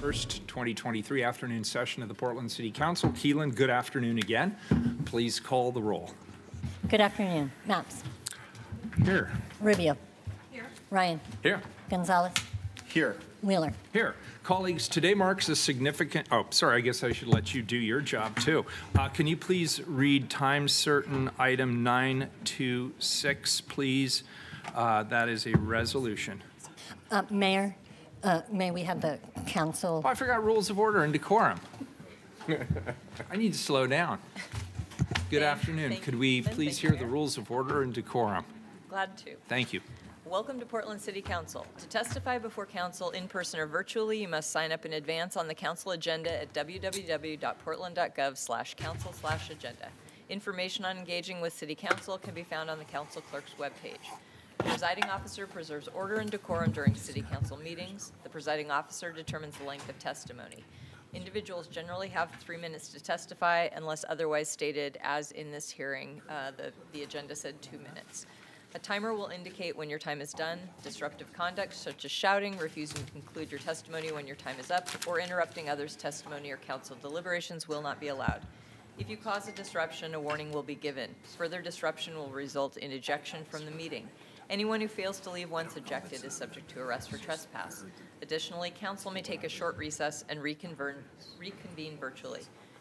First 2023 afternoon session of the Portland City Council. Keelan, good afternoon again. Please call the roll. Good afternoon. Mapps. Here. Rubio. Here. Ryan. Here. Gonzalez. Here. Wheeler. Here. Colleagues, today marks a significant, oh, sorry, I guess I should let you do your job too. Uh, Can you please read time certain item 926, please? Uh, That is a resolution. Uh, Mayor, uh, may we have the council? Oh, I forgot rules of order and decorum. I need to slow down. Good Thank- afternoon. thank Could you, we Ethan. please Thank you, hear the Mayor. rules of order and decorum? Glad to. Thank you. Welcome to Portland City Council. To testify before council in person or virtually, you must sign up in advance on the council agenda at www.portland.gov/council/agenda. Information on engaging with city council can be found on the council clerk's webpage. The presiding officer preserves order and decorum during city council meetings. The presiding officer determines the length of testimony. Individuals generally have three minutes to testify unless otherwise stated, as in this hearing, uh, the, the agenda said two minutes. A timer will indicate when your time is done. Disruptive conduct such as shouting, refusing to conclude your testimony when your time is up, or interrupting others' testimony or council deliberations will not be allowed. If you cause a disruption, a warning will be given. Further disruption will result in ejection from the meeting. Anyone who fails to leave once ejected is subject to arrest for trespass. Additionally, council may take a short recess and reconvene, virtually.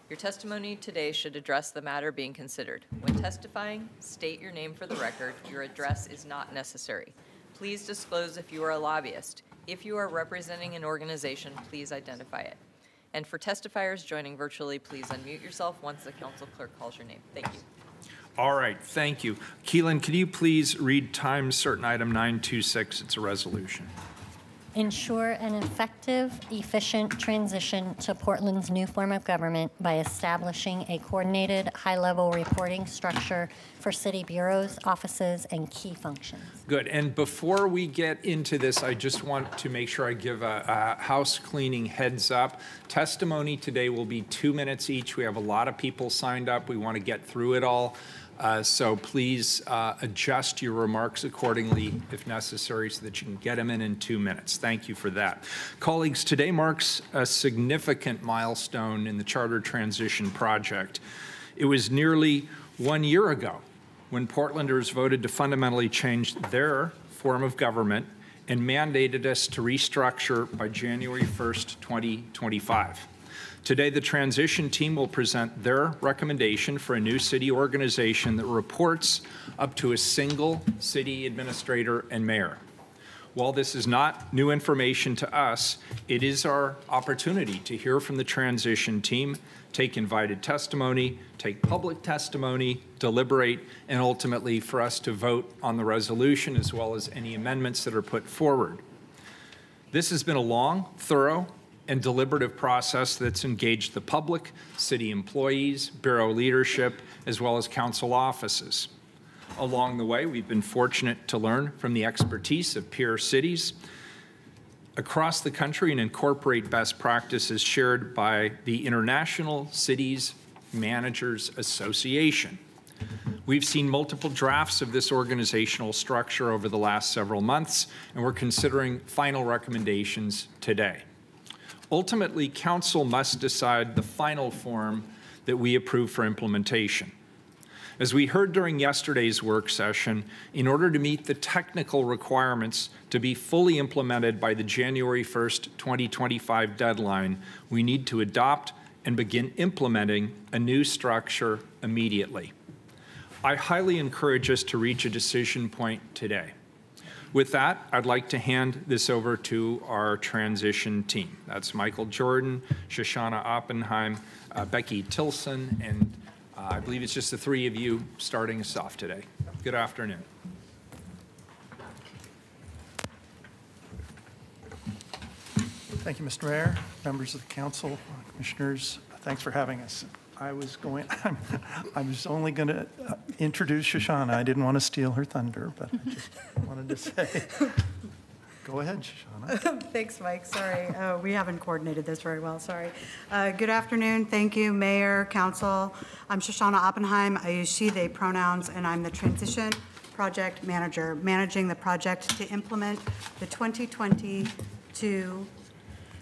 Your testimony today should address the matter being considered. When testifying, state your name for the record. Your address is not necessary. Please disclose if you are a lobbyist. If you are representing an organization, please identify it. And for testifiers joining virtually, please unmute yourself once the council clerk calls your name. Thank you. All right, thank you. Keelan, could you please read time certain item 926? It's a resolution. Ensure an effective, efficient transition to Portland's new form of government by establishing a coordinated, high-level reporting structure for city bureaus, offices, and key functions. Good. And before we get into this, I just want to make sure I give a, a house cleaning heads up. Testimony today will be two minutes each. We have a lot of people signed up. We want to get through it all. Uh, so please uh, adjust your remarks accordingly if necessary so that you can get them in in two minutes. Thank you for that. Colleagues, today marks a significant milestone in the charter transition project. It was nearly one year ago when Portlanders voted to fundamentally change their form of government and mandated us to restructure by January 1st, 2025. Today, the transition team will present their recommendation for a new city organization that reports up to a single city administrator and mayor. While this is not new information to us, it is our opportunity to hear from the transition team, take invited testimony, take public testimony, deliberate, and ultimately for us to vote on the resolution as well as any amendments that are put forward. This has been a long, thorough, and deliberative process that's engaged the public, city employees, bureau leadership, as well as council offices. Along the way, we've been fortunate to learn from the expertise of peer cities across the country and incorporate best practices shared by the International Cities Managers Association. We've seen multiple drafts of this organizational structure over the last several months, and we're considering final recommendations today. Ultimately, council must decide the final form that we approve for implementation. As we heard during yesterday's work session, in order to meet the technical requirements to be fully implemented by the January 1st, 2025 deadline, we need to adopt and begin implementing a new structure immediately. I highly encourage us to reach a decision point today. With that, I'd like to hand this over to our transition team. That's Michael Jordan, Shoshana Oppenheim, uh, Becky Tilson, and uh, I believe it's just the three of you starting us off today. Good afternoon. Thank you, Mr. Mayor, members of the council, commissioners, thanks for having us. I was going, I was only going to introduce Shoshana. I didn't want to steal her thunder, but I just wanted to say, Go ahead, Shoshana. Thanks, Mike. Sorry, uh, we haven't coordinated this very well, sorry. Uh, Good afternoon, thank you, Mayor, Council. I'm Shoshana Oppenheim, I use she, they pronouns, and I'm the Transition Project Manager, managing the project to implement the 2022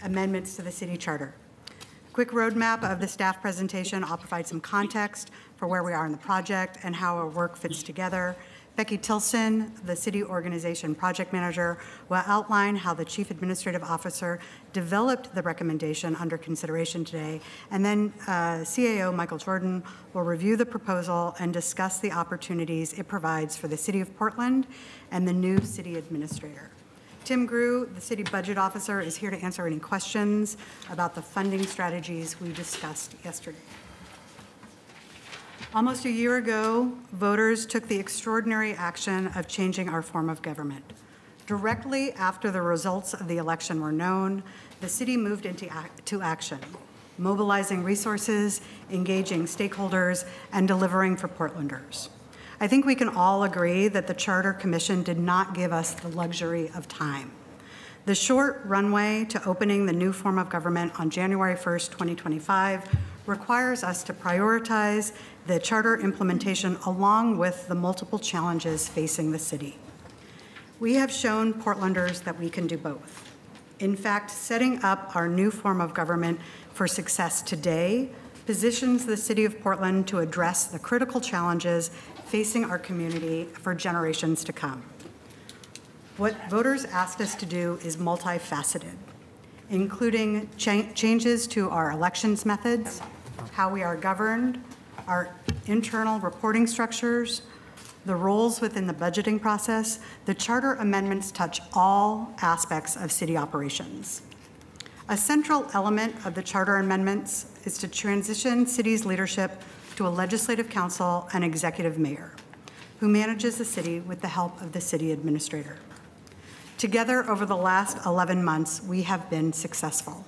amendments to the city charter. Quick roadmap of the staff presentation, I'll provide some context for where we are in the project and how our work fits together. Becky Tilson, the city organization project manager, will outline how the chief administrative officer developed the recommendation under consideration today. And then uh, CAO Michael Jordan will review the proposal and discuss the opportunities it provides for the city of Portland and the new city administrator. Tim Grew, the city budget officer, is here to answer any questions about the funding strategies we discussed yesterday. Almost a year ago, voters took the extraordinary action of changing our form of government. Directly after the results of the election were known, the city moved into ac- to action, mobilizing resources, engaging stakeholders, and delivering for Portlanders. I think we can all agree that the Charter Commission did not give us the luxury of time. The short runway to opening the new form of government on January 1st, 2025 requires us to prioritize the charter implementation along with the multiple challenges facing the city. We have shown Portlanders that we can do both. In fact, setting up our new form of government for success today positions the city of Portland to address the critical challenges facing our community for generations to come. What voters asked us to do is multifaceted, including cha- changes to our elections methods, how we are governed, our internal reporting structures, the roles within the budgeting process. The charter amendments touch all aspects of city operations. A central element of the charter amendments is to transition city's leadership to a legislative council and executive mayor, who manages the city with the help of the city administrator. Together, over the last 11 months, we have been successful.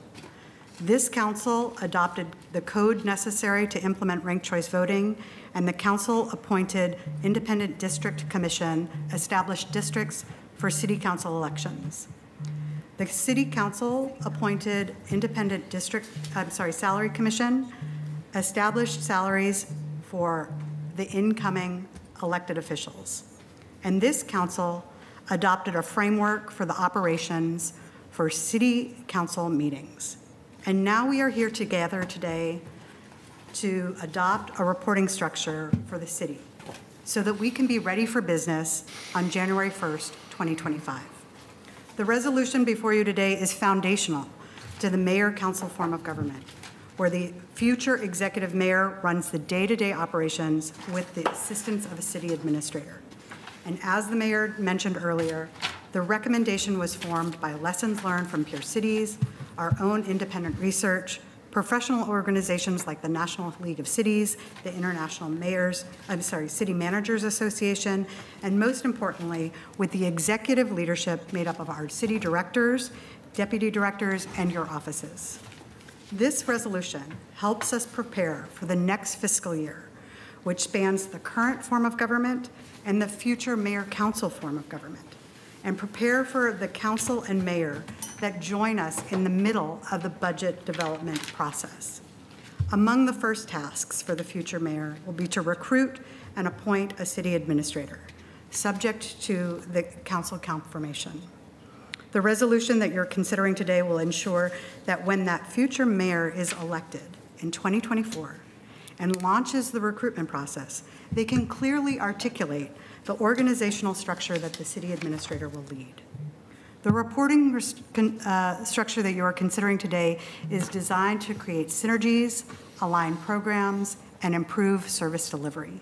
This council adopted the code necessary to implement ranked choice voting, and the council appointed independent district commission, established districts for city council elections. The city council appointed independent district, I'm sorry, salary commission, established salaries for the incoming elected officials. And this council adopted a framework for the operations for city council meetings. And now we are here together today to adopt a reporting structure for the city so that we can be ready for business on January 1st, 2025. The resolution before you today is foundational to the mayor-council form of government, where the future executive mayor runs the day-to-day operations with the assistance of a city administrator. And as the mayor mentioned earlier, the recommendation was formed by lessons learned from peer cities, our own independent research, professional organizations like the National League of Cities, the International Mayors, I'm sorry, City Managers Association, and most importantly, with the executive leadership made up of our city directors, deputy directors, and your offices. This resolution helps us prepare for the next fiscal year, which spans the current form of government and the future mayor-council form of government, and prepare for the council and mayor that join us in the middle of the budget development process. Among the first tasks for the future mayor will be to recruit and appoint a city administrator, subject to the council confirmation. The resolution that you're considering today will ensure that when that future mayor is elected in 2024 and launches the recruitment process, they can clearly articulate the organizational structure that the city administrator will lead. The reporting uh, structure that you are considering today is designed to create synergies, align programs, and improve service delivery.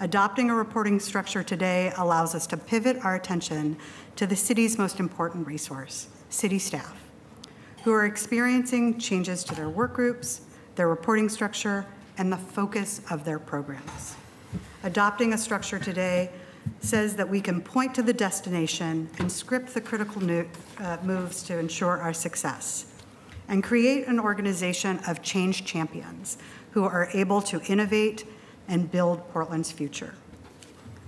Adopting a reporting structure today allows us to pivot our attention to the city's most important resource, city staff, who are experiencing changes to their work groups, their reporting structure, and the focus of their programs. Adopting a structure today says that we can point to the destination and script the critical uh, moves to ensure our success, and create an organization of change champions who are able to innovate and build Portland's future.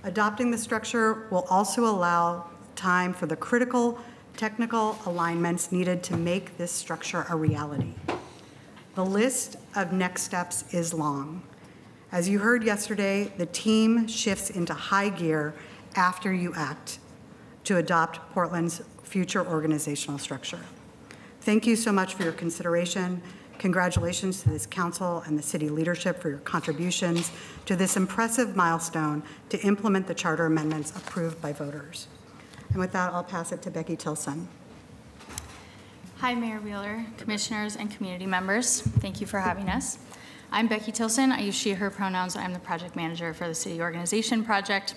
Adopting the structure will also allow time for the critical technical alignments needed to make this structure a reality. The list of next steps is long. As you heard yesterday, the team shifts into high gear after you act to adopt Portland's future organizational structure. Thank you so much for your consideration. Congratulations to this council and the city leadership for your contributions to this impressive milestone to implement the charter amendments approved by voters. And with that, I'll pass it to Becky Tilson. Hi, Mayor Wheeler, commissioners, and community members. Thank you for having us. I'm Becky Tilson. I use she, her pronouns. I'm the project manager for the city organization project,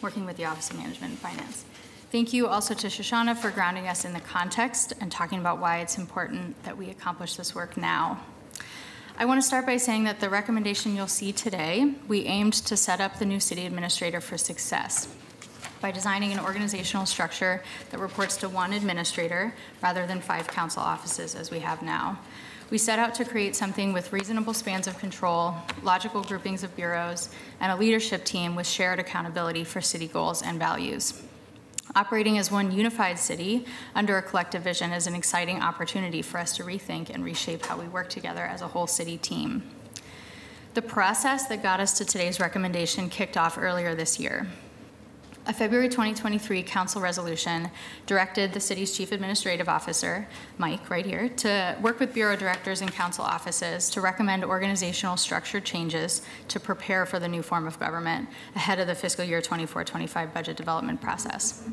working with the Office of Management and Finance. Thank you also to Shoshana for grounding us in the context and talking about why it's important that we accomplish this work now. I want to start by saying that the recommendation you'll see today, we aimed to set up the new city administrator for success by designing an organizational structure that reports to one administrator rather than five council offices as we have now. We set out to create something with reasonable spans of control, logical groupings of bureaus, and a leadership team with shared accountability for city goals and values. Operating as one unified city under a collective vision is an exciting opportunity for us to rethink and reshape how we work together as a whole city team. The process that got us to today's recommendation kicked off earlier this year. A February 2023 council resolution directed the city's chief administrative officer, Mike, right here, to work with bureau directors and council offices to recommend organizational structure changes to prepare for the new form of government ahead of the fiscal year 24-25 budget development process.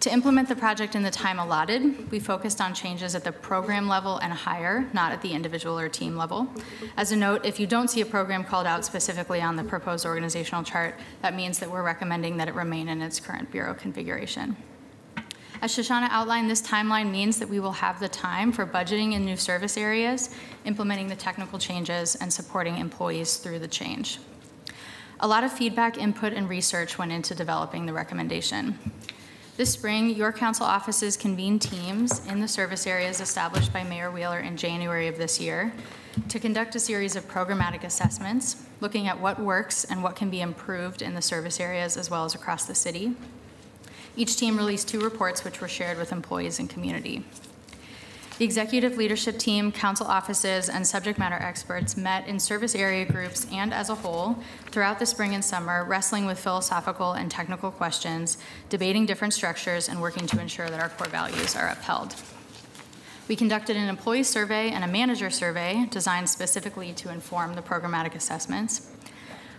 To implement the project in the time allotted, we focused on changes at the program level and higher, not at the individual or team level. As a note, if you don't see a program called out specifically on the proposed organizational chart, that means that we're recommending that it remain in its current bureau configuration. As Shoshana outlined, this timeline means that we will have the time for budgeting in new service areas, implementing the technical changes, and supporting employees through the change. A lot of feedback, input, and research went into developing the recommendation. This spring, your council offices convened teams in the service areas established by Mayor Wheeler in January of this year to conduct a series of programmatic assessments, looking at what works and what can be improved in the service areas as well as across the city. Each team released two reports which were shared with employees and community. The executive leadership team, council offices, and subject matter experts met in service area groups and as a whole throughout the spring and summer, wrestling with philosophical and technical questions, debating different structures, and working to ensure that our core values are upheld. We conducted an employee survey and a manager survey designed specifically to inform the programmatic assessments.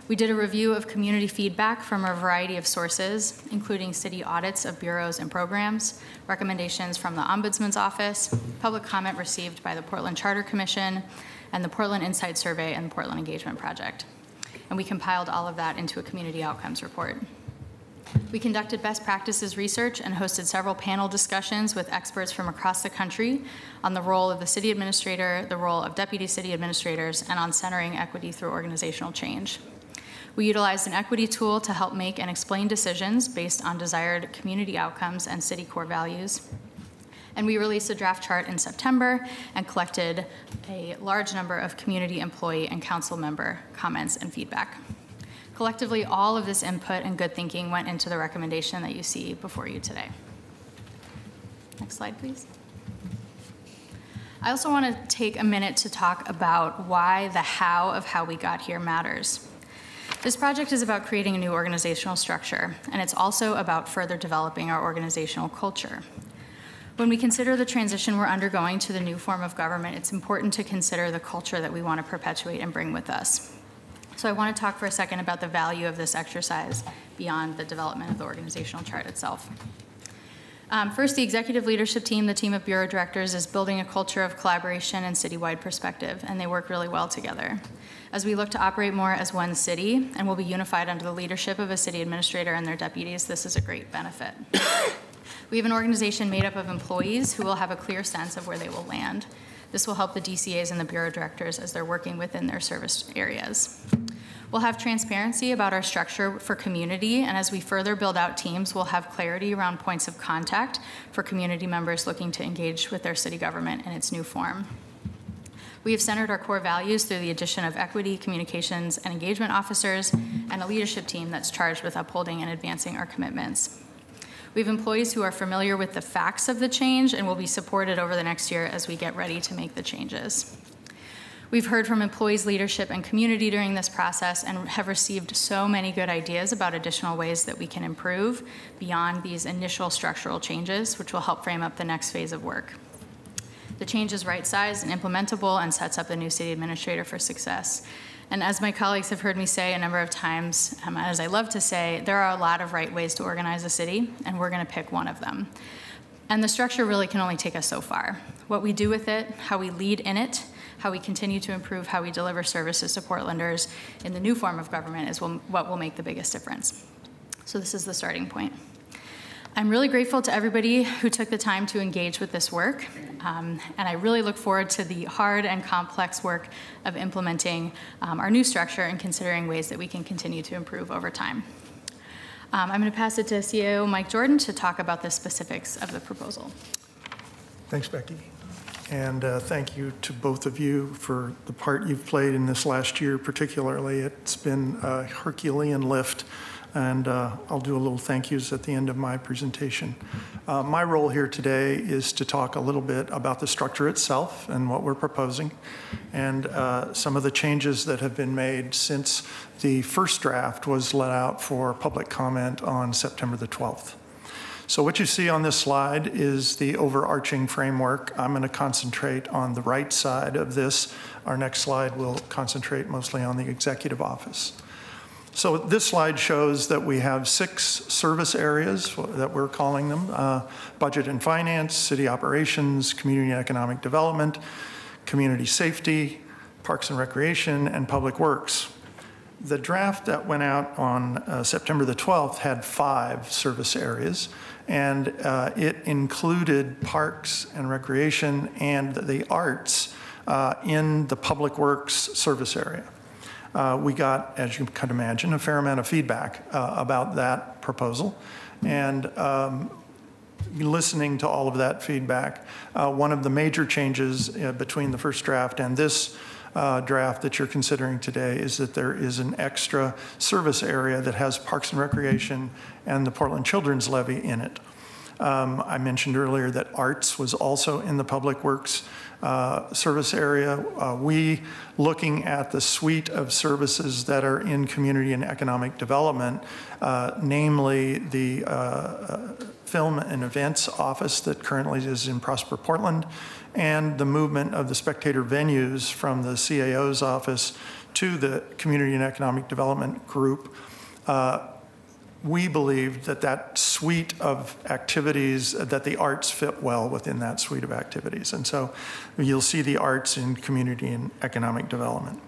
We did a review of community feedback from a variety of sources, including city audits of bureaus and programs, recommendations from the Ombudsman's Office, public comment received by the Portland Charter Commission, and the Portland Insight Survey and the Portland Engagement Project. And we compiled all of that into a community outcomes report. We conducted best practices research and hosted several panel discussions with experts from across the country on the role of the city administrator, the role of deputy city administrators, and on centering equity through organizational change. We utilized an equity tool to help make and explain decisions based on desired community outcomes and city core values. And we released a draft chart in September and collected a large number of community employee and council member comments and feedback. Collectively, all of this input and good thinking went into the recommendation that you see before you today. Next slide, please. I also want to take a minute to talk about why the how of how we got here matters. This project is about creating a new organizational structure, and it's also about further developing our organizational culture. When we consider the transition we're undergoing to the new form of government, it's important to consider the culture that we want to perpetuate and bring with us. So I want to talk for a second about the value of this exercise beyond the development of the organizational chart itself. Um, first, the executive leadership team, the team of bureau directors, is building a culture of collaboration and citywide perspective, and they work really well together. As we look to operate more as one city and will be unified under the leadership of a city administrator and their deputies, this is a great benefit. we have an organization made up of employees who will have a clear sense of where they will land. This will help the DCAs and the bureau directors as they're working within their service areas. We'll have transparency about our structure for community, and as we further build out teams, we'll have clarity around points of contact for community members looking to engage with their city government in its new form. We have centered our core values through the addition of equity, communications, and engagement officers, and a leadership team that's charged with upholding and advancing our commitments. We have employees who are familiar with the facts of the change and will be supported over the next year as we get ready to make the changes. We've heard from employees, leadership, and community during this process and have received so many good ideas about additional ways that we can improve beyond these initial structural changes, which will help frame up the next phase of work. The change is right-sized and implementable and sets up the new city administrator for success. And as my colleagues have heard me say a number of times, um, as I love to say, there are a lot of right ways to organize a city, and we're going to pick one of them. And the structure really can only take us so far. What we do with it, how we lead in it, how we continue to improve how we deliver services to Portlanders in the new form of government is what will make the biggest difference. So this is the starting point. I'm really grateful to everybody who took the time to engage with this work, um, and I really look forward to the hard and complex work of implementing um, our new structure and considering ways that we can continue to improve over time. Um, I'm going to pass it to CAO Mike Jordan to talk about the specifics of the proposal. Thanks, Becky. And uh, thank you to both of you for the part you've played in this last year particularly. It's been a Herculean lift, and uh, I'll do a little thank yous at the end of my presentation. Uh, My role here today is to talk a little bit about the structure itself and what we're proposing, and uh, some of the changes that have been made since the first draft was let out for public comment on September the 12th. So what you see on this slide is the overarching framework. I'm going to concentrate on the right side of this. Our next slide will concentrate mostly on the executive office. So this slide shows that we have six service areas that we're calling them, uh, budget and finance, city operations, community and economic development, community safety, parks and recreation, and public works. The draft that went out on uh, September the 12th had five service areas, and uh, it included parks and recreation and the arts uh, in the public works service area. Uh, We got, as you can imagine, a fair amount of feedback uh, about that proposal. And um, listening to all of that feedback, uh, one of the major changes uh, between the first draft and this uh, draft that you're considering today is that there is an extra service area that has Parks and Recreation and the Portland Children's Levy in it. Um, I mentioned earlier that arts was also in the Public Works uh, service area. Uh, We, looking at the suite of services that are in community and economic development, uh, namely the uh, Film and Events Office that currently is in Prosper, Portland, and the movement of the spectator venues from the CAO's office to the Community and Economic Development Group, uh, we believed that that suite of activities, that the arts fit well within that suite of activities. And so you'll see the arts in community and economic development.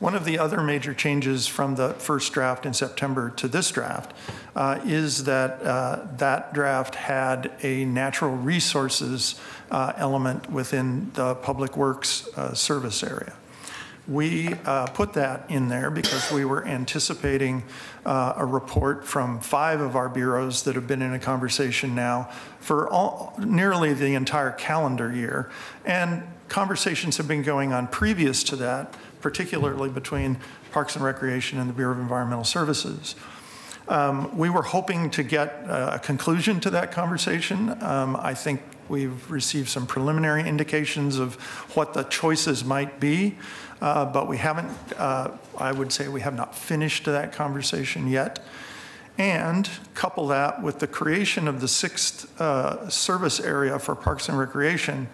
One of the other major changes from the first draft in September to this draft uh, is that uh, that draft had a natural resources uh, element within the Public Works uh, service area. We uh, put that in there because we were anticipating uh, a report from five of our bureaus that have been in a conversation now for all, nearly the entire calendar year. And conversations have been going on previous to that, particularly between Parks and Recreation and the Bureau of Environmental Services. Um, We were hoping to get a conclusion to that conversation. Um, I think we've received some preliminary indications of what the choices might be, uh, but we haven't, uh, I would say we have not finished that conversation yet. And couple that with the creation of the sixth uh, service area for Parks and Recreation,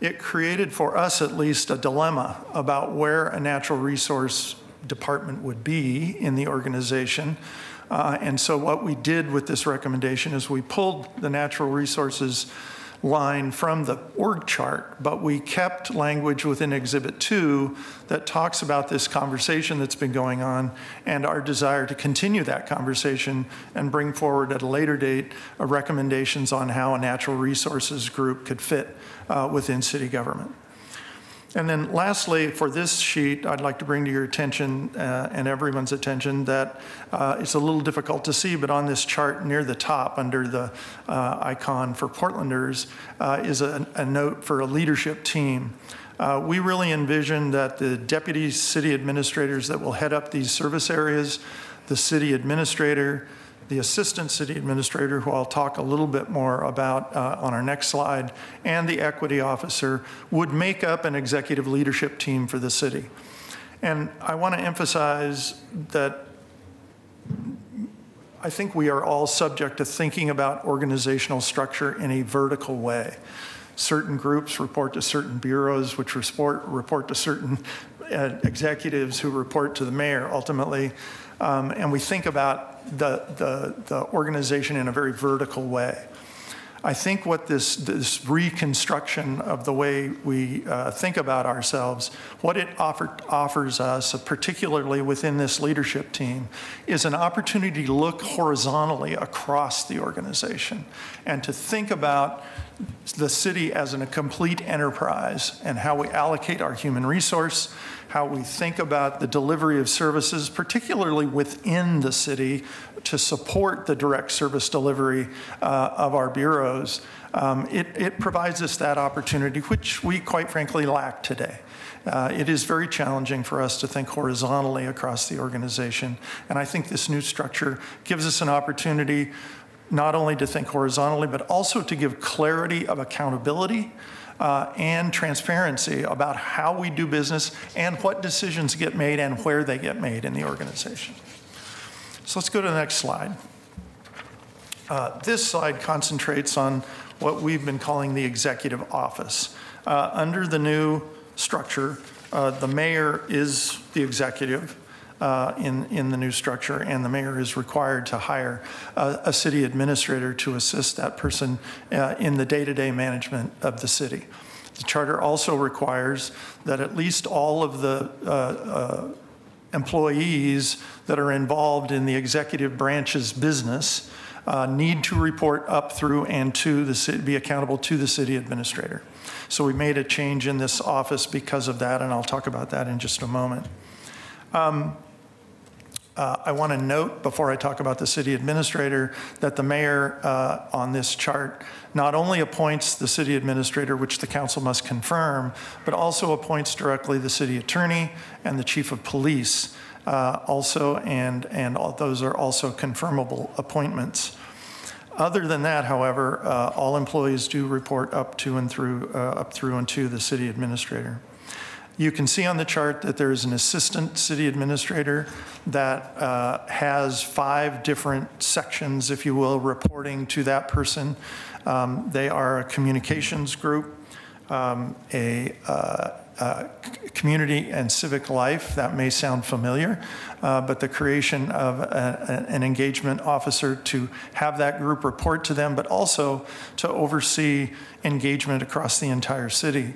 it created for us at least a dilemma about where a natural resource department would be in the organization. Uh, And so what we did with this recommendation is we pulled the natural resources line from the org chart, but we kept language within Exhibit 2 that talks about this conversation that's been going on and our desire to continue that conversation and bring forward at a later date uh, recommendations on how a natural resources group could fit uh, within city government. And then lastly, for this sheet, I'd like to bring to your attention uh, and everyone's attention that uh, it's a little difficult to see, but on this chart near the top, under the uh, icon for Portlanders, uh, is a, a note for a leadership team. Uh, we really envision that the deputy city administrators that will head up these service areas, the city administrator, the assistant city administrator, who I'll talk a little bit more about uh, on our next slide, and the equity officer would make up an executive leadership team for the city. And I want to emphasize that I think we are all subject to thinking about organizational structure in a vertical way. Certain groups report to certain bureaus, which report, report to certain uh, executives who report to the mayor ultimately. Um, and we think about the, the, the organization in a very vertical way. I think what this, this reconstruction of the way we uh, think about ourselves, what it offer, offers us, particularly within this leadership team, is an opportunity to look horizontally across the organization and to think about the city as a complete enterprise and how we allocate our human resource, how we think about the delivery of services, particularly within the city, to support the direct service delivery uh, of our bureaus. Um, it, it provides us that opportunity, which we quite frankly lack today. Uh, it is very challenging for us to think horizontally across the organization. And I think this new structure gives us an opportunity not only to think horizontally, but also to give clarity of accountability uh, and transparency about how we do business and what decisions get made and where they get made in the organization. So let's go to the next slide. Uh, this slide concentrates on what we've been calling the executive office. Uh, under the new structure, uh, the mayor is the executive uh, in, in the new structure, and the mayor is required to hire a, a city administrator to assist that person uh, in the day to day management of the city. The charter also requires that at least all of the uh, uh, employees that are involved in the executive branch's business uh, need to report up through and to the city, be accountable to the city administrator. So we made a change in this office because of that, and I'll talk about that in just a moment. Um, uh, I want to note before I talk about the city administrator that the mayor uh, on this chart not only appoints the city administrator, which the council must confirm, but also appoints directly the city attorney and the chief of police uh, also, and, and all, those are also confirmable appointments. Other than that, however, uh, all employees do report up to and through, uh, up through and to the city administrator. You can see on the chart that there is an assistant city administrator that uh, has five different sections, if you will, reporting to that person. Um, they are a communications group, um, a uh, uh, community and civic life. That may sound familiar, uh, but the creation of a, an engagement officer to have that group report to them, but also to oversee engagement across the entire city.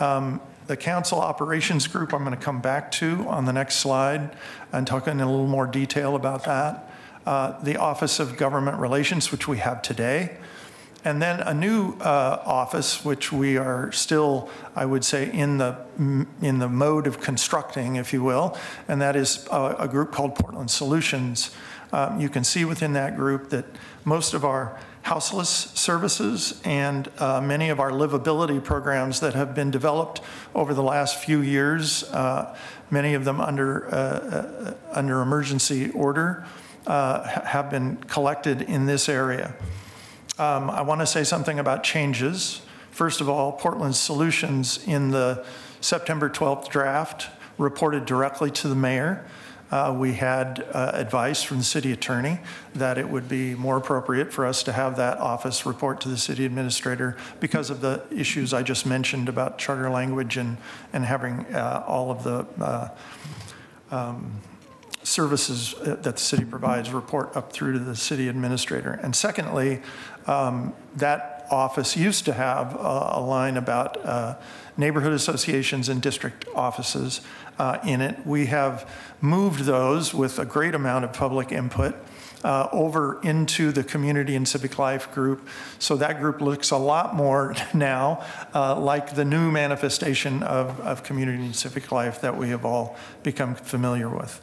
Um, the council operations group, I'm going to come back to on the next slide and talk in a little more detail about that. Uh, the Office of Government Relations, which we have today. And then a new uh, office, which we are still, I would say, in the in the mode of constructing, if you will, and that is a, a group called Portland Solutions. Um, you can see within that group that most of our houseless services and uh, many of our livability programs that have been developed over the last few years, uh, many of them under, uh, uh under emergency order, uh, have been collected in this area. Um, I want to say something about changes. First of all, Portland's Solutions in the September 12th draft reported directly to the mayor. Uh, we had uh, advice from the city attorney that it would be more appropriate for us to have that office report to the city administrator because of the issues I just mentioned about charter language and, and having uh, all of the uh, um, services that the city provides report up through to the city administrator. And secondly, um, that office used to have a, a line about uh, neighborhood associations and district offices uh, in it. We have moved those with a great amount of public input uh, over into the community and civic life group. So that group looks a lot more now uh, like the new manifestation of, of community and civic life that we have all become familiar with.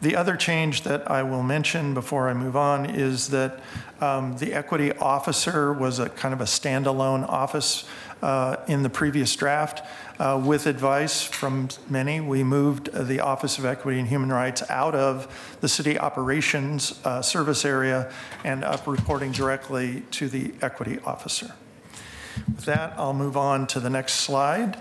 The other change that I will mention before I move on is that um, the equity officer was a kind of a standalone office uh, in the previous draft. Uh, With advice from many, we moved uh, the Office of Equity and Human Rights out of the city operations uh, service area and up reporting directly to the equity officer. With that, I'll move on to the next slide,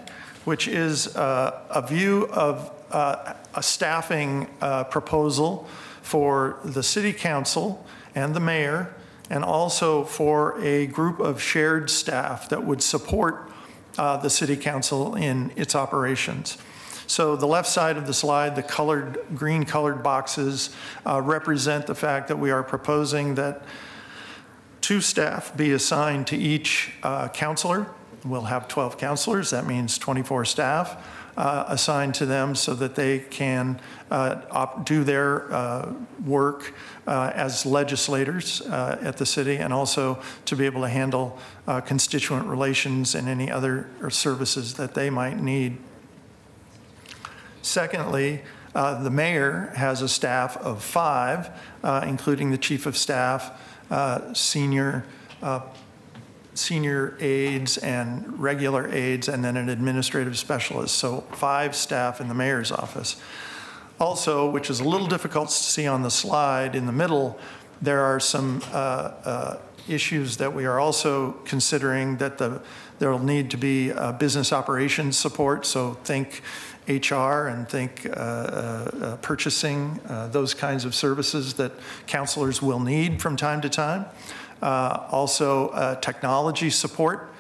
which is uh, a view of uh, a staffing proposal for the city council and the mayor, and also for a group of shared staff that would support uh, the city council in its operations. So the left side of the slide, the colored, green colored boxes uh, represent the fact that we are proposing that two staff be assigned to each uh, councilor. We'll have 12 councilors, that means 24 staff uh, assigned to them so that they can uh, do their uh, work uh, as legislators uh, at the city and also to be able to handle uh, constituent relations and any other services that they might need. Secondly, uh, the mayor has a staff of five, uh, including the chief of staff, uh, senior, uh, senior aides and regular aides, and then an administrative specialist. So five staff in the mayor's office. Also, which is a little difficult to see on the slide, in the middle, there are some uh, uh, issues that we are also considering that the, there will need to be uh, business operations support. So think HR and think uh, uh, uh, purchasing, those kinds of services that councilors will need from time to time. Also, technology support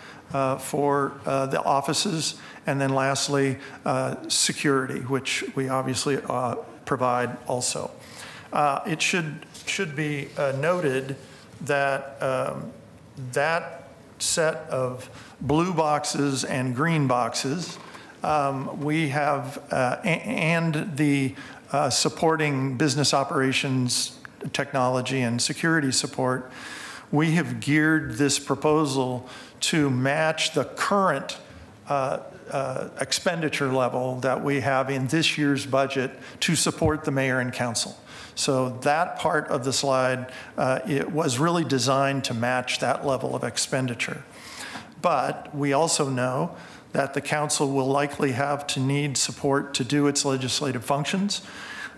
for the offices. And then lastly, uh, security, which we obviously uh, provide also. Uh, It should, should be uh, noted that um, that set of blue boxes and green boxes, um, we have, uh, and the uh, supporting business operations, technology, and security support, we have geared this proposal to match the current uh, uh, expenditure level that we have in this year's budget to support the mayor and council. So that part of the slide, uh, it was really designed to match that level of expenditure. But we also know that the council will likely have to need support to do its legislative functions.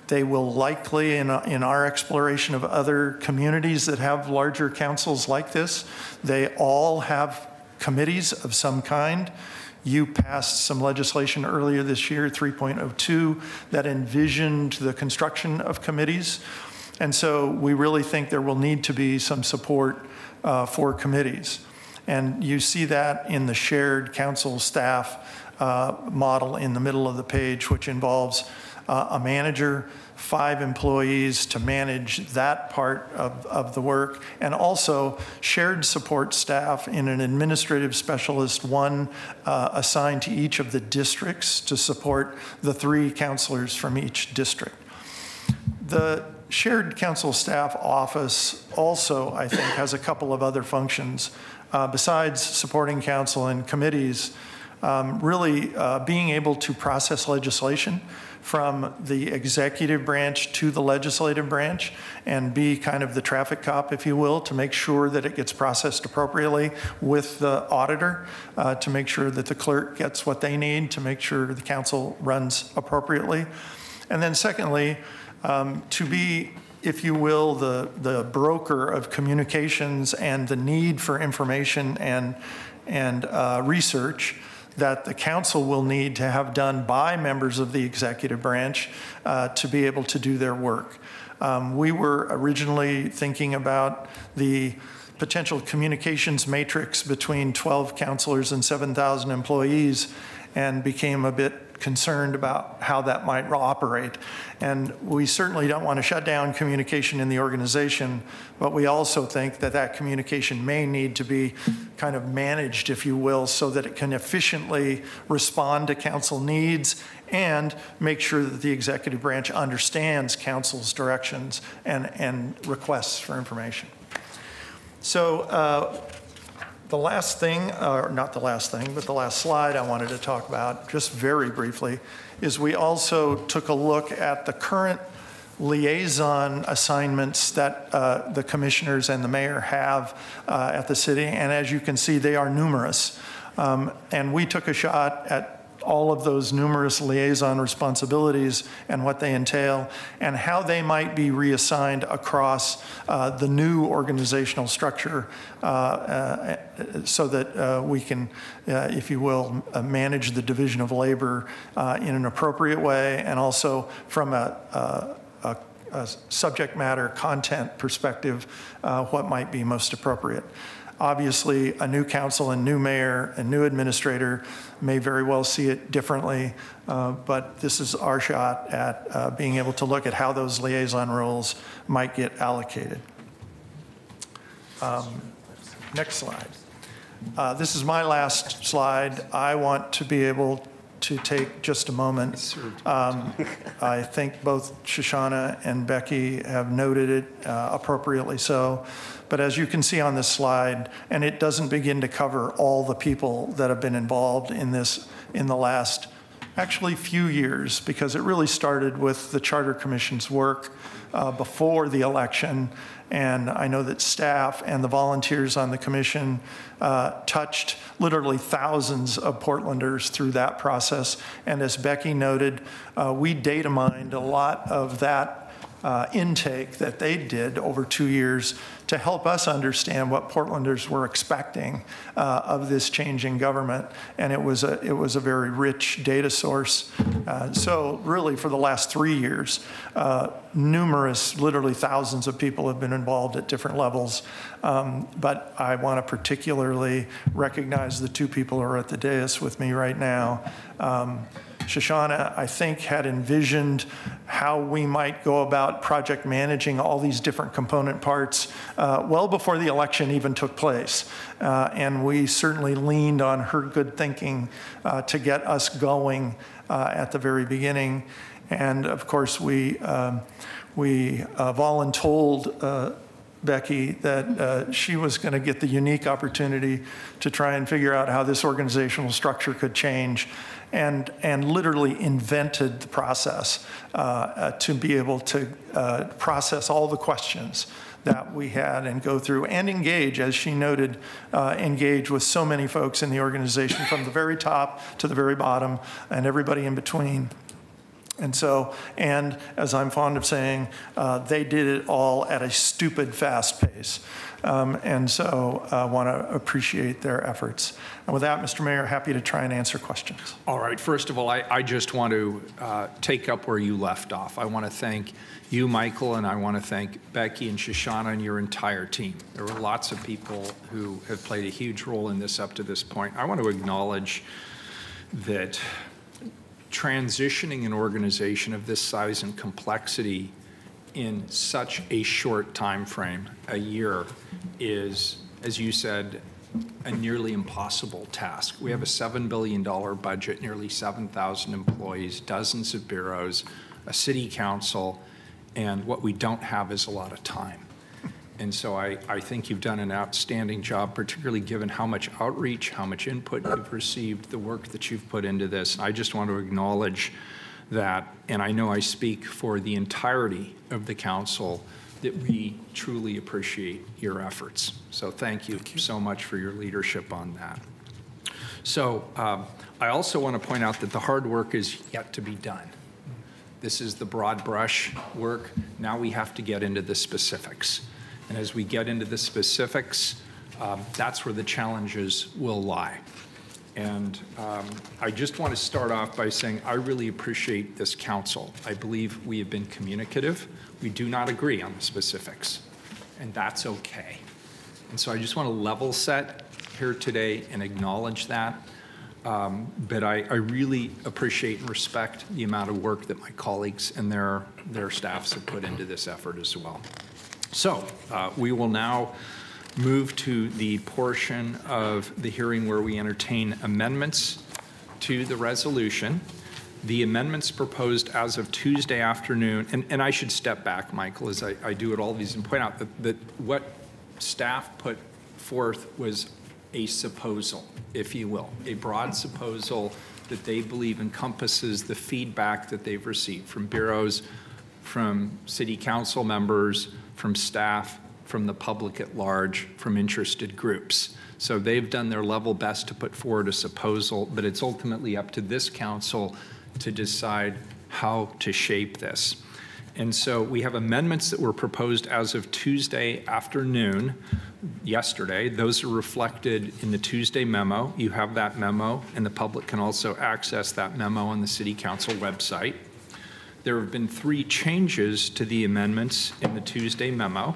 They will likely, in, in our exploration of other communities that have larger councils like this, they all have committees of some kind. You passed some legislation earlier this year, 3.02, that envisioned the construction of committees. And so we really think there will need to be some support uh, for committees. And you see that in the shared council staff uh, model in the middle of the page, which involves uh, a manager, five employees to manage that part of, of the work, and also shared support staff in an administrative specialist, one uh, assigned to each of the districts to support the three councilors from each district. The shared council staff office also, I think, has a couple of other functions. Uh, Besides supporting council and committees, um, really uh, being able to process legislation from the executive branch to the legislative branch and be kind of the traffic cop, if you will, to make sure that it gets processed appropriately with the auditor, uh, to make sure that the clerk gets what they need, to make sure the council runs appropriately. And then secondly, um, to be, if you will, the, the broker of communications and the need for information and, and uh, research that the council will need to have done by members of the executive branch uh, to be able to do their work. Um, we were originally thinking about the potential communications matrix between 12 councilors and 7,000 employees and became a bit concerned about how that might operate. And we certainly don't want to shut down communication in the organization, but we also think that that communication may need to be kind of managed, if you will, so that it can efficiently respond to council needs and make sure that the executive branch understands council's directions and, and requests for information. So uh, the last thing, or not the last thing, but the last slide I wanted to talk about, just very briefly, is we also took a look at the current liaison assignments that uh, the commissioners and the mayor have uh, at the city. And as you can see, they are numerous. Um, And we took a shot at all of those numerous liaison responsibilities and what they entail, and how they might be reassigned across uh, the new organizational structure uh, uh, so that uh, we can, uh, if you will, manage the division of labor in an appropriate way, and also from a, a, a subject matter content perspective, what might be most appropriate. Obviously, a new council and new mayor and new administrator may very well see it differently, uh, but this is our shot at uh, being able to look at how those liaison roles might get allocated. Um, Next slide. Uh, This is my last slide. I want to be able to take just a moment. Um, I think both Shoshana and Becky have noted it uh, appropriately so. But as you can see on this slide, and it doesn't begin to cover all the people that have been involved in this in the last actually few years, because it really started with the Charter Commission's work uh, before the election. And I know that staff and the volunteers on the commission uh, touched literally thousands of Portlanders through that process. And as Becky noted, uh, we data mined a lot of that uh, intake that they did over two years to help us understand what Portlanders were expecting uh, of this changing government. And it was a, it was a very rich data source. Uh, so really for the last three years, uh, numerous, literally thousands of people have been involved at different levels. Um, But I want to particularly recognize the two people who are at the dais with me right now. Um, Shoshana, I think, had envisioned how we might go about project managing all these different component parts uh, well before the election even took place. Uh, and we certainly leaned on her good thinking uh, to get us going uh, at the very beginning. And of course, we, um, we uh, voluntold uh, Becky that uh, she was going to get the unique opportunity to try and figure out how this organizational structure could change and, and literally invented the process uh, uh, to be able to uh, process all the questions that we had and go through and engage, as she noted, uh, engage with so many folks in the organization from the very top to the very bottom and everybody in between. And so, and as I'm fond of saying, uh, they did it all at a stupid fast pace. Um, and so I want to appreciate their efforts. And with that, Mr. Mayor, happy to try and answer questions. All right, first of all, I, I just want to uh, take up where you left off. I want to thank you, Michael, and I want to thank Becky and Shoshana and your entire team. There were lots of people who have played a huge role in this up to this point. I want to acknowledge that transitioning an organization of this size and complexity in such a short time frame, a year, is, as you said, a nearly impossible task. We have a $7 billion budget, nearly 7,000 employees, dozens of bureaus, a city council, and what we don't have is a lot of time. And so I, I think you've done an outstanding job, particularly given how much outreach, how much input you've received, the work that you've put into this. I just want to acknowledge that, and I know I speak for the entirety of the council, that we truly appreciate your efforts. So thank you so much for your leadership on that. So um, I also want to point out that the hard work is yet to be done. This is the broad brush work. Now we have to get into the specifics. And as we get into the specifics, um, that's where the challenges will lie. And um, I just want to start off by saying I really appreciate this council. I believe we have been communicative. We do not agree on the specifics, and that's okay. And so I just want to level set here today and acknowledge that. Um, But I, I really appreciate and respect the amount of work that my colleagues and their, their staffs have put into this effort as well. So uh, we will now move to the portion of the hearing where we entertain amendments to the resolution. The amendments proposed as of Tuesday afternoon, and, and I should step back, Michael, as I, I do at all these and point out that, that what staff put forth was a supposal, if you will, a broad supposal that they believe encompasses the feedback that they've received from bureaus, from city council members, from staff, from the public at large, from interested groups. So they've done their level best to put forward a supposal, but it's ultimately up to this council to decide how to shape this. And so we have amendments that were proposed as of Tuesday afternoon, yesterday. Those are reflected in the Tuesday memo. You have that memo, and the public can also access that memo on the city council website. There have been three changes to the amendments in the Tuesday memo.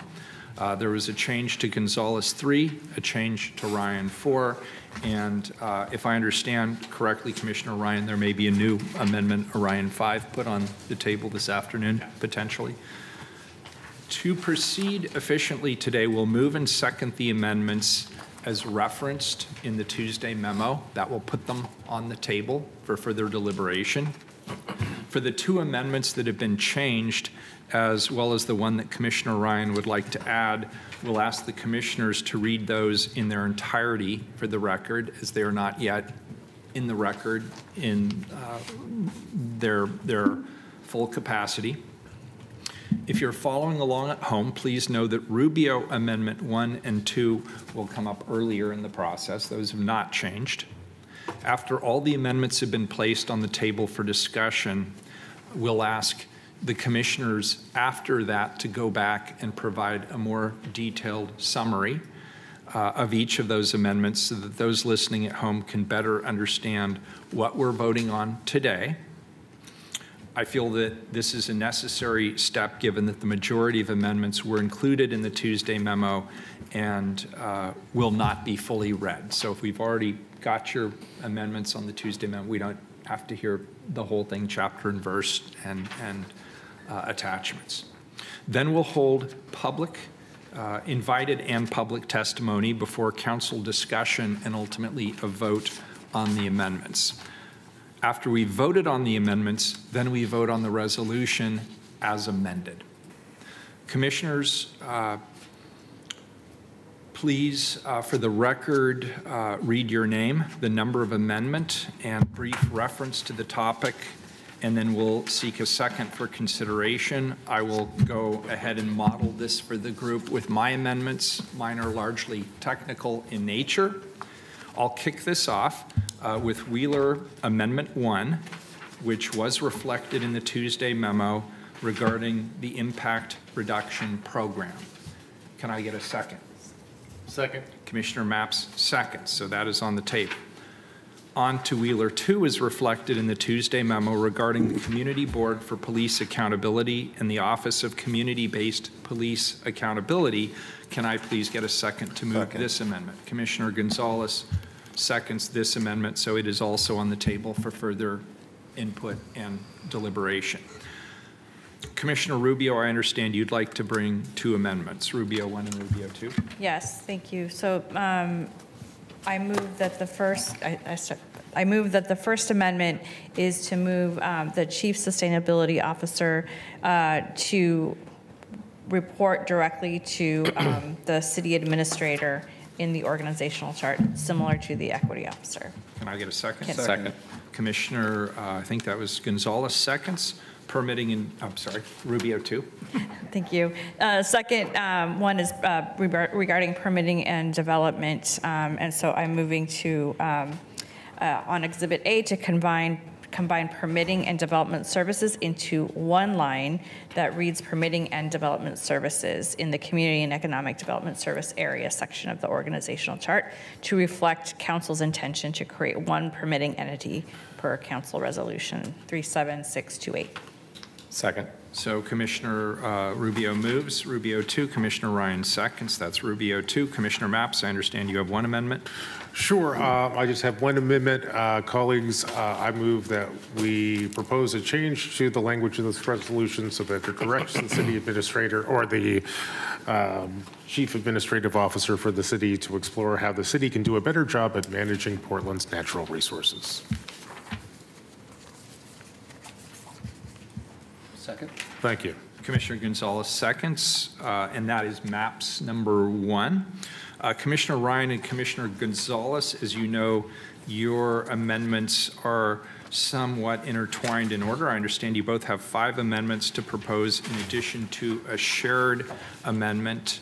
Uh, There was a change to Gonzalez 3, a change to Ryan 4, and uh, if I understand correctly, Commissioner Ryan, there may be a new amendment, Orion 5, put on the table this afternoon, potentially. To proceed efficiently today, we'll move and second the amendments as referenced in the Tuesday memo. That will put them on the table for further deliberation. For the two amendments that have been changed, as well as the one that Commissioner Ryan would like to add, we'll ask the commissioners to read those in their entirety for the record, as they are not yet in the record in uh, their, their full capacity. If you're following along at home, please know that Rubio Amendment 1 and 2 will come up earlier in the process. Those have not changed. After all the amendments have been placed on the table for discussion, we'll ask the commissioners after that to go back and provide a more detailed summary uh, of each of those amendments so that those listening at home can better understand what we're voting on today. I feel that this is a necessary step, given that the majority of amendments were included in the Tuesday memo and uh, will not be fully read. So if we've already got your amendments on the Tuesday memo, we don't have to hear the whole thing, chapter and verse and, and uh, attachments. Then we'll hold public, uh, invited and public testimony before council discussion and ultimately a vote on the amendments. After we voted on the amendments, then we vote on the resolution as amended. Commissioners, uh, please, uh, for the record, uh, read your name, the number of amendment, and brief reference to the topic, and then we'll seek a second for consideration. I will go ahead and model this for the group with my amendments. Mine are largely technical in nature. I'll kick this off uh, with Wheeler Amendment 1, which was reflected in the Tuesday memo regarding the impact reduction program. Can I get a second? Second. Commissioner Mapps second. so that is on the tape. On to Wheeler 2 is reflected in the Tuesday memo regarding the Community Board for Police Accountability and the Office of Community-Based Police Accountability. Can I please get a second to move this amendment? Commissioner Gonzalez seconds this amendment, so it is also on the table for further input and deliberation. Commissioner Rubio, I understand you'd like to bring two amendments, Rubio 1 and Rubio 2. Yes, thank you. So um, I move that the first, I- I start- I move that the First Amendment is to move um, the Chief Sustainability Officer uh, to report directly to um, the city administrator in the organizational chart, similar to the equity officer. Can I get a second? Yes. Second. Commissioner, uh, I think that was Gonzalez, seconds, permitting in, I'm sorry, Rubio 2. Thank you. Uh, Second um, one is uh, regarding permitting and development, um, and so I'm moving to, um, uh, on Exhibit A, to combine, combine permitting and development services into one line that reads permitting and development services in the Community and Economic Development Service Area section of the organizational chart to reflect council's intention to create one permitting entity per council resolution 37628. Second. So Commissioner uh, Rubio moves, Rubio 2, Commissioner Ryan seconds, that's Rubio 2. Commissioner Mapps, I understand you have one amendment. Sure. uh, I just have one amendment. Uh, Colleagues, uh, I move that we propose a change to the language of this resolution so that it directs the city administrator or the um, chief administrative officer for the city to explore how the city can do a better job at managing Portland's natural resources. Second. Thank you. Commissioner Gonzalez seconds, uh, and that is Mapps number one. Uh, Commissioner Ryan and Commissioner Gonzalez, as you know, your amendments are somewhat intertwined in order. I understand you both have five amendments to propose in addition to a shared amendment.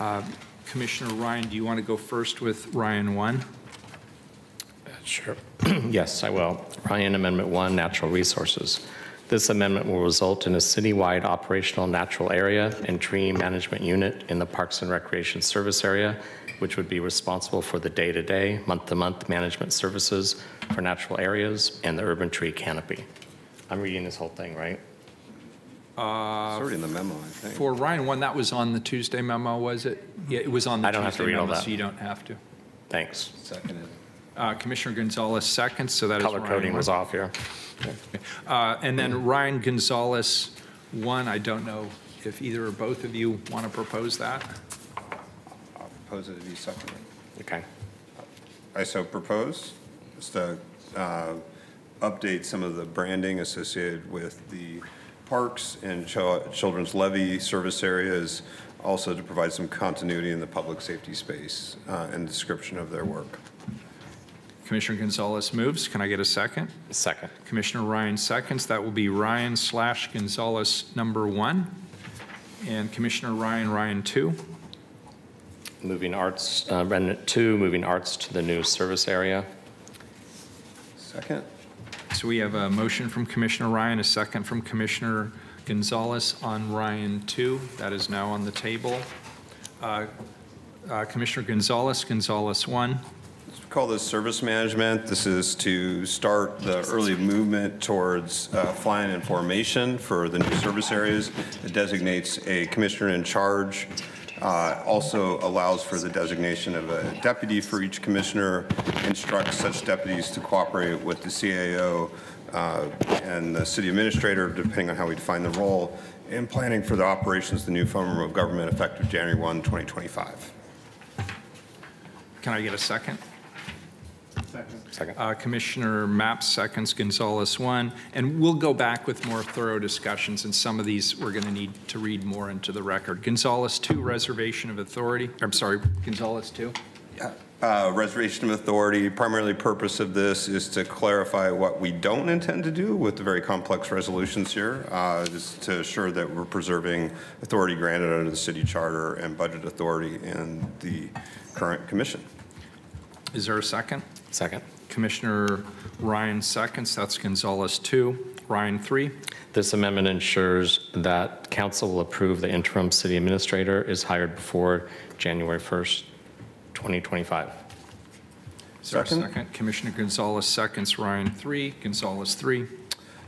Uh, Commissioner Ryan, do you want to go first with Ryan 1? Sure. Yes, I will. Ryan, Amendment 1, Natural Resources. This amendment will result in a citywide operational natural area and tree management unit in the Parks and Recreation Service Area, which would be responsible for the day-to-day, month-to-month management services for natural areas and the urban tree canopy. I'm reading this whole thing, right? Uh, it's already in the memo, I think. For Ryan 1, that was on the Tuesday memo, was it? Yeah, it was on the I don't have to Tuesday read all memo, that. so you don't have to. Thanks. Seconded. Uh, Commissioner Gonzalez seconds, so that is Color Ryan coding 1. was off here. Uh, And then Ryan Gonzalez 1, I don't know if either or both of you want to propose that? I'll propose it to be seconded. Okay. I so propose, just to uh, update some of the branding associated with the parks and chil- children's levy service areas, also to provide some continuity in the public safety space uh, and description of their work. Commissioner Gonzalez moves. Can I get a second? Second. Commissioner Ryan seconds. That will be Ryan slash Gonzalez number one. And Commissioner Ryan, Ryan two. Moving arts, uh, Remnant 2, moving arts to the new service area. Second? So we have a motion from Commissioner Ryan, a second from Commissioner Gonzalez on Ryan two. That is now on the table. Uh, uh, Commissioner Gonzalez, Gonzalez one. Call this service management. This is to start the early movement towards uh, flying in formation for the new service areas. It designates a commissioner in charge, uh, also allows for the designation of a deputy for each commissioner, instructs such deputies to cooperate with the CAO uh, and the city administrator, depending on how we define the role, in planning for the operations of the new form of government effective January 1, 2025. Can I get a second? Second. Uh, Commissioner Mapp seconds, Gonzalez one. And we'll go back with more thorough discussions, and some of these we're going to need to read more into the record. Gonzalez two, reservation of authority. I'm sorry, Gonzalez two. Uh, Reservation of authority, primarily purpose of this is to clarify what we don't intend to do with the very complex resolutions here, uh, is to assure that we're preserving authority granted under the city charter and budget authority in the current commission. Is there a second? Second. Commissioner Ryan seconds, that's Gonzalez two. Ryan three. This amendment ensures that council will approve the interim city administrator is hired before January 1st, 2025. Is there a Second. second? Commissioner Gonzalez seconds, Ryan three. Gonzalez three.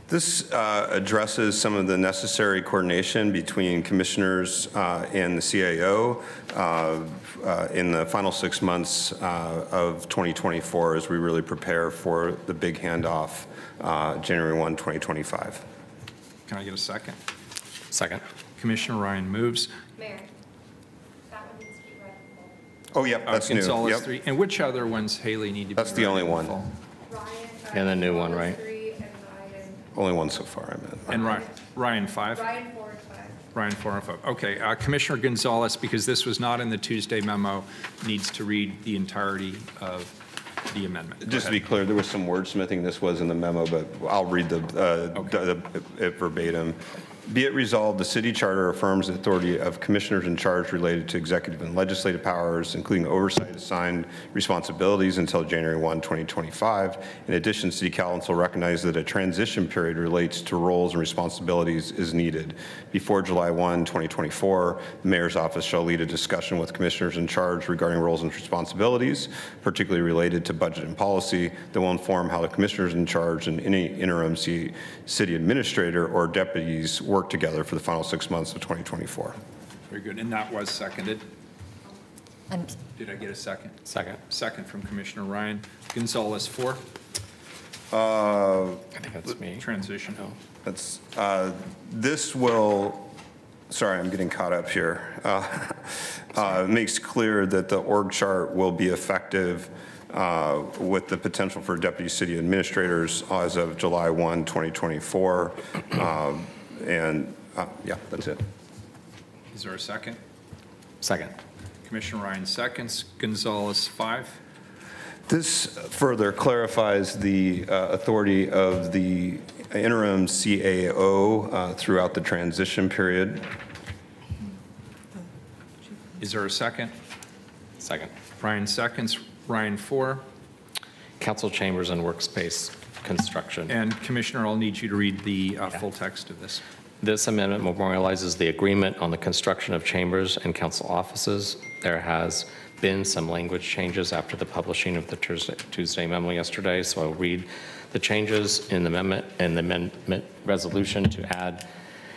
This uh, addresses some of the necessary coordination between commissioners uh, and the CAO uh, uh, in the final six months uh, of 2024 as we really prepare for the big handoff, uh, January 1, 2025. Can I get a second? Second. Commissioner Ryan moves. Mayor, that one needs to be read Oh, yep, Uh, that's new. Yep. three. And which other ones, Haley, need to be? That's the only one. full? full. Ryan. And the new one, right? Three and Ryan, Only one so far, I meant. And Ryan, Ryan five? Ryan four and five. Ryan four and five. Okay, uh, Commissioner Gonzalez, because this was not in the Tuesday memo, needs to read the entirety of the amendment. Go Just to be ahead. clear, there was some wordsmithing, this was in the memo, but I'll read the, uh, Okay. the- it verbatim. Be it resolved, the city charter affirms the authority of commissioners in charge related to executive and legislative powers, including oversight assigned responsibilities until January 1, 2025. In addition, city council recognizes that a transition period relates to roles and responsibilities is needed. Before July 1, 2024, the mayor's office shall lead a discussion with commissioners in charge regarding roles and responsibilities, particularly related to budget and policy, that will inform how the commissioners in charge and any interim city administrator or deputies work together for the final six months of 2024. Very good, and that was seconded. I'm Did I get a second? Second. Second from Commissioner Ryan. Gonzalez four, Uh, I think that's me. transition. That's, uh, this will, sorry, I'm getting caught up here. Uh, uh, Makes clear that the org chart will be effective uh, with the potential for deputy city administrators as of July 1, 2024. Um, And, uh, yeah, that's it. Is there a second? Second. Commissioner Ryan seconds. Gonzalez five. This further clarifies the uh, authority of the interim CAO uh, throughout the transition period. Is there a second? Second. Ryan seconds, Ryan four. Council chambers and workspace construction. And Commissioner, I'll need you to read the uh, full text of this. This amendment memorializes the agreement on the construction of chambers and council offices. There has been some language changes after the publishing of the Tuesday Tuesday memo yesterday, so I'll read the changes in the amendment and the amendment resolution to add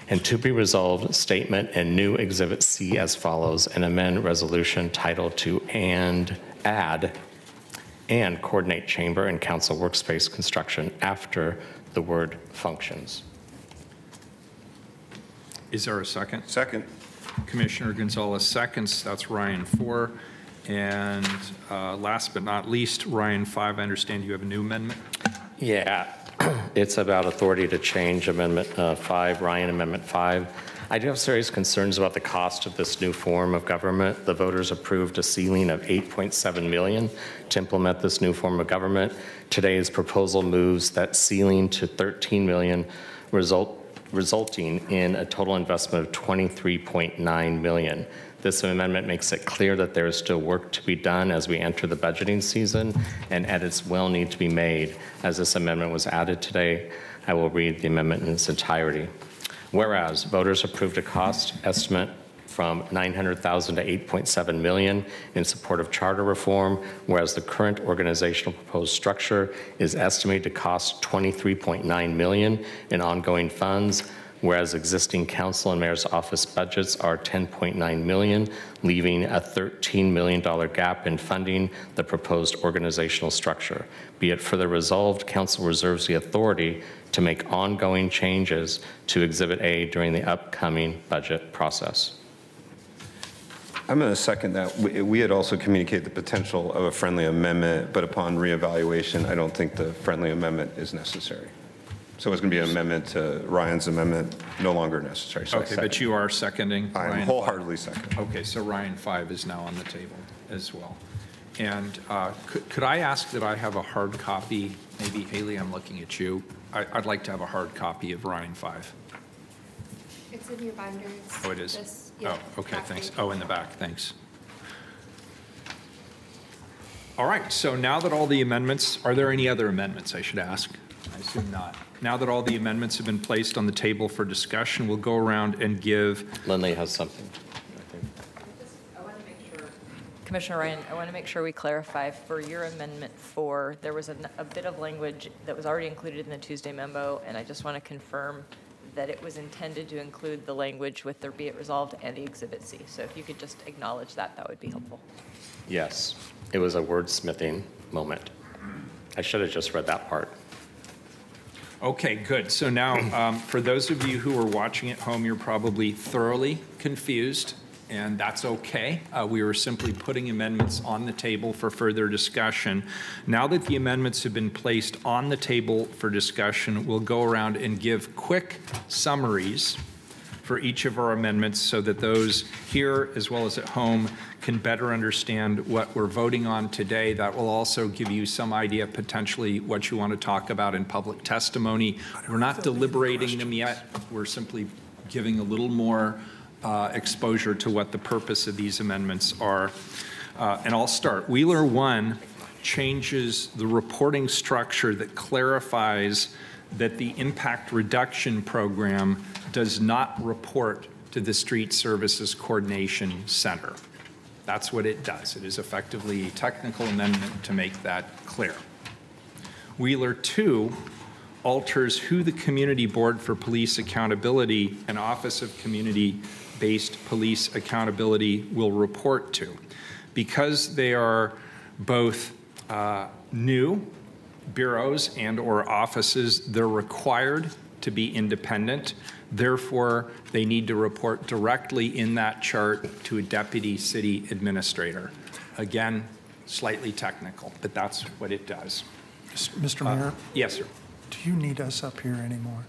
and to be resolved statement and new Exhibit C as follows, and amend resolution title to and add and coordinate chamber and council workspace construction after the word functions. Is there a second? Second. Commissioner Gonzalez seconds, that's Ryan four. And uh, last but not least, Ryan five, I understand you have a new amendment? Yeah, it's about authority to change Amendment uh, 5, Ryan Amendment 5. I do have serious concerns about the cost of this new form of government. The voters approved a ceiling of 8.7 million to implement this new form of government. Today's proposal moves that ceiling to 13 million, result, resulting in a total investment of 23.9 million. This amendment makes it clear that there is still work to be done as we enter the budgeting season, and edits will need to be made. As this amendment was added today, I will read the amendment in its entirety. Whereas voters approved a cost estimate from 900,000 to 8.7 million in support of charter reform, whereas the current organizational proposed structure is estimated to cost 23.9 million in ongoing funds, whereas existing council and mayor's office budgets are 10.9 million, leaving a $13 million gap in funding the proposed organizational structure. Be it further resolved, council reserves the authority to make ongoing changes to Exhibit A during the upcoming budget process. I'm going to second that. We- We had also communicated the potential of a friendly amendment, but upon reevaluation, I don't think the friendly amendment is necessary. So it's going to be an amendment to Ryan's amendment, no longer necessary. So I Okay, but second. you are seconding I am Ryan? wholeheartedly second. Okay, so Ryan five is now on the table as well. And uh, could could I ask that I have a hard copy? Maybe Haley, I'm looking at you. I- I'd like to have a hard copy of Ryan five. It's in your binders. Oh, it is? This- yeah, Oh, okay, back thanks. page. Oh, in the back, thanks. All right, so now that all the amendments, are there any other amendments, I should ask? I assume not. Now that all the amendments have been placed on the table for discussion, we'll go around and give, Lindley has something. I want to make sure. Commissioner Ryan, I want to make sure we clarify, for your amendment four, there was a, a bit of language that was already included in the Tuesday memo, and I just want to confirm that it was intended to include the language with the be it resolved and the Exhibit C. So if you could just acknowledge that, that would be helpful. Yes, it was a wordsmithing moment. I should have just read that part. Okay, good. So now, um, for those of you who are watching at home, you're probably thoroughly confused, and that's okay. Uh, We were simply putting amendments on the table for further discussion. Now that the amendments have been placed on the table for discussion, we'll go around and give quick summaries for each of our amendments so that those here as well as at home can better understand what we're voting on today. That will also give you some idea potentially what you want to talk about in public testimony. We're not deliberating them yet. We're simply giving a little more uh, exposure to what the purpose of these amendments are. Uh, And I'll start. Wheeler 1 changes the reporting structure that clarifies that the impact reduction program does not report to the Street Services Coordination Center. That's what it does. It is effectively a technical amendment to make that clear. Wheeler 2 alters who the Community Board for Police Accountability and Office of Community-Based Police Accountability will report to. Because they are both uh, new bureaus and/or offices, they're required to be independent. Therefore, they need to report directly in that chart to a deputy city administrator. Again, slightly technical, but that's what it does. Mr. Mayor, uh, Yes, sir. do you need us up here anymore?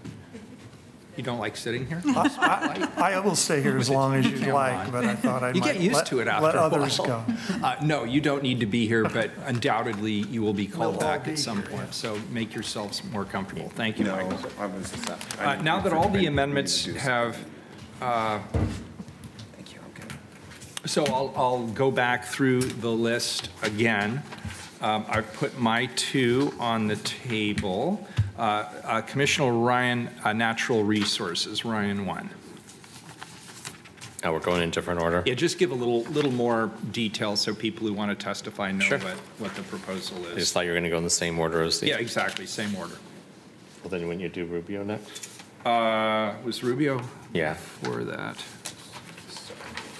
You don't like sitting here? I I will stay here as long as you'd like, on. but I thought I You might get used let- to it after let a others while. go. Uh, No, you don't need to be here, but undoubtedly you will be called We'll all back be at some here, point. So make yourselves more comfortable. Thank you, No, Michael. I was, I Uh, didn't- Now that all I the didn't amendments do this. have Thank you, I'm. So I'll, I'll go back through the list again. Um, I've put my two on the table. Uh, uh, Commissioner Ryan, uh, Natural Resources, Ryan one. Now we're going in different order? Yeah, just give a little, little more detail so people who want to testify know Sure. what, what the proposal is. I just thought you were going to go in the same order as the. Yeah, exactly, same order. Well, then wouldn't you do Rubio next? Uh, Was Rubio Yeah, for that?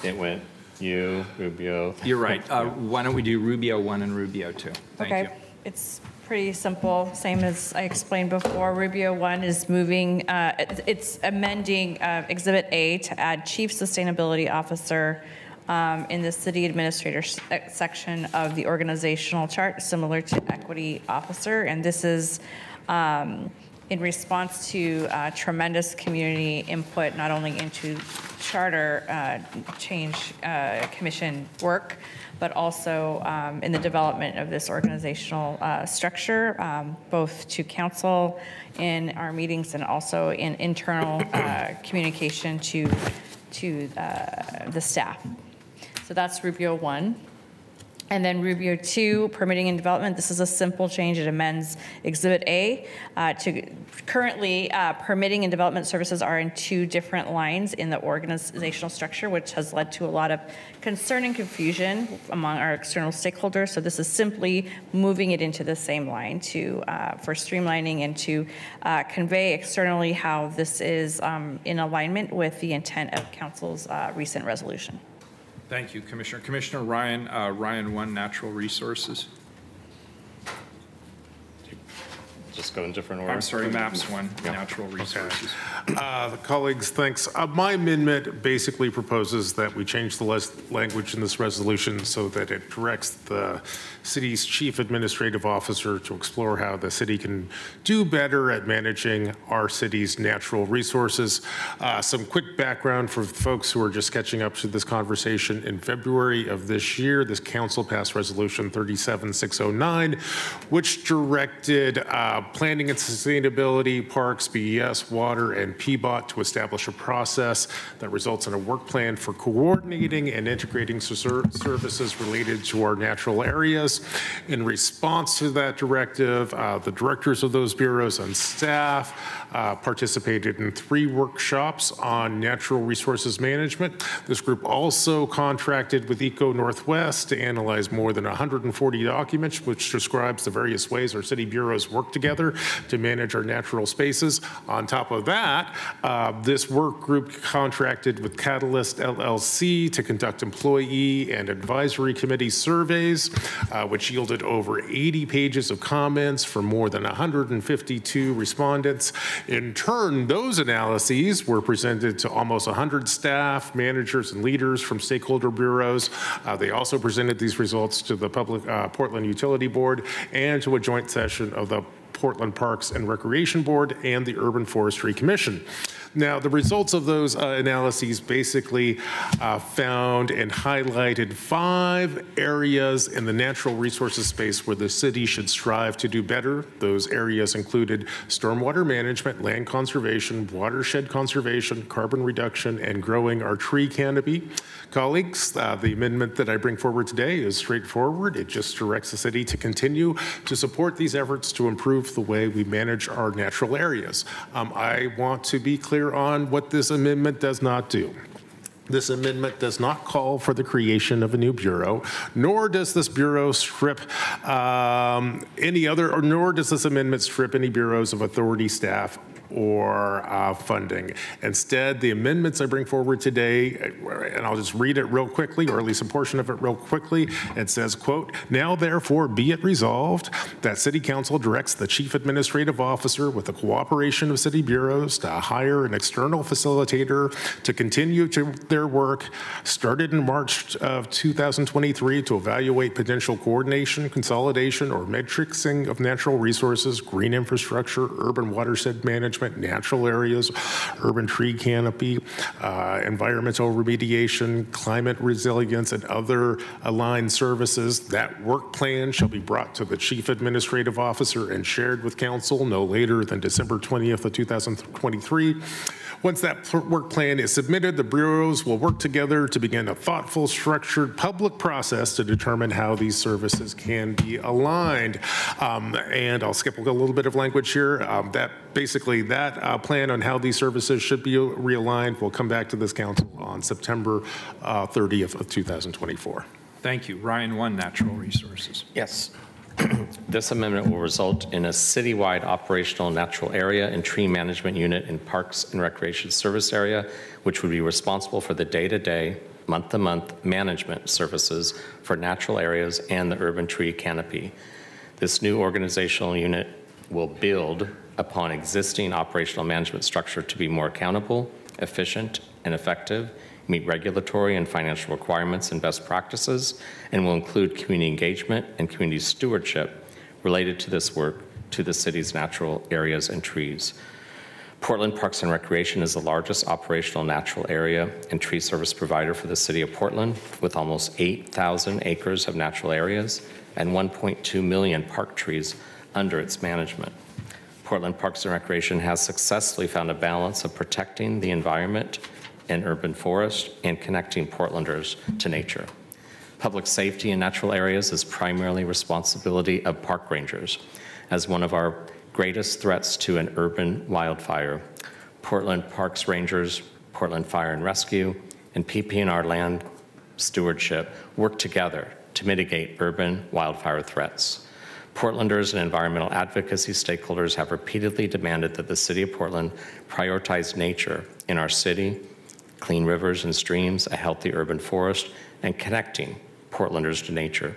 it went you, Rubio. You're right. Uh, Why don't we do Rubio one and Rubio two? Thank you. Okay, it's pretty simple, same as I explained before. Rubio 1 is moving, uh, it- it's amending uh, Exhibit A to add Chief Sustainability Officer um, in the city administrator uh, section of the organizational chart, similar to Equity Officer. And this is um, in response to uh, tremendous community input, not only into charter uh, change uh, commission work, but also um, in the development of this organizational uh, structure, um, both to council in our meetings and also in internal uh, communication to, to uh, the staff. So that's Rubio 1. And then Rubio 2, permitting and development, this is a simple change. It amends Exhibit A uh, to, currently, uh, permitting and development services are in two different lines in the organizational structure, which has led to a lot of concern and confusion among our external stakeholders. So this is simply moving it into the same line to, uh, for streamlining and to uh, convey externally how this is um, in alignment with the intent of council's uh, recent resolution. Thank you, Commissioner. Commissioner Ryan, uh, Ryan one, Natural Resources. Just go in different order? I'm sorry, Mapps one, Natural Resources. Uh, Colleagues, thanks. Uh, My amendment basically proposes that we change the les- language in this resolution so that it directs the city's chief administrative officer to explore how the city can do better at managing our city's natural resources. Uh, Some quick background for folks who are just catching up to this conversation. In February of this year, this council passed Resolution 37609, which directed uh, planning and sustainability, parks, BES, water, and PBOT to establish a process that results in a work plan for coordinating and integrating ser- services related to our natural areas. In response to that directive, uh, the directors of those bureaus and staff uh, participated in three workshops on natural resources management. This group also contracted with ECONorthwest to analyze more than 140 documents, which describes the various ways our city bureaus work together to manage our natural spaces. On top of that, uh, this work group contracted with Catalyst LLC to conduct employee and advisory committee surveys, uh, which yielded over 80 pages of comments from more than 152 respondents. In turn, those analyses were presented to almost 100 staff, managers, and leaders from stakeholder bureaus. Uh, They also presented these results to the public, uh, Portland Utility Board and to a joint session of the Portland Parks and Recreation Board and the Urban Forestry Commission. Now, the results of those uh, analyses basically uh, found and highlighted five areas in the natural resources space where the city should strive to do better. Those areas included stormwater management, land conservation, watershed conservation, carbon reduction, and growing our tree canopy. Colleagues, uh, the amendment that I bring forward today is straightforward. It just directs the city to continue to support these efforts to improve the way we manage our natural areas. Um, I want to be clear on what this amendment does not do. This amendment does not call for the creation of a new bureau, nor does this bureau strip um, any other, or nor does this amendment strip any bureaus of authority, staff, or uh, funding. Instead, the amendments I bring forward today, and I'll just read it real quickly, or at least a portion of it real quickly. It says, quote, "Now therefore be it resolved that City Council directs the Chief Administrative Officer with the cooperation of city bureaus to hire an external facilitator to continue to their work started in March of 2023 to evaluate potential coordination, consolidation, or matrixing of natural resources, green infrastructure, urban watershed management, natural areas, urban tree canopy, uh, environmental remediation, climate resilience, and other aligned services. That work plan shall be brought to the Chief Administrative Officer and shared with council no later than December 20th of 2023 Once that work plan is submitted, the bureaus will work together to begin a thoughtful, structured public process to determine how these services can be aligned. Um, And I'll skip a little bit of language here. Um, That, basically, that uh, plan on how these services should be realigned will come back to this council on September uh, 30th of 2024. Thank you. Ryan, one, Natural Resources. Yes. This amendment will result in a citywide operational natural area and tree management unit in Parks and Recreation Service Area, which would be responsible for the day-to-day, month-to-month management services for natural areas and the urban tree canopy. This new organizational unit will build upon existing operational management structure to be more accountable, efficient, and effective, meet regulatory and financial requirements and best practices, and will include community engagement and community stewardship related to this work to the city's natural areas and trees. Portland Parks and Recreation is the largest operational natural area and tree service provider for the city of Portland, with almost 8,000 acres of natural areas and 1.2 million park trees under its management. Portland Parks and Recreation has successfully found a balance of protecting the environment and urban forest and connecting Portlanders to nature. Public safety in natural areas is primarily responsibility of park rangers. As one of our greatest threats to an urban wildfire, Portland Parks Rangers, Portland Fire and Rescue, and PP&R Land Stewardship work together to mitigate urban wildfire threats. Portlanders and environmental advocacy stakeholders have repeatedly demanded that the City of Portland prioritize nature in our city clean rivers and streams, a healthy urban forest, and connecting Portlanders to nature.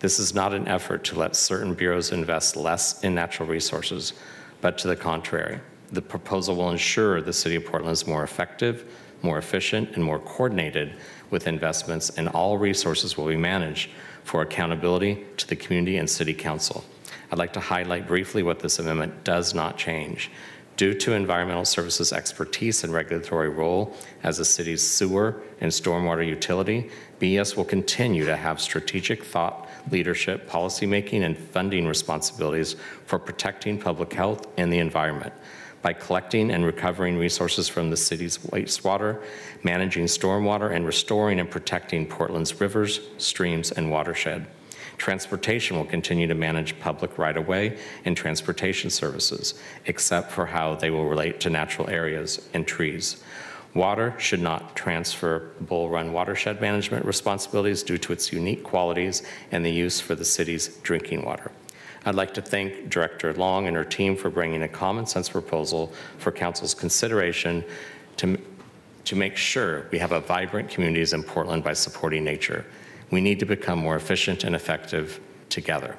This is not an effort to let certain bureaus invest less in natural resources, but to the contrary. The proposal will ensure the City of Portland is more effective, more efficient, and more coordinated with investments, and all resources will be managed for accountability to the community and City Council. I'd like to highlight briefly what this amendment does not change. Due to environmental services expertise and regulatory role as the city's sewer and stormwater utility, BES will continue to have strategic thought, leadership, policymaking, and funding responsibilities for protecting public health and the environment by collecting and recovering resources from the city's wastewater, managing stormwater, and restoring and protecting Portland's rivers, streams, and watershed. Transportation will continue to manage public right-of-way and transportation services, except for how they will relate to natural areas and trees. Water should not transfer Bull Run watershed management responsibilities due to its unique qualities and the use for the city's drinking water. I'd like to thank Director Long and her team for bringing a common sense proposal for Council's consideration to, to make sure we have a vibrant communities in Portland by supporting nature. We need to become more efficient and effective together.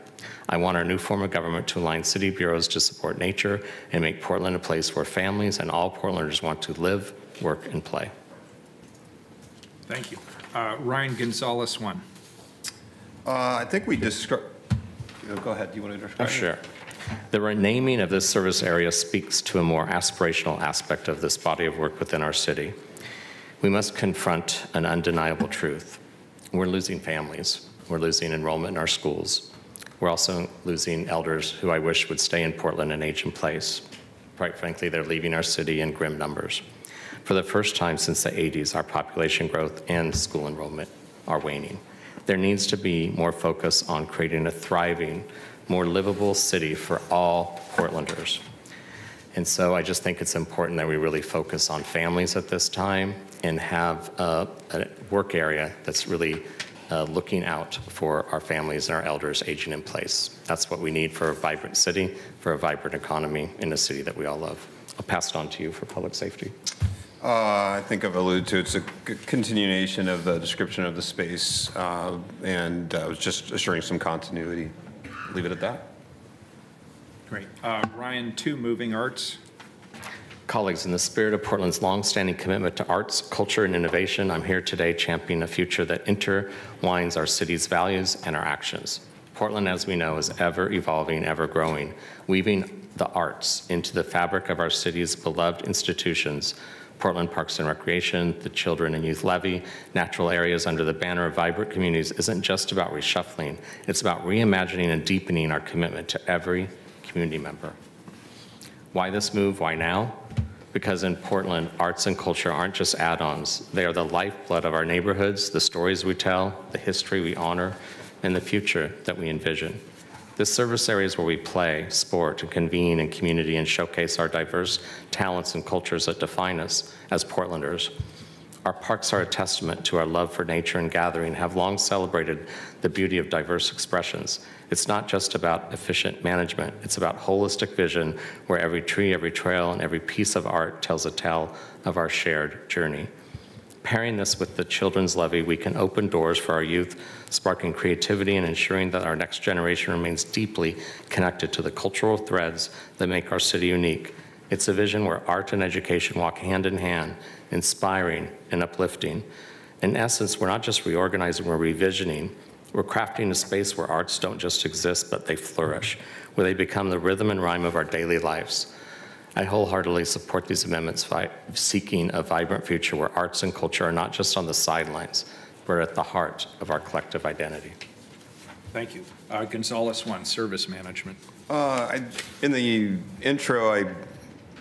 I want our new form of government to align city bureaus to support nature and make Portland a place where families and all Portlanders want to live, work, and play. Thank you. Uh, Ryan Gonzalez, one. Uh, I think we described, go ahead, do you want to Oh, describe? it? sure. The renaming of this service area speaks to a more aspirational aspect of this body of work within our city. We must confront an undeniable truth. We're losing families. We're losing enrollment in our schools. We're also losing elders who I wish would stay in Portland and age in place. Quite frankly, they're leaving our city in grim numbers. For the first time since the 80s, our population growth and school enrollment are waning. There needs to be more focus on creating a thriving, more livable city for all Portlanders. And so I just think it's important that we really focus on families at this time and have a, work area that's really uh, looking out for our families and our elders aging in place. That's what we need for a vibrant city, for a vibrant economy in a city that we all love. I'll pass it on to you for public safety. Uh, I think I've alluded to, it's a continuation of the description of the space, uh, and I was just assuring some continuity. Leave it at that. Great. Uh, Ryan, two, Moving Arts. Colleagues, in the spirit of Portland's longstanding commitment to arts, culture, and innovation, I'm here today championing a future that intertwines our city's values and our actions. Portland, as we know, is ever evolving, ever growing, weaving the arts into the fabric of our city's beloved institutions Portland Parks and Recreation, the Children and Youth Levy, natural areas under the banner of vibrant communities isn't just about reshuffling, it's about reimagining and deepening our commitment to every community member. Why this move? Why now? Because in Portland, arts and culture aren't just add-ons. They are the lifeblood of our neighborhoods, the stories we tell, the history we honor, and the future that we envision. This service area is where we play, sport, and convene in community and showcase our diverse talents and cultures that define us as Portlanders. Our parks are a testament to our love for nature and gathering, have long celebrated the beauty of diverse expressions. It's not just about efficient management, it's about holistic vision where every tree, every trail, and every piece of art tells a tale of our shared journey. Pairing this with the Children's Levy, we can open doors for our youth, sparking creativity and ensuring that our next generation remains deeply connected to the cultural threads that make our city unique. It's a vision where art and education walk hand in hand, inspiring and uplifting. In essence, we're not just reorganizing, we're revisioning. We're crafting a space where arts don't just exist, but they flourish, where they become the rhythm and rhyme of our daily lives. I wholeheartedly support these amendments vi- seeking a vibrant future where arts and culture are not just on the sidelines, but at the heart of our collective identity. Thank you. Uh, Gonzalez one, service management. Uh, I- In the intro, I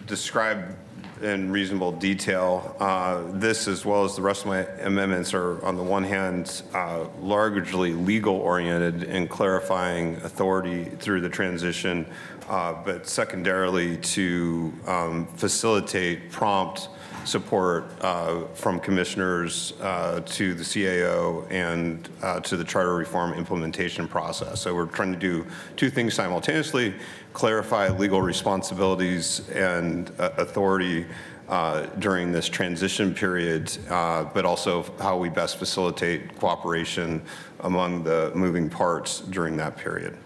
described in reasonable detail. uh, This, as well as the rest of my amendments, are, on the one hand, uh, largely legal-oriented in clarifying authority through the transition, uh, but secondarily to um, facilitate prompt support uh, from commissioners uh, to the CAO and uh, to the charter reform implementation process. So we're trying to do two things simultaneously, clarify legal responsibilities and uh, authority uh, during this transition period, uh, but also how we best facilitate cooperation among the moving parts during that period.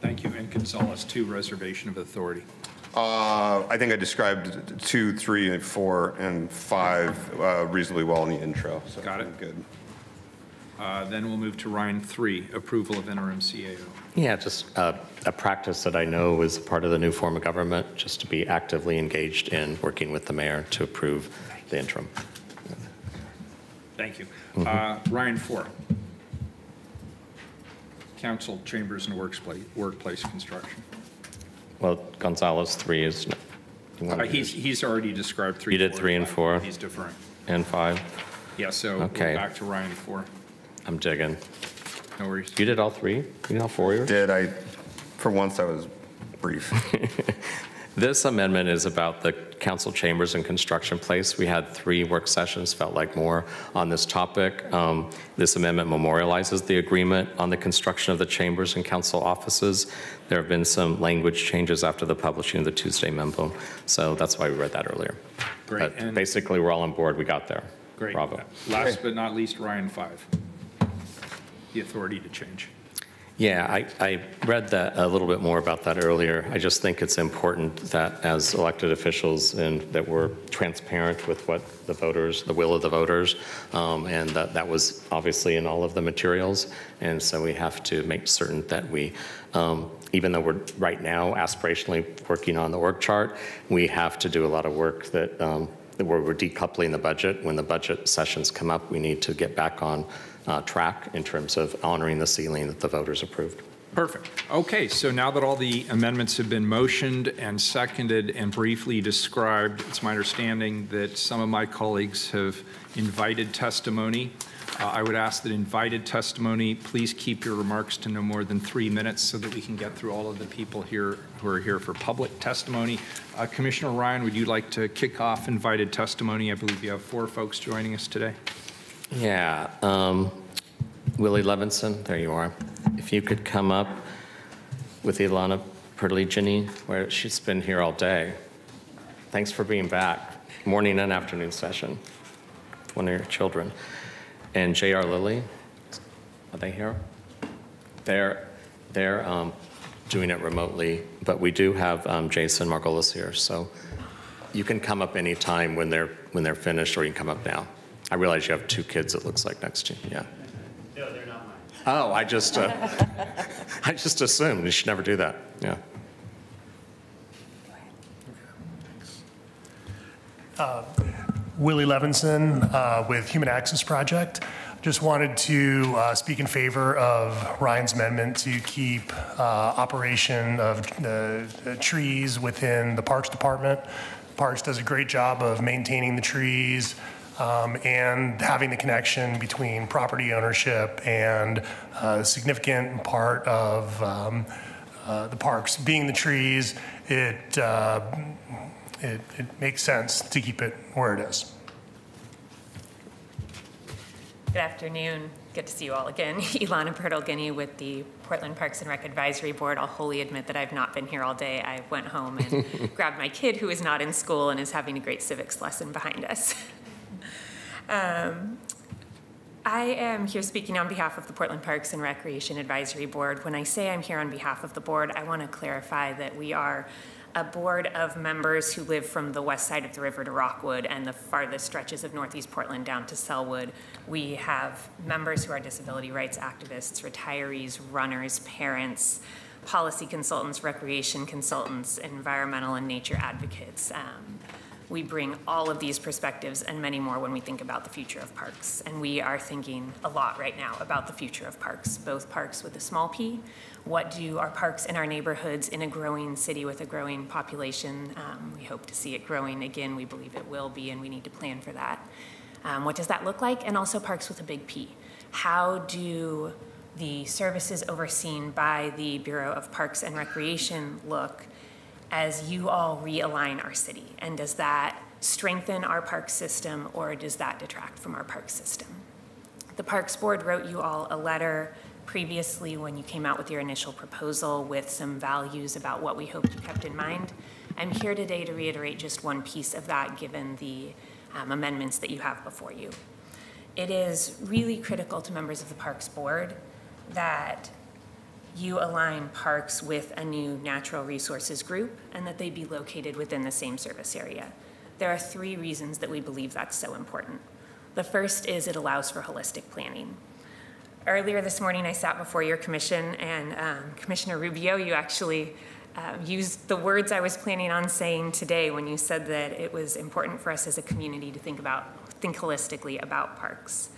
Thank you. And Gonzalez two, reservation of authority. Uh, I think I described two, three, and four, and five uh, reasonably well in the intro. so Got it. I'm Good. Uh, Then we'll move to Ryan three, approval of interim CAO. Yeah, just uh, a practice that I know is part of the new form of government, just to be actively engaged in working with the mayor to approve the interim. Thank you. Uh, Ryan four. Council chambers and workplace, workplace construction. Well, Gonzalez, three is, Uh, He's, he's already described three. You did four, three and five. four? He's different. and five? Yeah, so we're Okay. back to Ryan four. I'm digging. No worries. You did all three? You did all four of yours? Did I, for once, I was brief. This amendment is about the council chambers and construction place. We had three work sessions, felt like more on this topic. Um, This amendment memorializes the agreement on the construction of the chambers and council offices. There have been some language changes after the publishing of the Tuesday memo, so that's why we read that earlier. Great, But and- basically, we're all on board, we got there. Great. Bravo. Last but not least, Ryan five. The authority to change. Yeah, I, I read that, a little bit more about that earlier. I just think it's important that as elected officials and that we're transparent with what the voters, the will of the voters, um, and that, that was obviously in all of the materials. And so we have to make certain that we, um, even though we're right now aspirationally working on the org chart, we have to do a lot of work that, um, we're decoupling the budget. When the budget sessions come up, we need to get back on uh, track in terms of honoring the ceiling that the voters approved. Perfect. Okay, so now that all the amendments have been motioned and seconded and briefly described, it's my understanding that some of my colleagues have invited testimony. Uh, I would ask that invited testimony, please keep your remarks to no more than three minutes so that we can get through all of the people here who are here for public testimony. Uh, Commissioner Ryan, would you like to kick off invited testimony? I believe you have four folks joining us today. Yeah, um, Willie Levenson, there you are. If you could come up with Ilana Perligini, where she's been here all day. Thanks for being back, morning and afternoon session, one of your children. And J.R. Lilly, are they here? They're, they're um, doing it remotely, but we do have um, Jason Margolis here, so you can come up anytime when they're, when they're finished, or you can come up now. I realize you have two kids, it looks like, next to you, yeah. No, they're not mine. Oh, I just, uh, I just assumed, you should never do that, yeah. Willie Levenson uh, with Human Access Project. Just wanted to uh, speak in favor of Ryan's amendment to keep uh, operation of uh, trees within the Parks Department, Parks does a great job of maintaining the trees um, and having the connection between property ownership and a significant part of um, uh, the parks being the trees. It, uh, it, it makes sense to keep it where it is. Good afternoon. Good to see you all again. Ilana Pertolgini with the Portland Parks and Rec Advisory Board. I'll wholly admit that I've not been here all day. I went home and grabbed my kid who is not in school and is having a great civics lesson behind us. um, I am here speaking on behalf of the Portland Parks and Recreation Advisory Board. When I say I'm here on behalf of the board, I want to clarify that we are a board of members who live from the west side of the river to Rockwood and the farthest stretches of northeast Portland down to Sellwood. We have members who are disability rights activists, retirees, runners, parents, policy consultants, recreation consultants, environmental and nature advocates. Um, we bring all of these perspectives and many more when we think about the future of parks. And we are thinking a lot right now about the future of parks, both parks with a small p. What do our parks in our neighborhoods in a growing city with a growing population? Um, we hope to see it growing again. We believe it will be, and we need to plan for that. Um, what does that look like? And also parks with a big P. How do the services overseen by the Bureau of Parks and Recreation look as you all realign our city? And does that strengthen our park system or does that detract from our park system? The Parks Board wrote you all a letter previously when you came out with your initial proposal with some values about what we hoped you kept in mind. I'm here today to reiterate just one piece of that given the um, amendments that you have before you. It is really critical to members of the Parks Board that you align parks with a new natural resources group and that they be located within the same service area. There are three reasons that we believe that's so important. The first is it allows for holistic planning. Earlier this morning, I sat before your commission, and um, Commissioner Rubio, you actually uh, used the words I was planning on saying today when you said that it was important for us as a community to think about, think holistically about parks.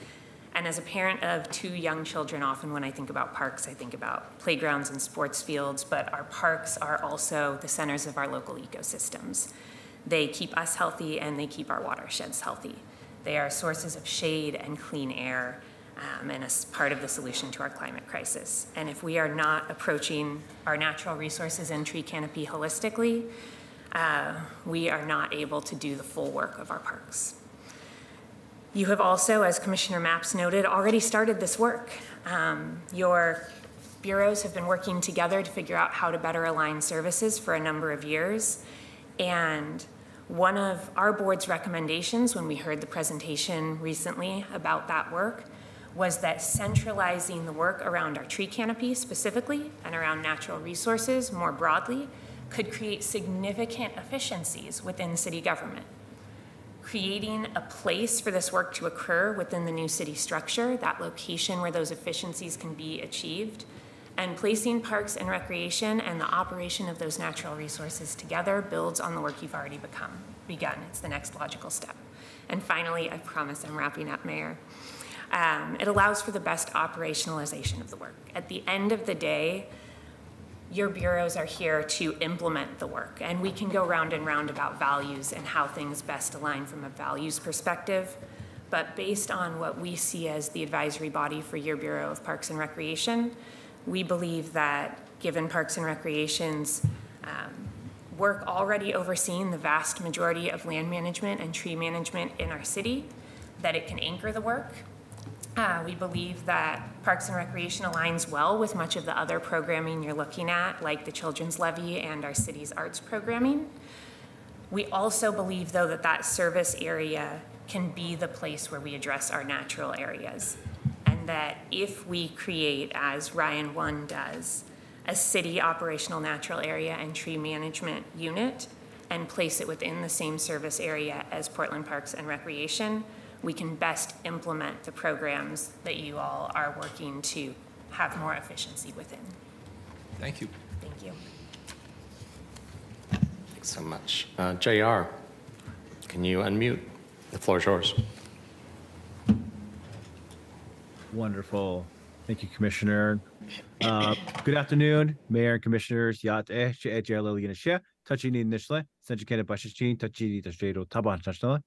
And as a parent of two young children, often when I think about parks, I think about playgrounds and sports fields, but our parks are also the centers of our local ecosystems. They keep us healthy and they keep our watersheds healthy. They are sources of shade and clean air um, and as part of the solution to our climate crisis. And if we are not approaching our natural resources and tree canopy holistically, uh, we are not able to do the full work of our parks. You have also, as Commissioner Mapps noted, already started this work. Um, your bureaus have been working together to figure out how to better align services for a number of years. And one of our board's recommendations when we heard the presentation recently about that work was that centralizing the work around our tree canopy specifically and around natural resources more broadly could create significant efficiencies within city government. Creating a place for this work to occur within the new city structure, that location where those efficiencies can be achieved, and placing parks and recreation and the operation of those natural resources together builds on the work you've already become, begun. It's the next logical step. And finally, I promise I'm wrapping up, Mayor. Um, it allows for the best operationalization of the work. At the end of the day, your bureaus are here to implement the work, and we can go round and round about values and how things best align from a values perspective. But based on what we see as the advisory body for your Bureau of Parks and Recreation, we believe that given Parks and Recreation's um, work already overseeing the vast majority of land management and tree management in our city, that it can anchor the work uh, we believe that Parks and Recreation aligns well with much of the other programming you're looking at, like the Children's Levy and our city's arts programming. We also believe, though, that that service area can be the place where we address our natural areas. And that if we create, as Ryan 1 does, a city operational natural area and tree management unit and place it within the same service area as Portland Parks and Recreation, we can best implement the programs that you all are working to have more efficiency within. Thank you. Thank you. Thanks so much. Uh, JR, can you unmute? The floor is yours. Wonderful. Thank you, Commissioner. Uh, good afternoon, Mayor and Commissioners. Yat eh, she jia lili yin xie, touching Nishle, Senjiketa Bashichin, Tachi Tashredo Taban Tashnala.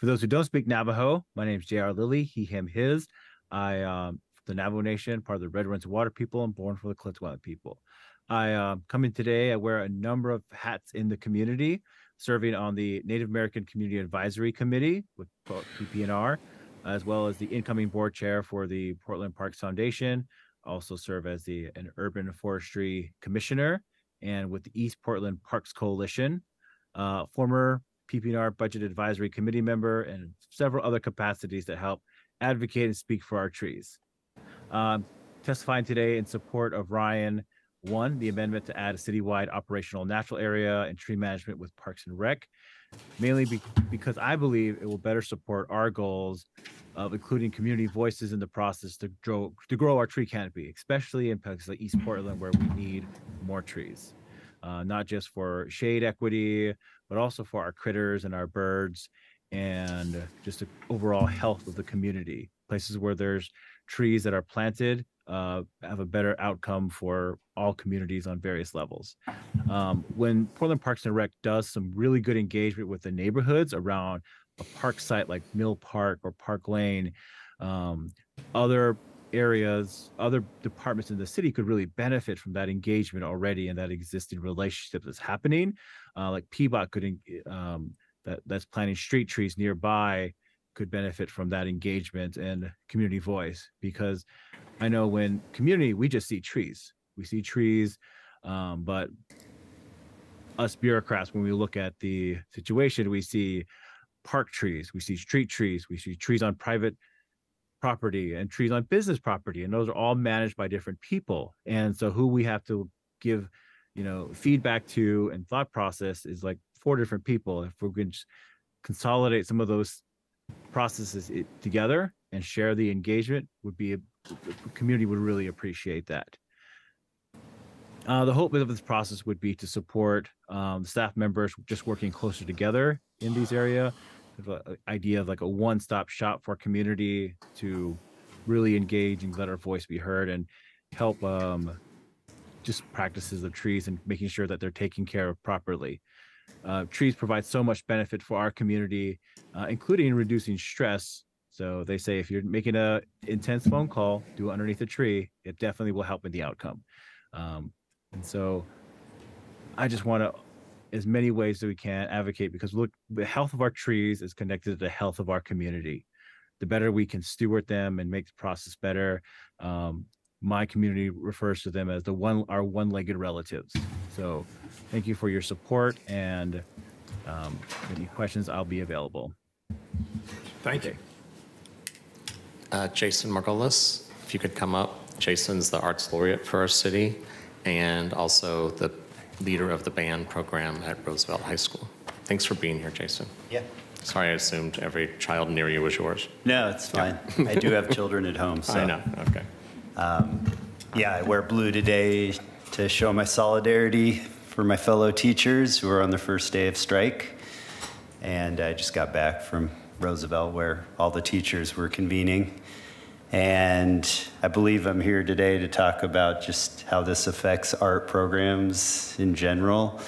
For those who don't speak Navajo, my name is J.R. Lilly, he, him, his. I, um, the Navajo Nation, part of the Red Runs Water people, and born for the Clintwell people. I um, come in today. I wear a number of hats in the community, serving on the Native American Community Advisory Committee with PP&R, as well as the incoming board chair for the Portland Parks Foundation. Also serve as the an urban forestry commissioner and with the East Portland Parks Coalition, uh, former PP&R Budget Advisory Committee member, and several other capacities that help advocate and speak for our trees. Um, testifying today in support of Ryan one, the amendment to add a citywide operational natural area and tree management with Parks and Rec, mainly be- because I believe it will better support our goals of including community voices in the process to grow to grow our tree canopy, especially in places like East Portland where we need more trees, uh, not just for shade equity, but also for our critters and our birds, and just the overall health of the community. Places where there's trees that are planted uh, have a better outcome for all communities on various levels. Um, when Portland Parks and Rec does some really good engagement with the neighborhoods around a park site like Mill Park or Park Lane, um, other areas, other departments in the city could really benefit from that engagement already and that existing relationship that's happening. Uh, like PBOT could, um, that, that's planting street trees nearby could benefit from that engagement and community voice because I know when community, we just see trees. We see trees, um, but us bureaucrats, when we look at the situation, we see park trees, we see street trees, we see trees on private property and trees on business property, and those are all managed by different people. And so, who we have to give, you know, feedback to and thought process is like four different people. If we can consolidate some of those processes together and share the engagement, would be a, community would really appreciate that. Uh, the hope of this process would be to support um, staff members just working closer together in these area. The idea of like a one-stop shop for community to really engage and let our voice be heard and help um, just practices of trees and making sure that they're taken care of properly. Uh, trees provide so much benefit for our community, uh, including reducing stress. So they say if you're making a intense phone call, do it underneath a tree. It definitely will help in the outcome. Um, and so I just want to, as many ways that we can, advocate because look, the health of our trees is connected to the health of our community. The better we can steward them and make the process better, um, my community refers to them as the one our one-legged relatives. So, thank you for your support and um, any questions. I'll be available. Thank you. Uh, Jason Margolis, if you could come up. Jason's the arts laureate for our city and also the leader of the band program at Roosevelt High School. Thanks for being here, Jason. Yeah. Sorry, I assumed every child near you was yours. No, it's fine. I do have children at home, so. I know. Okay. Um, yeah, I wear blue today to show my solidarity for my fellow teachers who are on the first day of strike. And I just got back from Roosevelt where all the teachers were convening. And I believe I'm here today to talk about just how this affects art programs in general.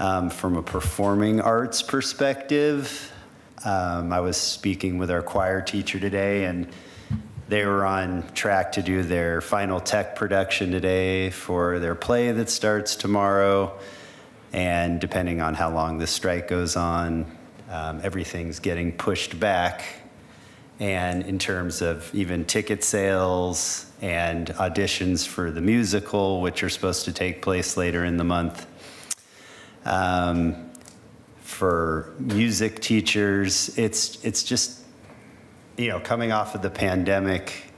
Um, from a performing arts perspective, um, I was speaking with our choir teacher today, and they were on track to do their final tech production today for their play that starts tomorrow. And depending on how long the strike goes on, um, everything's getting pushed back. And in terms of even ticket sales and auditions for the musical, which are supposed to take place later in the month. Um, for music teachers, it's, it's just you know, coming off of the pandemic,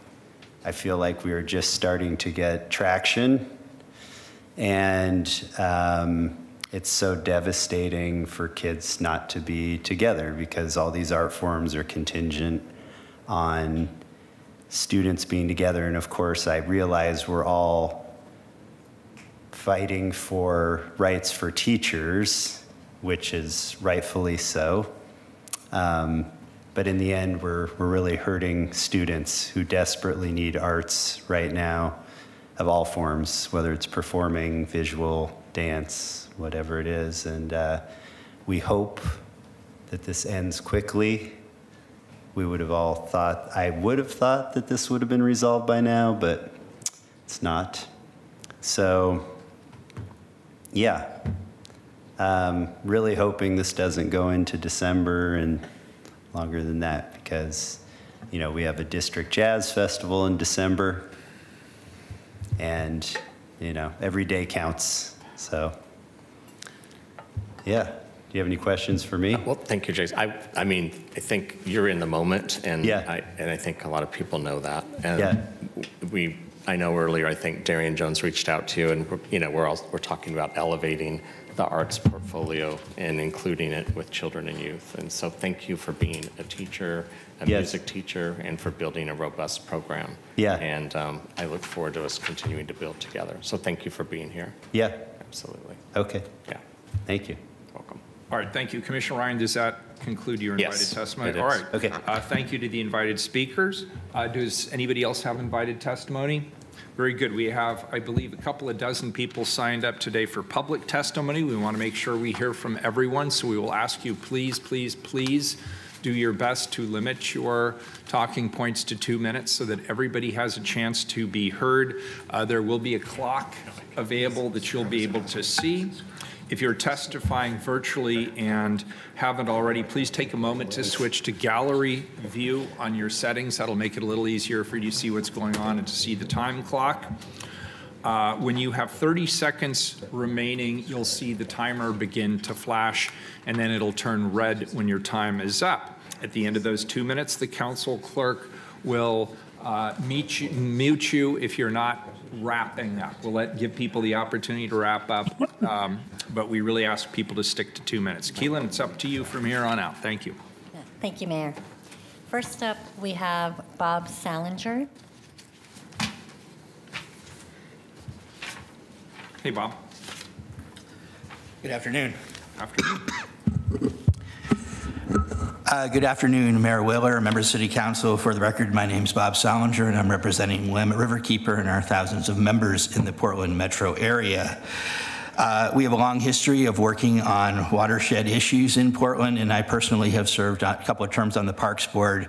I feel like we are just starting to get traction. And um, it's so devastating for kids not to be together because all these art forms are contingent on students being together. And of course, I realize we're all fighting for rights for teachers, which is rightfully so. Um, but in the end, we're, we're really hurting students who desperately need arts right now of all forms, whether it's performing, visual, dance, whatever it is. And uh, we hope that this ends quickly. We would have all thought, I would have thought that this would have been resolved by now, but it's not. So, yeah, um, really hoping this doesn't go into December and longer than that because, you know, we have a district jazz festival in December and, you know, every day counts. So, yeah. Do you have any questions for me? Well, thank you, Jason. I, I mean, I think you're in the moment, and Yeah. I, and I think a lot of people know that. And Yeah. we, I know earlier, I think Darian Jones reached out to you, and, we're- you know, we're all, we're talking about elevating the arts portfolio and including it with children and youth. And so thank you for being a teacher, a Yes. music teacher, and for building a robust program. Yeah. And um, I look forward to us continuing to build together. So thank you for being here. Yeah. Absolutely. Okay. Yeah. Thank you. All right, thank you. Commissioner Ryan, does that conclude your invited Yes, testimony? All right. Okay. Uh, Thank you to the invited speakers. Uh, Does anybody else have invited testimony? Very good. We have, I believe, a couple of dozen people signed up today for public testimony. We want to make sure we hear from everyone, so we will ask you, please, please, please do your best to limit your talking points to two minutes so that everybody has a chance to be heard. Uh, There will be a clock available that you'll be able to see. If you're testifying virtually and haven't already, please take a moment to switch to gallery view on your settings. That'll make it a little easier for you to see what's going on and to see the time clock. Uh, When you have 30 seconds remaining, you'll see the timer begin to flash, and then it'll turn red when your time is up. At the end of those two minutes, the council clerk will uh, you- mute you if you're not wrapping up. We'll let, give people the opportunity to wrap up, um, but we really ask people to stick to two minutes. Keelan, it's up to you from here on out. Thank you. Thank you, Mayor. First up, we have Bob Sallinger. Hey, Bob. Good afternoon. Afternoon. Uh, Good afternoon, Mayor Wheeler, members of City Council. For the record, my name is Bob Sallinger, and I'm representing Willamette Riverkeeper and our thousands of members in the Portland metro area. Uh, We have a long history of working on watershed issues in Portland, and I personally have served a couple of terms on the Parks Board,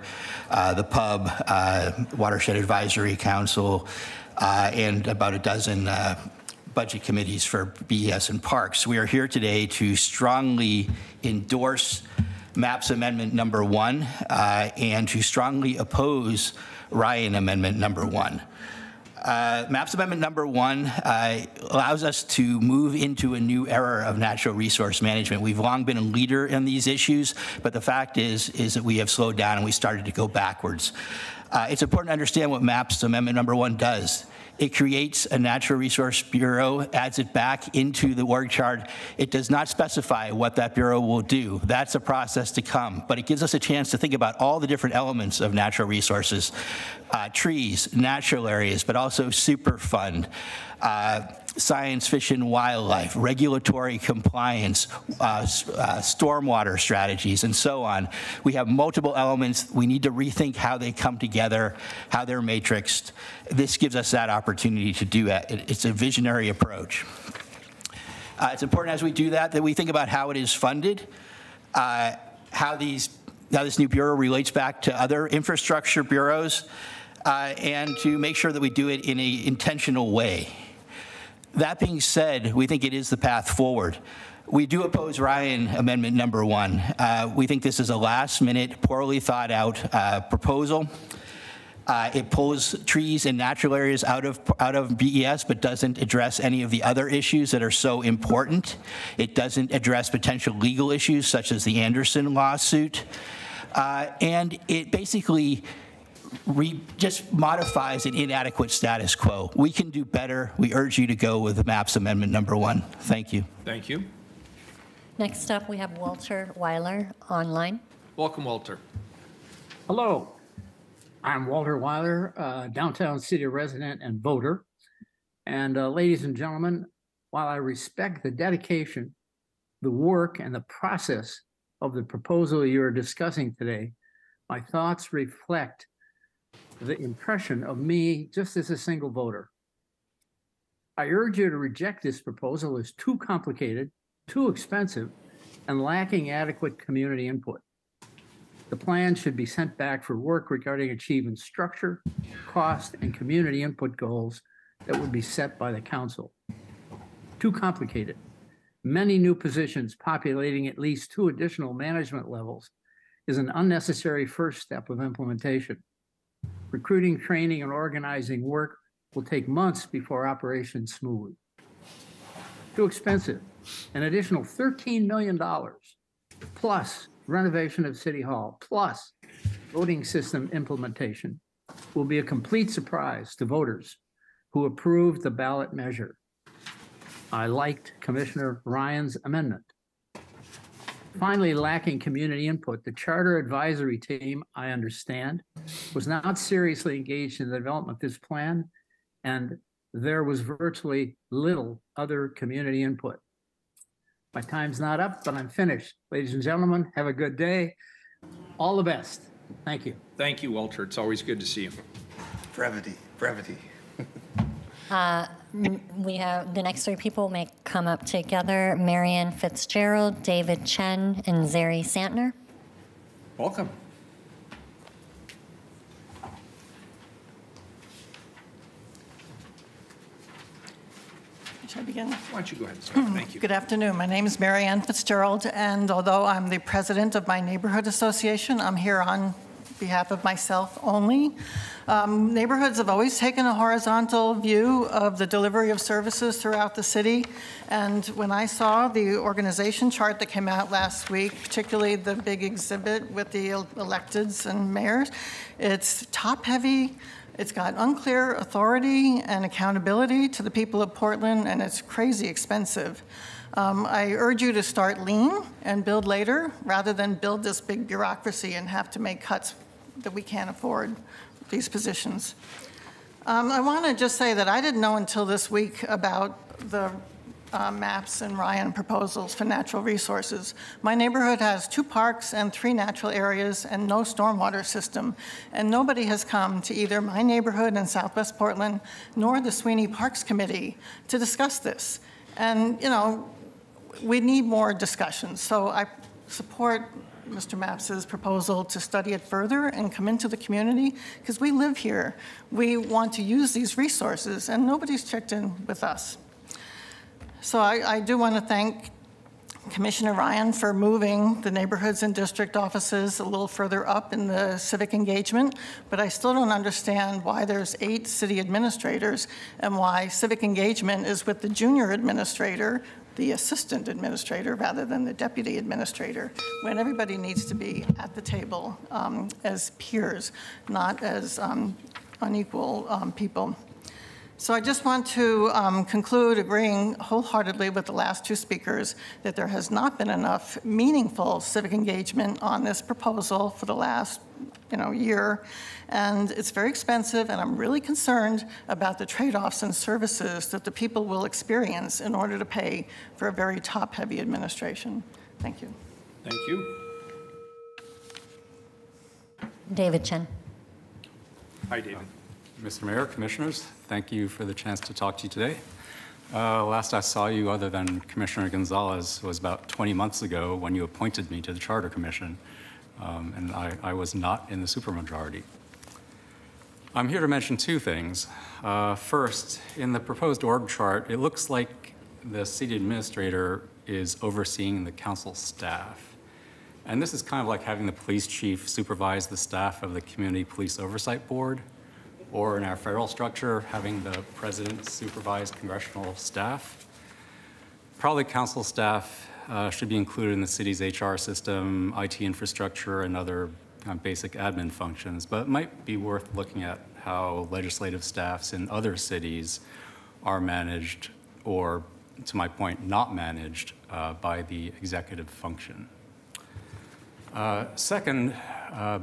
uh, the Pub, uh, Watershed Advisory Council, uh, and about a dozen uh, budget committees for BES and Parks. We are here today to strongly endorse Mapps Amendment Number One and to strongly oppose Ryan Amendment Number One. Uh, Mapps Amendment Number One uh, allows us to move into a new era of natural resource management. We've long been a leader in these issues, but the fact is, is that we have slowed down and we started to go backwards. Uh, it's important to understand what Mapps Amendment Number One does. It creates a natural resource bureau, adds it back into the org chart. It does not specify what that bureau will do. That's a process to come, but it gives us a chance to think about all the different elements of natural resources, uh, trees, natural areas, but also Superfund, uh, science, fish, and wildlife, regulatory compliance, uh, uh, stormwater strategies, and so on. We have multiple elements. We need to rethink how they come together, how they're matrixed. This gives us that opportunity to do that. It- It's a visionary approach. Uh, It's important as we do that, that we think about how it is funded, uh, how these, how this new bureau relates back to other infrastructure bureaus, uh, and to make sure that we do it in an intentional way. That being said, we think it is the path forward. We do oppose Ryan Amendment Number One. Uh, We think this is a last-minute, poorly thought-out uh, proposal. Uh, It pulls trees and natural areas out of, out of BES, but doesn't address any of the other issues that are so important. It doesn't address potential legal issues such as the Anderson lawsuit. Uh, And it basically re, just modifies an inadequate status quo. We can do better. We urge you to go with the Mapps Amendment Number One. Thank you. Thank you. Next up, we have Walter Weiler online. Welcome, Walter. Hello, I'm Walter Weiler, uh, downtown city resident and voter. And uh, ladies and gentlemen, while I respect the dedication, the work, and the process of the proposal you're discussing today, my thoughts reflect the impression of me just as a single voter. I urge you to reject this proposal as too complicated, too expensive, and lacking adequate community input. The plan should be sent back for work regarding achieving structure, cost, and community input goals that would be set by the council. Too complicated. Many new positions populating at least two additional management levels is an unnecessary first step of implementation. Recruiting, training, and organizing work will take months before operations smooth. Too expensive. An additional $13 million plus renovation of City Hall, plus voting system implementation will be a complete surprise to voters who approved the ballot measure. I liked Commissioner Ryan's amendment. Finally, lacking community input, the Charter Advisory Team, I understand, was not seriously engaged in the development of this plan, and there was virtually little other community input. My time's not up, but I'm finished. Ladies and gentlemen, have a good day. All the best. Thank you. Thank you, Walter. It's always good to see you. Brevity, brevity. Uh, We have, the next three people may come up together, Marianne Fitzgerald, David Chen, and Zari Santner. Welcome. Should I begin? Why don't you go ahead and start? Thank you. Good afternoon. My name is Marianne Fitzgerald, and although I'm the president of my neighborhood association, I'm here on behalf of myself only. Um, Neighborhoods have always taken a horizontal view of the delivery of services throughout the city, and when I saw the organization chart that came out last week, particularly the big exhibit with the electeds and mayors, it's top-heavy, it's got unclear authority and accountability to the people of Portland, and it's crazy expensive. Um, I urge you to start lean and build later, rather than build this big bureaucracy and have to make cuts that we can't afford these positions. Um, I want to just say that I didn't know until this week about the uh, Mapps and Ryan proposals for natural resources. My neighborhood has two parks and three natural areas and no stormwater system. And nobody has come to either my neighborhood in Southwest Portland nor the SWNI Parks Committee to discuss this. And, you know, we need more discussions. So I support Mr. Mapps's proposal to study it further and come into the community because we live here. We want to use these resources and nobody's checked in with us. So I, I do want to thank Commissioner Ryan for moving the neighborhoods and district offices a little further up in the civic engagement, but I still don't understand why there's eight city administrators and why civic engagement is with the junior administrator, the assistant administrator, rather than the deputy administrator, when everybody needs to be at the table um, as peers, not as um, unequal um, people. So I just want to um, conclude agreeing wholeheartedly with the last two speakers that there has not been enough meaningful civic engagement on this proposal for the last you know, year. And it's very expensive, and I'm really concerned about the trade-offs and services that the people will experience in order to pay for a very top-heavy administration. Thank you. Thank you. David Chen. Hi, David. Mr. Mayor, Commissioners, thank you for the chance to talk to you today. Uh, last I saw you, other than Commissioner Gonzalez, was about 20 months ago when you appointed me to the Charter Commission, um, and I, I, was not in the supermajority. I'm here to mention two things. Uh, first, in the proposed org chart, it looks like the city administrator is overseeing the council staff. And this is kind of like having the police chief supervise the staff of the Community Police Oversight Board or in our federal structure, having the president supervise congressional staff. Probably council staff uh, should be included in the city's HR system, IT infrastructure, and other uh, basic admin functions, but it might be worth looking at how legislative staffs in other cities are managed, or to my point, not managed uh, by the executive function. Uh, second, uh,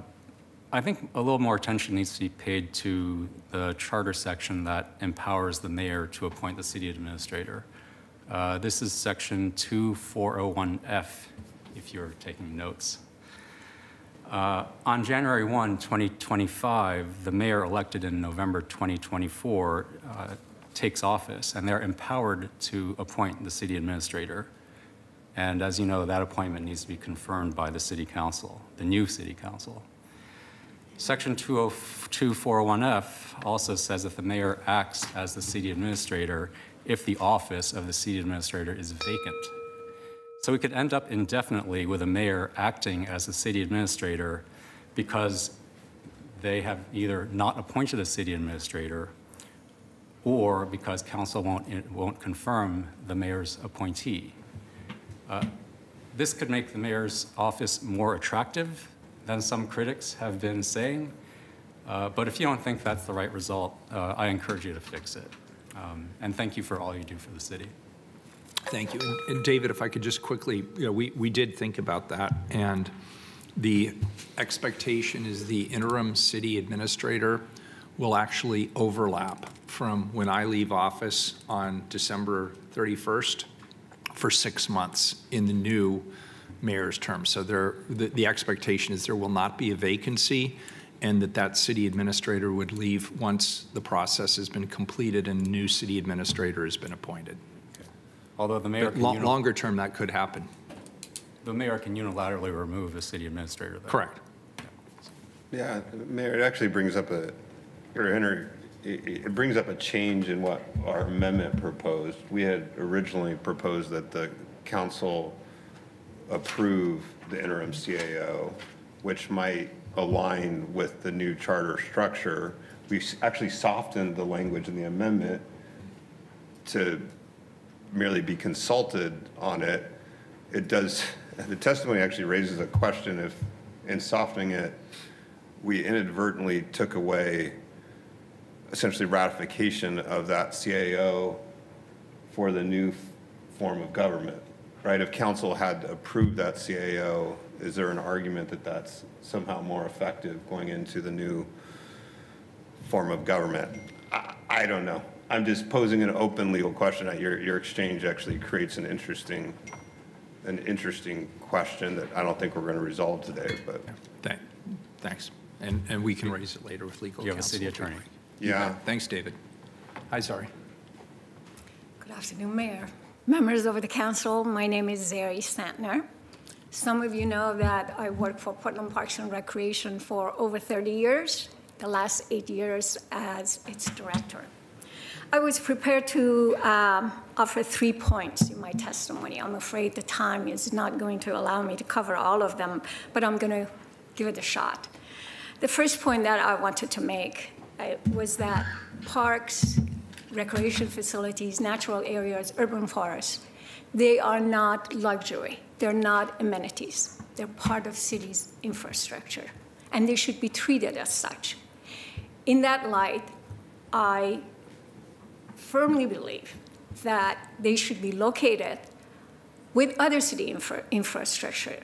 I think a little more attention needs to be paid to the charter section that empowers the mayor to appoint the city administrator. Uh, this is section 2401F, if you're taking notes. Uh, on January 1, 2025, the mayor elected in November 2024 uh, takes office, and they're empowered to appoint the city administrator. And as you know, that appointment needs to be confirmed by the city council, the new city council. Section 20401F also says that the mayor acts as the city administrator if the office of the city administrator is vacant. So we could end up indefinitely with a mayor acting as the city administrator because they have either not appointed a city administrator or because council won't, won't confirm the mayor's appointee. Uh, This could make the mayor's office more attractive than some critics have been saying. Uh, But if you don't think that's the right result, uh, I encourage you to fix it. Um, And thank you for all you do for the city. Thank you. And- And David, if I could just quickly, you know, we, we did think about that, and the expectation is the interim city administrator will actually overlap from when I leave office on December 31st for six months in the new mayor's term. So there, the, the expectation is there will not be a vacancy, and that that city administrator would leave once the process has been completed and a new city administrator has been appointed. Although the mayor But can lo- Longer term, that could happen. the mayor can unilaterally remove the city administrator. though. Correct. Yeah, Mayor, it actually brings up a, or Henry, it, it brings up a change in what our amendment proposed. We had originally proposed that the council approve the interim CAO, which might align with the new charter structure. We actually softened the language in the amendment to merely be consulted on it. It does, the testimony actually raises a question if, in softening it, we inadvertently took away essentially ratification of that CAO for the new form of government, right? If council had approved that CAO, is there an argument that that's somehow more effective going into the new form of government? I, I don't know. I'm just posing an open legal question. Your, your exchange actually creates an interesting, an interesting question that I don't think we're going to resolve today, but. Thank- Thanks. And, and we can raise it later with legal counsel. You have a city attorney. like. Yeah. Thanks, David. Hi, sorry. Good afternoon, Mayor. Members of the council, my name is Zari Santner. Some of you know that I worked for Portland Parks and Recreation for over 30 years, the last eight years as its director. I was prepared to um, offer three points in my testimony. I'm afraid the time is not going to allow me to cover all of them, but I'm going to give it a shot. The first point that I wanted to make uh, was that parks, recreation facilities, natural areas, urban forests, they are not luxury. They're not amenities. They're part of cities' infrastructure, and they should be treated as such. In that light, I firmly believe that they should be located with other city infra- infrastructure.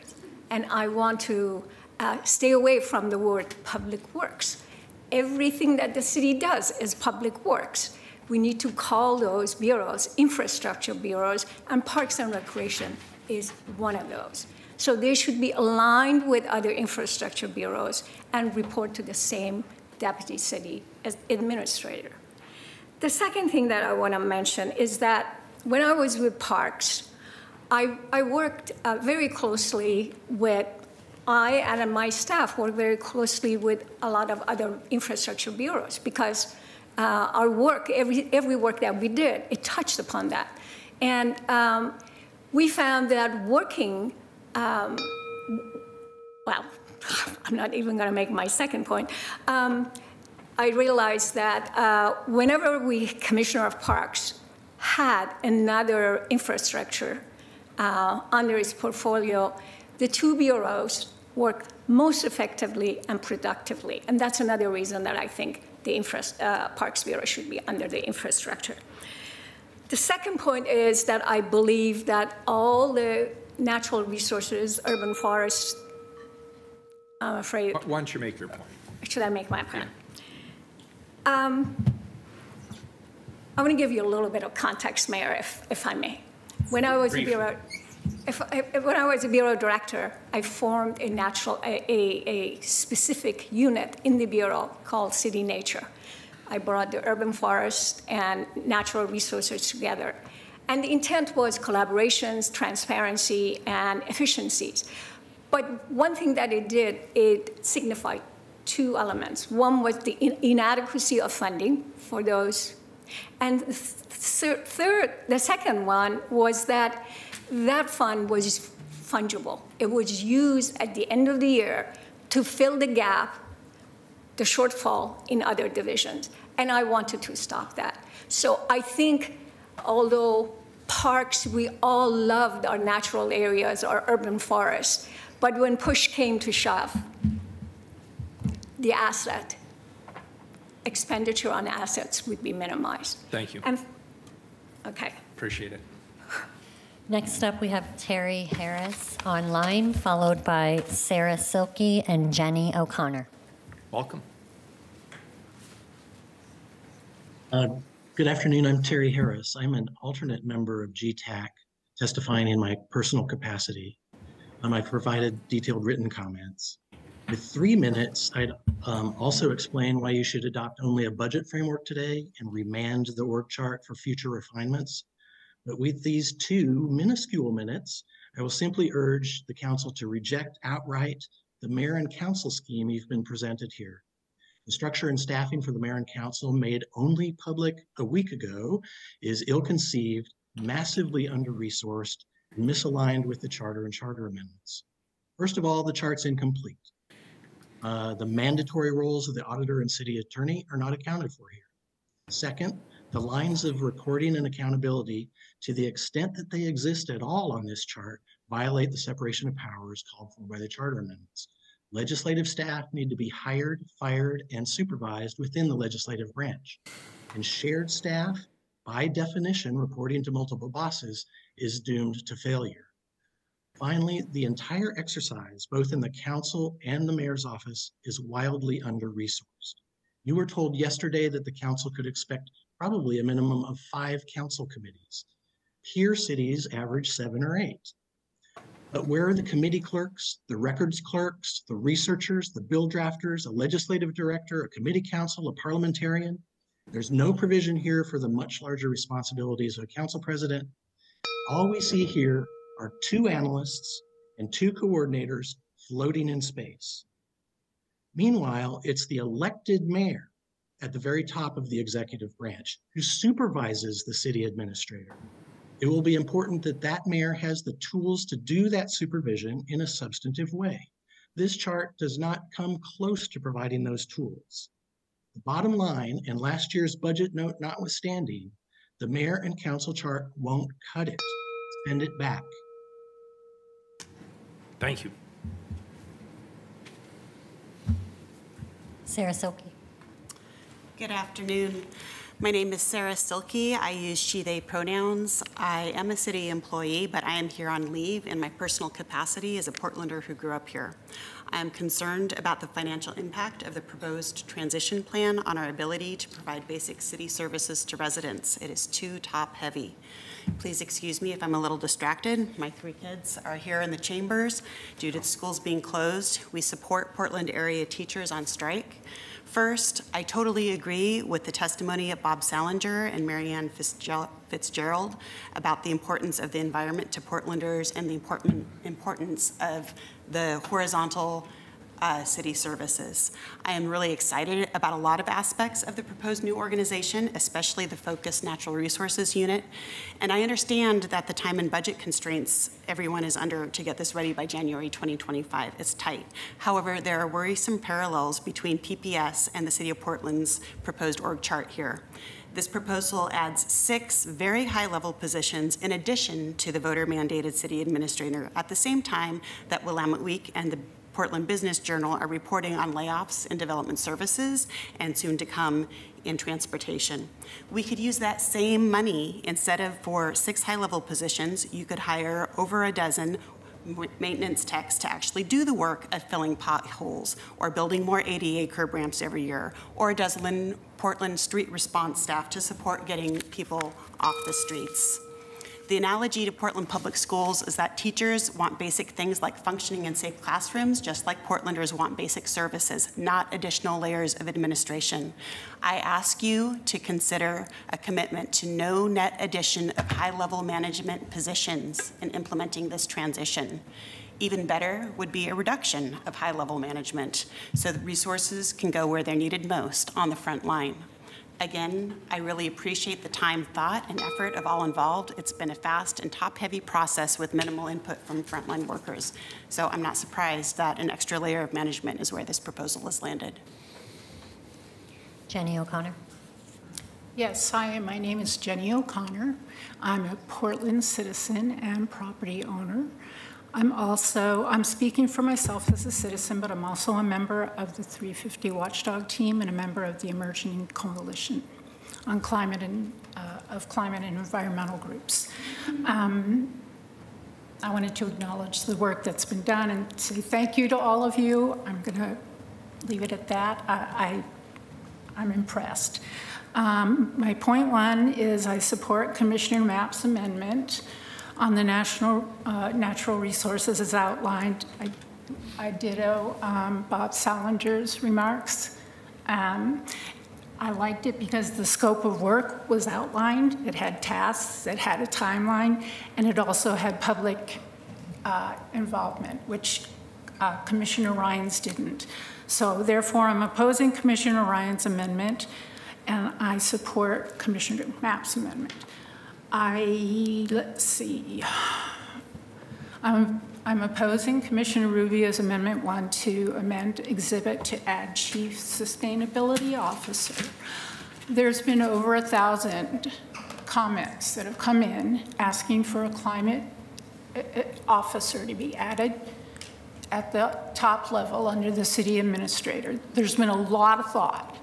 And I want to uh, stay away from the word public works. Everything that the city does is public works. We need to call those bureaus infrastructure bureaus, and Parks and Recreation is one of those. So they should be aligned with other infrastructure bureaus and report to the same deputy city administrator. The second thing that I want to mention is that when I was with Parks, I, I worked uh, very closely with, I and my staff worked very closely with a lot of other infrastructure bureaus because uh, our work, every, every work that we did, it touched upon that. And um, we found that working, um, well, I'm not even going to make my second point. Um, I realized that uh, whenever we, Commissioner of Parks, had another infrastructure uh, under its portfolio, the two bureaus worked most effectively and productively. And that's another reason that I think the infra- uh, Parks Bureau should be under the infrastructure. The second point is that I believe that all the natural resources, urban forests, I'm afraid, Why don't you make your point? should I make my point? Um, I want to give you a little bit of context, Mayor, if, if I may. When I was a bureau, if, if, when I was a bureau director, I formed a natural, a, a, a specific unit in the bureau called City Nature. I brought the urban forest and natural resources together. And the intent was collaborations, transparency, and efficiencies. But one thing that it did, it signified two elements. One was the in- inadequacy of funding for those. And th- third, the second one was that that fund was fungible. It was used at the end of the year to fill the gap, the shortfall in other divisions. And I wanted to stop that. So I think, although parks, we all loved our natural areas, our urban forests, but when push came to shove, the asset, expenditure on assets would be minimized. Thank you. And, okay. Appreciate it. Next up, we have Terry Harris online, followed by Sarah Silky and Jenny O'Connor. Welcome. Uh, Good afternoon. I'm Terry Harris. I'm an alternate member of GTAC, testifying in my personal capacity. Um, I've provided detailed written comments. With three minutes, I'd um, also explain why you should adopt only a budget framework today and remand the org chart for future refinements. But with these two minuscule minutes, I will simply urge the council to reject outright the mayor and council scheme you've been presented here. The structure and staffing for the mayor and council made only public a week ago is ill-conceived, massively under-resourced, misaligned with the charter and charter amendments. First of all, the chart's incomplete. Uh, the mandatory roles of the auditor and city attorney are not accounted for here. Second, the lines of reporting and accountability, to the extent that they exist at all on this chart, violate the separation of powers called for by the charter amendments. Legislative staff need to be hired, fired, and supervised within the legislative branch. And shared staff, by definition, reporting to multiple bosses, is doomed to failure. Finally, the entire exercise, both in the council and the mayor's office, is wildly under-resourced. You were told yesterday that the council could expect probably a minimum of five council committees. Peer cities average seven or eight. But where are the committee clerks, the records clerks, the researchers, the bill drafters, a legislative director, a committee counsel, a parliamentarian? There's no provision here for the much larger responsibilities of a council president. All we see here are two analysts and two coordinators floating in space. Meanwhile, it's the elected mayor at the very top of the executive branch who supervises the city administrator. It will be important that that mayor has the tools to do that supervision in a substantive way. This chart does not come close to providing those tools. The bottom line, and last year's budget note notwithstanding, the mayor and council chart won't cut it. Send it back. Thank you. Sarah Silky. Good afternoon. My name is Sarah Silky. I use she, they pronouns. I am a city employee, but I am here on leave in my personal capacity as a Portlander who grew up here. I am concerned about the financial impact of the proposed transition plan on our ability to provide basic city services to residents. It is too top-heavy. Please excuse me if I'm a little distracted. My three kids are here in the chambers. Due to schools being closed, we support Portland area teachers on strike. First, I totally agree with the testimony of Bob Sallinger and Marianne Fitzgerald about the importance of the environment to Portlanders and the important, importance of the horizontal uh, city services. I am really excited about a lot of aspects of the proposed new organization, especially the focused natural resources unit. And I understand that the time and budget constraints everyone is under to get this ready by January 2025 is tight. However, there are worrisome parallels between PPS and the City of Portland's proposed org chart here. This proposal adds six very high-level positions in addition to the voter-mandated city administrator at the same time that Willamette Week and the Portland Business Journal are reporting on layoffs in development services and soon to come in transportation. We could use that same money instead of for six high-level positions, you could hire over a dozen maintenance techs to actually do the work of filling potholes or building more ADA curb ramps every year, or a dozen Portland street response staff to support getting people off the streets. The analogy to Portland Public Schools is that teachers want basic things like functioning and safe classrooms, just like Portlanders want basic services, not additional layers of administration. I ask you to consider a commitment to no net addition of high-level management positions in implementing this transition. Even better would be a reduction of high-level management so that resources can go where they're needed most on the front line. Again, I really appreciate the time, thought, and effort of all involved. It's been a fast and top-heavy process with minimal input from frontline workers. So I'm not surprised that an extra layer of management is where this proposal has landed. Jenny O'Connor. Yes, hi, my name is Jenny O'Connor. I'm a Portland citizen and property owner. I'm also, I'm speaking for myself as a citizen, but I'm also a member of the 350 Watchdog Team and a member of the Emerging Coalition on Climate and, uh, of Climate and Environmental Groups. Um, I wanted to acknowledge the work that's been done and say thank you to all of you. I'm going to leave it at that. I, I I'm impressed. Um, my point one is I support Commissioner Mapps's amendment on the national uh, natural resources as outlined. I, I ditto um, Bob Sallinger's remarks. Um, I liked it because the scope of work was outlined. It had tasks, it had a timeline, and it also had public uh, involvement, which uh, Commissioner Ryan's didn't. So therefore, I'm opposing Commissioner Ryan's amendment, and I support Commissioner Mapps's amendment. I, let's see, I'm, I'm opposing Commissioner Rubio's Amendment 1 to amend exhibit to add Chief Sustainability Officer. There's been over a thousand comments that have come in asking for a climate uh, uh, officer to be added at the top level under the city administrator. There's been a lot of thought,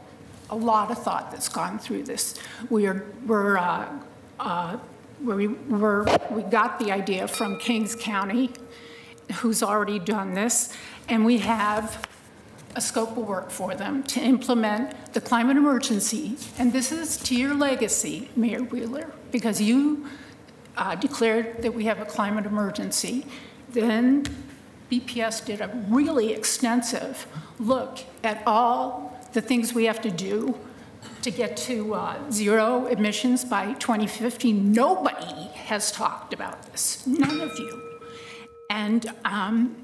a lot of thought that's gone through this. We are, we're, uh, uh, we, we're, we got the idea from Kings County, who's already done this, and we have a scope of work for them to implement the climate emergency. And this is to your legacy, Mayor Wheeler, because you uh, declared that we have a climate emergency. Then BPS did a really extensive look at all the things we have to do to get to uh, zero emissions by 2050. Nobody has talked about this, none of you. And um,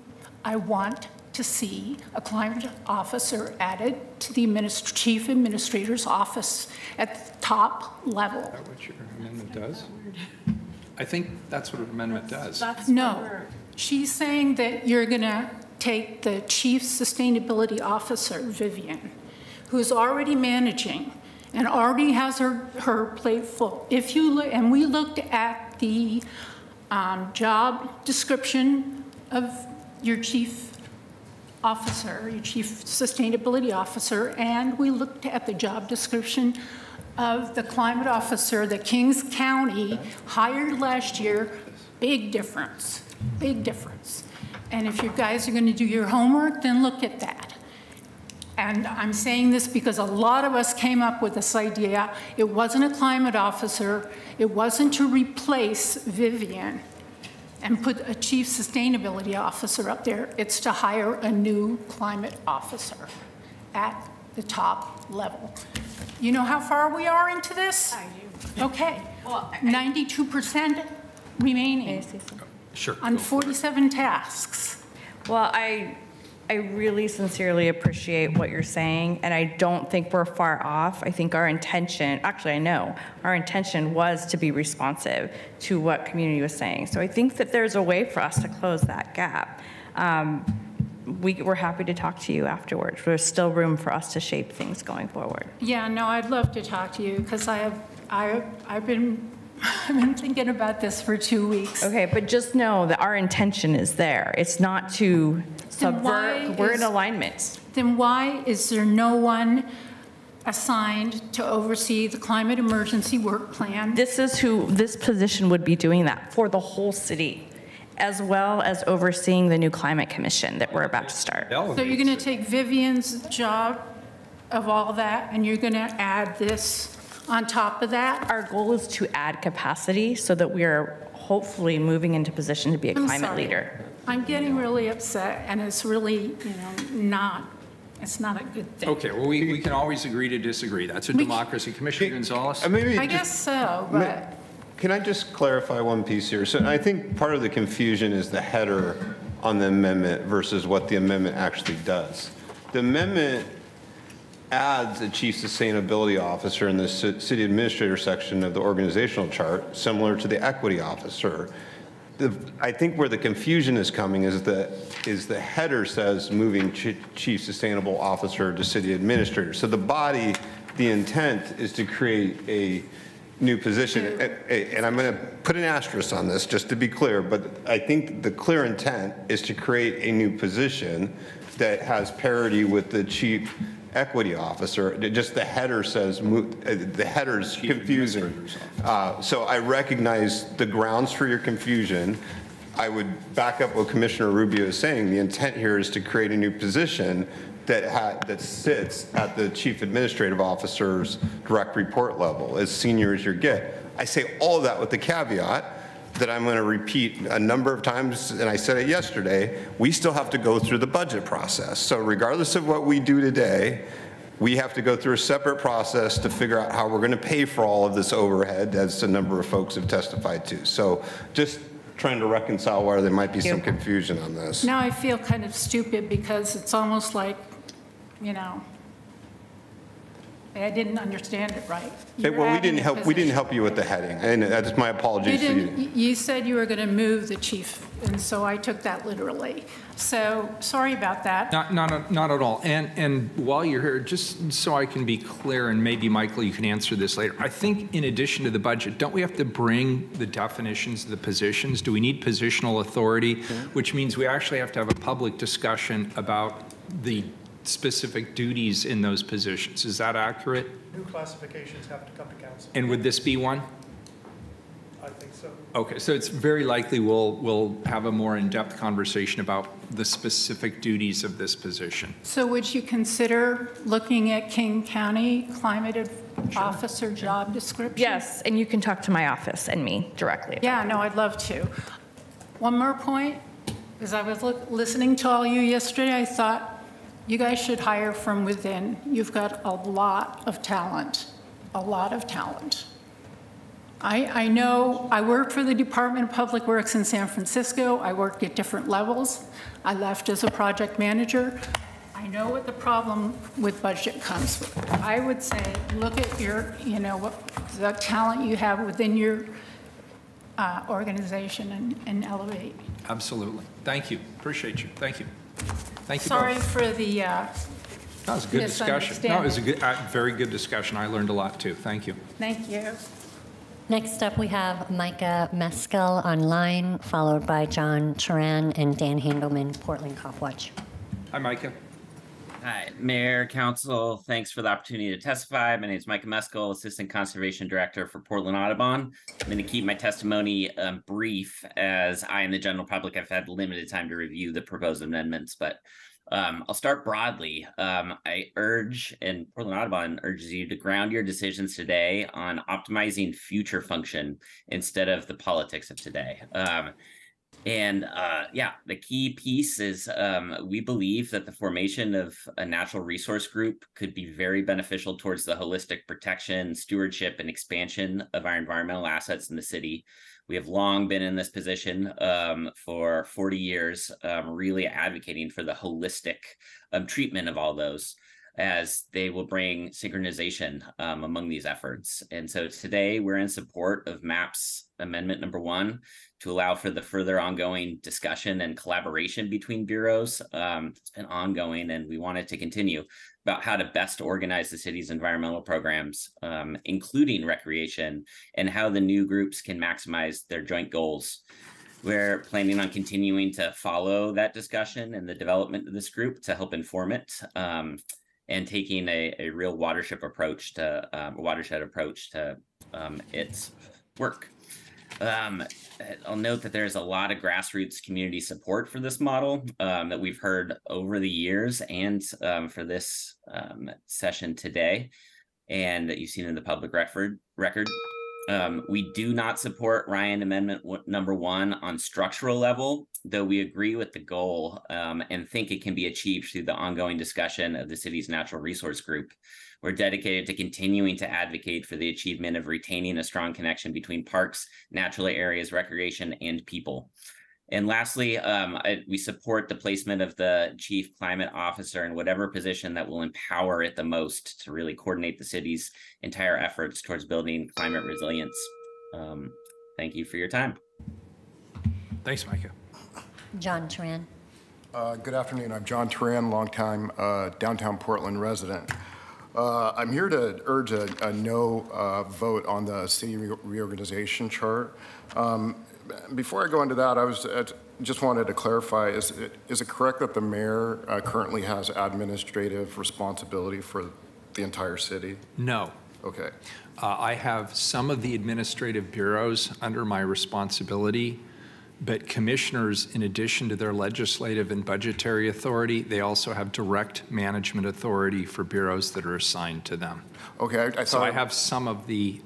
I want to see a climate officer added to the administ chief administrator's office at the top level. Is that what your amendment does? I think that's what an amendment does. no, she's saying that you're going to take the chief sustainability officer, Vivian, who's already managing and already has her, her plate full. If you look, and we looked at the um, job description of your chief officer, your chief sustainability officer, and we looked at the job description of the climate officer that Kings County hired last year. Big difference, big difference. And if you guys are going to do your homework, then look at that. And I'm saying this because a lot of us came up with this idea. It wasn't a climate officer. It wasn't to replace Vivian and put a chief sustainability officer up there. It's to hire a new climate officer at the top level. You know how far we are into this? I do. Okay. Well, 92% remaining Sure. on 47 tasks. Well, I, I really sincerely appreciate what you're saying, and I don't think we're far off. I think our intention, actually, I know, our intention was to be responsive to what community was saying. So I think that there's a way for us to close that gap. Um, we, we're happy to talk to you afterwards. There's still room for us to shape things going forward. Yeah, no, I'd love to talk to you because I have, I, I've been, I've been thinking about this for two weeks. Okay, but just know that our intention is there. It's not to subvert, we're in alignment. Then why is there no one assigned to oversee the climate emergency work plan? This is who, this position would be doing that for the whole city, as well as overseeing the new climate commission that we're about to start. So you're going to take Vivian's job of all that and you're going to add this on top of that? Our goal is to add capacity so that we are hopefully moving into position to be a I'm climate sorry. leader. I'm getting really upset, and it's really, you know, not, it's not a good thing. Okay, well, we, we can always agree to disagree. That's a We- democracy. Commissioner Gonzalez? Uh, Maybe I just- guess so, but. Can I just clarify one piece here? So I think part of the confusion is the header on the amendment versus what the amendment actually does. The amendment adds a chief sustainability officer in the city administrator section of the organizational chart, similar to the equity officer. The, I think where the confusion is coming is that, is the header says moving chi- chief sustainable officer to city administrator. So the body, the intent is to create a new position. And, and I'm going to put an asterisk on this, just to be clear, but I think the clear intent is to create a new position that has parity with the chief equity officer. Just the header says, uh, the header's confusing. Uh, So I recognize the grounds for your confusion. I would back up what Commissioner Rubio is saying. The intent here is to create a new position that ha, that sits at the chief administrative officer's direct report level, as senior as you get. I say all that with the caveat that I'm going to repeat a number of times, and I said it yesterday, we still have to go through the budget process. So regardless of what we do today, we have to go through a separate process to figure out how we're going to pay for all of this overhead, as a number of folks have testified to. So just trying to reconcile where there might be some confusion on this. Now I feel kind of stupid because it's almost like, you know, I didn't understand it right. Hey, Well, we didn't a help, we didn't help you with the heading, and that's my You apologies to you. didn't, you said you were going to move the chief, and so I took that literally. So, sorry about that. Not, not, not at all. And, and while you're here, just so I can be clear, and maybe Michael, you can answer this later. I think in addition to the budget, don't we have to bring the definitions of the positions? Do we need positional authority? Mm-hmm. Which means we actually have to have a public discussion about the specific duties in those positions. Is that accurate? New classifications have to come to council. And would this be one? I think so. Okay, so it's very likely we'll, we'll have a more in-depth conversation about the specific duties of this position. So would you consider looking at King County Climate Officer job description? Yes, and you can talk to my office and me directly. Yeah, no, I'd love to. One more point, as I was look- listening to all you yesterday, I thought, you guys should hire from within. You've got a lot of talent, a lot of talent. I, I know, I worked for the Department of Public Works in San Francisco. I worked at different levels. I left as a project manager. I know what the problem with budget comes with. I would say, look at your, you know, what, the talent you have within your uh, organization and, and elevate. Absolutely. Thank you. Appreciate you. Thank you. Thank you Sorry both. for the, uh, That was a good discussion. No, it was a good, uh, very good discussion. I learned a lot too. Thank you. thank you. Next up, we have Micah Meskel online, followed by John Turan and Dan Handelman, Portland Cop Watch. Hi, Micah. Hi, Mayor, Council, thanks for the opportunity to testify. My name is Micah Meskel, Assistant Conservation Director for Portland Audubon. I'm going to keep my testimony um, brief as I and the general public have had limited time to review the proposed amendments, but um, I'll start broadly. Um, I urge, and Portland Audubon urges you to ground your decisions today on optimizing future function instead of the politics of today. Um, and uh, yeah, the key piece is um, we believe that the formation of a natural resource group could be very beneficial towards the holistic protection, stewardship, and expansion of our environmental assets in the city. We have long been in this position um, for 40 years, um, really advocating for the holistic um, treatment of all those as they will bring synchronization um, among these efforts. And so today we're in support of Mapps Amendment Number One to allow for the further ongoing discussion and collaboration between bureaus. Um, it's been ongoing and we want it to continue about how to best organize the city's environmental programs, um, including recreation, and how the new groups can maximize their joint goals. We're planning on continuing to follow that discussion and the development of this group to help inform it. Um, and taking a, a real watershed approach to um, watershed approach to um, its work. Um, I'll note that there's a lot of grassroots community support for this model um, that we've heard over the years and um, for this um, session today, and that you've seen in the public record. Record. Um, we do not support Ryan Amendment w- number one on structural level, though we agree with the goal um, and think it can be achieved through the ongoing discussion of the city's natural resource group. We're dedicated to continuing to advocate for the achievement of retaining a strong connection between parks, natural areas, recreation, and people. And lastly, um, I- we support the placement of the chief climate officer in whatever position that will empower it the most to really coordinate the city's entire efforts towards building climate resilience. Um, thank you for your time. Thanks, Micah. John Turan. Uh, Good afternoon. I'm John Turan, longtime uh, downtown Portland resident. Uh, I'm here to urge a a no uh, vote on the city re- reorganization chart. Um, Before I go into that, I was, uh, just wanted to clarify, is it is it correct that the mayor uh, currently has administrative responsibility for the entire city? No. Okay. Uh, I have some of the administrative bureaus under my responsibility, but commissioners, in addition to their legislative and budgetary authority, they also have direct management authority for bureaus that are assigned to them. Okay, I- I So I have some of the,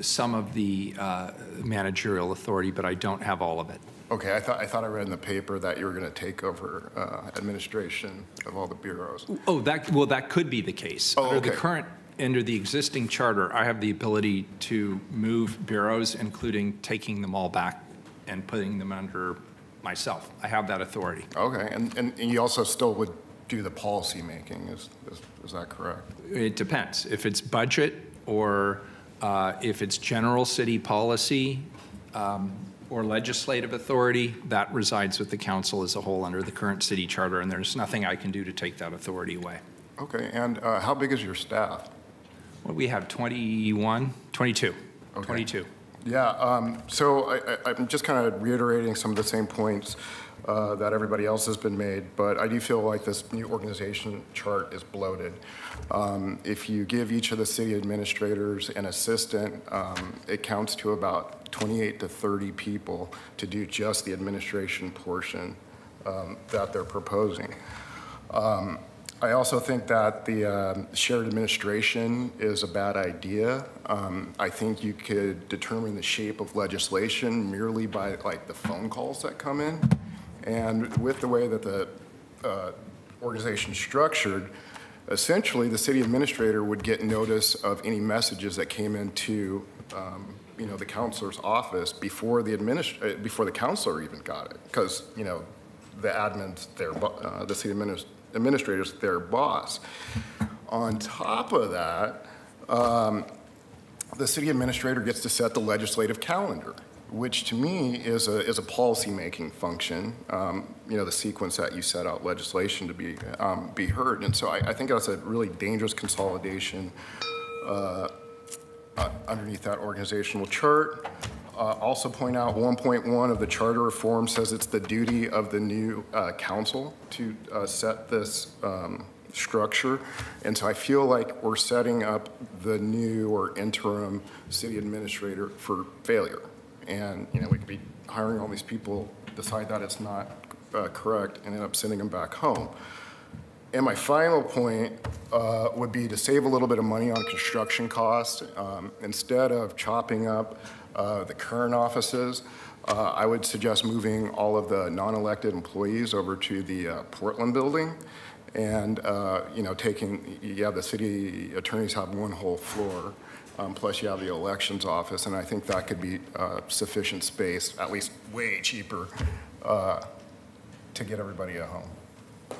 some of the uh, managerial authority, but I don't have all of it. Okay, I thought, I thought I read in the paper that you were going to take over uh, administration of all the bureaus. Oh, that, well, that could be the case. Oh, Under the current, under the existing charter, I have the ability to move bureaus, including taking them all back and putting them under myself. I have that authority. Okay, and, and and you also still would do the policy making, is, is is that correct? It depends. If it's budget or uh, if it's general city policy um, or legislative authority, that resides with the council as a whole under the current city charter, and there's nothing I can do to take that authority away. Okay, and uh, how big is your staff? Well, we have 21, 22, 22. Yeah, um, so I, I'm just kind of reiterating some of the same points uh, that everybody else has been made, but I do feel like this new organization chart is bloated. Um, If you give each of the city administrators an assistant, um, it counts to about 28 to 30 people to do just the administration portion um, that they're proposing. Um, I also think that the um, shared administration is a bad idea. Um, I think you could determine the shape of legislation merely by like the phone calls that come in. And with the way that the uh, organization's structured, essentially the city administrator would get notice of any messages that came into, um, you know, the councilor's office before the adminis, uh, before the councilor even got it. Because, you know, the admin's their, bo- uh, the city adminis- administrator's their boss. On top of that, um, the city administrator gets to set the legislative calendar, which to me is a, is a policymaking function, um, you know, the sequence that you set out legislation to be, um, be heard. And so I, I think that's a really dangerous consolidation uh, uh, underneath that organizational chart. Uh, Also point out 1.1 of the charter reform says it's the duty of the new uh, council to uh, set this um, structure. And so I feel like we're setting up the new or interim city administrator for failure. And, you know, we could be hiring all these people, decide that it's not uh, correct, and end up sending them back home. And my final point uh, would be to save a little bit of money on construction costs. Um, Instead of chopping up uh, the current offices, uh, I would suggest moving all of the non-elected employees over to the uh, Portland building. And, uh, you know, taking, have the city attorneys have one whole floor, um, plus you have the elections office, and I think that could be uh, sufficient space, at least way cheaper, uh, to get everybody at home.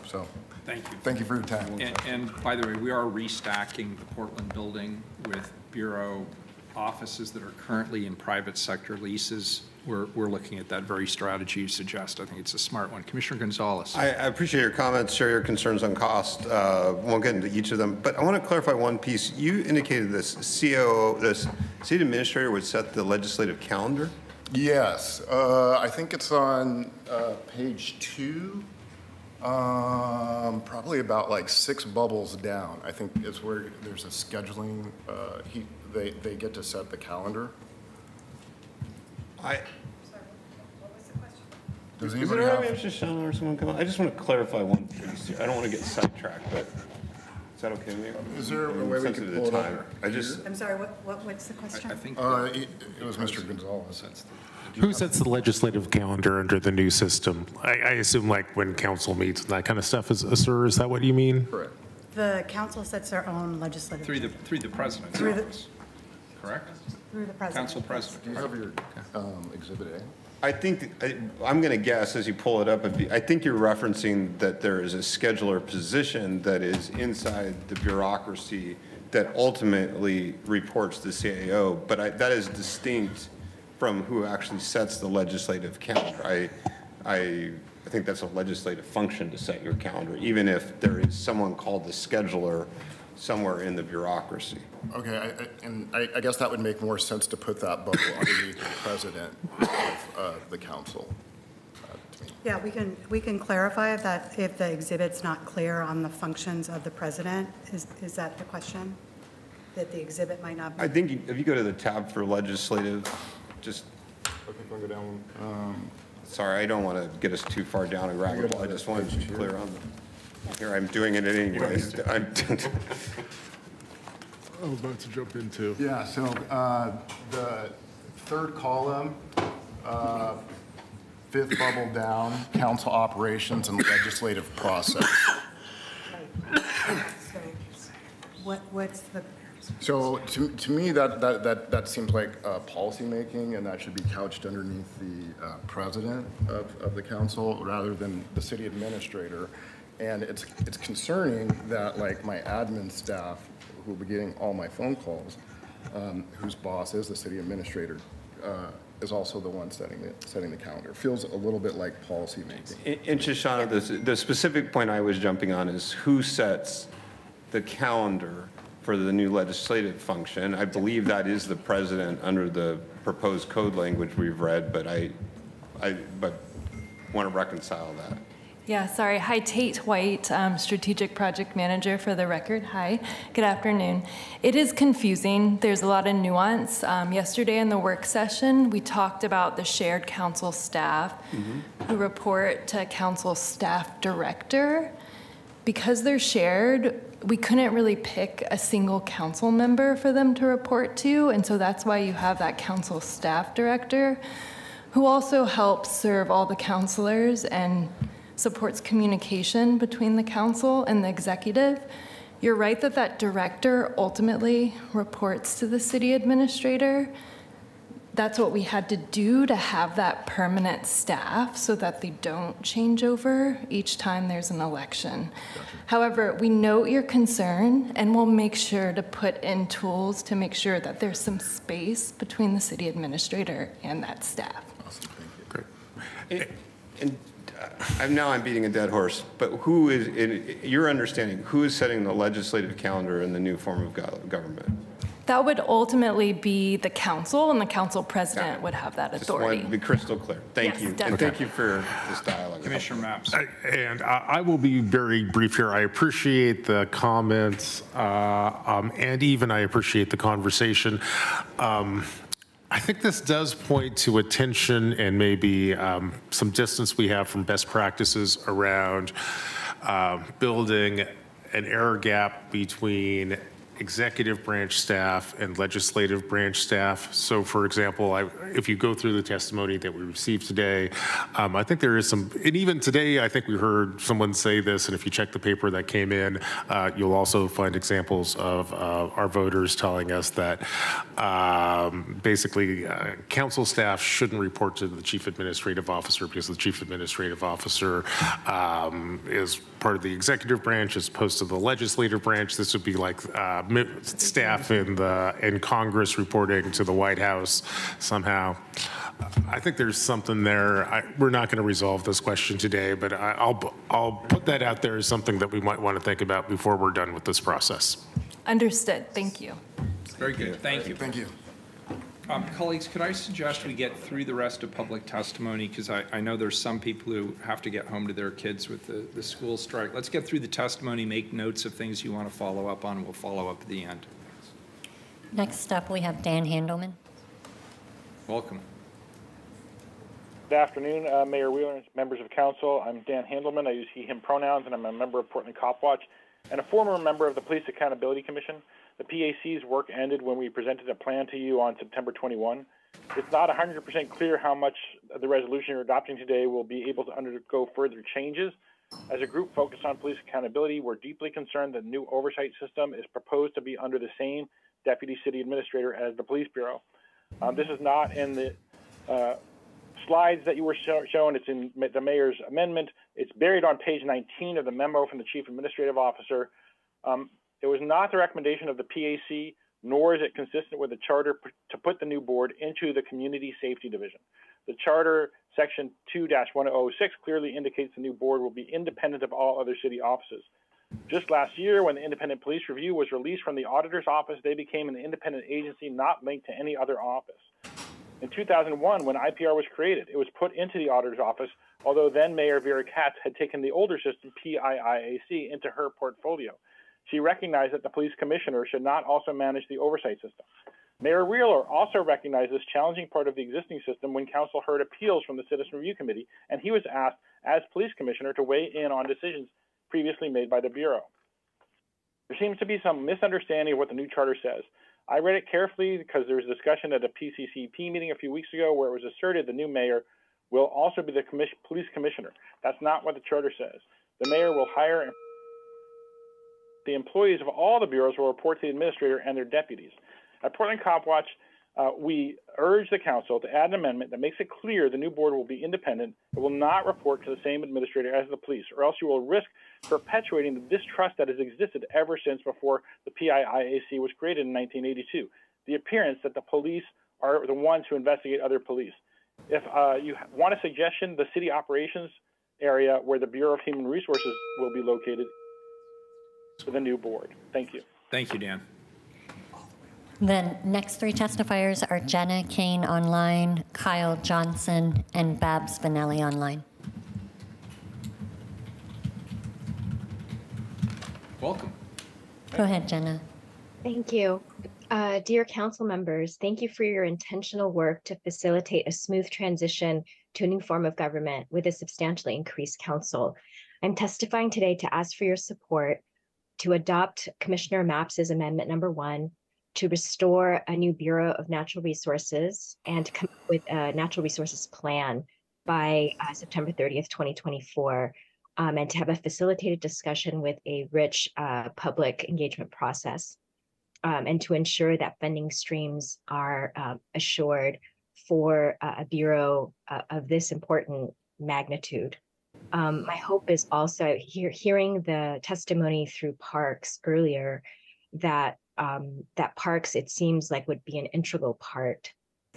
So. Thank you. Thank you for your time. And, and by the way, we are restacking the Portland building with bureau offices that are currently in private sector leases. We're, we're looking at that very strategy you suggest. I think it's a smart one. Commissioner Gonzalez. I, I appreciate your comments, share your concerns on cost. Uh, Won't get into each of them, but I want to clarify one piece. You indicated this COO, this city administrator would set the legislative calendar? Yes, uh, I think it's on uh, page two, um, probably about like six bubbles down. I think it's where there's a scheduling, uh, he, they, they get to set the calendar. I. Does Is it anybody all right have? if Shoshana or someone come on? I just want to clarify one piece here. I don't want to get sidetracked, but Is that okay with you? Is there a way we Sensitive could to pull it up time. I just, I'm sorry, what, what, what's the question? I think. Uh, It it was Mr. Gonzalez. Who sets the legislative calendar under the new system? I, I assume like when council meets and that kind of stuff is, sir, is that what you mean? Correct. The council sets their own legislative. Through the, through the president's Through the- office, correct? Through the president. Council president. Do you have your um, Exhibit A? I think, I- I'm going to guess as you pull it up, if you- I think you're referencing that there is a scheduler position that is inside the bureaucracy that ultimately reports to CAO, but I- that is distinct from who actually sets the legislative calendar. I, I, I think that's a legislative function to set your calendar, even if there is someone called the scheduler somewhere in the bureaucracy. Okay, I- I- and I I guess that would make more sense to put that bubble underneath the president of uh, the council. Yeah, we can, we can clarify that if the exhibit's not clear on the functions of the president. Is, is that the question? That the exhibit might not be? I think you- if you go to the tab for legislative, just, Okay, can I go down? um, sorry, I don't want to get us too far down a rabbit hole. I just wanted to be clear on the, here, I'm doing it anyways. I'm- I was about to jump into. Yeah, so uh, the third column, uh, fifth bubble down, council operations and legislative process. So What, what's the, So to, to me, that, that, that, that seems like uh, policymaking, and that should be couched underneath the uh, president of, of the council rather than the city administrator. And it's, it's concerning that like my admin staff, who will be getting all my phone calls, um, whose boss is the city administrator, uh, is also the one setting the, setting the calendar. Feels a little bit like policy making. and Shoshana, the, the specific point I was jumping on is who sets the calendar for the new legislative function? I believe that is the president under the proposed code language we've read, but I, I, but want to reconcile that. Yeah, sorry. Hi, Tate White, um, Strategic Project Manager for the record. Hi, good afternoon. It is confusing. There's a lot of nuance. Um, yesterday in the work session, we talked about the shared council staff who report to council staff director. Because they're shared, we couldn't really pick a single council member for them to report to, and so that's why you have that council staff director who also helps serve all the councilors and supports communication between the council and the executive. You're right that that director ultimately reports to the city administrator. That's what we had to do to have that permanent staff so that they don't change over each time there's an election. However, we note your concern and we'll make sure to put in tools to make sure that there's some space between the city administrator and that staff. Awesome, And, and uh, I'm, now I'm beating a dead horse, but who is, in your understanding, who is setting the legislative calendar in the new form of go- government? That would ultimately be the council, and the council president would have that Just wanted authority. to be crystal clear. Thank Yes, you. And thank you for this dialogue. Commissioner Mapps. I- And I I will be very brief here. I appreciate the comments, uh, um, and even I appreciate the conversation. Um, I think this does point to attention and maybe um, some distance we have from best practices around uh, building an air gap between executive branch staff and legislative branch staff. So for example, I, if you go through the testimony that we received today, um, I think there is some, and even today, I think we heard someone say this, and if you check the paper that came in, uh, you'll also find examples of uh, our voters telling us that um, basically uh, council staff shouldn't report to the chief administrative officer because the chief administrative officer um, is part of the executive branch as opposed to the legislative branch. This would be like uh, staff in the in Congress reporting to the White House somehow. I think there's something there. I, we're not going to resolve this question today, but I, I'll I'll put that out there as something that we might want to think about before we're done with this process. Understood. Thank you. Very good, thank you. Thank you. Um, Colleagues, could I suggest we get through the rest of public testimony? Because I, I know there's some people who have to get home to their kids with the, the school strike. Let's get through the testimony, make notes of things you want to follow up on. And we'll follow up at the end. Next up, we have Dan Handelman. Welcome. Good afternoon, uh, Mayor Wheeler and members of council. I'm Dan Handelman. I use he, him pronouns, and I'm a member of Portland Cop Watch and a former member of the Police Accountability Commission. The PAC's work ended when we presented a plan to you on September 21. It's not 100% clear how much the resolution you're adopting today will be able to undergo further changes. As a group focused on police accountability, we're deeply concerned that the new oversight system is proposed to be under the same deputy city administrator as the police bureau. Um, this is not in the uh, slides that you were show, shown. It's in the mayor's amendment. It's buried on page 19 of the memo from the chief administrative officer. Um, it was not the recommendation of the PAC, nor is it consistent with the charter to put the new board into the community safety division. The charter section 2-106 clearly indicates the new board will be independent of all other city offices. Just last year, when the independent police review was released from the auditor's office, they became an independent agency not linked to any other office. In 2001, when IPR was created, it was put into the auditor's office, although then Mayor Vera Katz had taken the older system, PIIAC, into her portfolio. She recognized that the police commissioner should not also manage the oversight system. Mayor Wheeler also recognized this challenging part of the existing system when council heard appeals from the Citizen Review Committee, and he was asked, as police commissioner, to weigh in on decisions previously made by the Bureau. There seems to be some misunderstanding of what the new charter says. I read it carefully because there was discussion at a PCCEP meeting a few weeks ago where it was asserted the new mayor will also be the commis- police commissioner. That's not what the charter says. The mayor will hire and the employees of all the bureaus will report to the administrator and their deputies. At Portland Cop Watch, uh, we urge the council to add an amendment that makes it clear the new board will be independent. It will not report to the same administrator as the police, or else you will risk perpetuating the distrust that has existed ever since before the PIIAC was created in 1982. The appearance that the police are the ones who investigate other police. If uh, you want a suggestion, the city operations area where the Bureau of Human Resources will be located for the new board. Thank you. Thank you, Dan. The next three testifiers are Jenna Kane online, Kyle Johnson, and Babs Spinelli online. Welcome. Go ahead, Jenna. Thank you. Uh, dear council members, thank you for your intentional work to facilitate a smooth transition to a new form of government with a substantially increased council. I'm testifying today to ask for your support to adopt Commissioner Mapps's amendment number one to restore a new Bureau of Natural Resources and to come up with a natural resources plan by uh, September 30th, 2024, um, and to have a facilitated discussion with a rich uh, public engagement process, um, and to ensure that funding streams are uh, assured for uh, a Bureau uh, of this important magnitude. Um, my hope is also hear, hearing the testimony through Parks earlier that um, that parks, it seems like would be an integral part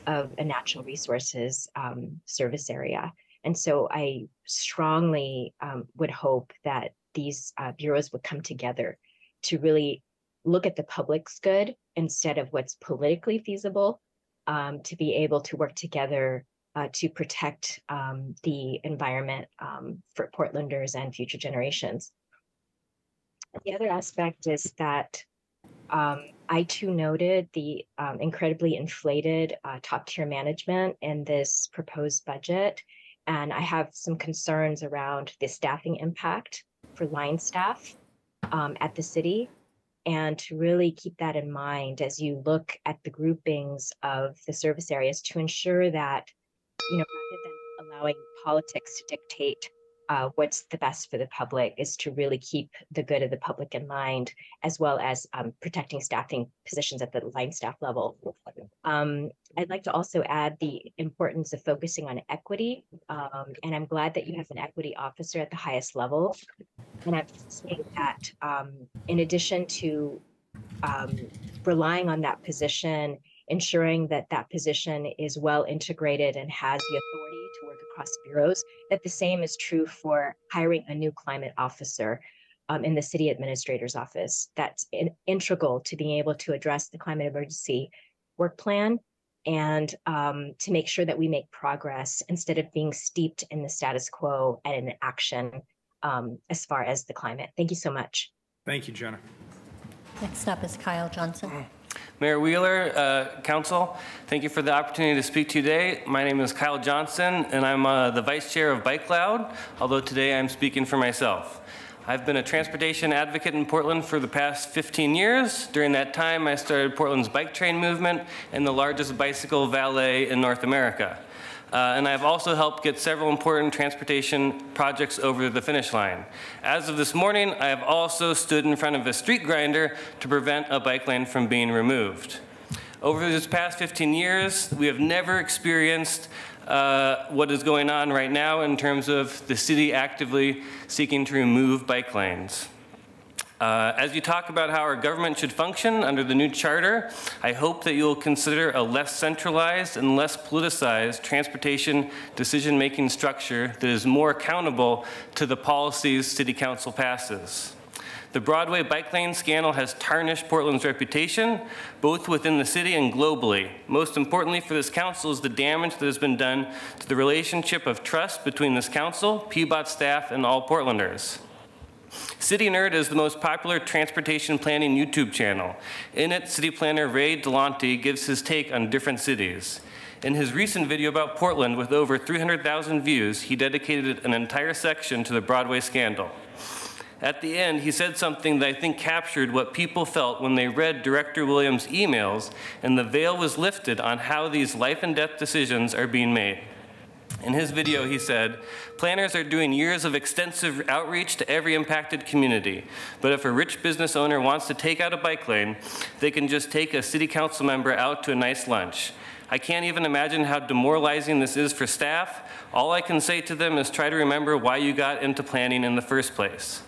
of a natural resources um, service area. And so I strongly um, would hope that these uh, bureaus would come together to really look at the public's good instead of what's politically feasible um, to be able to work together uh, to protect um, the environment um, for Portlanders and future generations. The other aspect is that um, I too noted the um, incredibly inflated uh, top tier management in this proposed budget. And I have some concerns around the staffing impact for line staff um, at the city. And to really keep that in mind as you look at the groupings of the service areas to ensure that, you know, rather than allowing politics to dictate uh, what's the best for the public is to really keep the good of the public in mind, as well as um, protecting staffing positions at the line staff level. Um, I'd like to also add the importance of focusing on equity. Um, and I'm glad that you have an equity officer at the highest level. And I'm saying that um, in addition to um, relying on that position, ensuring that that position is well integrated and has the authority to work across bureaus, that the same is true for hiring a new climate officer um, in the city administrator's office. That's in, integral to being able to address the climate emergency work plan and um, to make sure that we make progress instead of being steeped in the status quo and in action um, as far as the climate. Thank you so much. Thank you, Jenna. Next up is Kyle Johnson. Mayor Wheeler, uh, Council, thank you for the opportunity to speak today. My name is Kyle Johnson, and I'm uh, the Vice Chair of Bike Loud, although today I'm speaking for myself. I've been a transportation advocate in Portland for the past 15 years. During that time, I started Portland's bike train movement and the largest bicycle valet in North America. Uh, and I've also helped get several important transportation projects over the finish line. As of this morning, I have also stood in front of a street grinder to prevent a bike lane from being removed. Over this past 15 years, we have never experienced uh, what is going on right now in terms of the city actively seeking to remove bike lanes. Uh, as you talk about how our government should function under the new charter, I hope that you'll consider a less centralized and less politicized transportation decision-making structure that is more accountable to the policies City Council passes. The Broadway bike lane scandal has tarnished Portland's reputation, both within the city and globally. Most importantly for this council is the damage that has been done to the relationship of trust between this council, PBOT staff, and all Portlanders. CityNerd is the most popular transportation planning YouTube channel. In it, city planner Ray Delahanty gives his take on different cities. In his recent video about Portland with over 300,000 views, he dedicated an entire section to the Broadway scandal. At the end, he said something that I think captured what people felt when they read Director Williams' emails and the veil was lifted on how these life and death decisions are being made. In his video, he said, planners are doing years of extensive outreach to every impacted community. But if a rich business owner wants to take out a bike lane, they can just take a city council member out to a nice lunch. I can't even imagine how demoralizing this is for staff. All I can say to them is try to remember why you got into planning in the first place.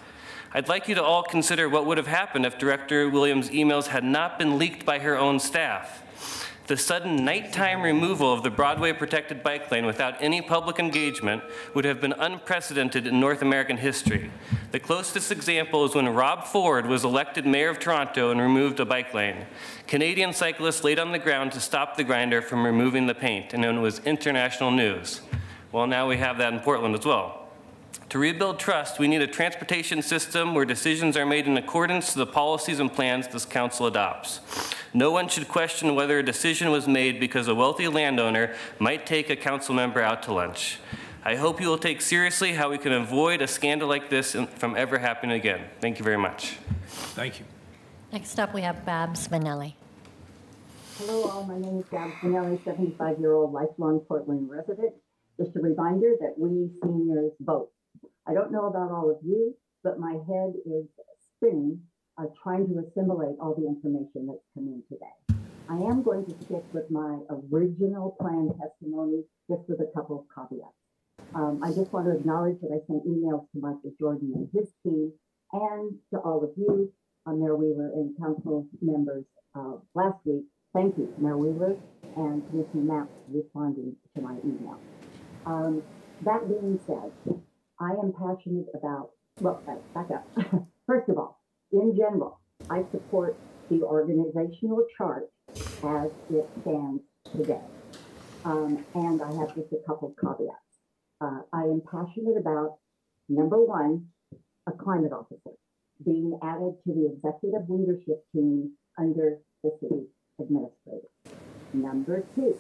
I'd like you to all consider what would have happened if Director Williams' emails had not been leaked by her own staff. The sudden nighttime removal of the Broadway protected bike lane without any public engagement would have been unprecedented in North American history. The closest example is when Rob Ford was elected mayor of Toronto and removed a bike lane. Canadian cyclists laid on the ground to stop the grinder from removing the paint, and it was international news. Well, now we have that in Portland as well. To rebuild trust, we need a transportation system where decisions are made in accordance to the policies and plans this council adopts. No one should question whether a decision was made because a wealthy landowner might take a council member out to lunch. I hope you will take seriously how we can avoid a scandal like this from ever happening again. Thank you very much. Thank you. Next up, we have Babs Vanelli. Hello, all. My name is Babs Vanelli, 75-year-old lifelong Portland resident. Just a reminder that we seniors vote. I don't know about all of you, but my head is spinning uh, trying to assimilate all the information that's come in today. I am going to stick with my original planned testimony, just with a couple of caveats. Um, I just want to acknowledge that I sent emails to Michael Jordan and his team, and to all of you, uh, Mayor Wheeler and council members uh, last week. Thank you, Mayor Wheeler and Commissioner Mapps, for responding to my email. Um, that being said, I am passionate about, well, back up. First of all, in general, I support the organizational chart as it stands today. Um, and I have just a couple of caveats. Uh, I am passionate about, number one, a climate officer being added to the executive leadership team under the city administrator. Number two,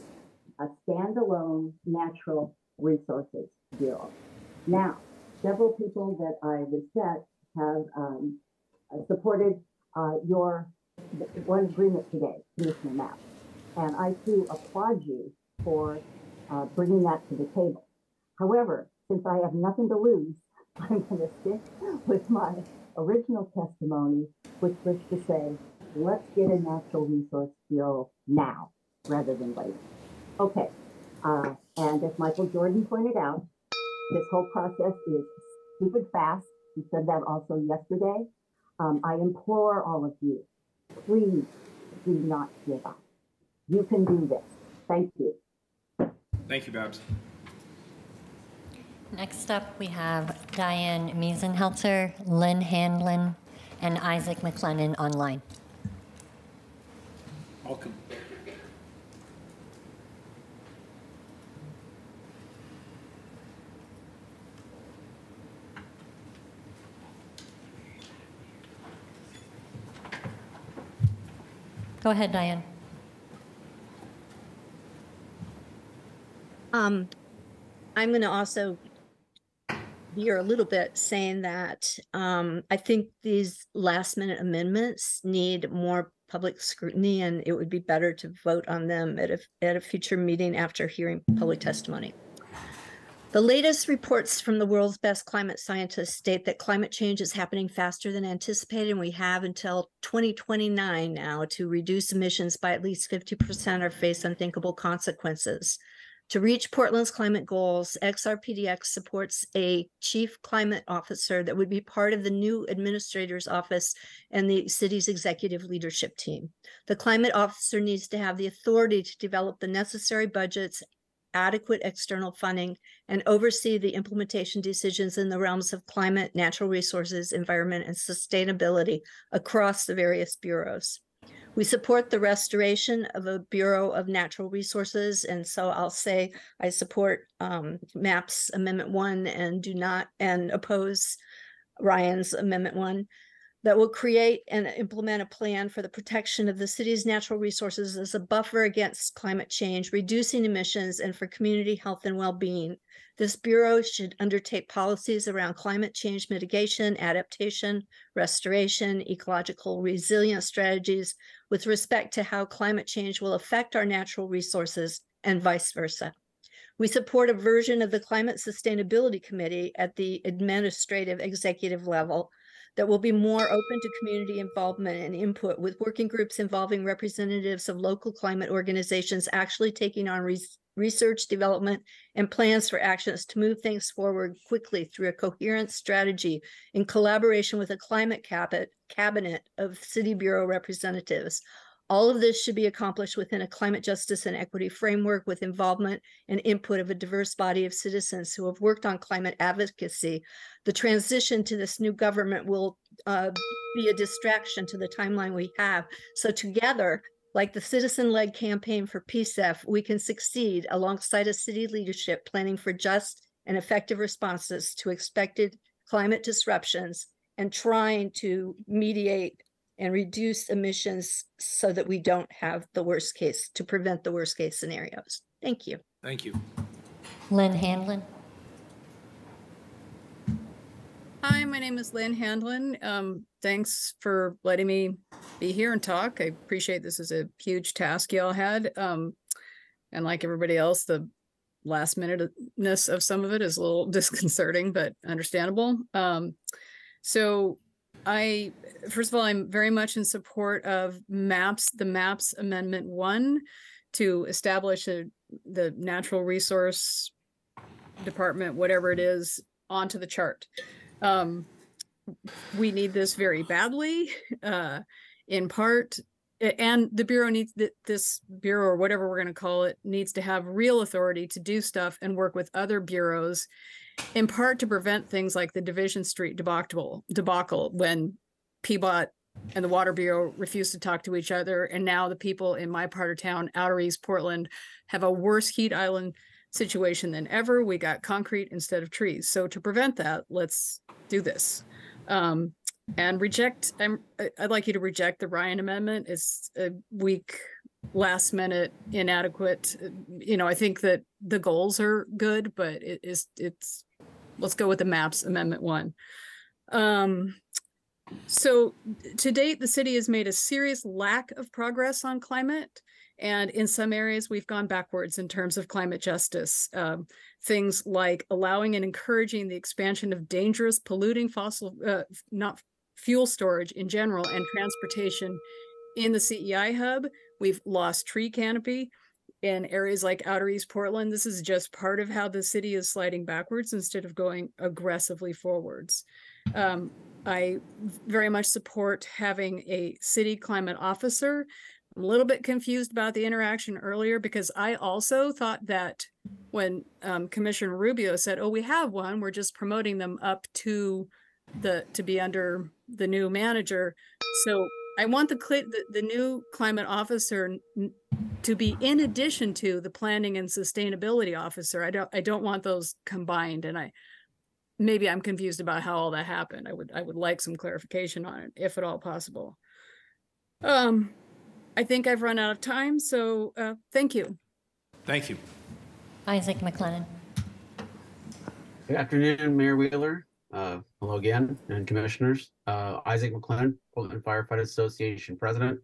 a standalone natural resources bureau. Now, several people that I respect have um, supported uh, your one agreement today, Commissioner Mapps. And I too applaud you for uh, bringing that to the table. However, since I have nothing to lose, I'm going to stick with my original testimony, which was to say, let's get a natural resource bureau now rather than later. Okay, uh, and as Michael Jordan pointed out, this whole process is stupid fast. He said that also yesterday. Um, I implore all of you, please do not give up. You can do this. Thank you. Thank you, Babs. Next up, we have Diane Miesenhelzer, Lynn Handlin, and Isaac McLennan online. Welcome. Go ahead, Diane. Um, I'm going to also veer a little bit saying that um, I think these last minute amendments need more public scrutiny and it would be better to vote on them at a, at a future meeting after hearing public testimony. The latest reports from the world's best climate scientists state that climate change is happening faster than anticipated, and we have until 2029 now to reduce emissions by at least 50% or face unthinkable consequences. To reach Portland's climate goals, XRPDX supports a chief climate officer that would be part of the new administrator's office and the city's executive leadership team. The climate officer needs to have the authority to develop the necessary budgets adequate external funding, and oversee the implementation decisions in the realms of climate, natural resources, environment, and sustainability across the various bureaus. We support the restoration of a Bureau of Natural Resources, and so I'll say I support um, Mapps Amendment One and do not and oppose Ryan's Amendment One that will create and implement a plan for the protection of the city's natural resources as a buffer against climate change, reducing emissions, and for community health and well-being. This bureau should undertake policies around climate change mitigation, adaptation, restoration, ecological resilience strategies with respect to how climate change will affect our natural resources and vice versa. We support a version of the Climate Sustainability Committee at the administrative executive level that will be more open to community involvement and input with working groups involving representatives of local climate organizations actually taking on res- research development and plans for actions to move things forward quickly through a coherent strategy in collaboration with a climate cabinet, cabinet of city bureau representatives all of this should be accomplished within a climate justice and equity framework with involvement and input of a diverse body of citizens who have worked on climate advocacy. The transition to this new government will uh, be a distraction to the timeline we have. So together, like the citizen-led campaign for PCEF, we can succeed alongside a city leadership planning for just and effective responses to expected climate disruptions and trying to mediate and reduce emissions so that we don't have the worst case, to prevent the worst case scenarios. Thank you. Thank you. Lynn Handlin. Hi, my name is Lynn Handlin. Um, thanks for letting me be here and talk. I appreciate this is a huge task y'all had. Um, and like everybody else, the last minuteness of some of it is a little disconcerting, but understandable. Um, so I, first of all, I'm very much in support of Mapps, the Mapps Amendment One to establish a, the natural resource department, whatever it is, onto the chart. Um, we need this very badly, uh, in part, and the Bureau needs, this Bureau or whatever we're going to call it, needs to have real authority to do stuff and work with other bureaus in part to prevent things like the Division Street debacle, debacle when PBOT and the Water Bureau refused to talk to each other. And now the people in my part of town, Outer East Portland, have a worse heat island situation than ever. We got concrete instead of trees. So to prevent that, let's do this. Um, and reject, I'm, I'd like you to reject the Ryan Amendment. It's a weak last minute inadequate you know i think that the goals are good but it is it's let's go with the Mapps amendment one. Um so to date the city has made a serious lack of progress on climate and in some areas we've gone backwards in terms of climate justice. Um, things like allowing and encouraging the expansion of dangerous polluting fossil uh, not fuel storage in general and transportation in the CEI hub. We've lost tree canopy in areas like Outer East Portland. This is just part of how the city is sliding backwards instead of going aggressively forwards. Um, I very much support having a city climate officer. I'm a little bit confused about the interaction earlier because I also thought that when um, Commissioner Rubio said, "Oh, we have one. We're just promoting them up to the to be under the new manager." So I want the, the, the new climate officer to be in addition to the planning and sustainability officer. I don't I don't want those combined, and I maybe I'm confused about how all that happened. I would I would like some clarification on it, if at all possible. Um, I think I've run out of time, so uh, thank you. Thank you. Isaac McLennan. Good afternoon, Mayor Wheeler. Uh, hello again, and commissioners. Uh, Isaac McLennan, Portland Firefighter Association President,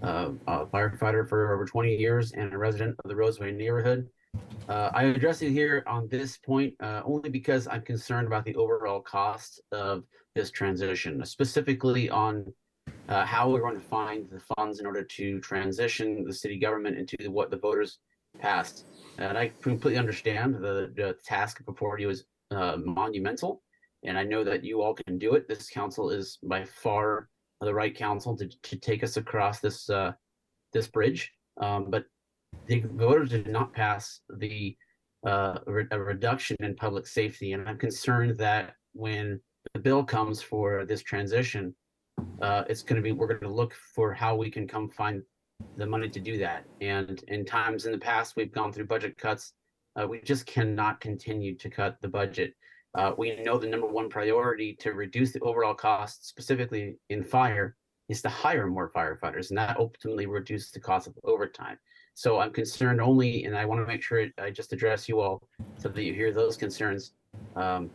uh, a firefighter for over 20 years and a resident of the Roseway neighborhood. Uh, I address you here on this point uh, only because I'm concerned about the overall cost of this transition, specifically on uh, how we're going to find the funds in order to transition the city government into what the voters passed. And I completely understand the, the task before you is monumental, and I know that you all can do it. This council is by far the right council to, to take us across this uh, this bridge. Um, but the voters did not pass the uh, a reduction in public safety, and I'm concerned that when the bill comes for this transition, uh, it's going to be we're going to look for how we can come find the money to do that. And in times in the past, we've gone through budget cuts. Uh, we just cannot continue to cut the budget. Uh, we know the number one priority to reduce the overall cost, specifically in fire, is to hire more firefighters, and that ultimately reduces the cost of overtime. So I'm concerned only, and I want to make sure I just address you all so that you hear those concerns. Um,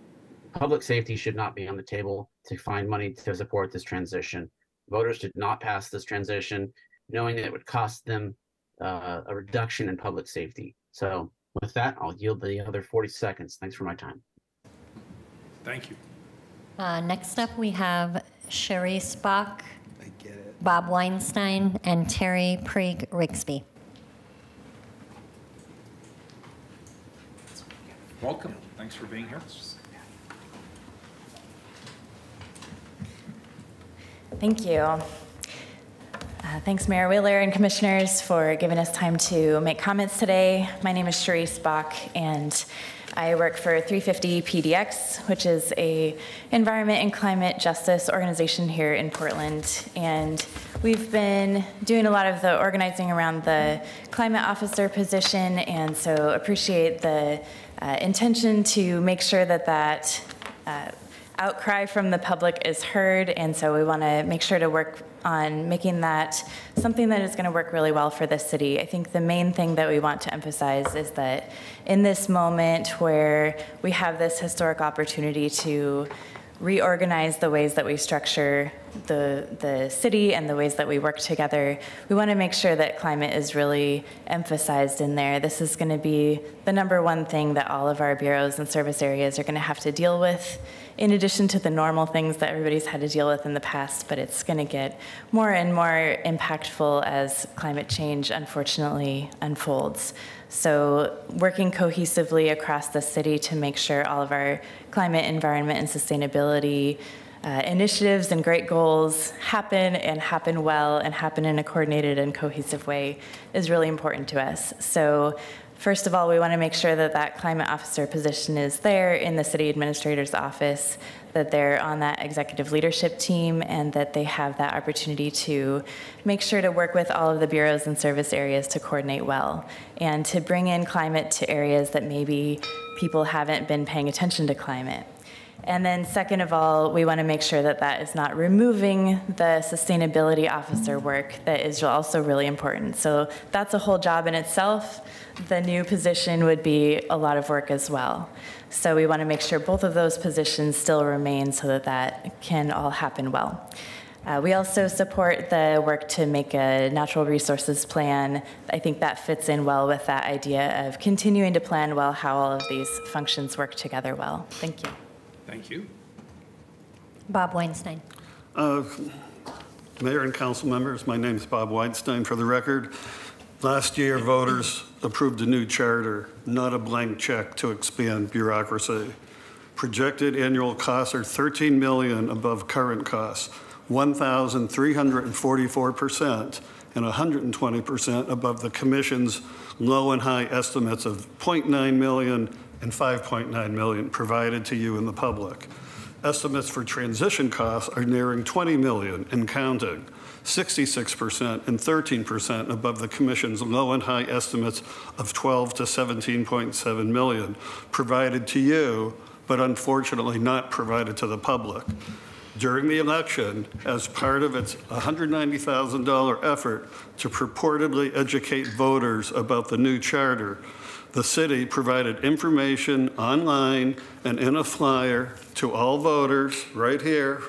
public safety should not be on the table to find money to support this transition. Voters did not pass this transition knowing that it would cost them uh, a reduction in public safety. So with that, I'll yield the other 40 seconds. Thanks for my time. Thank you. Uh, Next up, we have Sherry Spock, Bob Weinstein, and Terry Prague Rigsby. Welcome. Thanks for being here. Thank you. Uh, Thanks, Mayor Wheeler and Commissioners, for giving us time to make comments today. My name is Cherice Bock, and I work for 350 PDX, which is a environment and climate justice organization here in Portland. And we've been doing a lot of the organizing around the climate officer position, and so appreciate the uh, intention to make sure that that uh, outcry from the public is heard, and so we want to make sure to work on making that something that is going to work really well for the city. I think the main thing that we want to emphasize is that in this moment where we have this historic opportunity to reorganize the ways that we structure the, the city and the ways that we work together, we want to make sure that climate is really emphasized in there. This is going to be the number one thing that all of our bureaus and service areas are going to have to deal with, in addition to the normal things that everybody's had to deal with in the past, but it's going to get more and more impactful as climate change unfortunately unfolds. So, working cohesively across the city to make sure all of our climate, environment, and sustainability uh, initiatives and great goals happen and happen well and happen in a coordinated and cohesive way is really important to us. So, first of all, we want to make sure that that climate officer position is there in the city administrator's office, that they're on that executive leadership team, and that they have that opportunity to make sure to work with all of the bureaus and service areas to coordinate well and to bring in climate to areas that maybe people haven't been paying attention to climate. And then, second of all, we want to make sure that that is not removing the sustainability officer work that is also really important. So, that's a whole job in itself. The new position would be a lot of work as well. So, we want to make sure both of those positions still remain so that that can all happen well. Uh, we also support the work to make a natural resources plan. I think that fits in well with that idea of continuing to plan well how all of these functions work together well. Thank you. Thank you. Bob Weinstein. Uh, Mayor and council members, my name is Bob Weinstein for the record. Last year, voters approved a new charter, not a blank check to expand bureaucracy. Projected annual costs are 13 million above current costs, 1,344% and 120% above the commission's low and high estimates of 0.9 million and 5.9 million provided to you and the public. Estimates for transition costs are nearing 20 million and counting, 66% and 13% above the Commission's low and high estimates of 12 to 17.7 million provided to you, but unfortunately not provided to the public. during the election as part of its $190,000 effort to purportedly educate voters about the new charter, the city provided information online and in a flyer to all voters right here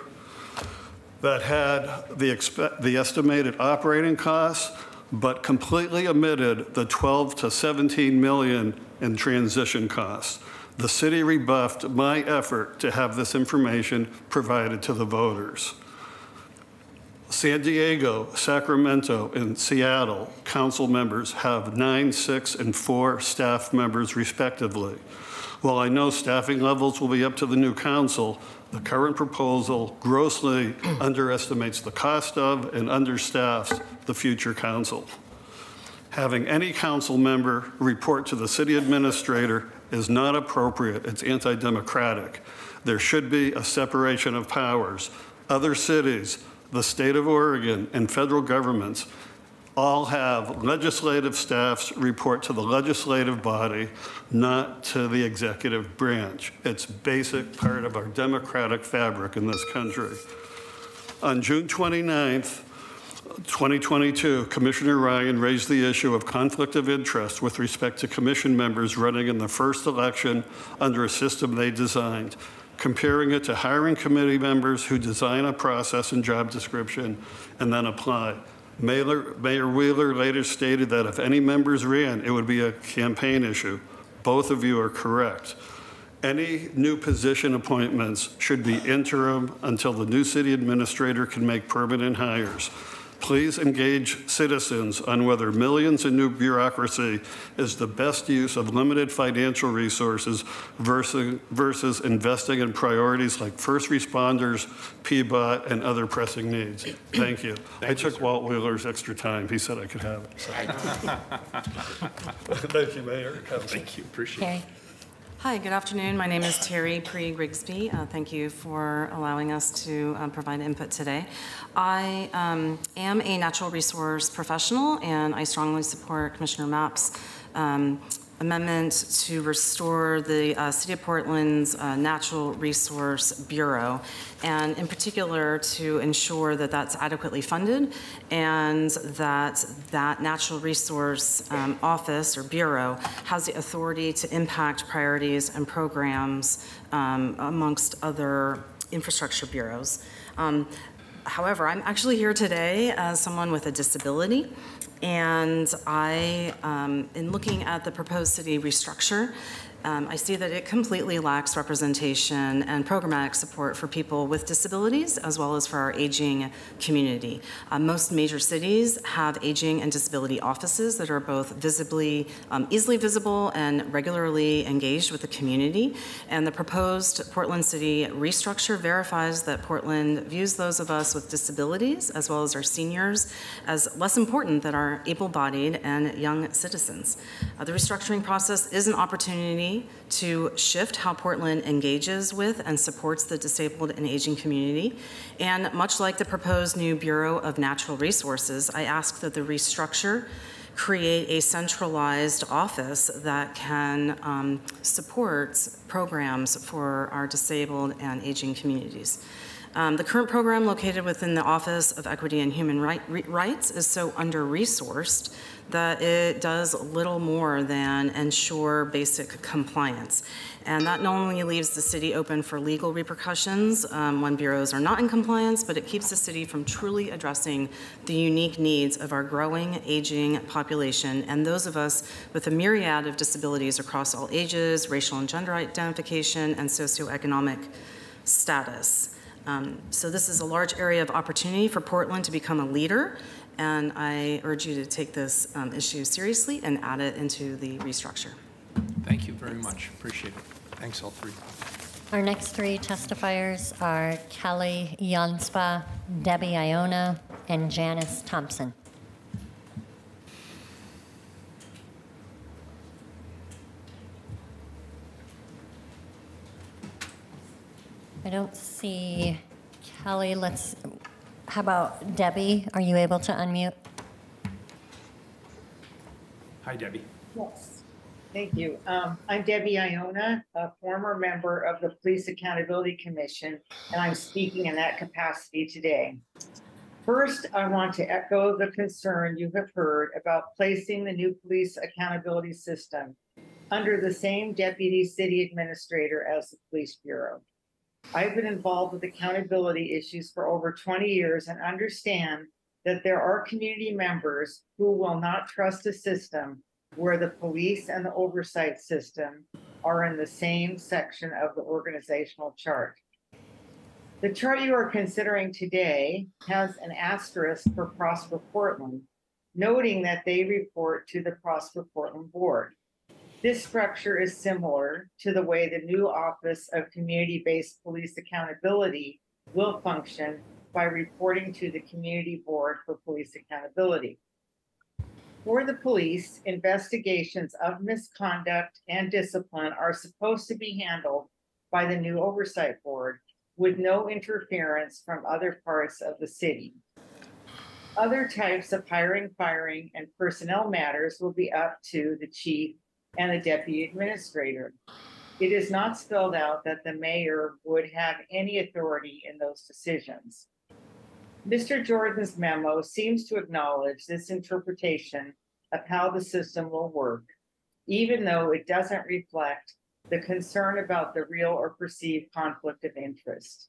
that had the, the estimated operating costs, but completely omitted the 12 to 17 million in transition costs. The city rebuffed my effort to have this information provided to the voters. San Diego, Sacramento, and Seattle council members have nine, six, and four staff members respectively. While I know staffing levels will be up to the new council, the current proposal grossly underestimates the cost of and understaffs the future council. Having any council member report to the city administrator is not appropriate. It's anti-democratic. There should be a separation of powers. Other cities, the state of Oregon, and federal governments all have legislative staffs report to the legislative body, not to the executive branch. It's basic part of our democratic fabric in this country. On June 29th, 2022, Commissioner Ryan raised the issue of conflict of interest with respect to commission members running in the first election under a system they designed, comparing it to hiring committee members who design a process and job description and then apply. Mayor, Mayor Wheeler later stated that if any members ran, it would be a campaign issue. Both of you are correct. Any new position appointments should be interim until the new city administrator can make permanent hires. Please engage citizens on whether millions in new bureaucracy is the best use of limited financial resources versus, versus investing in priorities like first responders, PBOT, and other pressing needs. Thank you. I took Walt Wheeler's extra time. He said I could have it. so. Thank you, Mayor. Thank you, appreciate it. Carrie? Hi, good afternoon. My name is Terry Pre Grigsby. Uh, Thank you for allowing us to uh, provide input today. I um, am a natural resource professional, and I strongly support Commissioner Mapps' um, amendment to restore the uh, City of Portland's uh, Natural Resource Bureau, and in particular to ensure that that's adequately funded and that that natural resource um, office or bureau has the authority to impact priorities and programs um, amongst other infrastructure bureaus. Um, However, I'm actually here today as someone with a disability, and I, um, in looking at the proposed city restructure, um, I see that it completely lacks representation and programmatic support for people with disabilities as well as for our aging community. Uh, most major cities have aging and disability offices that are both visibly, um, easily visible and regularly engaged with the community. And the proposed Portland City restructure verifies that Portland views those of us with disabilities as well as our seniors as less important than our able-bodied and young citizens. Uh, the restructuring process is an opportunity to shift how Portland engages with and supports the disabled and aging community. And much like the proposed new Bureau of Natural Resources, I ask that the restructure create a centralized office that can um, support programs for our disabled and aging communities. Um, the current program located within the Office of Equity and Human right, Rights is so under-resourced that it does little more than ensure basic compliance. And that not only leaves the city open for legal repercussions um, when bureaus are not in compliance, but it keeps the city from truly addressing the unique needs of our growing, aging population and those of us with a myriad of disabilities across all ages, racial and gender identification, and socioeconomic status. Um, So this is a large area of opportunity for Portland to become a leader, and I urge you to take this um, issue seriously and add it into the restructure. Thank you very much, appreciate it. Thanks, all three. Our next three testifiers are Kelly Yanspa, Debbie Aiona, and Janice Thompson. I don't see Kelly. Let's, how about Debbie? Are you able to unmute? Hi, Debbie. Yes. Thank you. Um, I'm Debbie Aiona, a former member of the Police Accountability Commission, and I'm speaking in that capacity today. First, I want to echo the concern you have heard about placing the new police accountability system under the same deputy city administrator as the police bureau. I've been involved with accountability issues for over 20 years and understand that there are community members who will not trust a system where the police and the oversight system are in the same section of the organizational chart. The chart you are considering today has an asterisk for Prosper Portland, noting that they report to the Prosper Portland Board. This structure is similar to the way the new Office of Community-Based Police Accountability will function by reporting to the Community Board for Police Accountability. For the police, investigations of misconduct and discipline are supposed to be handled by the new Oversight Board with no interference from other parts of the city. Other types of hiring, firing, and personnel matters will be up to the chief and the deputy administrator. It is not spelled out that the mayor would have any authority in those decisions. Mr. Jordan's memo seems to acknowledge this interpretation of how the system will work, even though it doesn't reflect the concern about the real or perceived conflict of interest.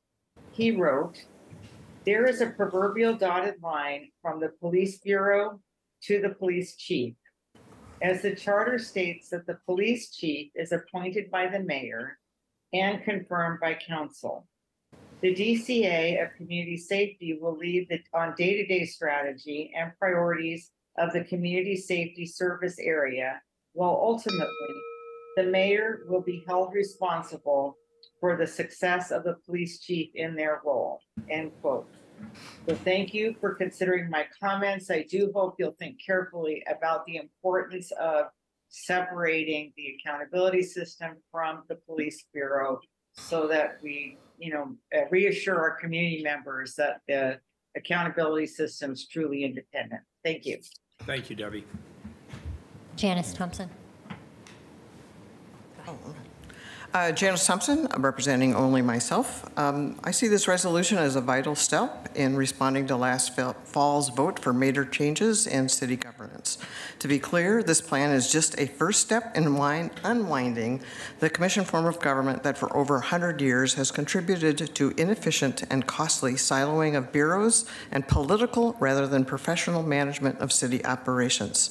He wrote, there is a proverbial dotted line from the police bureau to the police chief. As the charter states that the police chief is appointed by the mayor and confirmed by council. The DCA of community safety will lead the, on day-to-day strategy and priorities of the community safety service area, while ultimately the mayor will be held responsible for the success of the police chief in their role, end quote. So thank you for considering my comments. I do hope you'll think carefully about the importance of separating the accountability system from the police bureau so that we, you know, uh, reassure our community members that the accountability system is truly independent. Thank you. Thank you, Debbie. Janice Thompson. Uh, Janice Thompson, representing only myself. Um, I see this resolution as a vital step in responding to last fall's vote for major changes in city governance. To be clear, this plan is just a first step in wind, unwinding the commission form of government that for over 100 years has contributed to inefficient and costly siloing of bureaus and political rather than professional management of city operations.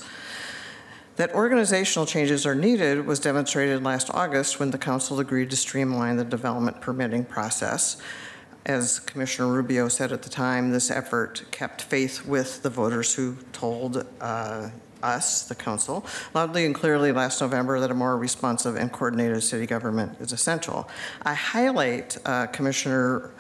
That organizational changes are needed was demonstrated last August when the council agreed to streamline the development permitting process. As Commissioner Rubio said at the time, this effort kept faith with the voters who told uh, us, the council, loudly and clearly last November that a more responsive and coordinated city government is essential. I highlight uh, Commissioner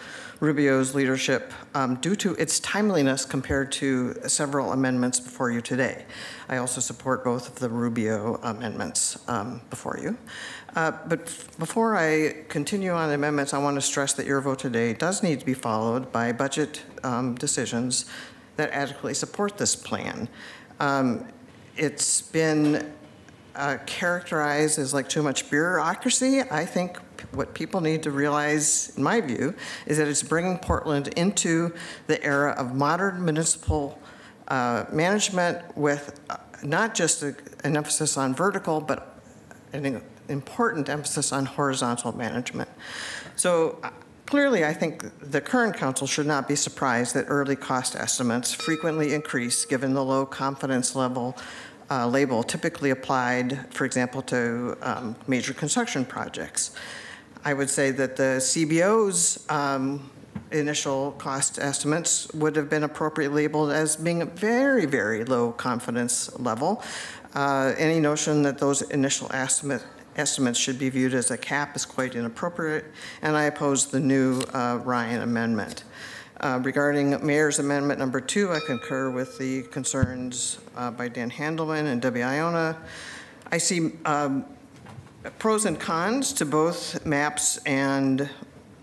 Rubio's leadership um, due to its timeliness compared to several amendments before you today. I also support both of the Rubio amendments um, before you. Uh, but before I continue on amendments, I want to stress that your vote today does need to be followed by budget um, decisions that adequately support this plan. Um, it's been uh, characterized as like too much bureaucracy. I think what people need to realize, in my view, is that it's bringing Portland into the era of modern municipal uh, management with uh, not just a, an emphasis on vertical, but an important emphasis on horizontal management. So uh, clearly, I think the current council should not be surprised that early cost estimates frequently increase given the low confidence level uh, label typically applied, for example, to um, major construction projects. I would say that the CBO's um, initial cost estimates would have been appropriately labeled as being a very, very low confidence level. Uh, any notion that those initial estimate, estimates should be viewed as a cap is quite inappropriate, and I oppose the new uh, Ryan amendment. Uh, regarding Mayor's Amendment Number Two, I concur with the concerns uh, by Dan Handelman and Debbie Aiona. I see um, pros and cons to both Mapps and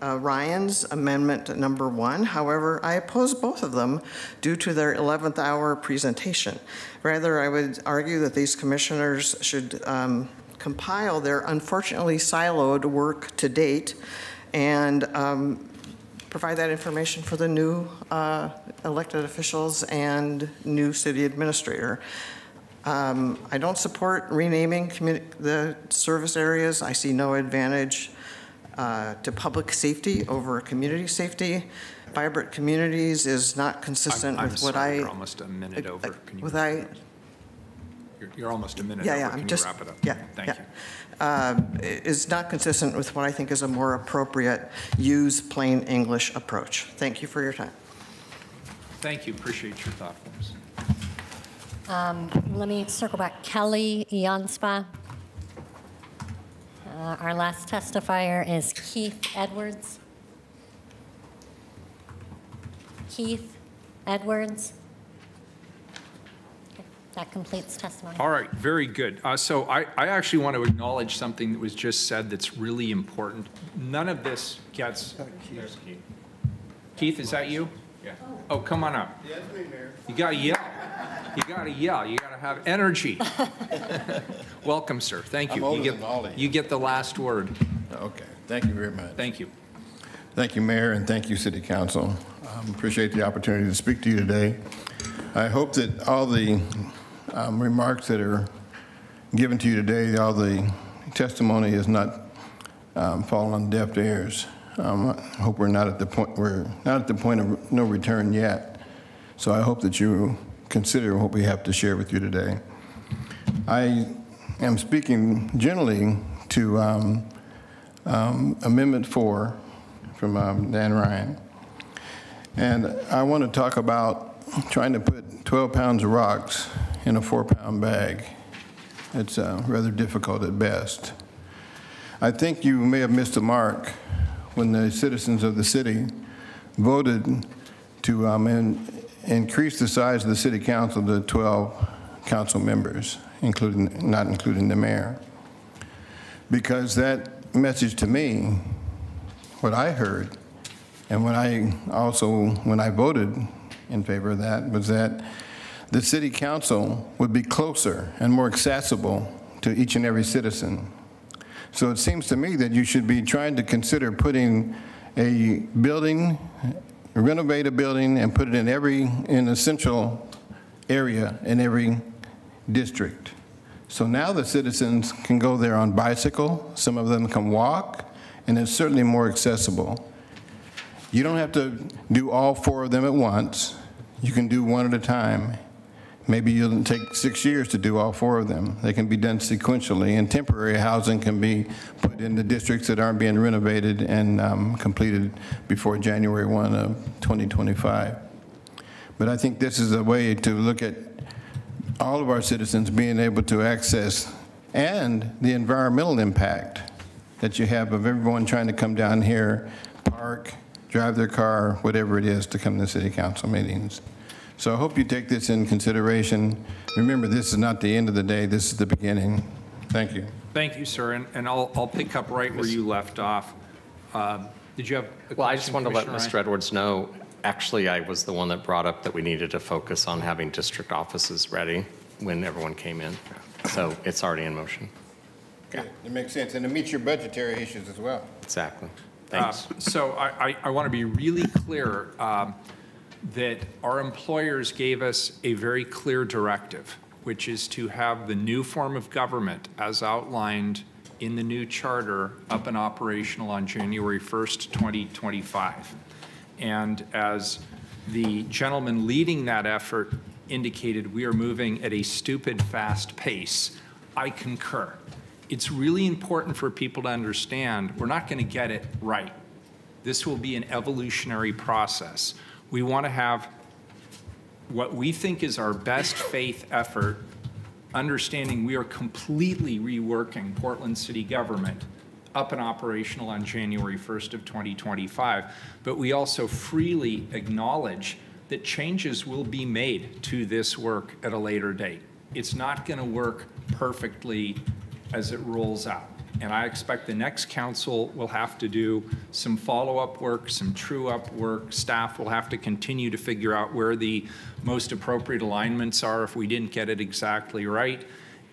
uh, Ryan's Amendment Number One. However, I oppose both of them due to their 11th hour presentation. Rather, I would argue that these commissioners should um, compile their unfortunately siloed work to date and um, provide that information for the new uh, elected officials and new city administrator. Um, I don't support renaming the service areas. I see no advantage uh, to public safety over community safety. Vibrant communities is not consistent I'm with what I. You're almost a minute over. Can you, With I, you're- you're almost a minute Yeah, over. yeah, Can I'm you just- wrap it up? yeah, Thank yeah. you. uh, is not consistent with what I think is a more appropriate use plain English approach. Thank you for your time. Thank you. Appreciate your thoughtfulness. Um, Let me circle back. Kelly Ianspa. Uh, Our last testifier is Keith Edwards. Keith Edwards. Okay, That completes testimony. All right, very good. Uh, So I, I actually want to acknowledge something that was just said that's really important. None of this gets. There's Keith. Keith, is that you? Yeah. Oh, come on up. Yeah, it's me, Mayor. You got to yell. You got to yell. You got to have energy. Welcome, sir. Thank you. I'm You get- than all of you. You get the last word. Okay, thank you very much. Thank you. Thank you, Mayor, and thank you, City Council. Um, Appreciate the opportunity to speak to you today. I hope that all the um, remarks that are given to you today, all the testimony is not um, falling on deaf ears. Um, I hope we're not at the point, we're not at the point of no return yet. So I hope that you consider what we have to share with you today. I am speaking generally to um, um, Amendment 4 from um, Dan Ryan. And I want to talk about trying to put 12 pounds of rocks in a four-pound bag. It's uh, rather difficult at best. I think you may have missed the mark when the citizens of the city voted to um, in- increase the size of the city council to 12 council members, including, not including the mayor. Because that message to me, what I heard, and when I also, when I voted in favor of that, was that the city council would be closer and more accessible to each and every citizen. So it seems to me that you should be trying to consider putting a building, renovate a building and put it in every, in a central area in every district. So now the citizens can go there on bicycle, some of them can walk, and it's certainly more accessible. You don't have to do all four of them at once. You can do one at a time. Maybe you'll take six years to do all four of them. They can be done sequentially, and temporary housing can be put in the districts that aren't being renovated and um, completed before January 1 of 2025. But I think this is a way to look at all of our citizens being able to access and the environmental impact that you have of everyone trying to come down here, park, drive their car, whatever it is, to come to city council meetings. So I hope you take this in consideration. Remember, this is not the end of the day, this is the beginning. Thank you. Thank you, sir. And, and I'll, I'll pick up right where you left off. Um, Did you have a Well, I just question, wanted to let Commissioner Mr. Edwards know, actually, I was the one that brought up that we needed to focus on having district offices ready when everyone came in. So it's already in motion. Good, It makes sense, and it meets your budgetary issues as well. Exactly. Uh, Thanks. So I, I, I want to be really clear um, that our employers gave us a very clear directive, which is to have the new form of government as outlined in the new charter up and operational on January 1st, 2025. And as the gentleman leading that effort indicated, we are moving at a stupid fast pace. I concur. It's really important for people to understand, we're not going to get it right. This will be an evolutionary process. We want to have what we think is our best faith effort, understanding we are completely reworking Portland city government up and operational on January 1st of 2025. But we also freely acknowledge that changes will be made to this work at a later date. It's not going to work perfectly as it rolls out. And I expect the next council will have to do some follow-up work, some true-up work. Staff will have to continue to figure out where the most appropriate alignments are if we didn't get it exactly right.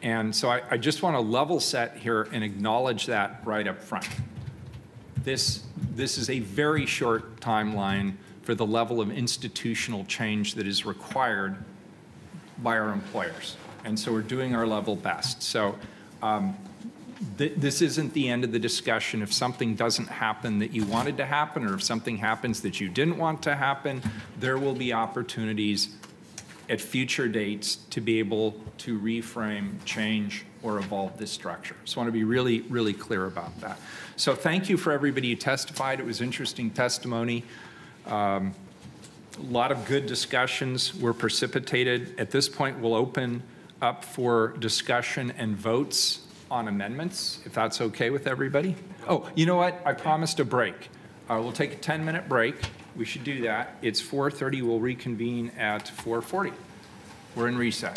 And so I, I just want to level set here and acknowledge that right up front. This, this is a very short timeline for the level of institutional change that is required by our employers. And so we're doing our level best. So um, th- this isn't the end of the discussion. If something doesn't happen that you wanted to happen, or if something happens that you didn't want to happen, there will be opportunities at future dates to be able to reframe, change, or evolve this structure. So I want to be really, really clear about that. So thank you for everybody who testified. It was interesting testimony. Um, a lot of good discussions were precipitated. At this point, we'll open up for discussion and votes on amendments, if that's okay with everybody. Oh, you know what? I promised a break. Uh, We'll take a 10-minute break. We should do that. It's 4:30. We'll reconvene at 4:40. We're in recess.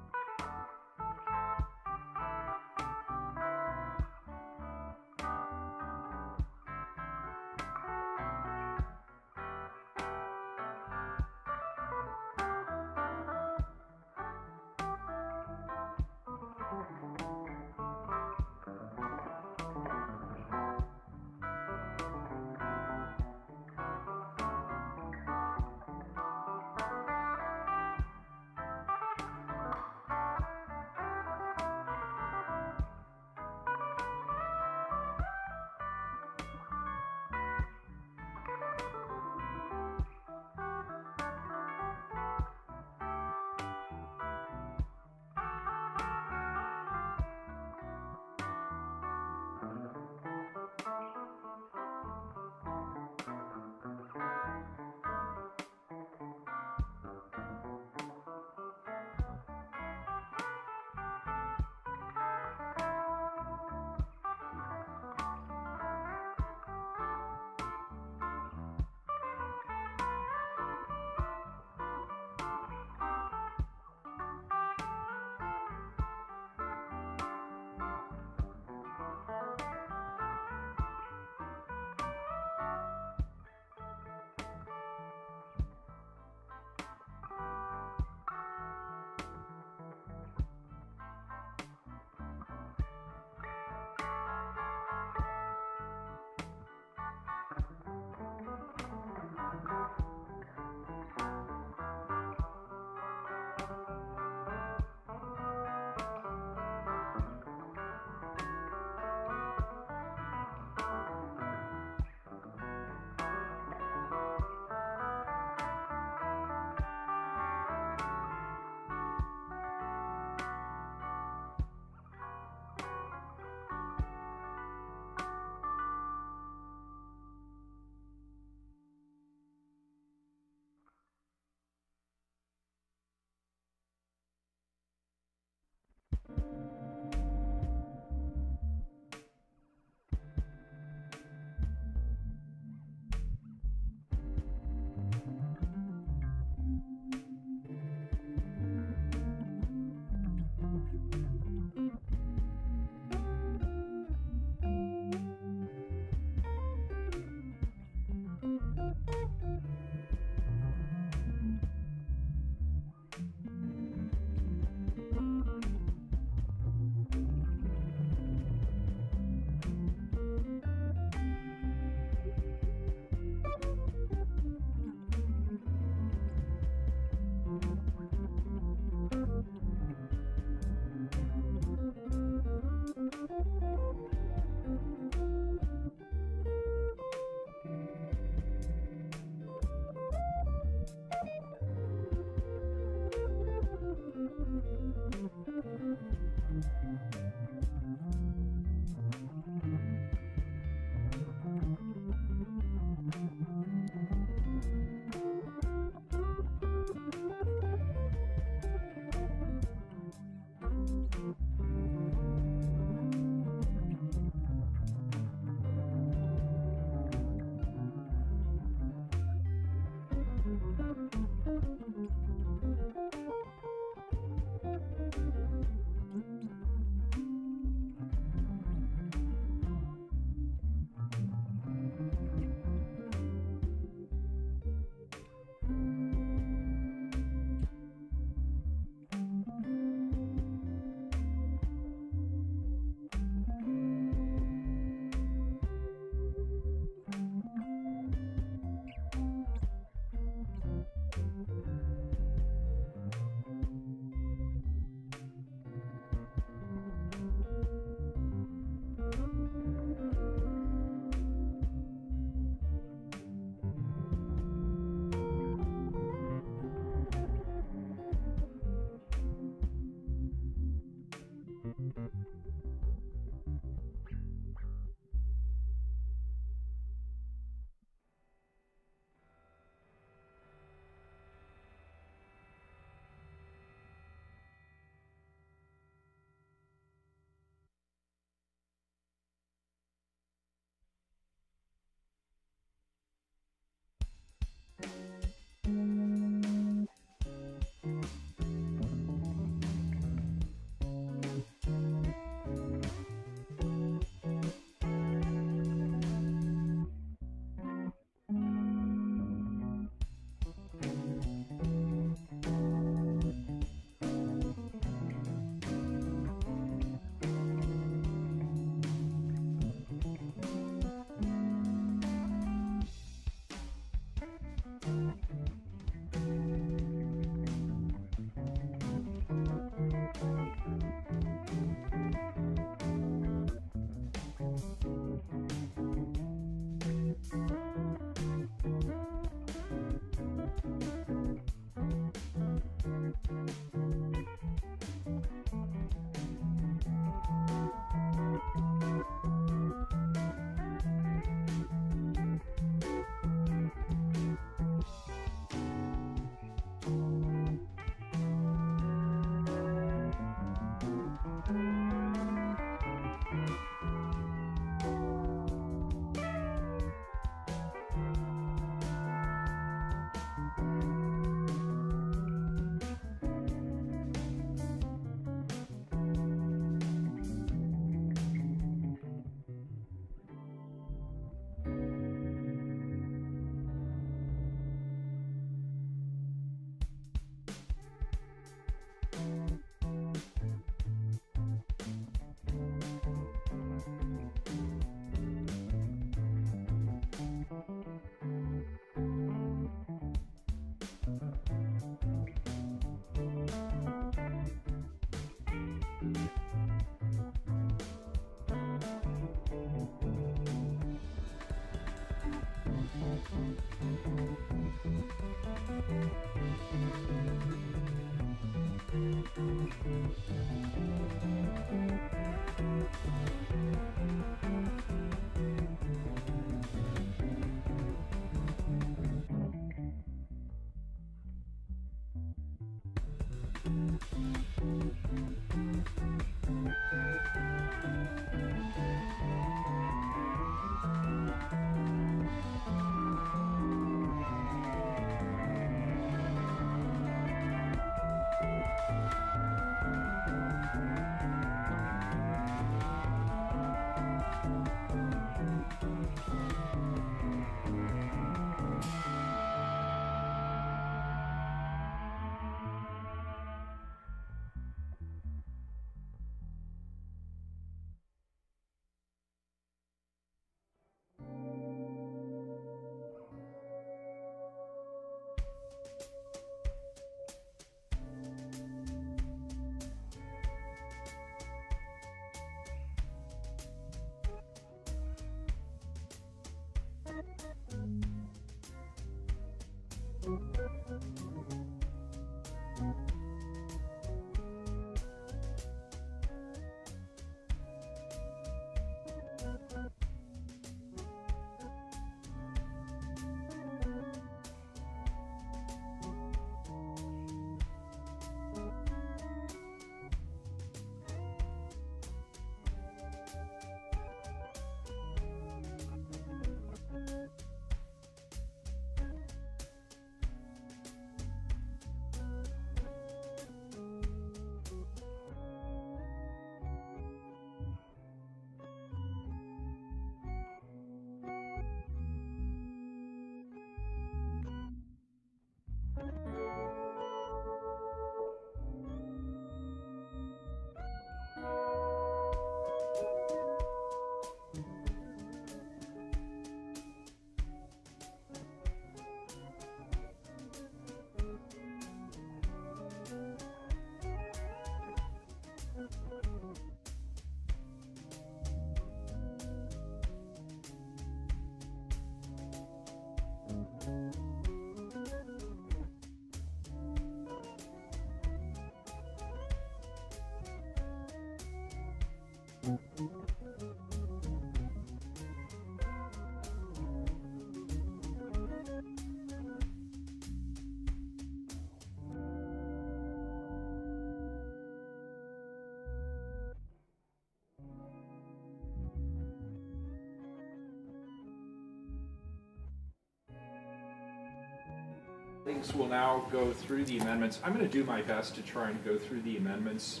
Colleagues will now go through the amendments. I'm going to do my best to try and go through the amendments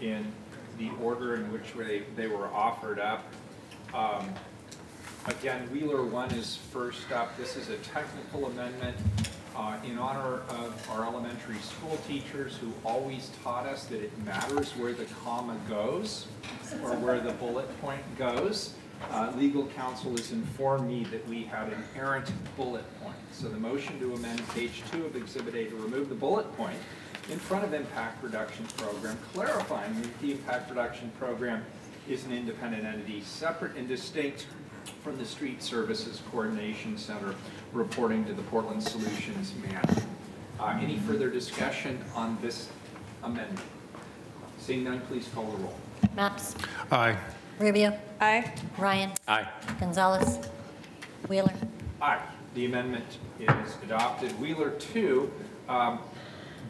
in the order in which they, they were offered up. Um, Again, Wheeler 1 is first up. This is a technical amendment uh, in honor of our elementary school teachers who always taught us that it matters where the comma goes or where the bullet point goes. uh, legal counsel has informed me that we had an errant bullet point. So the motion to amend page two of Exhibit A to remove the bullet point in front of impact reduction program, clarifying that the impact reduction program is an independent entity, separate and distinct from the Street Services Coordination Center, reporting to the Portland Solutions Manager. Uh, Any further discussion on this amendment? Seeing none, please call the roll. Mapps, Aye. Rubio. Aye. Ryan. Aye. Gonzalez. Wheeler. Aye. The amendment is adopted. Wheeler, two, um,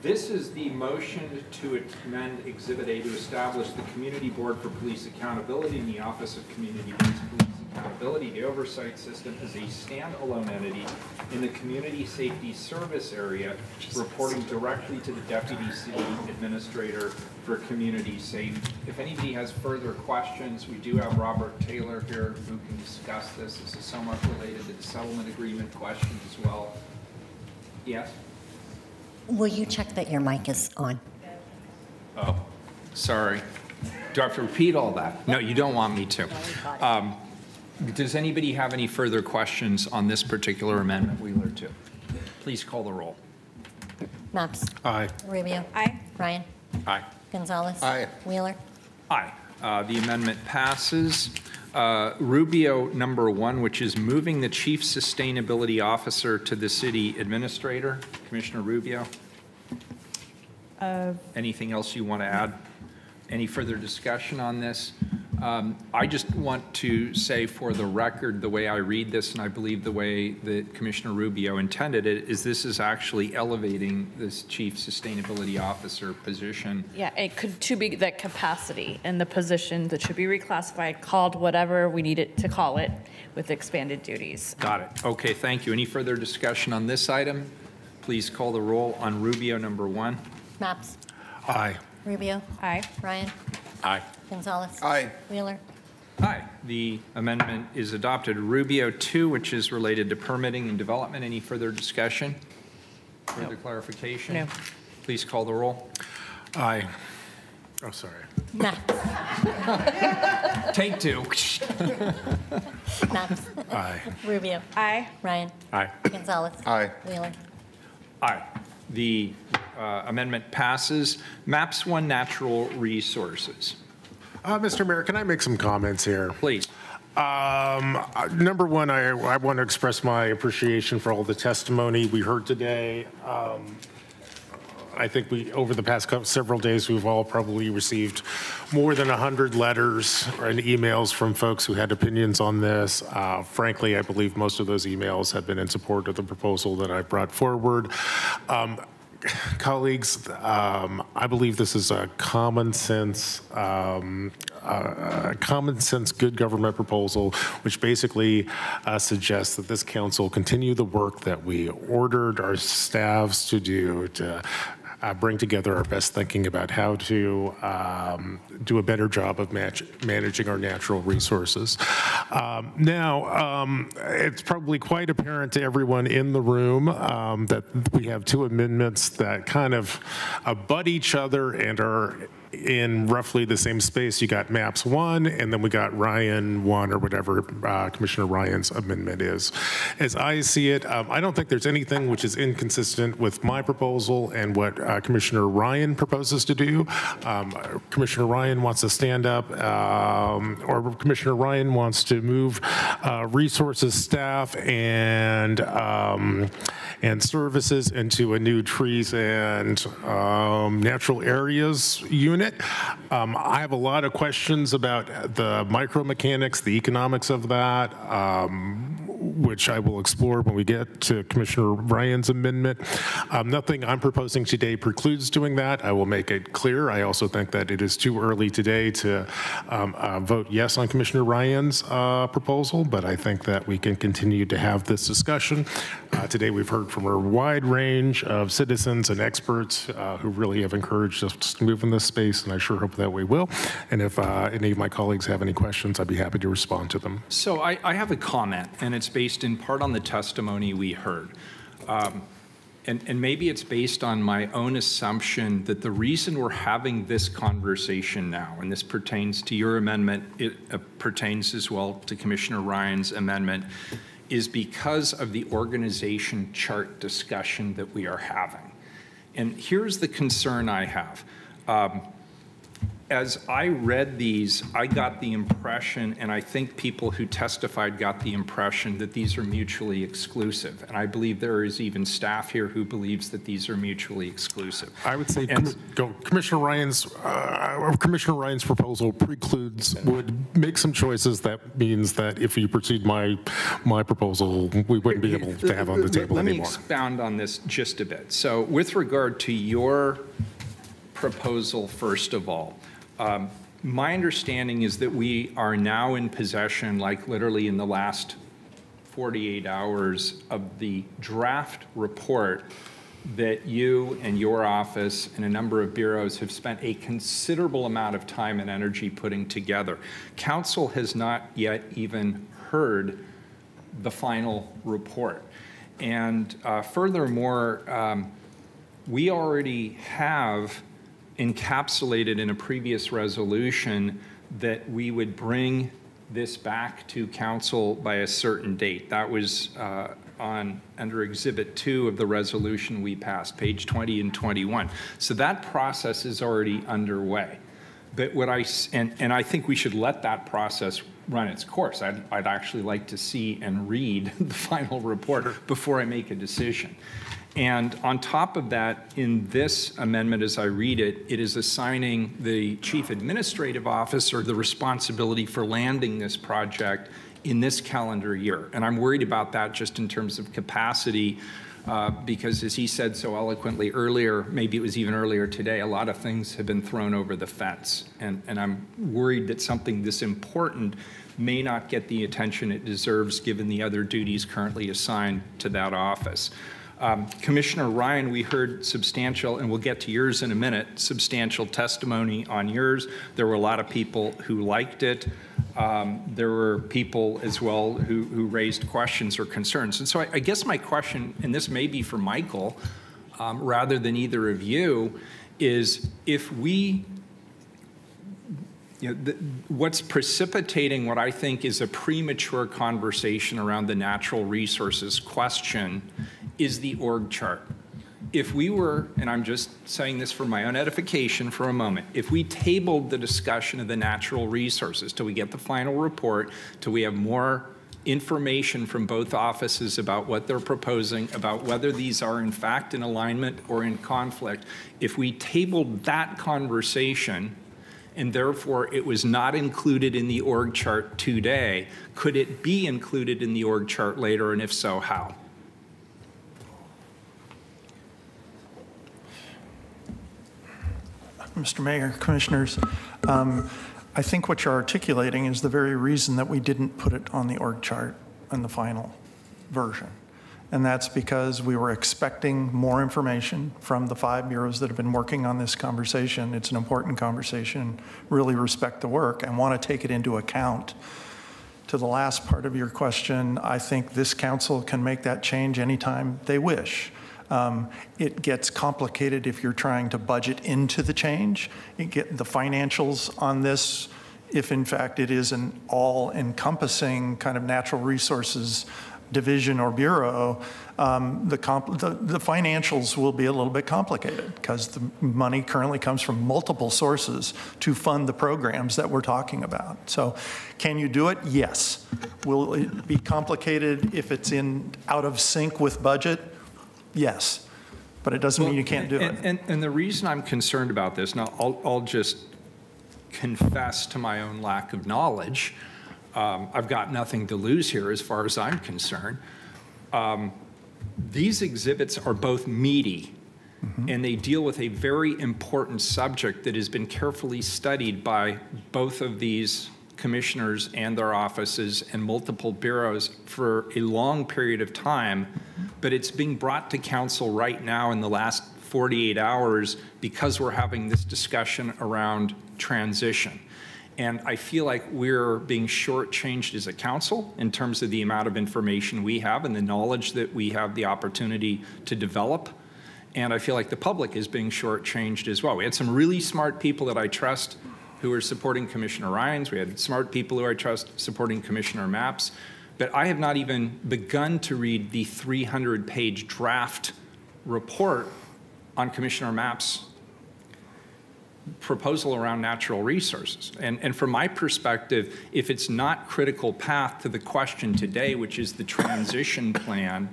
this is the motion to amend Exhibit A to establish the Community Board for Police Accountability in the Office of Community-Based Police Accountability. The oversight system is a standalone entity in the Community Safety Service area, reporting directly to the Deputy City Administrator for Community Safety. If anybody has further questions, we do have Robert Taylor here who can discuss this. This is somewhat related to the settlement agreement questions as well. Yes? Will you check that your mic is on? Oh, sorry. Do I have to repeat all that? No, you don't want me to. Um, Does anybody have any further questions on this particular amendment, Wheeler 2? Please call the roll. Mapps, Aye. Rubio. Aye. Ryan. Aye. Gonzalez. Aye. Wheeler. Aye. Uh, The amendment passes. Uh, Rubio number one, which is moving the chief sustainability officer to the city administrator. Commissioner Rubio, anything else you want to add? Any further discussion on this? Um, I just want to say for the record, the way I read this, and I believe the way that Commissioner Rubio intended it, is this is actually elevating this chief sustainability officer position Yeah, it could to be the capacity and the position that should be reclassified, called whatever we need it to call it, with expanded duties. Got it. Okay, thank you. Any further discussion on this item? Please call the roll on Rubio number one. Mapps, Aye. Rubio. Aye. Ryan. Aye. Gonzalez. Aye. Wheeler. Aye. The amendment is adopted. Rubio 2, which is related to permitting and development. Any further discussion? Further clarification? No. Please call the roll. Aye. Oh, sorry. Mapps. Take two. Mapps. Aye. Rubio. Aye. Ryan. Aye. Gonzalez. Aye. Wheeler. Aye. The uh, amendment passes. Mapps 1 Natural Resources. Uh, Mr. Mayor, can I make some comments here? Please. Um, uh, Number one, I, I want to express my appreciation for all the testimony we heard today. Um, I think we, over the past cou- several days, we've all probably received more than 100 letters and emails from folks who had opinions on this. Uh, Frankly, I believe most of those emails have been in support of the proposal that I brought forward. Um, Colleagues, um, I believe this is a common sense, um, uh, common sense good government proposal, which basically uh, suggests that this council continue the work that we ordered our staffs to do to uh, bring together our best thinking about how to um, do a better job of match, managing our natural resources. Um, now, um, it's probably quite apparent to everyone in the room um, that we have two amendments that kind of butt each other and are in roughly the same space. You got Mapps 1, and then we got Ryan 1, or whatever uh, Commissioner Ryan's amendment is. As I see it, um, I don't think there's anything which is inconsistent with my proposal and what uh, Commissioner Ryan proposes to do. Um, Commissioner Ryan wants to stand up, um, or Commissioner Ryan wants to move uh, resources, staff, and um, and services into a new trees and um, natural areas unit. Um, I have a lot of questions about the micromechanics, the economics of that, um, which I will explore when we get to Commissioner Ryan's amendment. Um, nothing I'm proposing today precludes doing that. I will make it clear. I also think that it is too early today to um, uh, vote yes on Commissioner Ryan's uh, proposal, but I think that we can continue to have this discussion. Uh, today we've heard from a wide range of citizens and experts uh, who really have encouraged us to move in this space, and I sure hope that we will. And if uh, any of my colleagues have any questions, I'd be happy to respond to them. So I, I have a comment, and it's based in part on the testimony we heard. Um, and, and maybe it's based on my own assumption that the reason we're having this conversation now, and this pertains to your amendment, it uh, pertains as well to Commissioner Ryan's amendment, is because of the organization chart discussion that we are having. And here's the concern I have. Um, as I read these, I got the impression, and I think people who testified got the impression that these are mutually exclusive. And I believe there is even staff here who believes that these are mutually exclusive. I would say And- go- Commissioner Ryan's, uh, Commissioner Ryan's proposal precludes, would make some choices that means that if you proceed my, my proposal, we wouldn't be able to have on the Let- anymore. Let me expound on this just a bit. So with regard to your proposal, first of all, um, my understanding is that we are now in possession, like literally in the last 48 hours, of the draft report that you and your office and a number of bureaus have spent a considerable amount of time and energy putting together. Council has not yet even heard the final report. And uh, furthermore, um, we already have encapsulated in a previous resolution that we would bring this back to council by a certain date. That was uh, on, under Exhibit 2 of the resolution we passed, page 20 and 21. So that process is already underway. But what I, and, and I think we should let that process run its course. I'd, I'd actually like to see and read the final report before I make a decision. And on top of that, in this amendment, as I read it, it is assigning the chief administrative officer the responsibility for landing this project in this calendar year. And I'm worried about that just in terms of capacity, uh, because as he said so eloquently earlier, maybe it was even earlier today, a lot of things have been thrown over the fence. And, and I'm worried that something this important may not get the attention it deserves given the other duties currently assigned to that office. Um, Commissioner Ryan, we heard substantial, and we'll get to yours in a minute, substantial testimony on yours. There were a lot of people who liked it. Um, There were people as well who, who raised questions or concerns. And so I, I guess my question, and this may be for Michael, um, rather than either of you, is if we you know, the, what's precipitating what I think is a premature conversation around the natural resources question is the org chart. If we were, and I'm just saying this for my own edification for a moment, if we tabled the discussion of the natural resources till we get the final report, till we have more information from both offices about what they're proposing, about whether these are in fact in alignment or in conflict, if we tabled that conversation, and therefore it was not included in the org chart today, could it be included in the org chart later, and if so, how? Mr. Mayor, Commissioners, um, I think what you're articulating is the very reason that we didn't put it on the org chart in the final version. And that's because we were expecting more information from the five bureaus that have been working on this conversation. It's an important conversation, really respect the work and want to take it into account. To the last part of your question, I think this council can make that change anytime they wish. Um, It gets complicated if you're trying to budget into the change. Get the financials on this, if in fact it is an all-encompassing kind of natural resources division or bureau, um, the comp- the the financials will be a little bit complicated because the money currently comes from multiple sources to fund the programs that we're talking about. So can you do it? Yes. Will it be complicated if it's in, out of sync with budget? Yes. But it doesn't mean you can't do it. And, and, and the reason I'm concerned about this, now I'll, I'll just confess to my own lack of knowledge. Um, I've got nothing to lose here as far as I'm concerned. Um, these exhibits are both meaty and they deal with a very important subject that has been carefully studied by both of these commissioners and their offices and multiple bureaus for a long period of time, but it's being brought to council right now in the last 48 hours because we're having this discussion around transition. And I feel like we're being shortchanged as a council in terms of the amount of information we have and the knowledge that we have the opportunity to develop. And I feel like the public is being shortchanged as well. We had some really smart people that I trust who are supporting Commissioner Ryan's. We had smart people who I trust supporting Commissioner Mapps. But I have not even begun to read the 300-page draft report on Commissioner Mapps' proposal around natural resources. And, and from my perspective, if it's not critical path to the question today, which is the transition plan,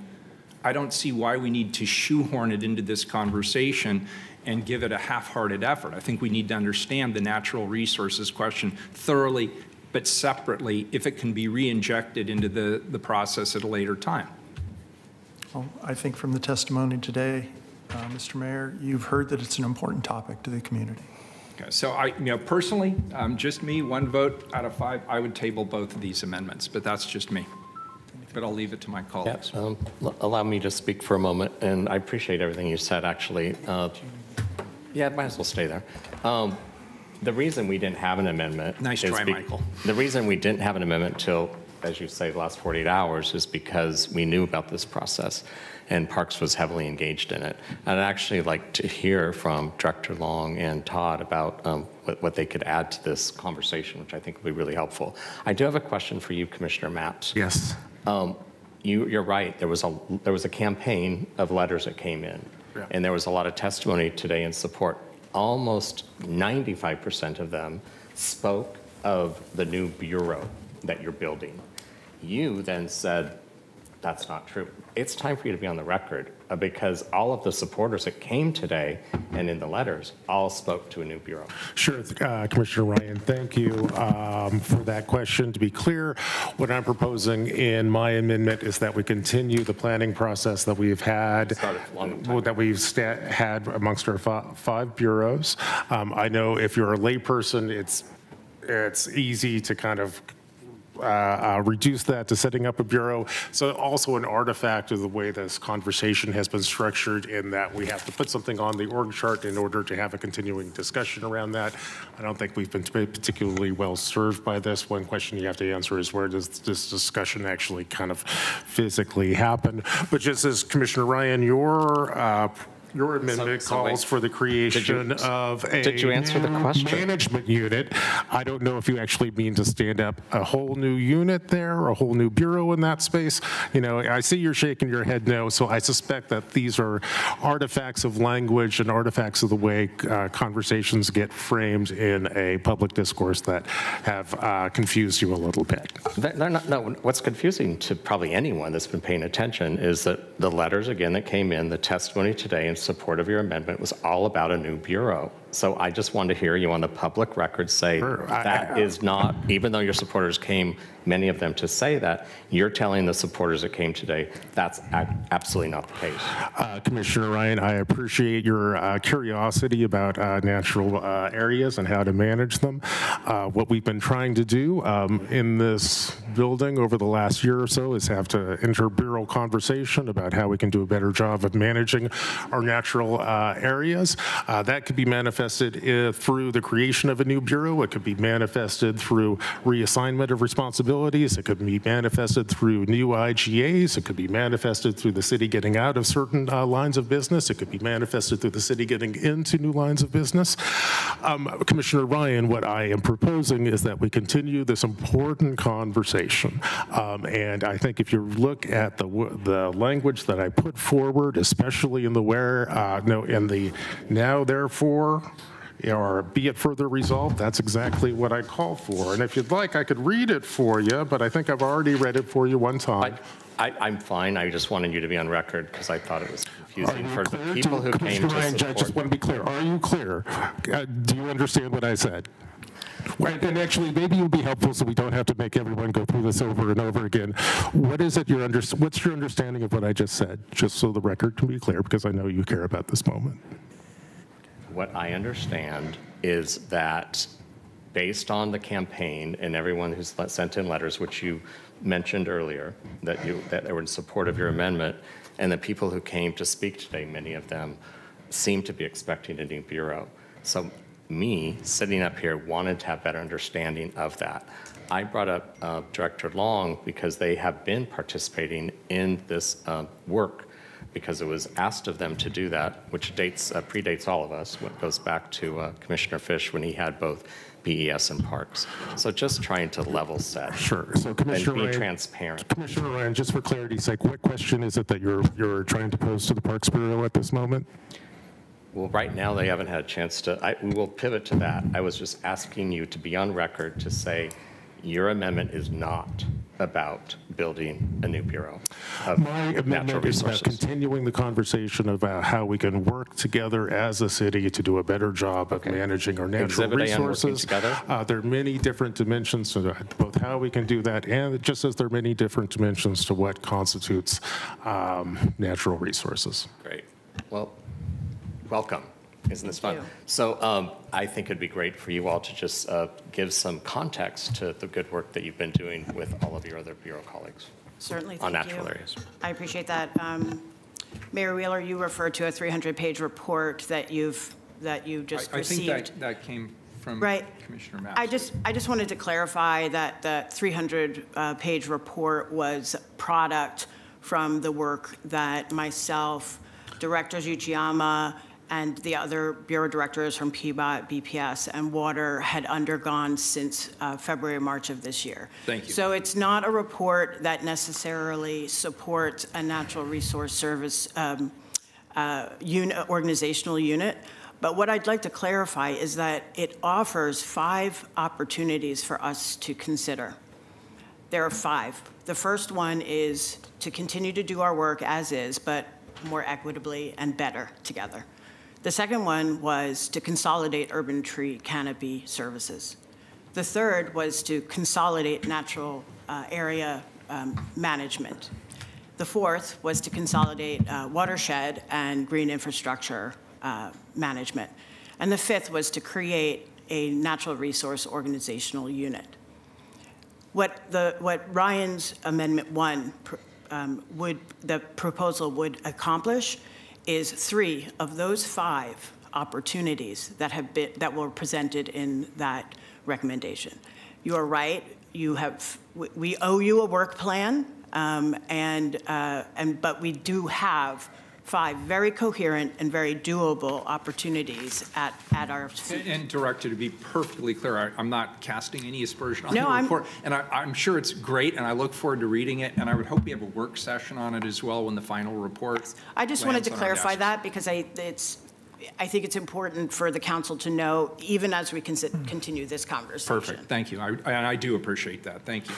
I don't see why we need to shoehorn it into this conversation and give it a half-hearted effort. I think we need to understand the natural resources question thoroughly, but separately, if it can be re-injected into the, the process at a later time. Well, I think from the testimony today, uh, Mr. Mayor, you've heard that it's an important topic to the community. Okay, So I, you know, personally, um, just me, one vote out of five, I would table both of these amendments, but that's just me. But I'll leave it to my colleagues. Um, l- Allow me to speak for a moment, and I appreciate everything you said, actually. Uh, Yeah, might as well stay there. Um, The reason we didn't have an amendment. Nice is try, Michael. The reason we didn't have an amendment till, as you say, the last 48 hours is because we knew about this process, and Parks was heavily engaged in it. And I'd actually like to hear from Director Long and Todd about um, what what they could add to this conversation, which I think would be really helpful. I do have a question for you, Commissioner Mapps. Yes. Um, You, you're right, there was a, there was a campaign of letters that came in, Yeah. and there was a lot of testimony today in support. Almost 95% of them spoke of the new bureau that you're building. You then said, that's not true. It's time for you to be on the record, uh, because all of the supporters that came today and in the letters all spoke to a new bureau. Sure, uh, Commissioner Ryan, thank you um, for that question. To be clear, what I'm proposing in my amendment is that we continue the planning process that we've had, that we've sta- had amongst our fi- five bureaus. Um, I know if you're a layperson, it's, it's easy to kind of uh, uh, reduce that to setting up a bureau. So also an artifact of the way this conversation has been structured in that we have to put something on the org chart in order to have a continuing discussion around that. I don't think we've been particularly well served by this. One question you have to answer is where does this discussion actually kind of physically happen? But just as Commissioner Ryan, your uh, your amendment so wait. calls for the creation of a did you answer the question? management unit. I don't know if you actually mean to stand up a whole new unit there, a whole new bureau in that space. You know, I see you're shaking your head no, so I suspect that these are artifacts of language and artifacts of the way uh, conversations get framed in a public discourse that have uh, confused you a little bit. They're not, no, what's confusing to probably anyone that's been paying attention is that the letters, again, that came in, the testimony today in support of your amendment was all about a new bureau. So I just wanted to hear you on the public record say that is not, even though your supporters came, many of them to say that, you're telling the supporters that came today, that's absolutely not the case. Uh, Commissioner Ryan, I appreciate your uh, curiosity about uh, natural uh, areas and how to manage them. Uh, What we've been trying to do um, in this building over the last year or so is have to interbureau conversation about how we can do a better job of managing our natural uh, areas. Uh, That could be manifested uh, through the creation of a new bureau. It could be manifested through reassignment of responsibilities. It could be manifested through new IGAs. It could be manifested through the city getting out of certain uh, lines of business. It could be manifested through the city getting into new lines of business. Um, Commissioner Ryan, what I am proposing is that we continue this important conversation. Um, and I think if you look at the the language that I put forward, especially in the where, uh, no, in the now therefore, or be it further resolved, that's exactly what I call for. And if you'd like, I could read it for you, but I think I've already read it for you one time. I, I'm fine, I just wanted you to be on record because I thought it was confusing for the people Do- who came Commissioner to Ryan, I just want to be clear. Are you clear? Uh, Do you understand what I said? Right, And actually, maybe it would be helpful so we don't have to make everyone go through this over and over again. What is it your under, what's your understanding of what I just said? Just so the record can be clear, because I know you care about this moment. What I understand is that based on the campaign and everyone who's sent in letters, which you mentioned earlier, that you, that they were in support of your amendment, and the people who came to speak today, many of them, seem to be expecting a new bureau. So me, sitting up here, wanted to have better understanding of that. I brought up uh, Director Long because they have been participating in this uh, work because it was asked of them to do that, which dates, uh, predates all of us. It goes back to uh, Commissioner Fish when he had both BES and Parks. So just trying to level set. Sure. So Commissioner And be Ryan- transparent. Commissioner Ryan, just for clarity's sake, what question is it that you're, you're trying to pose to the Parks Bureau at this moment? Well, right now, they haven't had a chance to, I, we will pivot to that. I was just asking you to be on record to say your amendment is not about building a new Bureau of My Natural amendment is about Resources. continuing the conversation about how we can work together as a city to do a better job of managing our natural Exhibit A on working resources. together? Uh, There are many different dimensions to both how we can do that, and just as there are many different dimensions to what constitutes um, natural resources. Great. Well, welcome. Isn't this fun? So um, I think it'd be great for you all to just uh, give some context to the good work that you've been doing with all of your other Bureau colleagues. Certainly, On thank you. natural areas. I appreciate that. Um, Mayor Wheeler, you referred to a 300-page report that you've, that you I just I think received. that, that came from Right. Commissioner Mapp. I just, I just wanted to clarify that the 300-page report was product from the work that myself, Director Uchiyama, and the other bureau directors from PBOT, BPS, and Water had undergone since uh, February, March of this year. Thank you. So it's not a report that necessarily supports a natural resource service um, uh, unit, organizational unit. But what I'd like to clarify is that it offers five opportunities for us to consider. There are five. The first one is to continue to do our work as is, but more equitably and better together. The second one was to consolidate urban tree canopy services. The third was to consolidate natural uh, area um, management. The fourth was to consolidate uh, watershed and green infrastructure uh, management. And the fifth was to create a natural resource organizational unit. What the, what Ryan's Amendment 1 pr- um, would, the proposal would accomplish is three of those five opportunities that have been, that were presented in that recommendation. You are right, you have, we- we owe you a work plan, um, and, uh, and, but we do have five very coherent and very doable opportunities at, at our feet. And- And Director, to be perfectly clear, I- I'm not casting any aspersion on No, the I'm- And I- I'm sure it's great, and I look forward to reading it, and I would hope we have a work session on it as well when the final report I just wanted to clarify that because I, it's, I think it's important for the council to know, even as we consi- hmm. continue this conversation. Perfect, thank you. I- And I do appreciate that, thank you.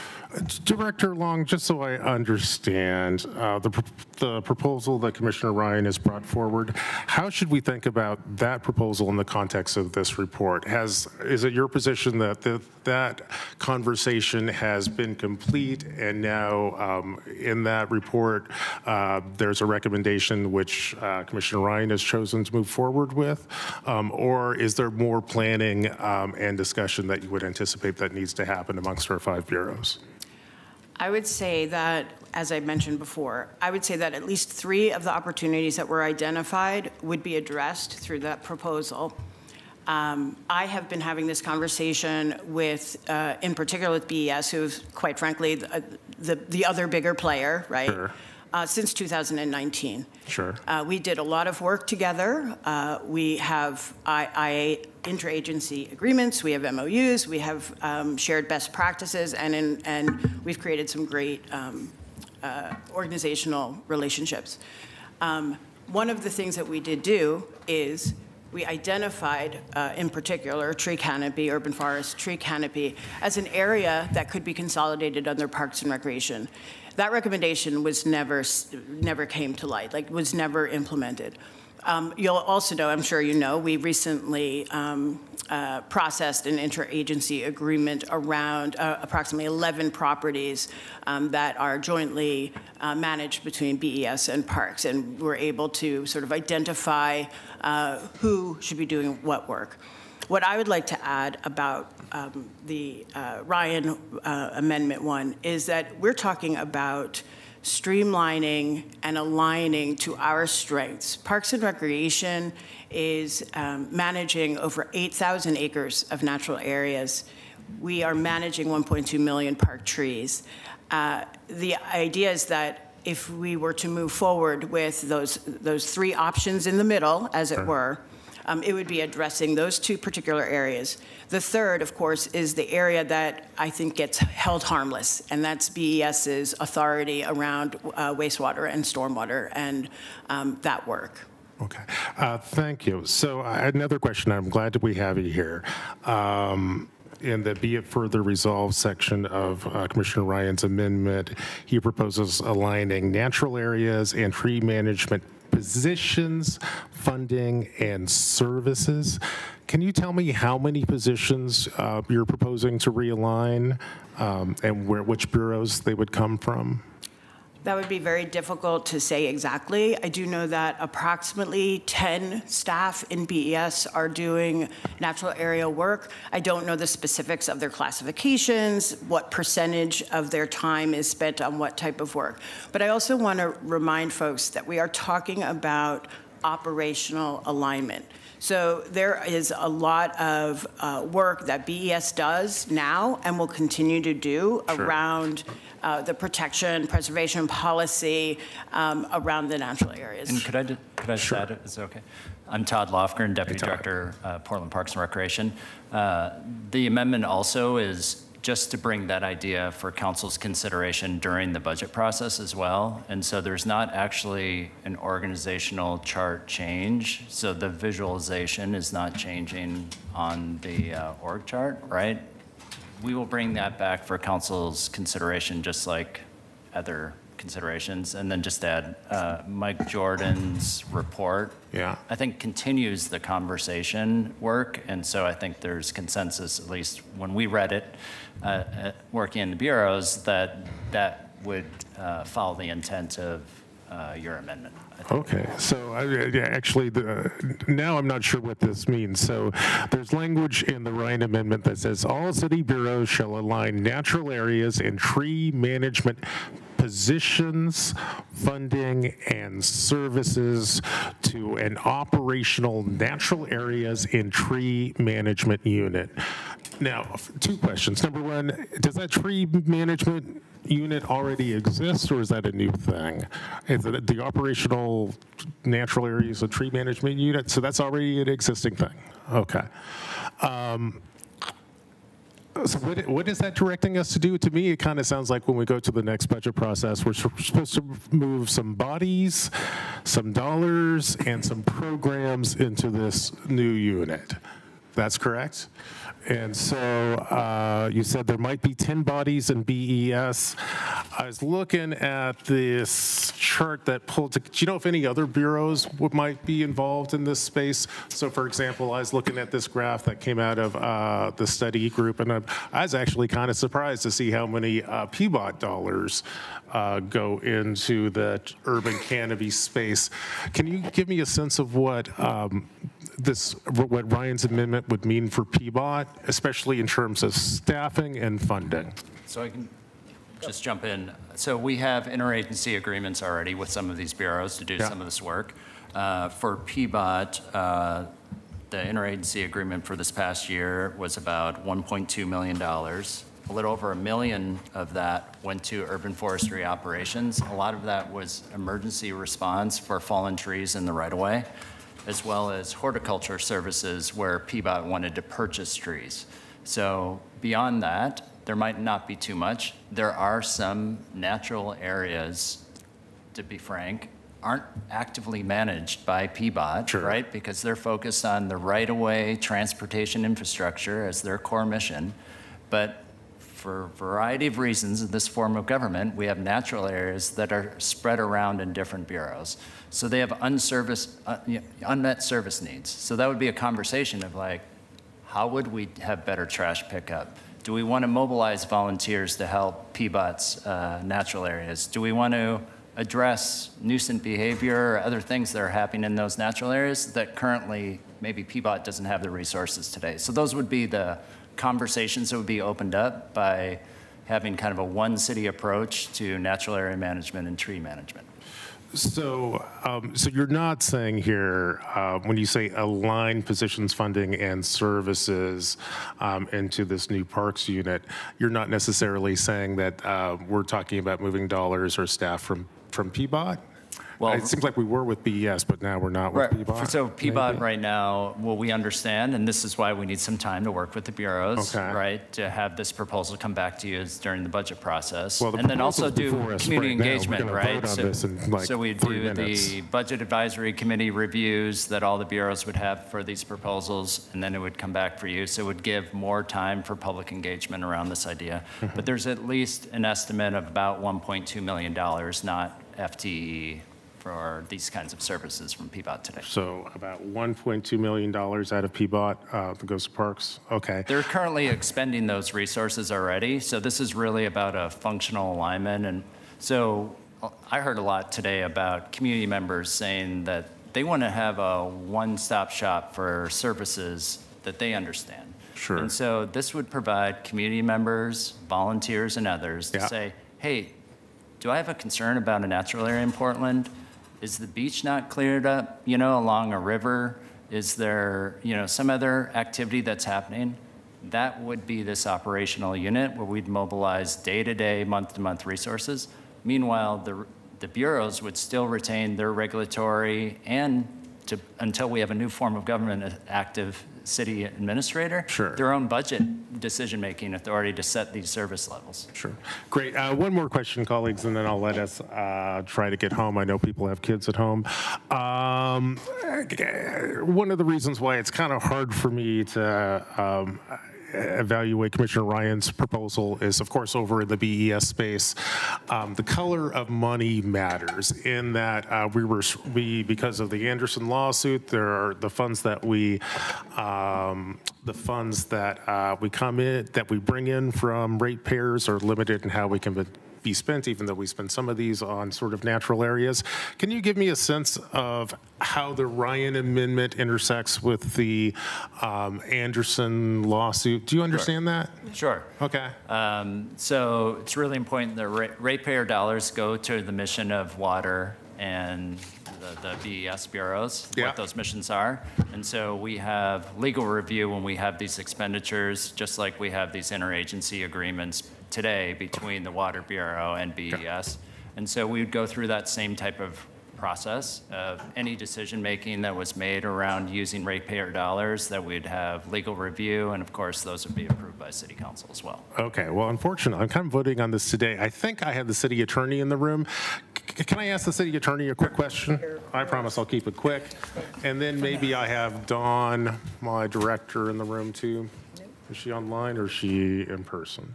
Director Long, just so I understand, uh, the, the proposal that Commissioner Ryan has brought forward, how should we think about that proposal in the context of this report? Has, is it your position that the, that conversation has been complete and now um, in that report, uh, there's a recommendation which uh, Commissioner Ryan has chosen to move forward with? Um, Or is there more planning um, and discussion that you would anticipate that needs to happen amongst our five bureaus? I would say that, as I mentioned before, I would say that at least three of the opportunities that were identified would be addressed through that proposal. Um, I have been having this conversation with, uh, in particular with BES, who's quite frankly the, the, the other bigger player, right? Sure. Uh, since 2019. Sure. Uh, we did a lot of work together. Uh, we have I, IA interagency agreements. We have MOUs. We have um, shared best practices, and in, and we've created some great um, uh, organizational relationships. Um, one of the things that we did do is we identified, uh, in particular, tree canopy, urban forest tree canopy, as an area that could be consolidated under Parks and Recreation. That recommendation was never, never came to light, like was never implemented. Um, You'll also know, I'm sure you know, we recently um, uh, processed an interagency agreement around uh, approximately 11 properties um, that are jointly uh, managed between BES and Parks, and we're able to sort of identify uh, who should be doing what work. What I would like to add about um, the uh, Ryan uh, Amendment 1 is that we're talking about streamlining and aligning to our strengths. Parks and Recreation is um, managing over 8,000 acres of natural areas. We are managing 1.2 million park trees. Uh, The idea is that if we were to move forward with those, those three options in the middle, as it were, um, it would be addressing those two particular areas. The third, of course, is the area that I think gets held harmless, and that's BES's authority around uh, wastewater and stormwater and um, that work. Okay, uh, thank you. So uh, another question, I'm glad that we have you here. Um, In the be it further resolved section of uh, Commissioner Ryan's amendment, he proposes aligning natural areas and tree management positions, funding, and services. Can you tell me how many positions uh, you're proposing to realign um, and where, which bureaus they would come from? That would be very difficult to say exactly. I do know that approximately 10 staff in BES are doing natural area work. I don't know the specifics of their classifications, what percentage of their time is spent on what type of work. But I also want to remind folks that we are talking about operational alignment. So there is a lot of uh, work that BES does now and will continue to do Sure. around uh, the protection, preservation policy um, around the natural areas. And could I, could I just add, is it okay? I'm Todd Lofgren, Deputy Director, uh, Portland Parks and Recreation. Uh, The amendment also is just to bring that idea for council's consideration during the budget process as well. And so there's not actually an organizational chart change. So the visualization is not changing on the uh, org chart, right? We will bring that back for council's consideration, just like other considerations. And then just add, uh, Mike Jordan's report. Yeah. I think continues the conversation work. And so I think there's consensus, at least when we read it, uh, uh, working in the bureaus, that that would uh, follow the intent of uh, your amendment. Okay, so I- yeah, actually, the- now I'm not sure what this means. So there's language in the Ryan Amendment that says, "All city bureaus shall align natural areas and tree management positions, funding, and services to an operational natural areas and tree management unit." Now, two questions. Number one, does that tree management unit already exist, or is that a new thing? Is it the operational natural areas of tree management unit? So that's already an existing thing. Okay. Um, so what, what is that directing us to do? To me, it kind of sounds like when we go to the next budget process, we're supposed to move some bodies, some dollars, and some programs into this new unit. That's correct? And so uh, you said there might be 10 bodies in BES. I was looking at this chart that pulled, to, do you know if any other bureaus would, might be involved in this space? So for example, I was looking at this graph that came out of uh, the study group, and I, I was actually kind of surprised to see how many uh, PBOT dollars uh, go into the urban canopy space. Can you give me a sense of what um, this, what Ryan's amendment would mean for PBOT, especially in terms of staffing and funding? So I can just jump in. So we have interagency agreements already with some of these bureaus to do Yeah. some of this work. Uh, For PBOT, uh, the interagency agreement for this past year was about $1.2 million. A little over a million of that went to urban forestry operations. A lot of that was emergency response for fallen trees in the right-of-way, as well as horticulture services where PBOT wanted to purchase trees. So beyond that, there might not be too much. There are some natural areas, to be frank, aren't actively managed by PBOT, right? Because they're focused on the right-of-way transportation infrastructure as their core mission. But for a variety of reasons in this form of government, we have natural areas that are spread around in different bureaus. So they have unserviced, uh, you know, unmet service needs. So that would be a conversation of like, how would we have better trash pickup? Do we want to mobilize volunteers to help PBOT's uh, natural areas? Do we want to address nuisance behavior or other things that are happening in those natural areas that currently maybe PBOT doesn't have the resources today? So those would be the conversations that would be opened up by having kind of a one-city approach to natural area management and tree management. So, um, so you're not saying here, uh, when you say align positions funding and services um, into this new parks unit, you're not necessarily saying that uh, we're talking about moving dollars or staff from, from PBOT? Well- It seems like we were with BES, but now we're not with Right. PBOT. So PBOT maybe? right now, well, we understand, and this is why we need some time to work with the bureaus, Okay. right? To have this proposal come back to you is during the budget process. Well, the And then also do community right engagement, right? So- like, So we do minutes. the budget advisory committee reviews that all the bureaus would have for these proposals, and then it would come back for you. So it would give more time for public engagement around this idea. Mm-hmm. But there's at least an estimate of about $1.2 million, not FTE, for these kinds of services from PBOT today. So about $1.2 million out of PBOT uh, that goes to parks? Okay. They're currently expending those resources already, so this is really about a functional alignment. And so uh, I heard a lot today about community members saying that they want to have a one-stop shop for services that they understand. Sure. And so this would provide community members, volunteers, and others to Yeah. say, hey, do I have a concern about a natural area in Portland? Is the beach not cleared up, you know, along a river? Is there, you know, some other activity that's happening? That would be this operational unit where we'd mobilize day-to-day, month-to-month resources. Meanwhile, the, the bureaus would still retain their regulatory and to, until we have a new form of government, uh, active city administrator. Sure. Their own budget decision-making authority to set these service levels. Sure. Great. Uh, One more question, colleagues, and then I'll let us uh, try to get home. I know people have kids at home. Um, One of the reasons why it's kind of hard for me to um, evaluate Commissioner Ryan's proposal is, of course, over in the BES space. Um, The color of money matters in that uh, we were, we, because of the Anderson lawsuit, there are the funds that we, um, the funds that uh, we come in, that we bring in from ratepayers are limited in how we can be- spent, even though we spend some of these on sort of natural areas. Can you give me a sense of how the Ryan Amendment intersects with the um, Anderson lawsuit? Do you understand that? Sure. Okay. Um, So it's really important that ra- ratepayer dollars go to the mission of water and the- the BES bureaus, Yeah. what those missions are. And so we have legal review when we have these expenditures, just like we have these interagency agreements today between the Water Bureau and BES. And so we would go through that same type of process of any decision-making that was made around using ratepayer dollars, that we'd have legal review, and of course, those would be approved by city council as well. Okay, well, unfortunately, I'm kind of voting on this today. I think I have the city attorney in the room. C- Can I ask the city attorney a quick question? I promise I'll keep it quick. And then maybe I have Dawn, my director, in the room too. Is she online or is she in person?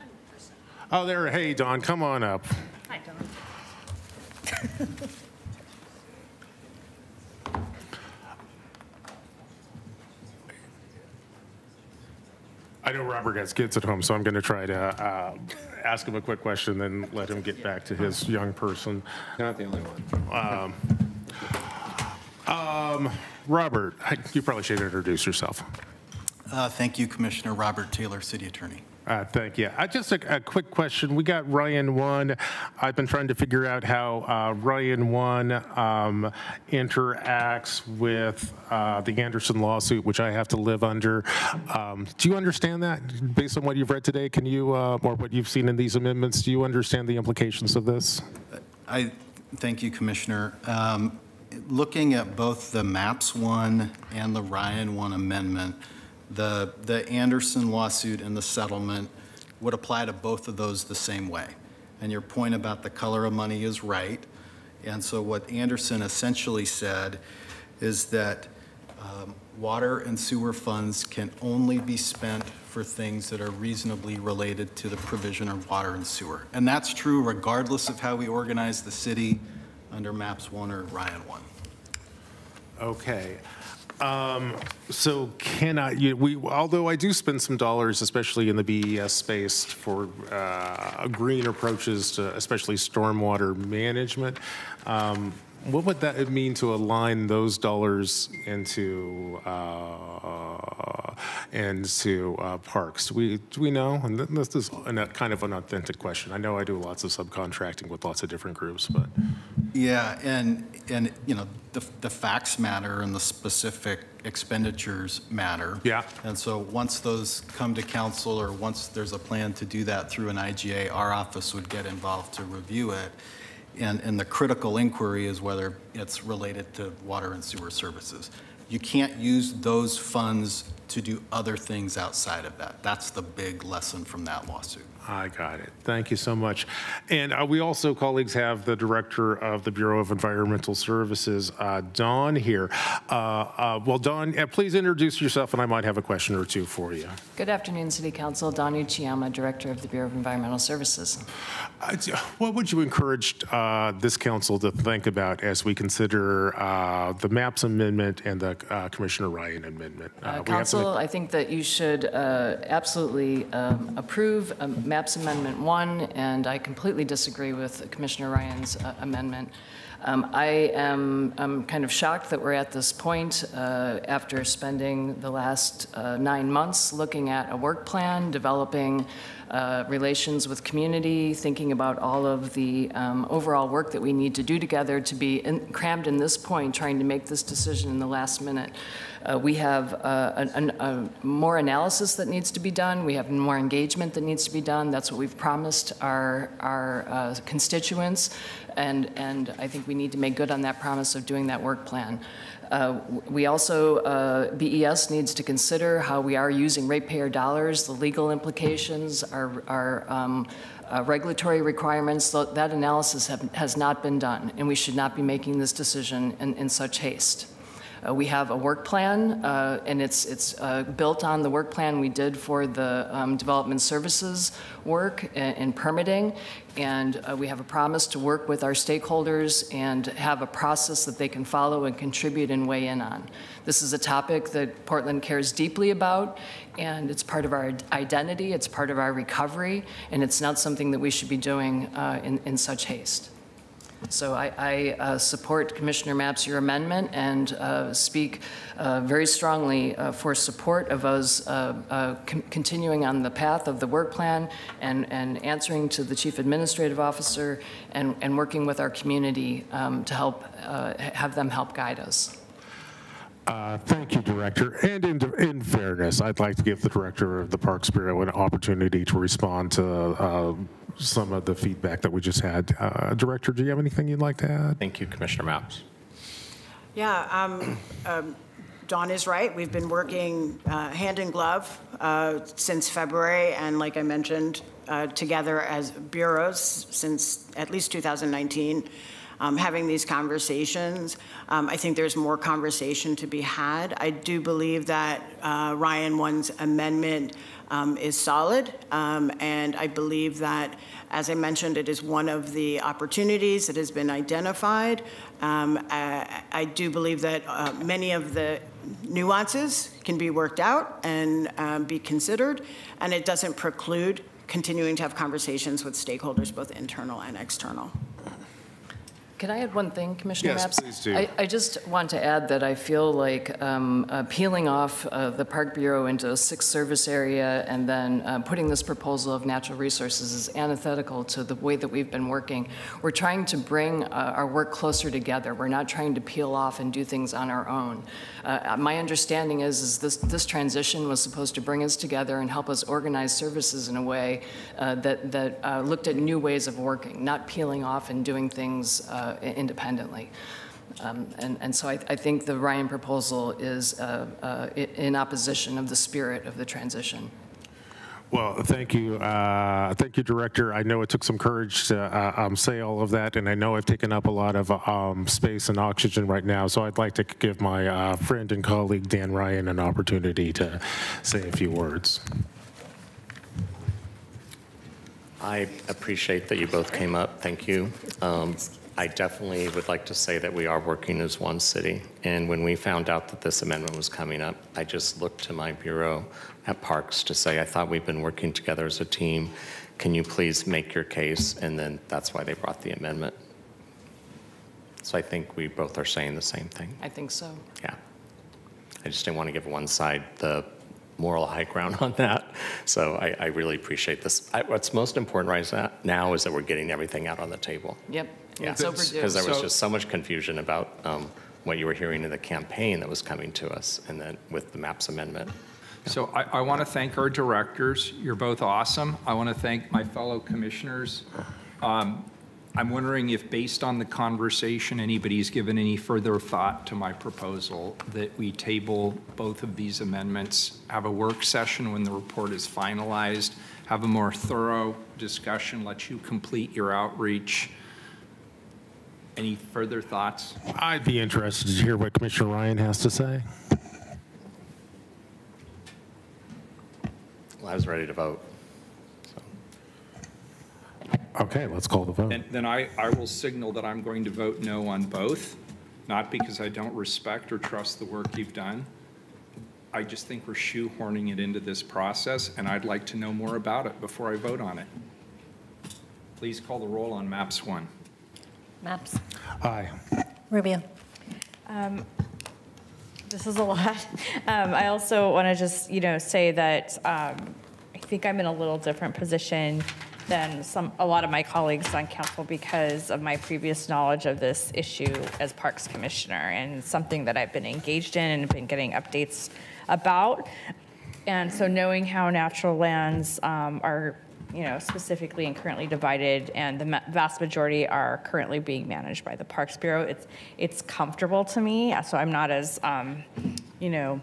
Oh, there, hey, Dawn, come on up. Hi, Dawn. I know Robert has kids at home, so I'm going to try to uh, ask him a quick question, then let him get back to his young person. Not the only one. Um, um, Robert, you probably should introduce yourself. Uh, Thank you, Commissioner Robert Taylor, City Attorney. Uh, Thank you. Uh, Just a a quick question. We got Ryan 1. I've been trying to figure out how uh, Ryan 1 um, interacts with uh, the Anderson lawsuit, which I have to live under. Um, Do you understand that, based on what you've read today? Can you, uh, or what you've seen in these amendments, do you understand the implications of this? I, thank you, Commissioner. Um, Looking at both the Mapps 1 and the Ryan 1 amendment, the, the Anderson lawsuit and the settlement would apply to both of those the same way. And your point about the color of money is right. And so what Anderson essentially said is that um, water and sewer funds can only be spent for things that are reasonably related to the provision of water and sewer. And that's true regardless of how we organize the city under Mapps 1 or Ryan 1. Okay. Um, So can I, you- we, although I do spend some dollars, especially in the BES space, for uh, green approaches to especially stormwater management, um, what would that mean to align those dollars into, uh, into uh, parks? Do we, do we know? And this is an- a kind of an authentic question. I know I do lots of subcontracting with lots of different groups, but. Yeah, and, and, you know, the, the facts matter and the specific expenditures matter. Yeah. And so once those come to council, or once there's a plan to do that through an IGA, our office would get involved to review it. And, and the critical inquiry is whether it's related to water and sewer services. You can't use those funds to do other things outside of that. That's the big lesson from that lawsuit. I got it. Thank you so much. And uh, we also, colleagues, have the Director of the Bureau of Environmental Services, uh, Dawn, here. Uh, uh, Well, Dawn, uh, please introduce yourself, and I might have a question or two for you. Good afternoon, City Council. Dawn Uchiyama, Director of the Bureau of Environmental Services. Uh, What would you encourage uh, this council to think about as we consider uh, the Mapps amendment and the uh, Commissioner Ryan amendment? Council, I think that you should uh, absolutely um, approve um, Mapps Amendment 1, and I completely disagree with Commissioner Ryan's uh, amendment. Um, I am I'm kind of shocked that we're at this point uh, after spending the last uh, nine months looking at a work plan, developing uh, relations with community, thinking about all of the um, overall work that we need to do together to be in, crammed in this point, trying to make this decision in the last minute. Uh, we have uh, an, an, a more analysis that needs to be done. We have more engagement that needs to be done. That's what we've promised our, our uh, constituents. And, and I think we need to make good on that promise of doing that work plan. Uh, we also, uh, BES needs to consider how we are using ratepayer dollars, the legal implications, our, our um, uh, regulatory requirements. That analysis have, has not been done, and we should not be making this decision in, in such haste. Uh, We have a work plan, uh, and it's, it's uh, built on the work plan we did for the um, development services work and and permitting. And uh, we have a promise to work with our stakeholders and have a process that they can follow and contribute and weigh in on. This is a topic that Portland cares deeply about, and it's part of our identity, it's part of our recovery, and it's not something that we should be doing uh, in, in such haste. So I, I uh, support Commissioner Mapps' your amendment and uh, speak uh, very strongly uh, for support of us uh, uh, con- continuing on the path of the work plan and, and answering to the Chief Administrative Officer and, and working with our community um, to help, have them help guide us. Uh, Thank you, Director. And in, in fairness, I'd like to give the Director of the Parks Bureau an opportunity to respond to uh, some of the feedback that we just had. Uh, Director, do you have anything you'd like to add? Thank you, Commissioner Mapps. Yeah, um, um, Dawn is right. We've been working uh, hand in glove uh, since February, and like I mentioned, uh, together as bureaus since at least 2019, um, having these conversations. Um, I think there's more conversation to be had. I do believe that uh, Ryan One's amendment um, is solid, um, and I believe that, as I mentioned, it is one of the opportunities that has been identified. Um, I, I do believe that uh, many of the nuances can be worked out and um, be considered, and it doesn't preclude continuing to have conversations with stakeholders, both internal and external. Can I add one thing, Commissioner Yes, Mapps? please do. I, I just want to add that I feel like um, uh, peeling off uh, the Park Bureau into a sixth service area and then uh, putting this proposal of natural resources is antithetical to the way that we've been working. We're trying to bring uh, our work closer together. We're not trying to peel off and do things on our own. Uh, my understanding is, is this, this transition was supposed to bring us together and help us organize services in a way uh, that, that uh, looked at new ways of working, not peeling off and doing things uh, independently. Um, And, and so I, I think the Ryan proposal is uh, uh, in opposition of the spirit of the transition. Well, thank you. Uh, Thank you, Director. I know it took some courage to uh, um, say all of that, and I know I've taken up a lot of um, space and oxygen right now, so I'd like to give my uh, friend and colleague Dan Ryan an opportunity to say a few words. I appreciate that you both came up. Thank you. Um, I definitely would like to say that we are working as one city. And when we found out that this amendment was coming up, I just looked to my bureau at Parks to say, I thought we've been working together as a team. Can you please make your case? And then that's why they brought the amendment. So I think we both are saying the same thing. I think so. Yeah. I just didn't want to give one side the moral high ground on that. So I, I really appreciate this. I, what's most important right now is that we're getting everything out on the table. Yep. Yeah, It's overdue. because there was So- just so much confusion about um, what you were hearing in the campaign that was coming to us, and then with the Mapps amendment. So I, I want to thank our directors. You're both awesome. I want to thank my fellow commissioners. Um, I'm wondering if, based on the conversation, anybody's given any further thought to my proposal that we table both of these amendments, have a work session when the report is finalized, have a more thorough discussion, let you complete your outreach. Any further thoughts? I'd be interested to hear what Commissioner Ryan has to say. I was ready to vote. Okay, let's call the vote. Then, then I, I will signal that I'm going to vote no on both, not because I don't respect or trust the work you've done. I just think we're shoehorning it into this process, and I'd like to know more about it before I vote on it. Please call the roll on Mapps 1. Mapps. Aye. Rubio. Um, This is a lot. Um, I also want to just, you know, say that um, I think I'm in a little different position than some, a lot of my colleagues on council because of my previous knowledge of this issue as Parks Commissioner and something that I've been engaged in and been getting updates about. And so knowing how natural lands um, are, you know, specifically and currently divided, and the ma- vast majority are currently being managed by the Parks Bureau, it's, it's comfortable to me. So I'm not as, um, you know,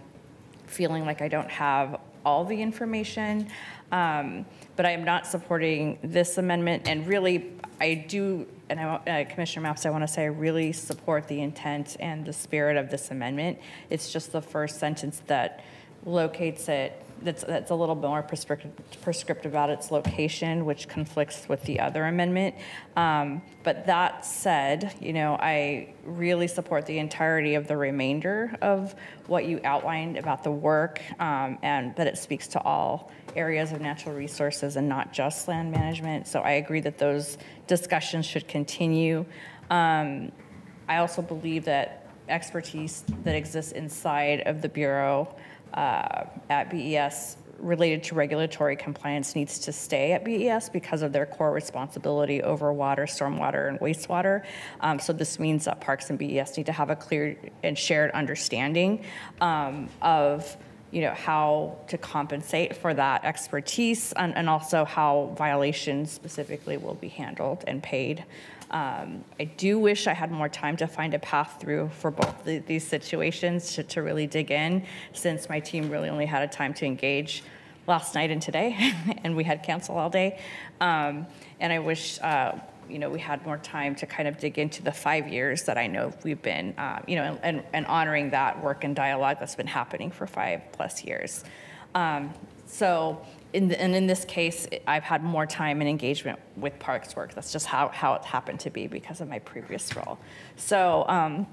feeling like I don't have all the information. Um, But I am not supporting this amendment, and really, I do, and I, uh, Commissioner Mapps, I want to say I really support the intent and the spirit of this amendment. It's just the first sentence that locates it, that's, that's a little bit more prescriptive, prescriptive about its location, which conflicts with the other amendment. Um, But that said, you know, I really support the entirety of the remainder of what you outlined about the work, um, and that it speaks to all areas of natural resources and not just land management. So I agree that those discussions should continue. Um, I also believe that expertise that exists inside of the Bureau at BES related to regulatory compliance needs to stay at BES because of their core responsibility over water, stormwater, and wastewater. Um, So this means that Parks and BES need to have a clear and shared understanding um, of you know, how to compensate for that expertise and, and also how violations specifically will be handled and paid. Um, I do wish I had more time to find a path through for both the, these situations to, to really dig in, since my team really only had a time to engage last night and today, and we had council all day. Um, and I wish, uh, you know, we had more time to kind of dig into the five years that I know we've been, uh, you know, and, and honoring that work and dialogue that's been happening for five plus years. Um, so, in the, and in this case, I've had more time and engagement with Parks work. That's just how, how it happened to be because of my previous role. So, um,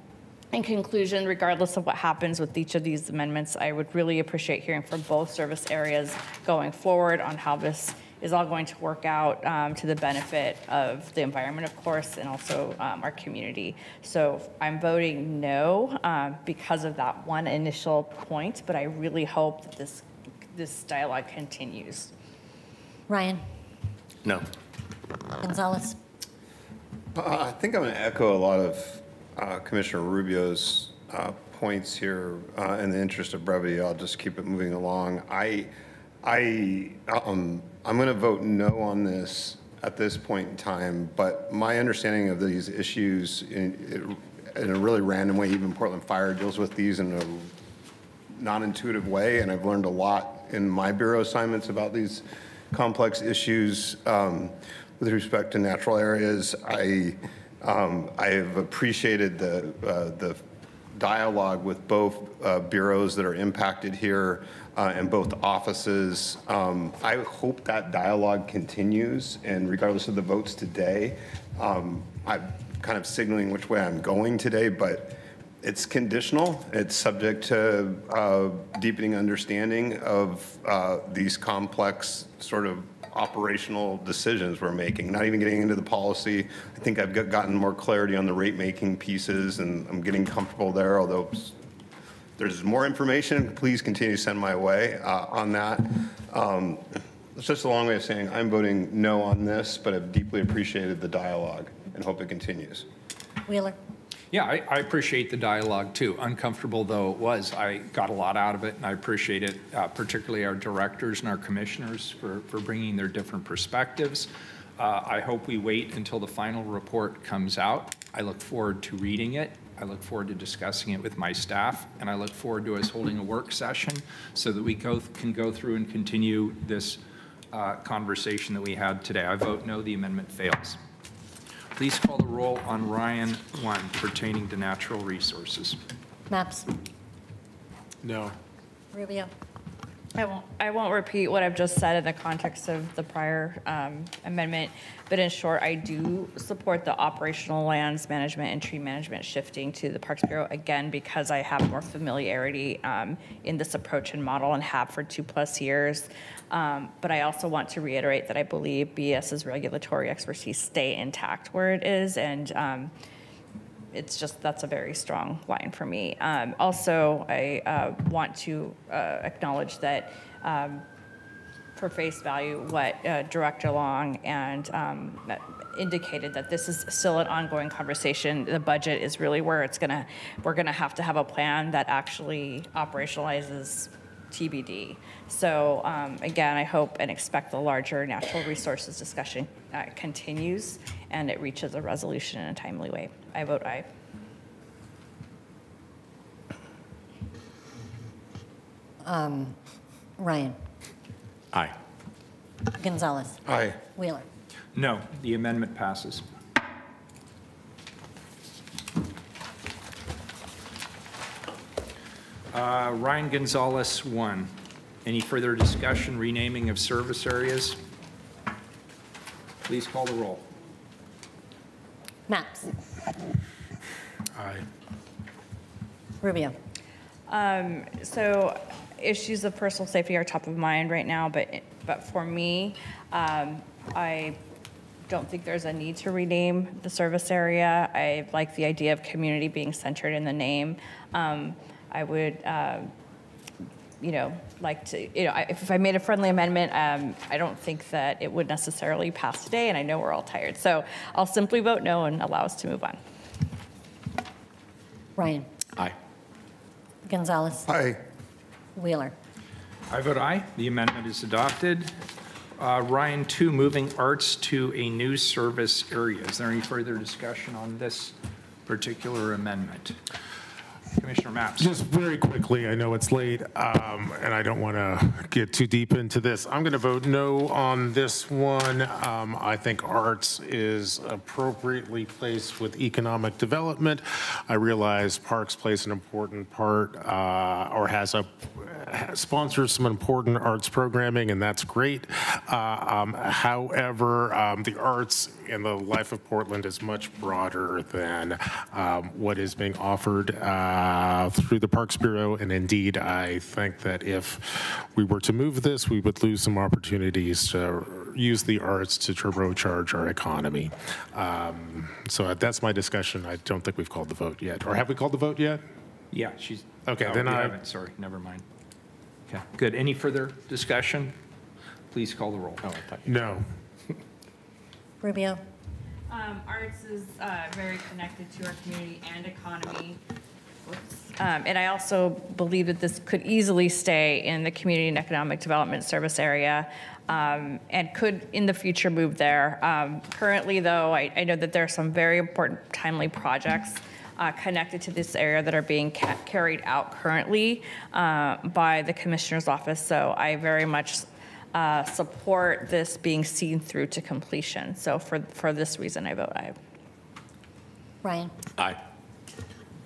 in conclusion, regardless of what happens with each of these amendments, I would really appreciate hearing from both service areas going forward on how this is all going to work out um, to the benefit of the environment, of course, and also um, our community. So I'm voting no um, because of that one initial point, but I really hope that this, this dialogue continues. Ryan. No. Gonzalez. Uh, I think I'm going to echo a lot of uh, Commissioner Rubio's uh, points here. Uh, In the interest of brevity, I'll just keep it moving along. I, I, um, I'm going to vote no on this at this point in time, but my understanding of these issues in, in a really random way, even Portland Fire deals with these in a non-intuitive way, and I've learned a lot in my bureau assignments about these complex issues um, with respect to natural areas. I, um, I have appreciated the, uh, the dialogue with both uh, bureaus that are impacted here uh, and both offices. Um, I hope that dialogue continues, and regardless of the votes today, um, I'm kind of signaling which way I'm going today, but it's conditional. It's subject to uh, deepening understanding of uh, these complex sort of operational decisions we're making, not even getting into the policy. I think I've got- gotten more clarity on the rate-making pieces, and I'm getting comfortable there, although there's more information, please continue to send my way uh, on that. Um, It's just a long way of saying I'm voting no on this, but I've deeply appreciated the dialogue and hope it continues. Wheeler. Yeah, I, I appreciate the dialogue too. Uncomfortable though it was, I got a lot out of it and I appreciate it, uh, particularly our directors and our commissioners for, for bringing their different perspectives. Uh, I hope we wait until the final report comes out. I look forward to reading it. I look forward to discussing it with my staff and I look forward to us holding a work session so that we go, can go through and continue this uh, conversation that we had today. I vote no, the amendment fails. Please call the roll on Ryan 1 pertaining to natural resources. Mapps. No. Rubio. I won't, I won't repeat what I've just said in the context of the prior um, amendment, but in short, I do support the operational lands management and tree management shifting to the Parks Bureau, again, because I have more familiarity um, in this approach and model and have for two-plus years. Um, But I also want to reiterate that I believe BES's regulatory expertise stay intact where it is, and um, it's just, that's a very strong line for me. Um, Also, I uh, want to uh, acknowledge that um, for face value, what uh, Director Long and um, indicated that this is still an ongoing conversation. The budget is really where it's gonna, we're gonna have to have a plan that actually operationalizes TBD. So um, again, I hope and expect the larger natural resources discussion uh, continues and it reaches a resolution in a timely way. I vote aye. Um, Ryan. Aye. Gonzalez. Aye. Wheeler. No, the amendment passes. Uh, Ryan Gonzalez, 1. Any further discussion, renaming of service areas? Please call the roll. Mapps. Aye. Rubio. Um, so issues of personal safety are top of mind right now, but, but for me, um, I don't think there's a need to rename the service area. I like the idea of community being centered in the name. Um, I would, uh, you know, like to, you know, I- if I made a friendly amendment, um, I don't think that it would necessarily pass today, and I know we're all tired. So I'll simply vote no and allow us to move on. Ryan. Aye. Gonzalez. Aye. Wheeler. I vote aye. The amendment is adopted. Uh, Ryan 2, moving arts to a new service area. Is there any further discussion on this particular amendment? Commissioner Mapps. Just very quickly, I know it's late, um, and I don't want to get too deep into this. I'm going to vote no on this one. Um, I think arts is appropriately placed with economic development. I realize Parks plays an important part, uh, or has a, sponsors some important arts programming, and that's great. Uh, um, However, um, the arts in the life of Portland is much broader than um, what is being offered uh, through the Parks Bureau. And indeed, I think that if we were to move this, we would lose some opportunities to use the arts to turbocharge our economy. Um, So that's my discussion. I don't think we've called the vote yet. Or have we called the vote yet? Yeah, she's. Okay, oh, then I- haven't, Sorry, never mind. Okay, good. Any further discussion? Please call the roll. No. Rubio. Um, arts is uh, very connected to our community and economy. Whoops. Um, and I also believe that this could easily stay in the community and economic development service area um, and could in the future move there. Um, currently, though, I, I know that there are some very important timely projects uh, connected to this area that are being ca- carried out currently uh, by the commissioner's office. So I very much uh, support this being seen through to completion. So for, for this reason, I vote aye. Ryan. Aye.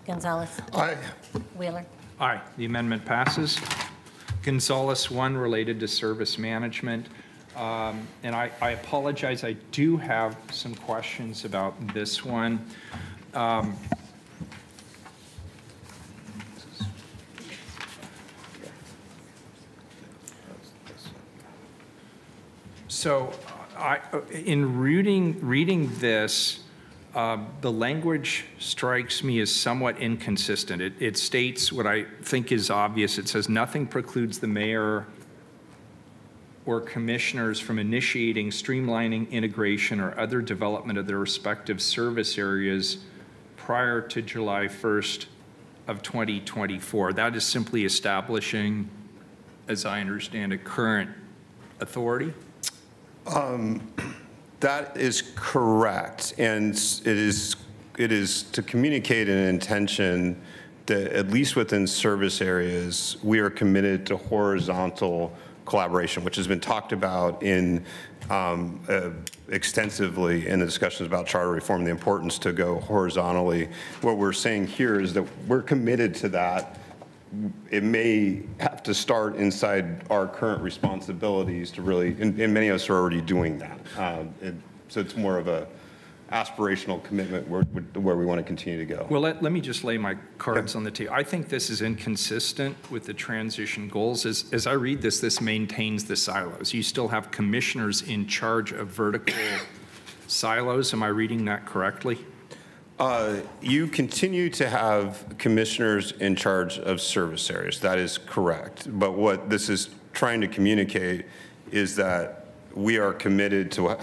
Gonzalez. Aye. Wheeler. Aye, the amendment passes. Gonzalez, 1, related to service management. Um, And I I apologize, I do have some questions about this one. Um, So I, in reading, reading this, uh, the language strikes me as somewhat inconsistent. It, it states what I think is obvious. It says, "Nothing precludes the mayor or commissioners from initiating streamlining, integration, or other development of their respective service areas prior to July 1st of 2024." That is simply establishing, as I understand it, current authority? Um, That is correct, and it is, it is to communicate an intention that, at least within service areas, we are committed to horizontal collaboration, which has been talked about in, um, uh, extensively in the discussions about charter reform, the importance to go horizontally. What we're saying here is that we're committed to that, it may have to start inside our current responsibilities to really, and, and many of us are already doing that. Um, it- So it's more of a aspirational commitment where, where we want to continue to go. Well, let, let me just lay my cards on the table. I think this is inconsistent with the transition goals. As, as I read this, this maintains the silos. You still have commissioners in charge of vertical silos. Am I reading that correctly? Uh, You continue to have commissioners in charge of service areas. That is correct. But what this is trying to communicate is that we are committed to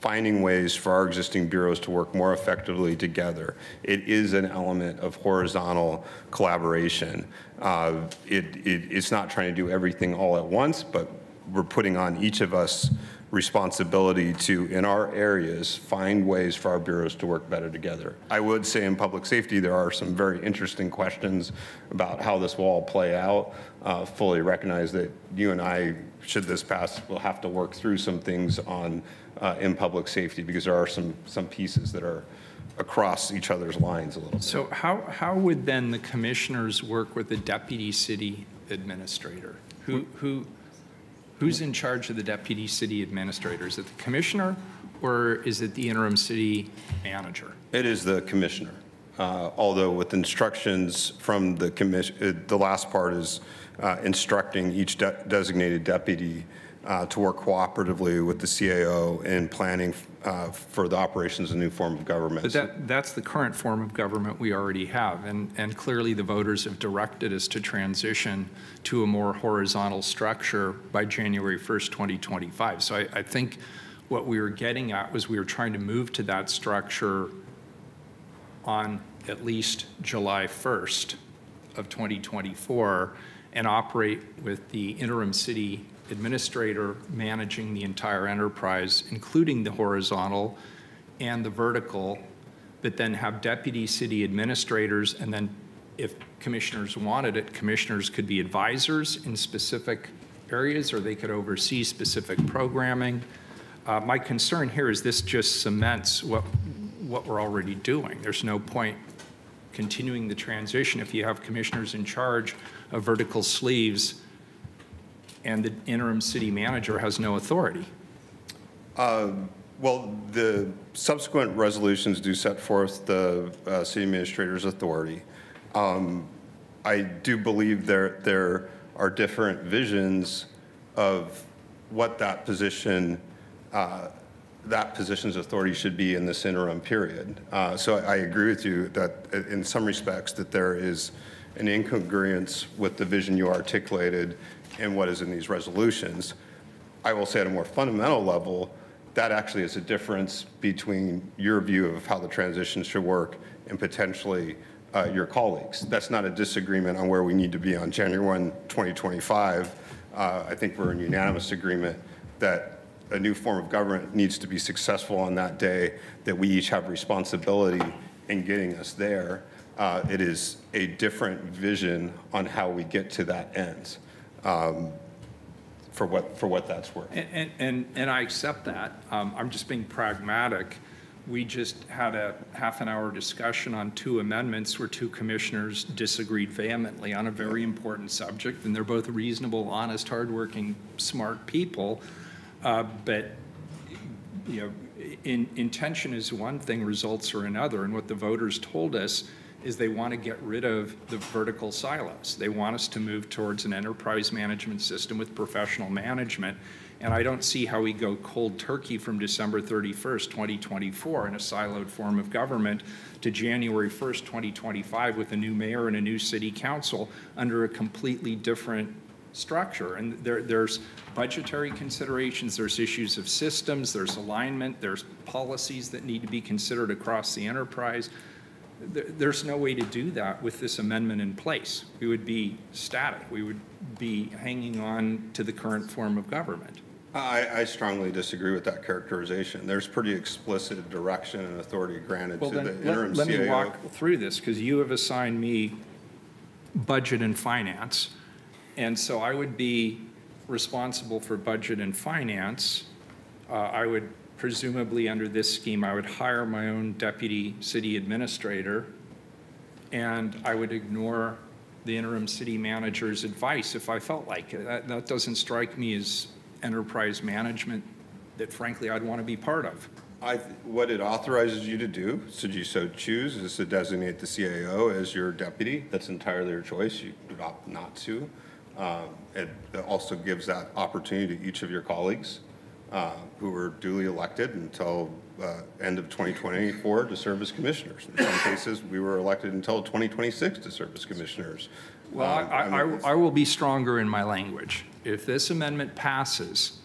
finding ways for our existing bureaus to work more effectively together. It is an element of horizontal collaboration. Uh, It, it, it's not trying to do everything all at once, but we're putting on each of us responsibility to, in our areas, find ways for our bureaus to work better together. I would say in public safety, there are some very interesting questions about how this will all play out. Uh, Fully recognize that you and I, should this pass, will have to work through some things on, uh, in public safety, because there are some, some pieces that are across each other's lines a little. bit. So how, how would then the commissioners work with the deputy city administrator? Who, who, who's in charge of the deputy city administrator? Is it the commissioner or is it the interim city manager? It is the commissioner, uh, although with instructions from the commission, the last part is uh, instructing each de- designated deputy uh, to work cooperatively with the CAO in planning uh, for the operations of new form of government. But that, that's the current form of government we already have, and, and clearly the voters have directed us to transition to a more horizontal structure by January 1st, 2025. So I, I think what we were getting at was we were trying to move to that structure on at least July 1st of 2024 and operate with the interim city administrator managing the entire enterprise, including the horizontal and the vertical, but then have deputy city administrators, and then if commissioners wanted it, commissioners could be advisors in specific areas, or they could oversee specific programming. Uh, My concern here is this just cements what, what we're already doing. There's no point continuing the transition if you have commissioners in charge of vertical sleeves and the interim city manager has no authority. Uh, Well, the subsequent resolutions do set forth the uh, city administrator's authority. Um, I do believe there, there are different visions of what that position, uh, that position's authority should be in this interim period. Uh, So I I agree with you that in some respects that there is an incongruence with the vision you articulated and what is in these resolutions. I will say at a more fundamental level, that actually is a difference between your view of how the transition should work and potentially uh, your colleagues. That's not a disagreement on where we need to be on January 1, 2025. Uh, I think we're in unanimous agreement that a new form of government needs to be successful on that day, that we each have responsibility in getting us there. Uh, It is a different vision on how we get to that end, um, for what, for what that's worth. And- And, and, and I accept that. Um, I'm just being pragmatic. We just had a half an hour discussion on two amendments where two commissioners disagreed vehemently on a very important subject, and they're both reasonable, honest, hardworking, smart people. Uh, But, you know, in, intention is one thing, results are another. And what the voters told us is they want to get rid of the vertical silos. They want us to move towards an enterprise management system with professional management. And I don't see how we go cold turkey from December 31st, 2024 in a siloed form of government to January 1st, 2025 with a new mayor and a new city council under a completely different structure. And there, there's budgetary considerations, there's issues of systems, there's alignment, there's policies that need to be considered across the enterprise. There, there's no way to do that with this amendment in place. We would be static. We would be hanging on to the current form of government. I, I strongly disagree with that characterization. There's pretty explicit direction and authority granted Well, to the interim let, let me walk through this, because you have assigned me budget and finance. And so I would be responsible for budget and finance. Uh, I would presumably, under this scheme, I would hire my own deputy city administrator, and I would ignore the interim city manager's advice if I felt like it. That, that doesn't strike me as enterprise management that frankly I'd want to be part of. I, what it authorizes you to do, should you so choose, is to designate the CAO as your deputy. That's entirely your choice. You opt not to. Um, It also gives that opportunity to each of your colleagues uh, who were duly elected until uh, end of 2024 to serve as commissioners. In some cases, we were elected until 2026 to serve as commissioners. Well, I, Um, I, mean, I- I will be stronger in my language. If this amendment passes,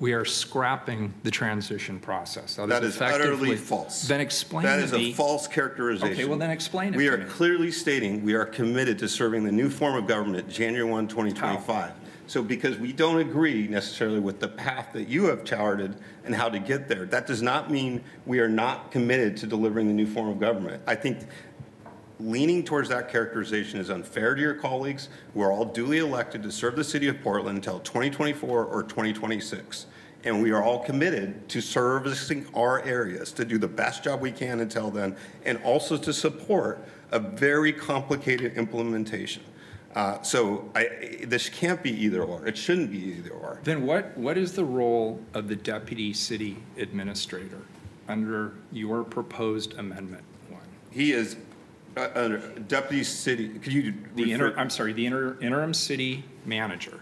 we are scrapping the transition process. That is utterly false. Then explain That to is a false characterization. Okay, well then explain it We are me. clearly stating we are committed to serving the new form of government January 1, 2025. So because we don't agree necessarily with the path that you have charted and how to get there, that does not mean we are not committed to delivering the new form of government. I think leaning towards that characterization is unfair to your colleagues who are all duly elected to serve the city of Portland until 2024 or 2026. And we are all committed to servicing our areas, to do the best job we can until then, and also to support a very complicated implementation. Uh, So I, this can't be either or. It shouldn't be either or. Then what, what is the role of the deputy city administrator under your proposed amendment one? He is uh, under deputy city, could you? The inter, I'm sorry, the inter- interim city manager.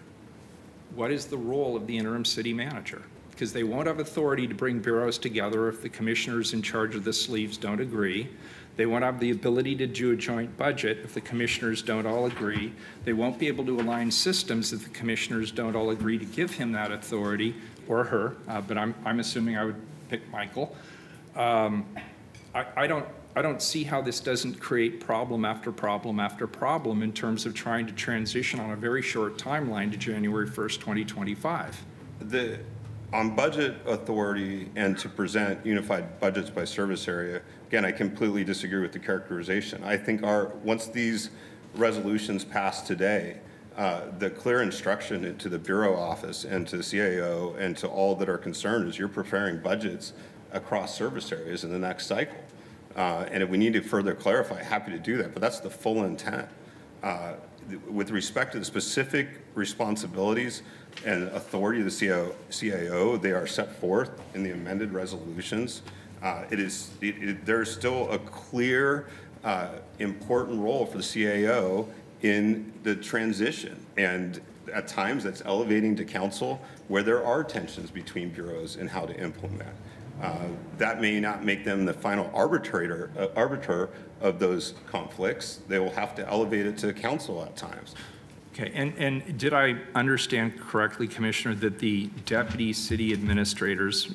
What is the role of the interim city manager? Because they won't have authority to bring bureaus together if the commissioners in charge of the sleeves don't agree. They won't have the ability to do a joint budget if the commissioners don't all agree. They won't be able to align systems if the commissioners don't all agree to give him that authority, or her, uh, but I'm, I'm assuming I would pick Michael. Um, I, I don't, I don't see how this doesn't create problem after problem after problem in terms of trying to transition on a very short timeline to January 1st, 2025. The, on budget authority and to present unified budgets by service area, again, I completely disagree with the characterization. I think our, once these resolutions pass today, uh, the clear instruction to the Bureau office and to the CAO and to all that are concerned is you're preparing budgets across service areas in the next cycle. Uh, And if we need to further clarify, happy to do that, but that's the full intent. Uh, With respect to the specific responsibilities and authority of the CAO, CAO, they are set forth in the amended resolutions. Uh, It is, it- it- there's still a clear, uh, important role for the CAO in the transition. And at times, that's elevating to council where there are tensions between bureaus and how to implement. Uh, That may not make them the final arbitrator, uh, arbiter of those conflicts. They will have to elevate it to council at times. Okay, and, and did I understand correctly, Commissioner, that the deputy city administrators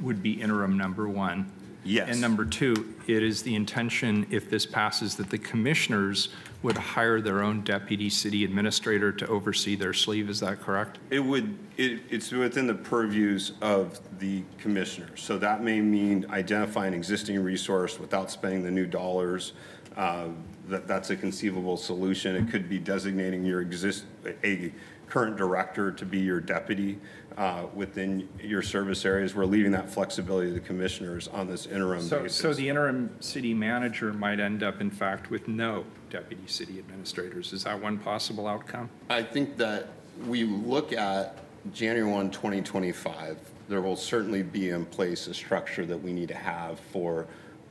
would be interim number one? Yes. And number two, it is the intention, if this passes, that the commissioners would hire their own deputy city administrator to oversee their sleeve, is that correct? It would, it, it's within the purviews of the commissioners. So that may mean identifying existing resource without spending the new dollars. Uh, That, that's a conceivable solution. It could be designating your exist, a current director to be your deputy uh, within your service areas. We're leaving that flexibility to the commissioners on this interim So, basis. so the interim city manager might end up, in fact, with no deputy city administrators. Is that one possible outcome? I think that we look at January 1, 2025, there will certainly be in place a structure that we need to have for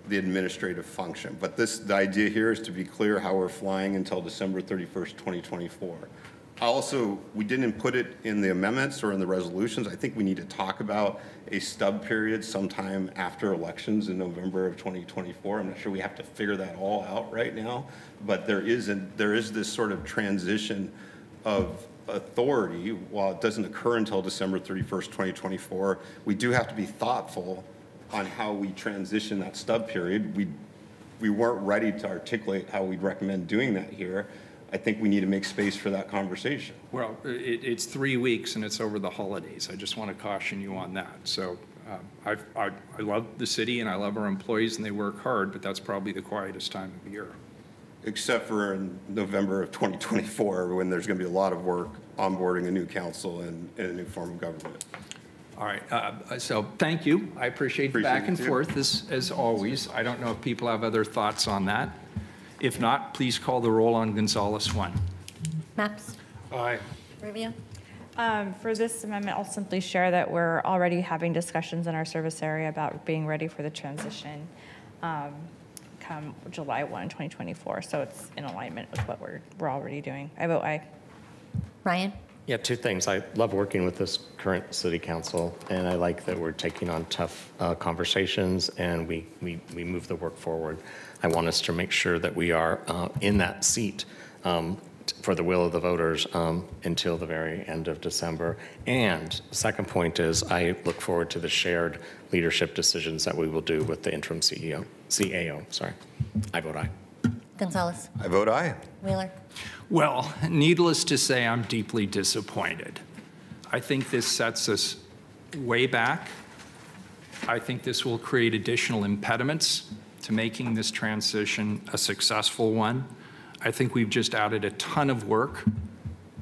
the administrative function. But this, the idea here is to be clear how we're flying until December 31st, 2024. Also, we didn't put it in the amendments or in the resolutions. I think we need to talk about a stub period sometime after elections in November of 2024. I'm not sure we have to figure that all out right now, but there is, there is this sort of transition of authority, while it doesn't occur until December 31st, 2024, we do have to be thoughtful on how we transition that stub period. We, we weren't ready to articulate how we'd recommend doing that here. I think we need to make space for that conversation. Well, it, it's three weeks and it's over the holidays. I just want to caution you on that. So um, I've- I, I love the city and I love our employees and they work hard, but that's probably the quietest time of the year. Except for in November of 2024, when there's going to be a lot of work onboarding a new council and, and a new form of government. All right, uh, so thank you. I appreciate the Appreciate back and too. forth, as, as always. I don't know if people have other thoughts on that. If not, please call the roll on Gonzalez one. Mapps? Aye. Rubio? Um, For this amendment, I'll simply share that we're already having discussions in our service area about being ready for the transition um, come July 1, 2024. So it's in alignment with what we're, we're already doing. I vote aye. Ryan? Yeah, two things. I love working with this current city council, and I like that we're taking on tough uh, conversations and we, we, we move the work forward. I want us to make sure that we are uh, in that seat um, for the will of the voters um, until the very end of December. And second point is, I look forward to the shared leadership decisions that we will do with the interim CEO, CAO, sorry. I vote aye. Gonzalez? I vote aye. Wheeler? Well, needless to say, I'm deeply disappointed. I think this sets us way back. I think this will create additional impediments to making this transition a successful one. I think we've just added a ton of work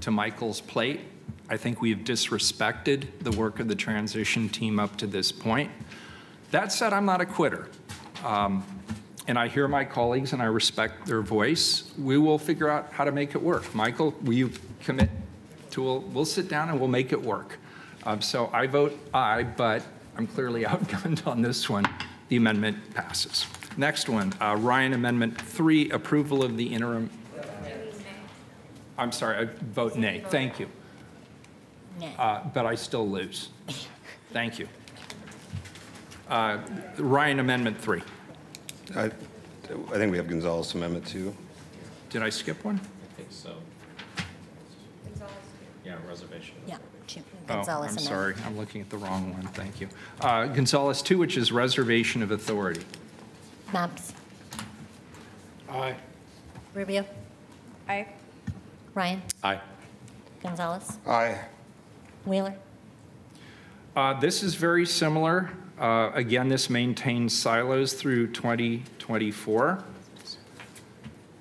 to Michael's plate. I think we've disrespected the work of the transition team up to this point. That said, I'm not a quitter. Um, And I hear my colleagues and I respect their voice. We will figure out how to make it work. Michael, will you commit to, we'll sit down and we'll make it work. Um, So I vote aye, but I'm clearly outgunned on this one. The amendment passes. Next one, uh, Ryan Amendment 3, approval of the interim. I'm sorry, I vote nay. Thank you. Uh, But I still lose. Thank you. Uh, Ryan Amendment 3. I, I think we have Gonzalez Amendment 2. Did I skip one? I think so. Gonzalez, yeah, reservation. Yeah. Jim- Oh, I'm sorry, I'm looking at the wrong one, thank you. Uh, Gonzalez 2, which is reservation of authority. Mapps? Aye. Rubio? Aye. Ryan? Aye. Gonzalez? Aye. Wheeler? Uh, This is very similar. Uh, Again, this maintains silos through 2024.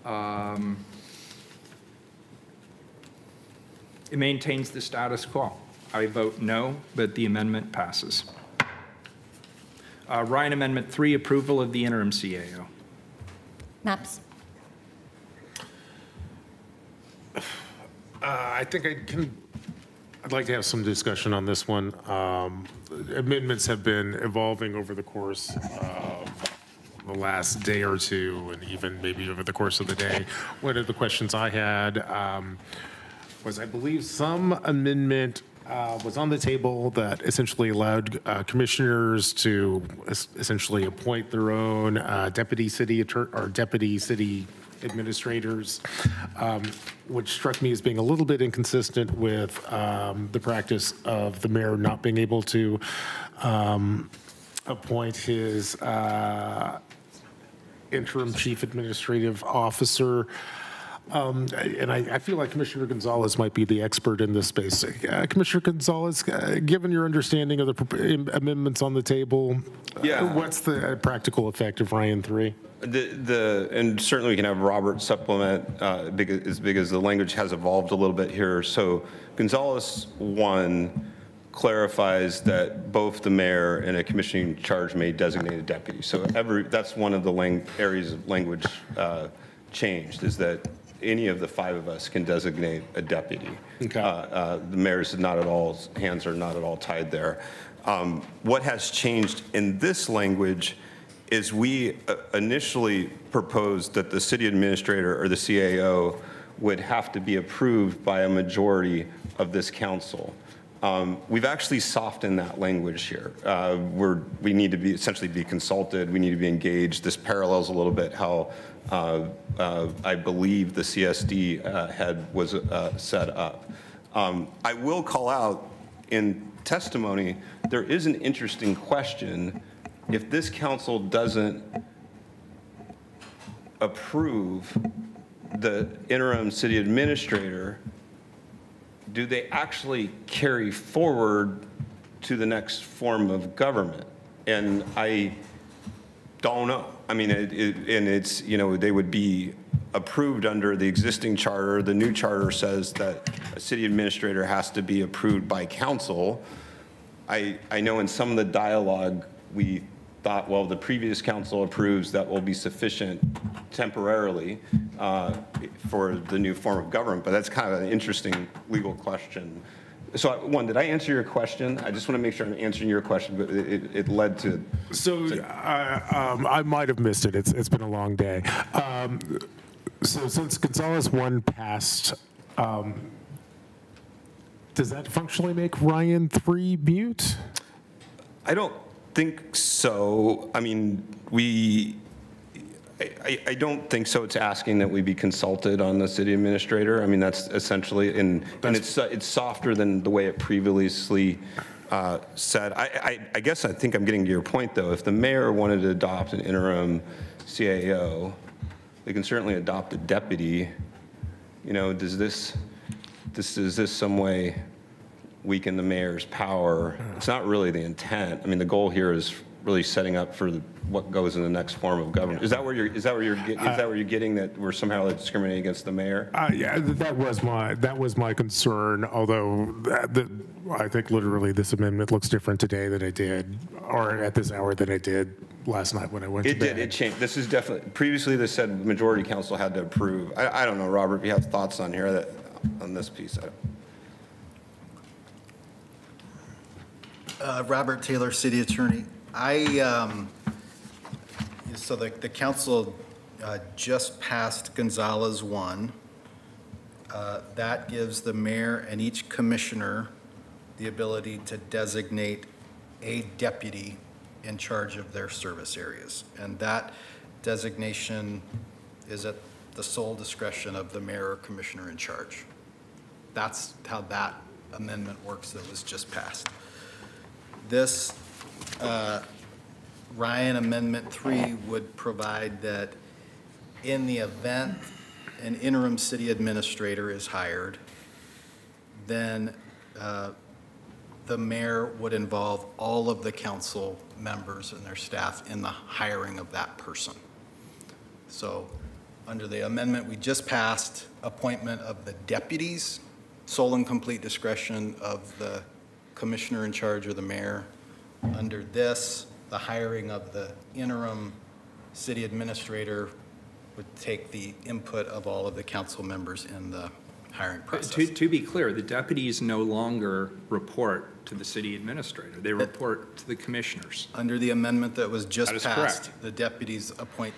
Um, It maintains the status quo. I vote no, but the amendment passes. Uh, Ryan Amendment 3, approval of the interim CAO. Mapps? Uh, I think I can, I'd like to have some discussion on this one. Um, Amendments have been evolving over the course of the last day or two, and even maybe over the course of the day. One of the questions I had um, was, I believe, some amendment uh, was on the table that essentially allowed uh, commissioners to es- essentially appoint their own uh, deputy city attorney, or deputy city administrators, um, which struck me as being a little bit inconsistent with um, the practice of the mayor not being able to um, appoint his uh, interim chief administrative officer. Um, And I, I feel like Commissioner Gonzalez might be the expert in this space. Uh, Commissioner Gonzalez, uh, given your understanding of the amendments on the table, uh, Yeah. what's the practical effect of Ryan 3? The, the, and certainly we can have Robert supplement, uh, big, as big as the language has evolved a little bit here. So Gonzalez one clarifies that both the mayor and a commissioning charge may designate a deputy. So every, that's one of the lang, areas of language, uh, changed, is that any of the five of us can designate a deputy. Okay. Uh, uh, The mayor's not at all, hands are not at all tied there. Um, What has changed in this language is we uh, initially proposed that the city administrator or the CAO would have to be approved by a majority of this council. Um, We've actually softened that language here. Uh, We're, we need to be, essentially be consulted, we need to be engaged. This parallels a little bit how uh, uh, I believe the CSD uh, had, was uh, set up. Um, I will call out in testimony, there is an interesting question. If this council doesn't approve the interim city administrator, do they actually carry forward to the next form of government? And I don't know. I mean, it, it, and it's, you know, they would be approved under the existing charter. The new charter says that a city administrator has to be approved by council. I, I know in some of the dialogue, we thought, well, the previous council approves that will be sufficient temporarily uh, for the new form of government, but that's kind of an interesting legal question. So, one, did I answer your question? I just want to make sure I'm answering your question, but it, it- led to. So uh, um, I might have missed it. It's, it's been a long day. Um, So since Gonzalez 1 passed, um, does that functionally make Ryan 3 mute? I don't think so. I mean, we, I, I- don't think so. It's asking that we be consulted on the city administrator. I mean, that's essentially, and, and it's, uh, it's softer than the way it previously uh, said. I, I, I guess I think I'm getting to your point, though. If the mayor wanted to adopt an interim CAO, they can certainly adopt a deputy. You know, does this, this, is this some way weaken the mayor's power? It's not really the intent. I mean, the goal here is really setting up for the- what goes in the next form of government. Is that where you're, is that where you're, get- is that where you're getting that we're somehow discriminating against the mayor? Uh, yeah, th- that was my that was my concern. Although that, that, I think literally this amendment looks different today than it did, or at this hour than it did last night when I went It to did, bed. it changed. This is definitely, previously this said majority council had to approve. I, I don't know, Robert, if you have thoughts on here that, on this piece. I- Uh, Robert Taylor, City Attorney. I, um, so the, the council uh, just passed Gonzalez 1. Uh, That gives the mayor and each commissioner the ability to designate a deputy in charge of their service areas. And that designation is at the sole discretion of the mayor or commissioner in charge. That's how that amendment works that was just passed. This uh, Ryan Amendment 3 would provide that in the event an interim city administrator is hired, then uh, the mayor would involve all of the council members and their staff in the hiring of that person. So under the amendment we just passed, appointment of the deputies, sole and complete discretion of the commissioner in charge or the mayor. Under this, the hiring of the interim city administrator would take the input of all of the council members in the hiring process. To, to be clear, the deputies no longer report to the city administrator. They report to the commissioners. Under the amendment that was just That is passed, correct. the deputies appoint,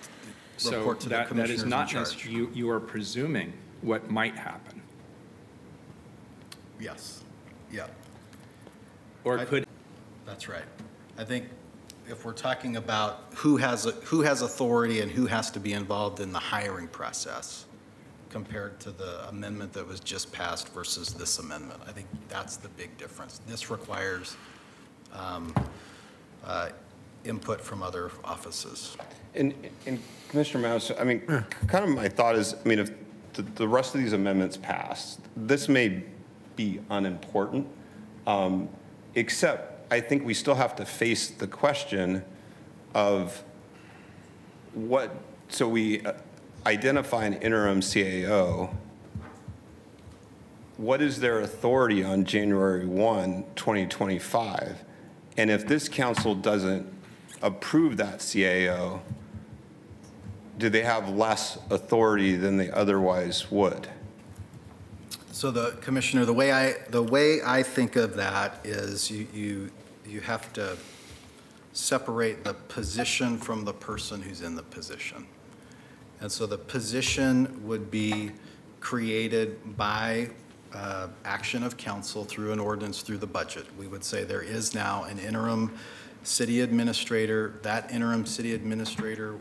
So report to the that, that commissioners is in not, charge. necess- you, you are presuming what might happen. Yes, yeah. Or I- could, That's right. I think if we're talking about who has, who has authority and who has to be involved in the hiring process compared to the amendment that was just passed versus this amendment, I think that's the big difference. This requires um, uh, input from other offices. And, and Commissioner Mouse, I mean, kind of my thought is, I mean, if the, the rest of these amendments pass, this may be unimportant, um, except I think we still have to face the question of what, so we uh, identify an interim CAO, what is their authority on January 1, 2025? And if this council doesn't approve that CAO, do they have less authority than they otherwise would? So the, Commissioner, the way I, the way I think of that is you, you, you have to separate the position from the person who's in the position. And so the position would be created by uh, action of council through an ordinance through the budget. We would say there is now an interim city administrator. That interim city administrator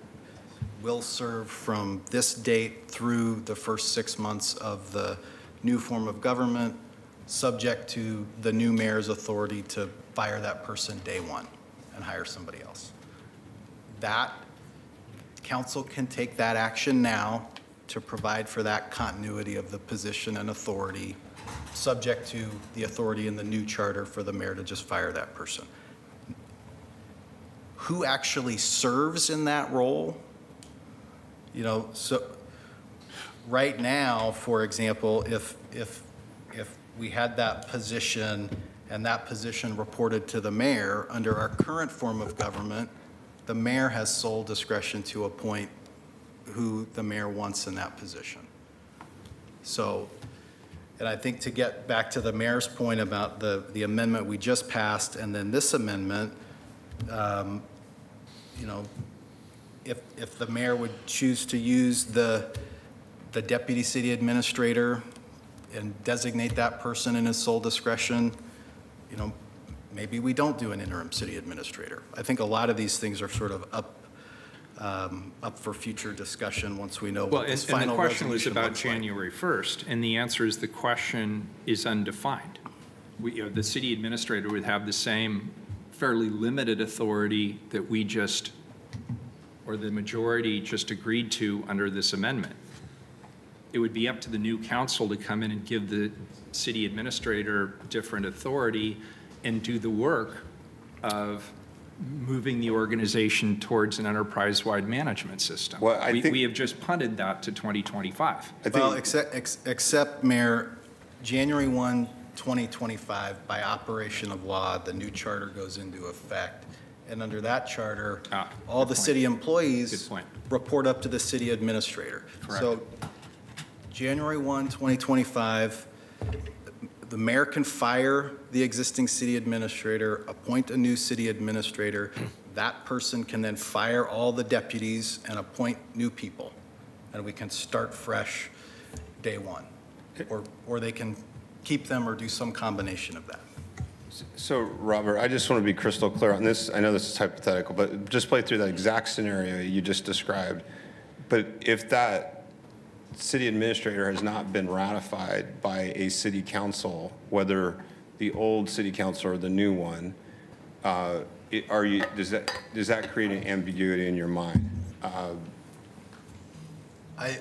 will serve from this date through the first six months of the new form of government, subject to the new mayor's authority to fire that person day one and hire somebody else. That, council can take that action now to provide for that continuity of the position and authority, subject to the authority in the new charter for the mayor to just fire that person. Who actually serves in that role? You know, so, right now, for example, if, if, if we had that position and that position reported to the mayor, under our current form of government, the mayor has sole discretion to appoint who the mayor wants in that position. So, and I think to get back to the mayor's point about the, the amendment we just passed and then this amendment, um, you know, if, if the mayor would choose to use the, the deputy city administrator and designate that person in his sole discretion, you know, maybe we don't do an interim city administrator. I think a lot of these things are sort of up, um, up for future discussion once we know Well, what and this and the question was about. January 1st, and the answer is the question is undefined. We, you know, the city administrator would have the same fairly limited authority that we just, or the majority just agreed to under this amendment. It would be up to the new council to come in and give the city administrator different authority and do the work of moving the organization towards an enterprise-wide management system. Well, I We- think- We have just punted that to 2025. Well, except, ex- except, Mayor, January 1, 2025, by operation of law, the new charter goes into effect. And under that charter, ah, all the city employees report up to the city administrator. Correct. So January 1, 2025, the mayor can fire the existing city administrator, appoint a new city administrator. That person can then fire all the deputies and appoint new people. And we can start fresh day one. Or, or they can keep them or do some combination of that. So, Robert, I just want to be crystal clear on this. I know this is hypothetical, but just play through that exact scenario you just described. But if that city administrator has not been ratified by a city council, whether the old city council or the new one, uh, it- are you, does that, does that create an ambiguity in your mind? Uh, I,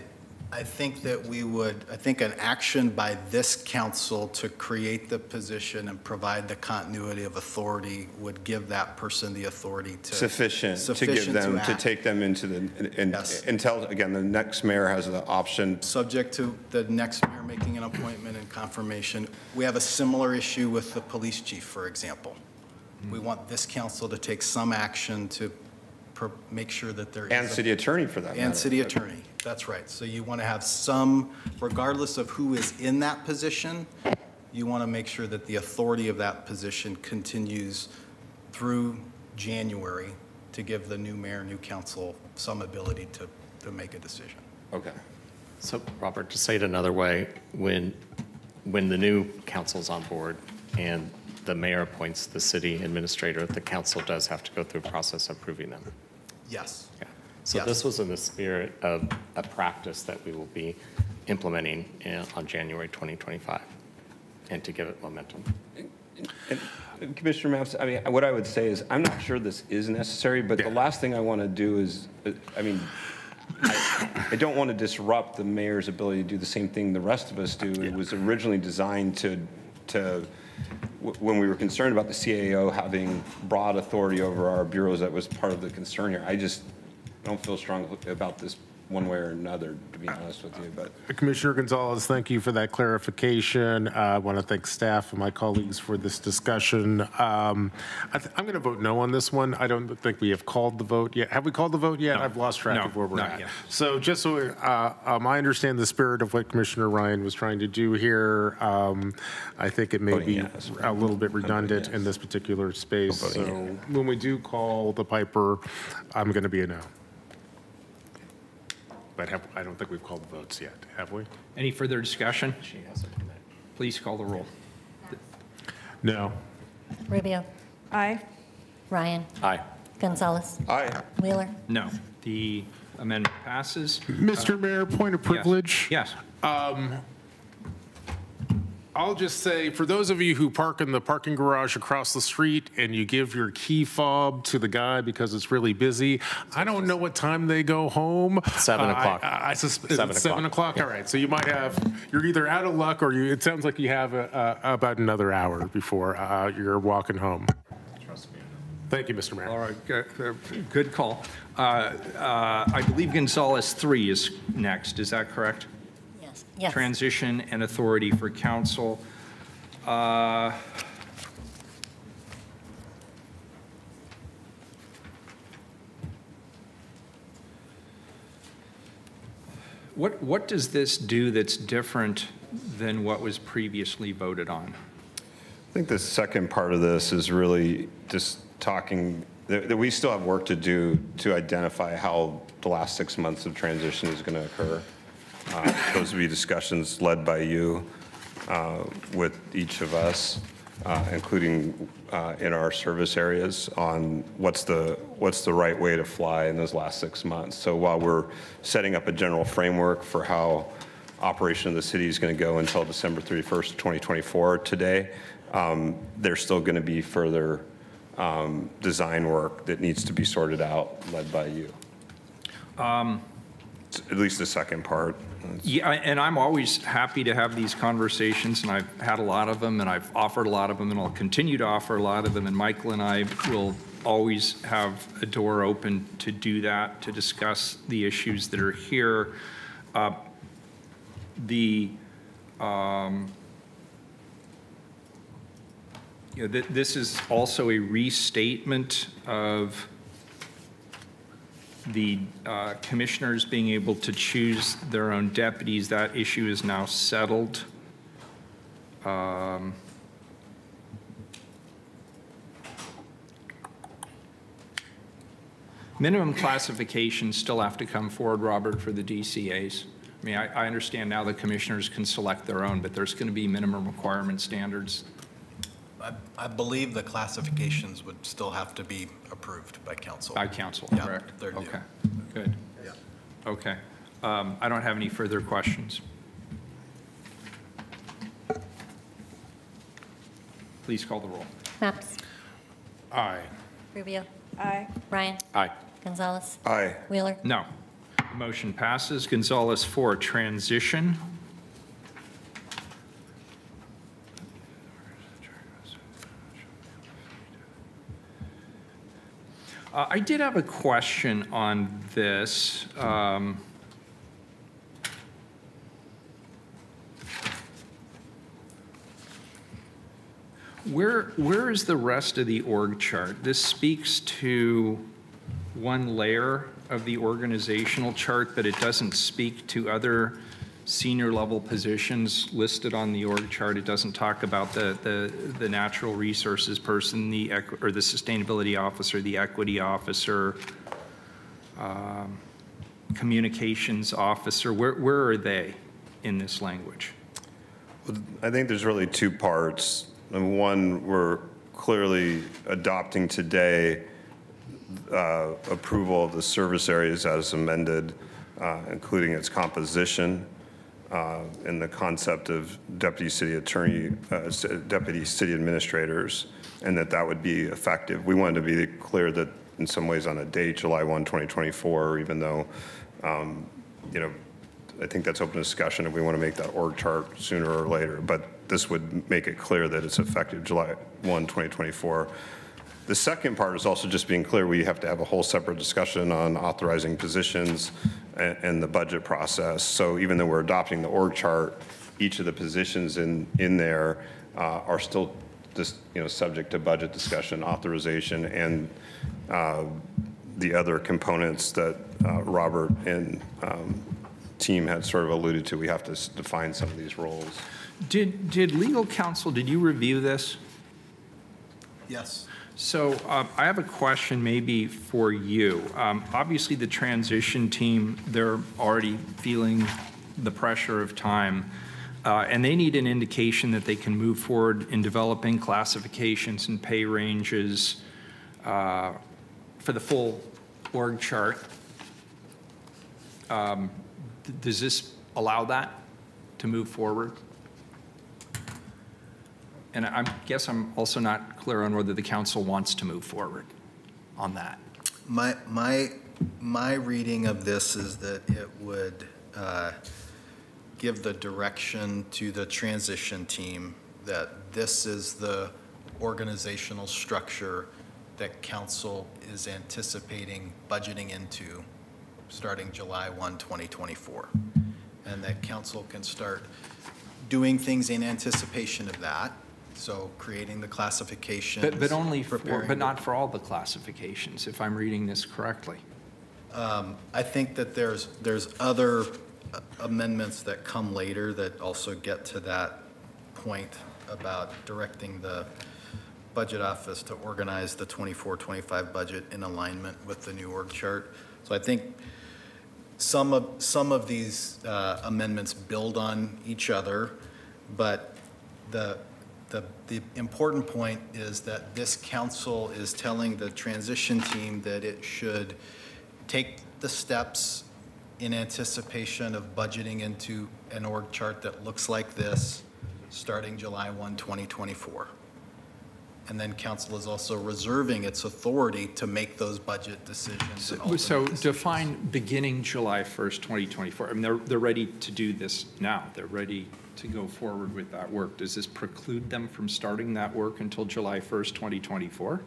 I think that we would, I think an action by this council to create the position and provide the continuity of authority would give that person the authority to. Sufficient to give sufficient them, to act. take them into the, and, until, again, the next mayor has the option. Subject to the next mayor making an appointment and confirmation. We have a similar issue with the police chief, for example. We want this council to take some action to per- make sure that there is. And a- city attorney for that matter. And city attorney, that's right. So you want to have some, regardless of who is in that position, you want to make sure that the authority of that position continues through January to give the new mayor, new council some ability to, to make a decision. Okay. So, Robert, to say it another way, when, when the new council's on board and the mayor appoints the city administrator, the council does have to go through a process of approving them. Yes. Yeah. So this was in the spirit of a practice that we will be implementing in- on January 2025, and to give it momentum. And Commissioner Mapps, I mean, what I would say is, I'm not sure this is necessary, but the last thing I want to do is, uh, I mean, I I don't want to disrupt the mayor's ability to do the same thing the rest of us do. It was originally designed to, to, w- when we were concerned about the CAO having broad authority over our bureaus, that was part of the concern here. I just don't feel strong about this one way or another, to be honest with you, but Commissioner Gonzalez, thank you for that clarification. Uh, I want to thank staff and my colleagues for this discussion. Um, I th- I'm going to vote no on this one. I don't think we have called the vote yet. Have we called the vote yet? No. I've lost track No, of where we're at. yet. So just so uh, um, I understand the spirit of what Commissioner Ryan was trying to do here, um, I think it may Voting be yes, right. a little bit redundant yes. in this particular space. So voting when we do call the Piper, I'm going to be a no. But have, I don't think we've called the votes yet, have we? Any further discussion? Please call the roll. No. Rubio. Aye. Ryan. Aye. Gonzalez. Aye. Wheeler. No. The amendment passes. Mr. Uh, Mayor, point of privilege. Yes. privilege. Yes. Um, I'll just say, for those of you who park in the parking garage across the street and you give your key fob to the guy because it's really busy, I don't know what time they go home. Seven Uh, I- o'clock. I, I suspect, Seven seven o'clock. o'clock? All right, so you might have, you're either out of luck or you, it sounds like you have a- a- about another hour before uh, you're walking home. Trust me. Thank you, Mr. Mayor. All right, good- good call. Uh, uh, I believe Gonzalez 3 is next, is that correct? Yes. Yes. Transition and authority for council. Uh, What, what does this do that's different than what was previously voted on? I think the second part of this is really just talking, that that we still have work to do to identify how the last six months of transition is going to occur. Uh, Those would be discussions led by you uh, with each of us, uh, including uh, in our service areas, on what's the, what's the right way to fly in those last six months. So while we're setting up a general framework for how operation of the city is going to go until December 31st, 2024 today, um, there's still going to be further um, design work that needs to be sorted out, led by you. At least the second part. Yeah, and I'm always happy to have these conversations, and I've had a lot of them, and I've offered a lot of them, and I'll continue to offer a lot of them, and Michael and I will always have a door open to do that, to discuss the issues that are here. Uh, The, um, you know, th- this is also a restatement of the uh, commissioners being able to choose their own deputies, that issue is now settled. Um, Minimum classifications still have to come forward, Robert, for the DCAs. I mean, I, I understand now the commissioners can select their own, but there's going to be minimum requirement standards. I, I believe the classifications would still have to be approved by council. By council, Yeah, correct? they're due. Okay, good. Yeah. Okay. Um, I don't have any further questions. Please call the roll. Mapps. Aye. Rubio. Aye. Ryan. Aye. Gonzalez. Aye. Wheeler. No. Motion passes. Gonzalez for transition. Uh, I did have a question on this. Um, Where, where is the rest of the org chart? This speaks to one layer of the organizational chart, but it doesn't speak to other senior level positions listed on the org chart. It doesn't talk about the, the, the natural resources person, the, or the sustainability officer, the equity officer, um, communications officer. Where, where are they in this language? Well, I think there's really two parts. One, we're clearly adopting today uh, approval of the service areas as amended, uh, including its composition uh, the concept of deputy city attorney, uh, deputy city administrators, and that that would be effective. We wanted to be clear that in some ways on a date, July 1, 2024, even though, um, you know, I think that's open discussion if we want to make that org chart sooner or later. But this would make it clear that it's effective July 1, 2024. The second part is also just being clear, we have to have a whole separate discussion on authorizing positions and, and the budget process. So even though we're adopting the org chart, each of the positions in, in there uh, are still just, you know, subject to budget discussion, authorization, and uh, the other components that uh, Robert and um, team had sort of alluded to. We have to s- define some of these roles. Did, did legal counsel, did you review this? Yes. So um, I have a question maybe for you. Um, Obviously, the transition team, they're already feeling the pressure of time, uh, and they need an indication that they can move forward in developing classifications and pay ranges uh, for the full org chart. Um, d- Does this allow that to move forward? And I guess I'm also not clear on whether the council wants to move forward on that. My, my, my reading of this is that it would uh, give the direction to the transition team that this is the organizational structure that council is anticipating budgeting into starting July 1, 2024. And that council can start doing things in anticipation of that. So creating the classifications. But, but only for, but not for all the classifications, if I'm reading this correctly. Um, I think that there's, there's other uh, amendments that come later that also get to that point about directing the budget office to organize the 24-25 budget in alignment with the new org chart. So I think some of, some of these uh, amendments build on each other, but the, the, the important point is that this council is telling the transition team that it should take the steps in anticipation of budgeting into an org chart that looks like this, starting July 1, 2024. And then council is also reserving its authority to make those budget decisions. ultimate So decisions. define beginning July 1st, 2024. I mean, they're, they're ready to do this now. They're ready to go forward with that work. Does this preclude them from starting that work until July 1st, 2024?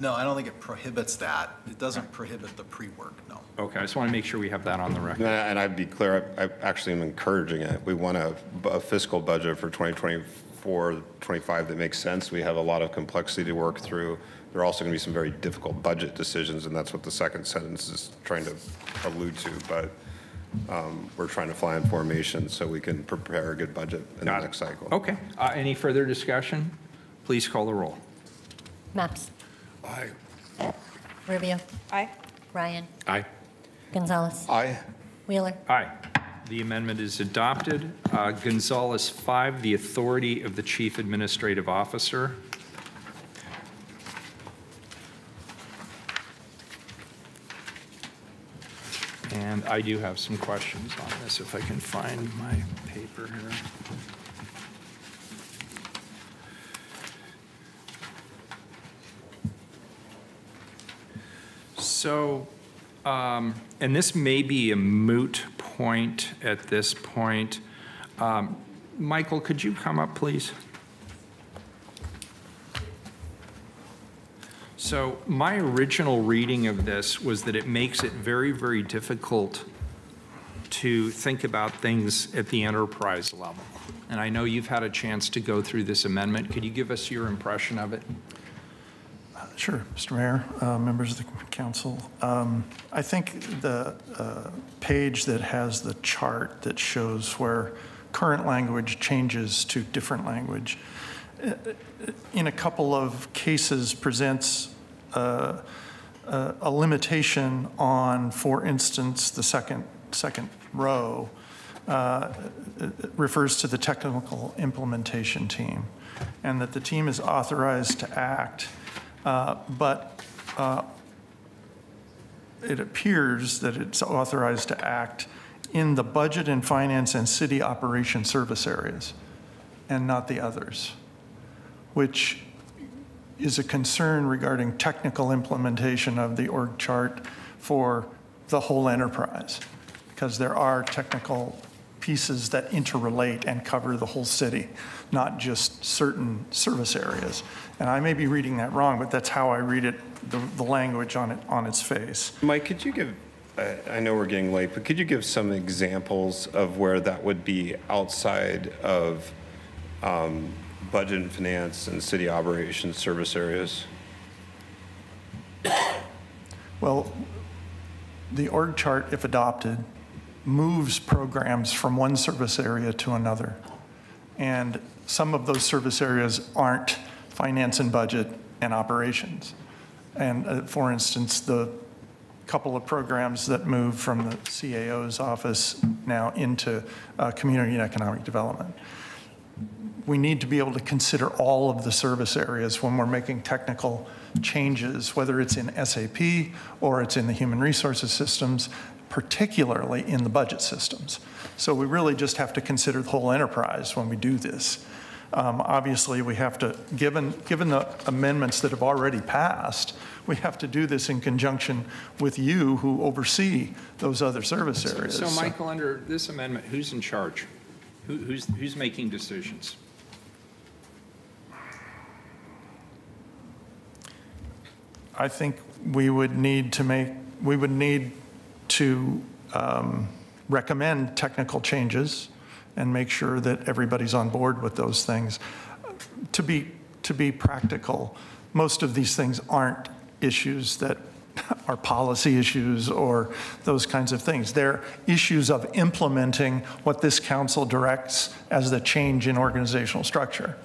No, I don't think it prohibits that. It doesn't prohibit the pre-work, no. Okay, I just want to make sure we have that on the record. And I- and I'd be clear, I I actually am encouraging it. We want a a fiscal budget for 2024, 25 that makes sense. We have a lot of complexity to work through. There are also going to be some very difficult budget decisions, and that's what the second sentence is trying to allude to. But um, we're trying to fly in formation so we can prepare a good budget in the Got it. next cycle. Okay, Uh, any further discussion? Please call the roll. Mapps. Aye. Rubio. Aye. Ryan. Aye. Gonzalez. Aye. Wheeler. Aye. The amendment is adopted. Uh, Gonzalez 5, the authority of the chief administrative officer. And I do have some questions on this, if I can find my paper here. So, um, and this may be a moot point at this point. Um, Michael, could you come up, please? So my original reading of this was that it makes it very, very difficult to think about things at the enterprise level. And I know you've had a chance to go through this amendment. Could you give us your impression of it? Sure, Mr. Mayor, uh, members of the council. Um, I think the uh, page that has the chart that shows where current language changes to different language, uh, in a couple of cases presents a a limitation on, for instance, the second, second row uh, refers to the technical implementation team, and that the team is authorized to act uh, But uh, it appears that it's authorized to act in the budget and finance and city operation service areas and not the others, which is a concern regarding technical implementation of the org chart for the whole enterprise, because there are technical pieces that interrelate and cover the whole city, not just certain service areas. And I may be reading that wrong, but that's how I read it, the, the language on it, on its face. Mike, could you give, I I know we're getting late, but could you give some examples of where that would be outside of um, budget and finance and city operations service areas? Well, the org chart, if adopted, moves programs from one service area to another. And some of those service areas aren't finance and budget and operations. And uh, for instance, the couple of programs that moved from the CAO's office now into uh, community and economic development we need to be able to consider all of the service areas when we're making technical changes, whether it's in SAP or it's in the human resources systems, particularly in the budget systems. So we really just have to consider the whole enterprise when we do this. Um, Obviously, we have to, given, given the amendments that have already passed, we have to do this in conjunction with you who oversee those other service areas. So Michael, under this amendment, who's in charge? Who- Who's, who's making decisions? I think we would need to make, we would need to um, recommend technical changes and make sure that everybody's on board with those things. To be, to be practical, most of these things aren't issues that are policy issues or those kinds of things. They're issues of implementing what this council directs as the change in organizational structure.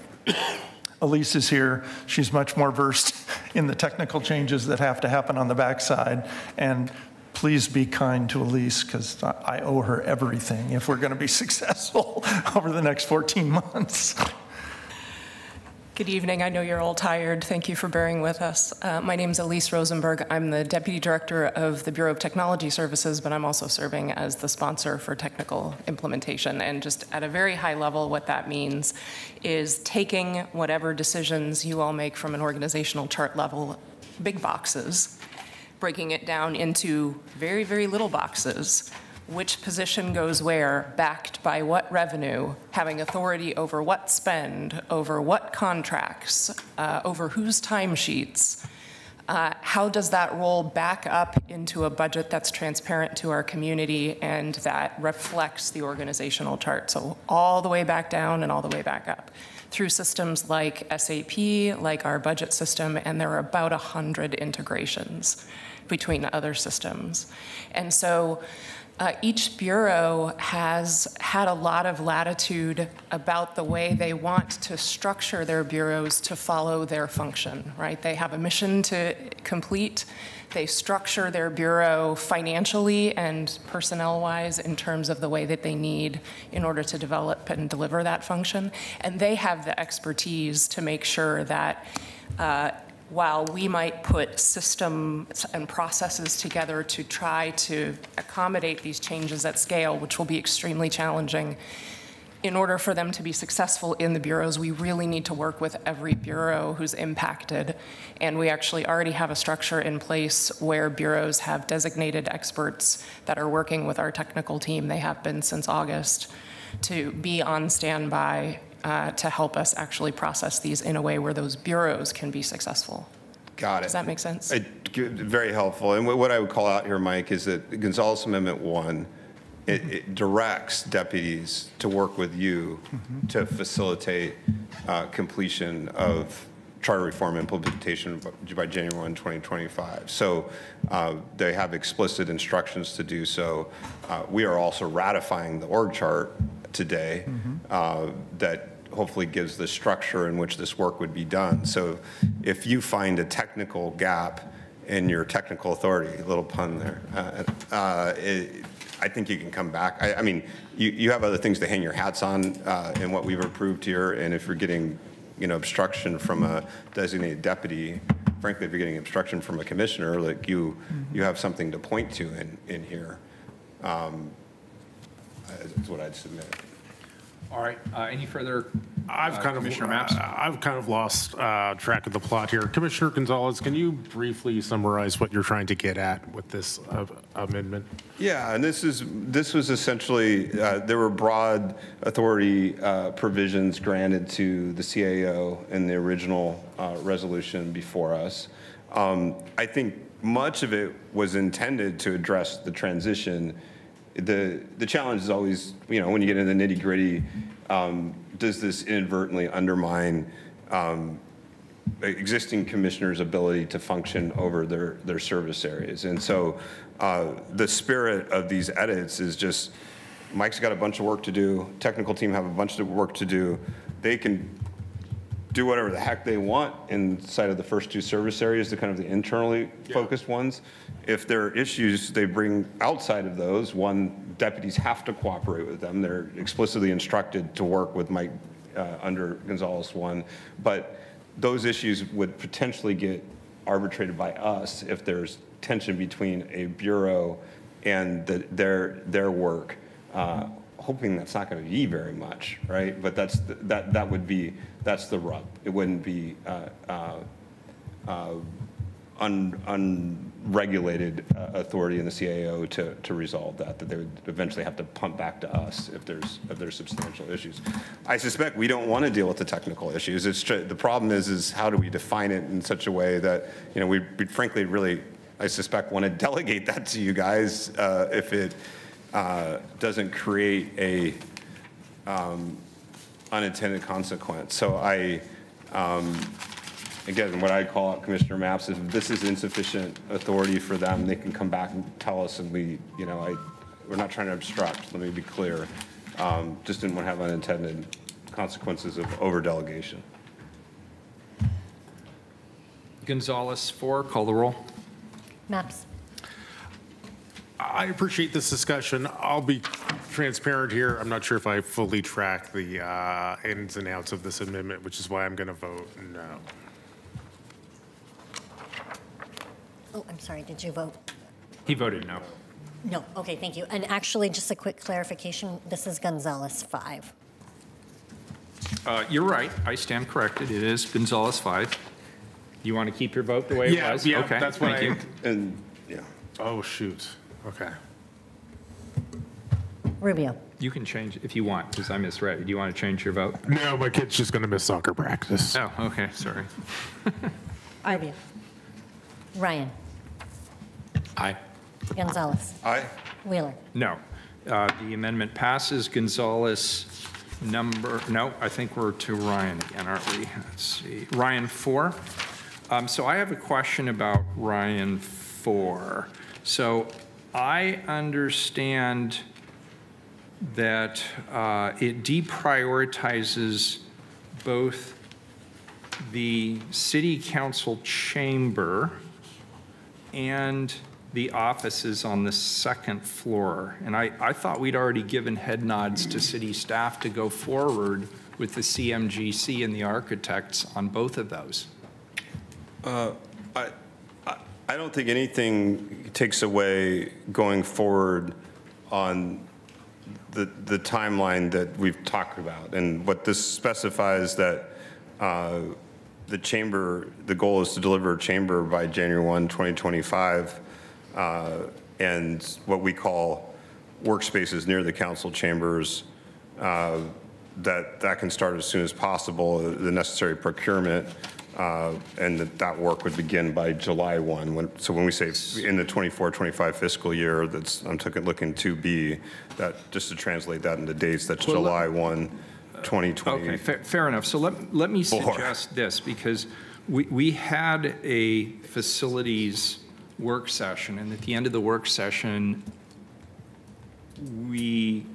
Elise is here. She's much more versed in the technical changes that have to happen on the backside. And please be kind to Elise because I owe her everything if we're going to be successful over the next 14 months. Good evening. I know you're all tired. Thank you for bearing with us. Uh, my name is Elise Rosenberg. I'm the Deputy Director of the Bureau of Technology Services, but I'm also serving as the sponsor for technical implementation. And just at a very high level, what that means is taking whatever decisions you all make from an organizational chart level, big boxes, breaking it down into very, very little boxes which position goes where, backed by what revenue, having authority over what spend, over what contracts, uh, over whose timesheets. Uh, how does that roll back up into a budget that's transparent to our community and that reflects the organizational chart? So all the way back down and all the way back up through systems like SAP, like our budget system, and there are about 100 integrations between other systems. And so uh, each bureau has had a lot of latitude about the way they want to structure their bureaus to follow their function, right? They have a mission to complete. They structure their bureau financially and personnel wise in terms of the way that they need in order to develop and deliver that function. And they have the expertise to make sure that uh, while we might put systems and processes together to try to accommodate these changes at scale, which will be extremely challenging, in order for them to be successful in the bureaus, we really need to work with every bureau who's impacted. And we actually already have a structure in place where bureaus have designated experts that are working with our technical team. They have been since August to be on standby uh, to help us actually process these in a way where those bureaus can be successful. Got it. Does that make sense? It- Very helpful. And what what I would call out here, Mike, is that Gonzalez Amendment 1, it it directs deputies to work with you to facilitate uh, completion of charter reform implementation by January 1, 2025. So uh, they have explicit instructions to do so. Uh, We are also ratifying the org chart today uh, that hopefully gives the structure in which this work would be done. So if you find a technical gap in your technical authority, little pun there, uh, uh, it- I think you can come back. I, I mean, you, you have other things to hang your hats on uh, in what we've approved here, and if you're getting, you know, obstruction from a designated deputy, frankly, if you're getting obstruction from a commissioner, like you, you have something to point to in, in here, um, is what I'd submit. All right, uh, any further I've uh, kind of, Commissioner Mapps? I've kind of lost uh, track of the plot here. Commissioner Gonzalez, can you briefly summarize what you're trying to get at with this uh, amendment? Yeah, and this is, this was essentially, uh, there were broad authority uh, provisions granted to the CAO in the original uh, resolution before us. Um, I think much of it was intended to address the transition. The, the challenge is always, you know, when you get into the nitty gritty, um, does this inadvertently undermine um, existing commissioners' ability to function over their, their service areas. And so uh, the spirit of these edits is just, Mike's got a bunch of work to do, technical team have a bunch of work to do. They can do whatever the heck they want inside of the first two service areas, the kind of the internally focused ones. If there are issues they bring outside of those, one, deputies have to cooperate with them. They're explicitly instructed to work with Mike uh, under Gonzalez one. But those issues would potentially get arbitrated by us if there's tension between a bureau and the, their, their work. Uh, hoping that's not going to be very much, right? But that's, the- that, that would be, that's the rub. It wouldn't be uh, uh, uh, un- unregulated uh, authority in the CAO to, to resolve that, that they would eventually have to pump back to us if there's, if there's substantial issues. I suspect we don't want to deal with the technical issues. It's, the problem is, is how do we define it in such a way that, you know, we we frankly really, I suspect, want to delegate that to you guys uh, if it uh, doesn't create a um, unintended consequence. So I, um, again, what I call out Commissioner Mapps is if this is insufficient authority for them, they can come back and tell us and we, you know, I, we're not trying to obstruct, let me be clear. Um, Just didn't want to have unintended consequences of over-delegation. Gonzalez, four, call the roll. Mapps. I appreciate this discussion. I'll be transparent here. I'm not sure if I fully track the uh, ins and outs of this amendment, which is why I'm going to vote no. Oh, I'm sorry, did you vote? He voted no. No, okay, thank you. And actually, just a quick clarification, this is Gonzalez 5. Uh, You're right, I stand corrected, it is Gonzalez, five. You want to keep your vote the way it was? yeah, Okay, that's what thank I- you. And, yeah. Oh, shoot. Okay. Rubio. You can change if you want, because I misread. Do you want to change your vote? No, my kid's just going to miss soccer practice. Oh, okay, sorry. Rubio. Ryan. Aye. Gonzalez. Aye. Wheeler. No. Uh, The amendment passes. Gonzalez, number, no, I think we're to Ryan again, aren't we? Let's see. Ryan, four. Um, So I have a question about Ryan, four. So I understand that uh, it deprioritizes both the city council chamber and the offices on the second floor. And I, I thought we'd already given head nods to city staff to go forward with the CMGC and the architects on both of those. Uh, I, I- don't think anything takes away going forward on the, the timeline that we've talked about. And what this specifies that uh, the chamber, the goal is to deliver a chamber by January 1, 2025. uh, And what we call workspaces near the council chambers, uh, that, that can start as soon as possible, the necessary procurement, uh, and that that work would begin by July 1. When- So when we say in the 24, 25 fiscal year, that's, I'm looking to be, that, just to translate that into dates, that's Well, July 1, 2020. Okay, fa- fair enough. So let, let me suggest this, because we, we had a facilities work session, and at the end of the work session, we,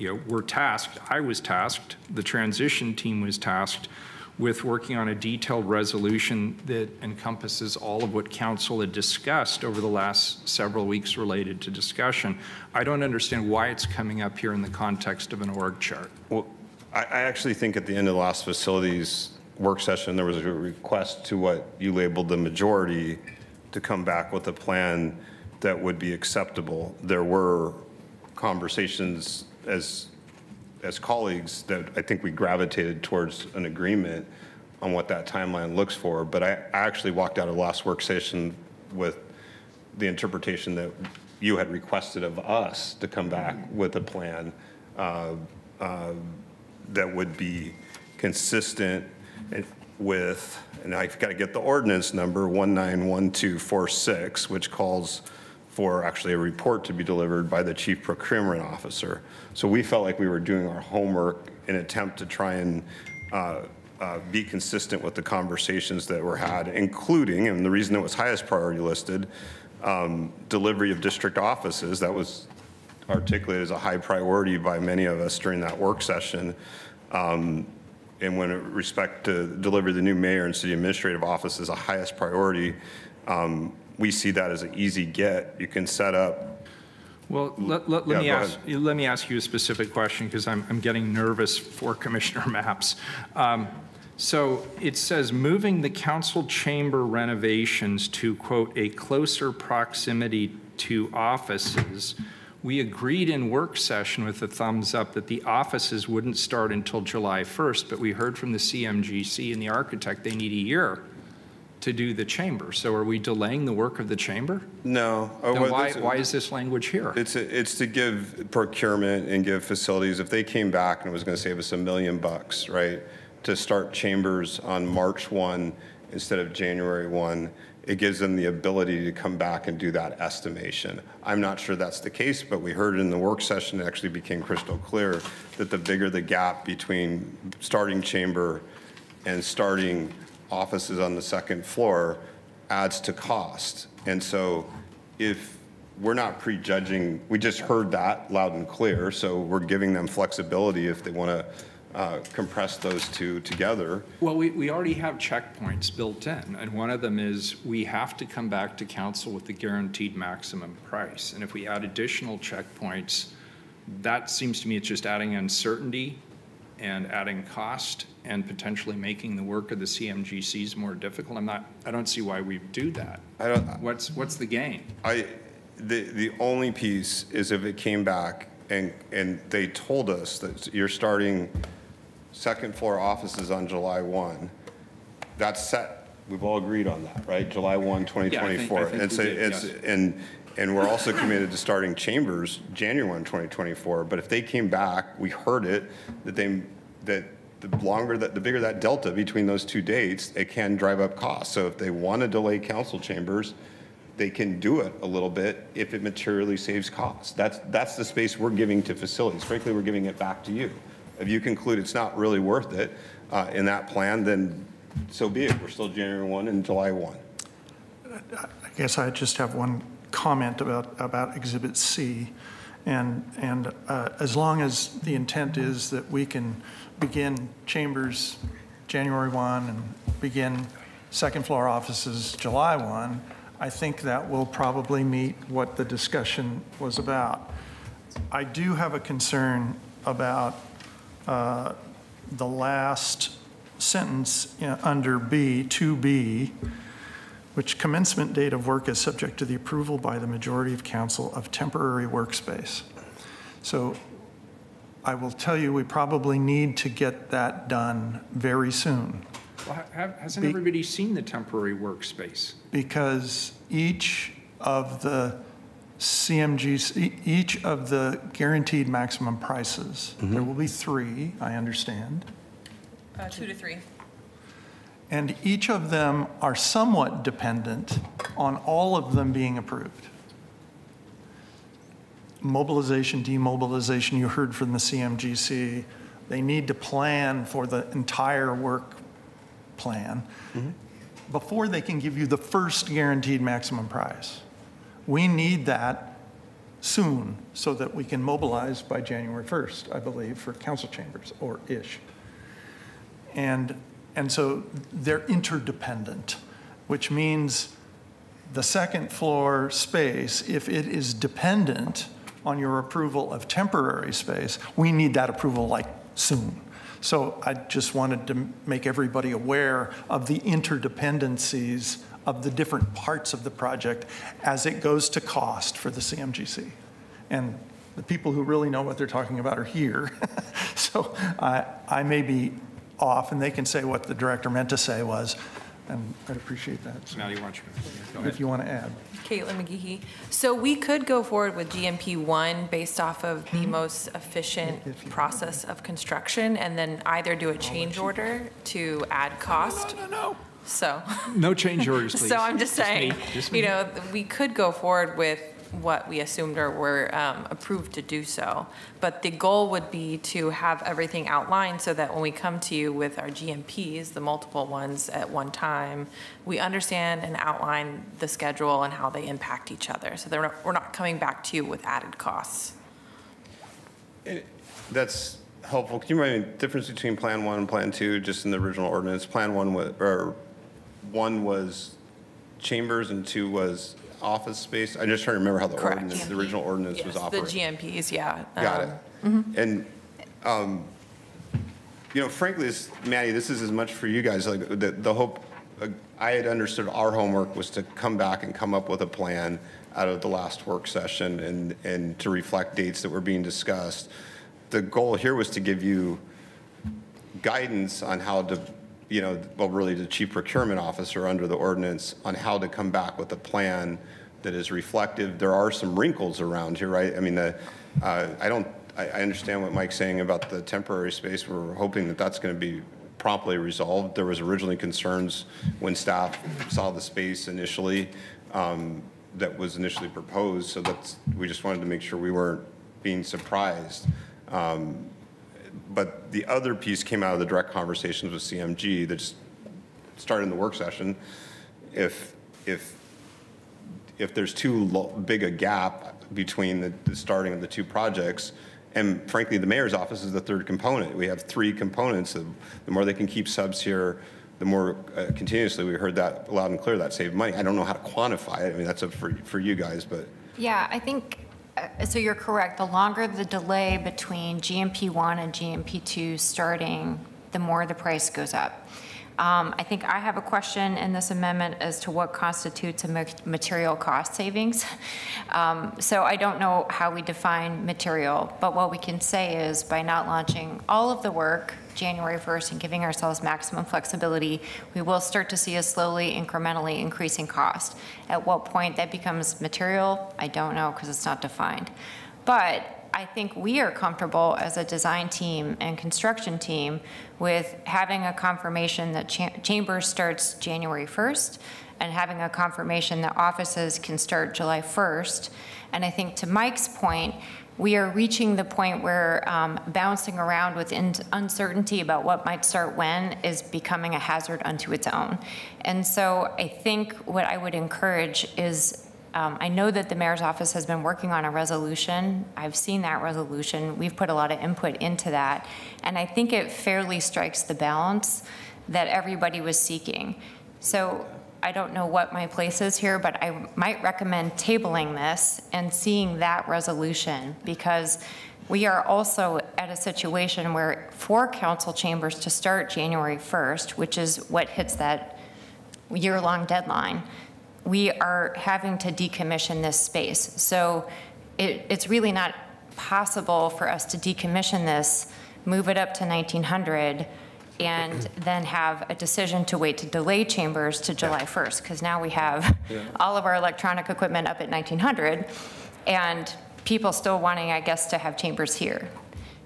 you know, were tasked, I was tasked, the transition team was tasked with working on a detailed resolution that encompasses all of what council had discussed over the last several weeks related to discussion. I don't understand why it's coming up here in the context of an org chart. Well, I, I actually think at the end of the last facilities work session, there was a request to what you labeled the majority to come back with a plan that would be acceptable. There were conversations as, as colleagues, that I think we gravitated towards an agreement on what that timeline looks for. But I I actually walked out of the last work session with the interpretation that you had requested of us to come back with a plan uh, uh, that would be consistent with, and I've got to get the ordinance number, 191246, which calls for actually a report to be delivered by the chief procurement officer. So we felt like we were doing our homework in attempt to try and uh, uh, be consistent with the conversations that were had, including, and the reason it was highest priority listed, um, delivery of district offices. That was articulated as a high priority by many of us during that work session. Um, and when respect to deliver the new mayor and city administrative office as a highest priority, um, we see that as an easy get. You can set up. Well, let, let, let Yeah, me ask, let me ask you a specific question because I'm, I'm getting nervous for Commissioner Mapps. Um, So it says, moving the council chamber renovations to, quote, "a closer proximity to offices." We agreed in work session with a thumbs up that the offices wouldn't start until July 1st, but we heard from the CMGC and the architect, they need a year to do the chamber. So are we delaying the work of the chamber? No. Oh, Then well, why, this- why is this language here? It's, it's to give procurement and give facilities, if they came back and was going to save us a million bucks, right? To start chambers on March 1 instead of January 1, it gives them the ability to come back and do that estimation. I'm not sure that's the case, but we heard in the work session, it actually became crystal clear that the bigger the gap between starting chamber and starting offices on the second floor adds to cost. And so if we're not prejudging, we just heard that loud and clear, so we're giving them flexibility if they want to uh, compress those two together. Well, we, we already have checkpoints built in, and one of them is we have to come back to council with the guaranteed maximum price. And if we add additional checkpoints, that seems to me it's just adding uncertainty and adding cost and potentially making the work of the CMGCs more difficult. I'm not, I don't see why we do that. I don't, What's, what's the gain? I, the, the only piece is if it came back and, and they told us that you're starting second floor offices on July 1, that's set. We've all agreed on that, right? July 1, 2024. Yeah, I think- 2024. I think we did, it's, yes. and, and we're also committed to starting chambers January 1, 2024. But if they came back, we heard it, that they, that the longer, that the bigger that delta between those two dates, it can drive up costs. So if they want to delay council chambers, they can do it a little bit if it materially saves costs. That's, that's the space we're giving to facilities. Frankly, we're giving it back to you. If you conclude it's not really worth it uh, in that plan, then so be it. We're still January 1 and July 1. I guess I just have one comment about, about Exhibit C. And, and uh, as long as the intent is that we can begin chambers January 1 and begin second floor offices July 1, I think that will probably meet what the discussion was about. I do have a concern about uh, the last sentence under B, 2B, which commencement date of work is subject to the approval by the majority of council of temporary workspace. So I will tell you, we probably need to get that done very soon Well, ha- ha- Hasn't Be- everybody seen the temporary workspace? because each of the CMGs, e- each of the guaranteed maximum prices, there will be three, I understand, Uh, Two to three. and each of them are somewhat dependent on all of them being approved. Mobilization, demobilization, you heard from the CMGC, they need to plan for the entire work plan mm-hmm. before they can give you the first guaranteed maximum price. We need that soon so that we can mobilize by January 1st, I believe, for council chambers, or ish. And, and so they're interdependent, which means the second floor space, if it is dependent on your approval of temporary space, we need that approval like soon. So I just wanted to make everybody aware of the interdependencies of the different parts of the project as it goes to cost for the CMGC. And the people who really know what they're talking about are here. So I, I may be off, and they can say what the director meant to say was, and I'd appreciate that. So Now you want your, If you want to add. Caitlin McGehee. So we could go forward with GMP one based off of the most efficient process of construction and then either do a change order to add cost. No, no, no. So. No change orders, please. So I'm just me, saying, just you know, we could go forward with what we assumed or were um, approved to do so. But the goal would be to have everything outlined so that when we come to you with our GMPs, the multiple ones at one time, we understand and outline the schedule and how they impact each other. So they're not, we're not coming back to you with added costs. That's helpful. Can you remind me the difference between Plan 1 and Plan 2, just in the original ordinance? Plan 1 was, or 1 was chambers and 2 was office space? I'm just trying to remember how the Correct. ordinance, the original ordinance was Yes, the operating. GMPs, yeah. Got Um, it. And, um, you know, frankly, this, Maddie, this is as much for you guys, like, the, the hope, uh, I had understood our homework was to come back and come up with a plan out of the last work session and, and to reflect dates that were being discussed. The goal here was to give you guidance on how to, you know, well, really the chief procurement officer under the ordinance on how to come back with a plan that is reflective. There are some wrinkles around here, right? I mean, the, uh, I don't, I, I understand what Mike's saying about the temporary space. We're hoping that that's going to be promptly resolved. There was originally concerns when staff saw the space initially um, that was initially proposed. So that's, we just wanted to make sure we weren't being surprised. Um, but the other piece came out of the direct conversations with CMG that just started in the work session. If, if, if there's too big a gap between the, the starting of the two projects, and frankly, the mayor's office is the third component. We have three components. The the more they can keep subs here, the more uh, continuously, we heard that loud and clear, that saved money. I don't know how to quantify it. I mean, that's up for, for you guys, but. Yeah, I think, uh, so you're correct. The longer the delay between GMP 1 and GMP 2 starting, the more the price goes up. Um, I think I have a question in this amendment as to what constitutes a ma- material cost savings. Um, So I don't know how we define material, but what we can say is by not launching all of the work January 1st and giving ourselves maximum flexibility, we will start to see a slowly, incrementally increasing cost. At what point that becomes material, I don't know because it's not defined. But I think we are comfortable as a design team and construction team with having a confirmation that cha- Chambers starts January 1st and having a confirmation that offices can start July 1st. And I think to Mike's point, we are reaching the point where um, bouncing around with in- uncertainty about what might start when is becoming a hazard unto its own. And so I think what I would encourage is um, I know that the mayor's office has been working on a resolution. I've seen that resolution. We've put a lot of input into that. And I think it fairly strikes the balance that everybody was seeking. So I don't know what my place is here, but I might recommend tabling this and seeing that resolution because we are also at a situation where for council chambers to start January 1st, which is what hits that year-long deadline, we are having to decommission this space. So it, it's really not possible for us to decommission this, move it up to 1900, and then have a decision to wait to delay chambers to July 1st, because now we have all of our electronic equipment up at 1900, and people still wanting, I guess, to have chambers here.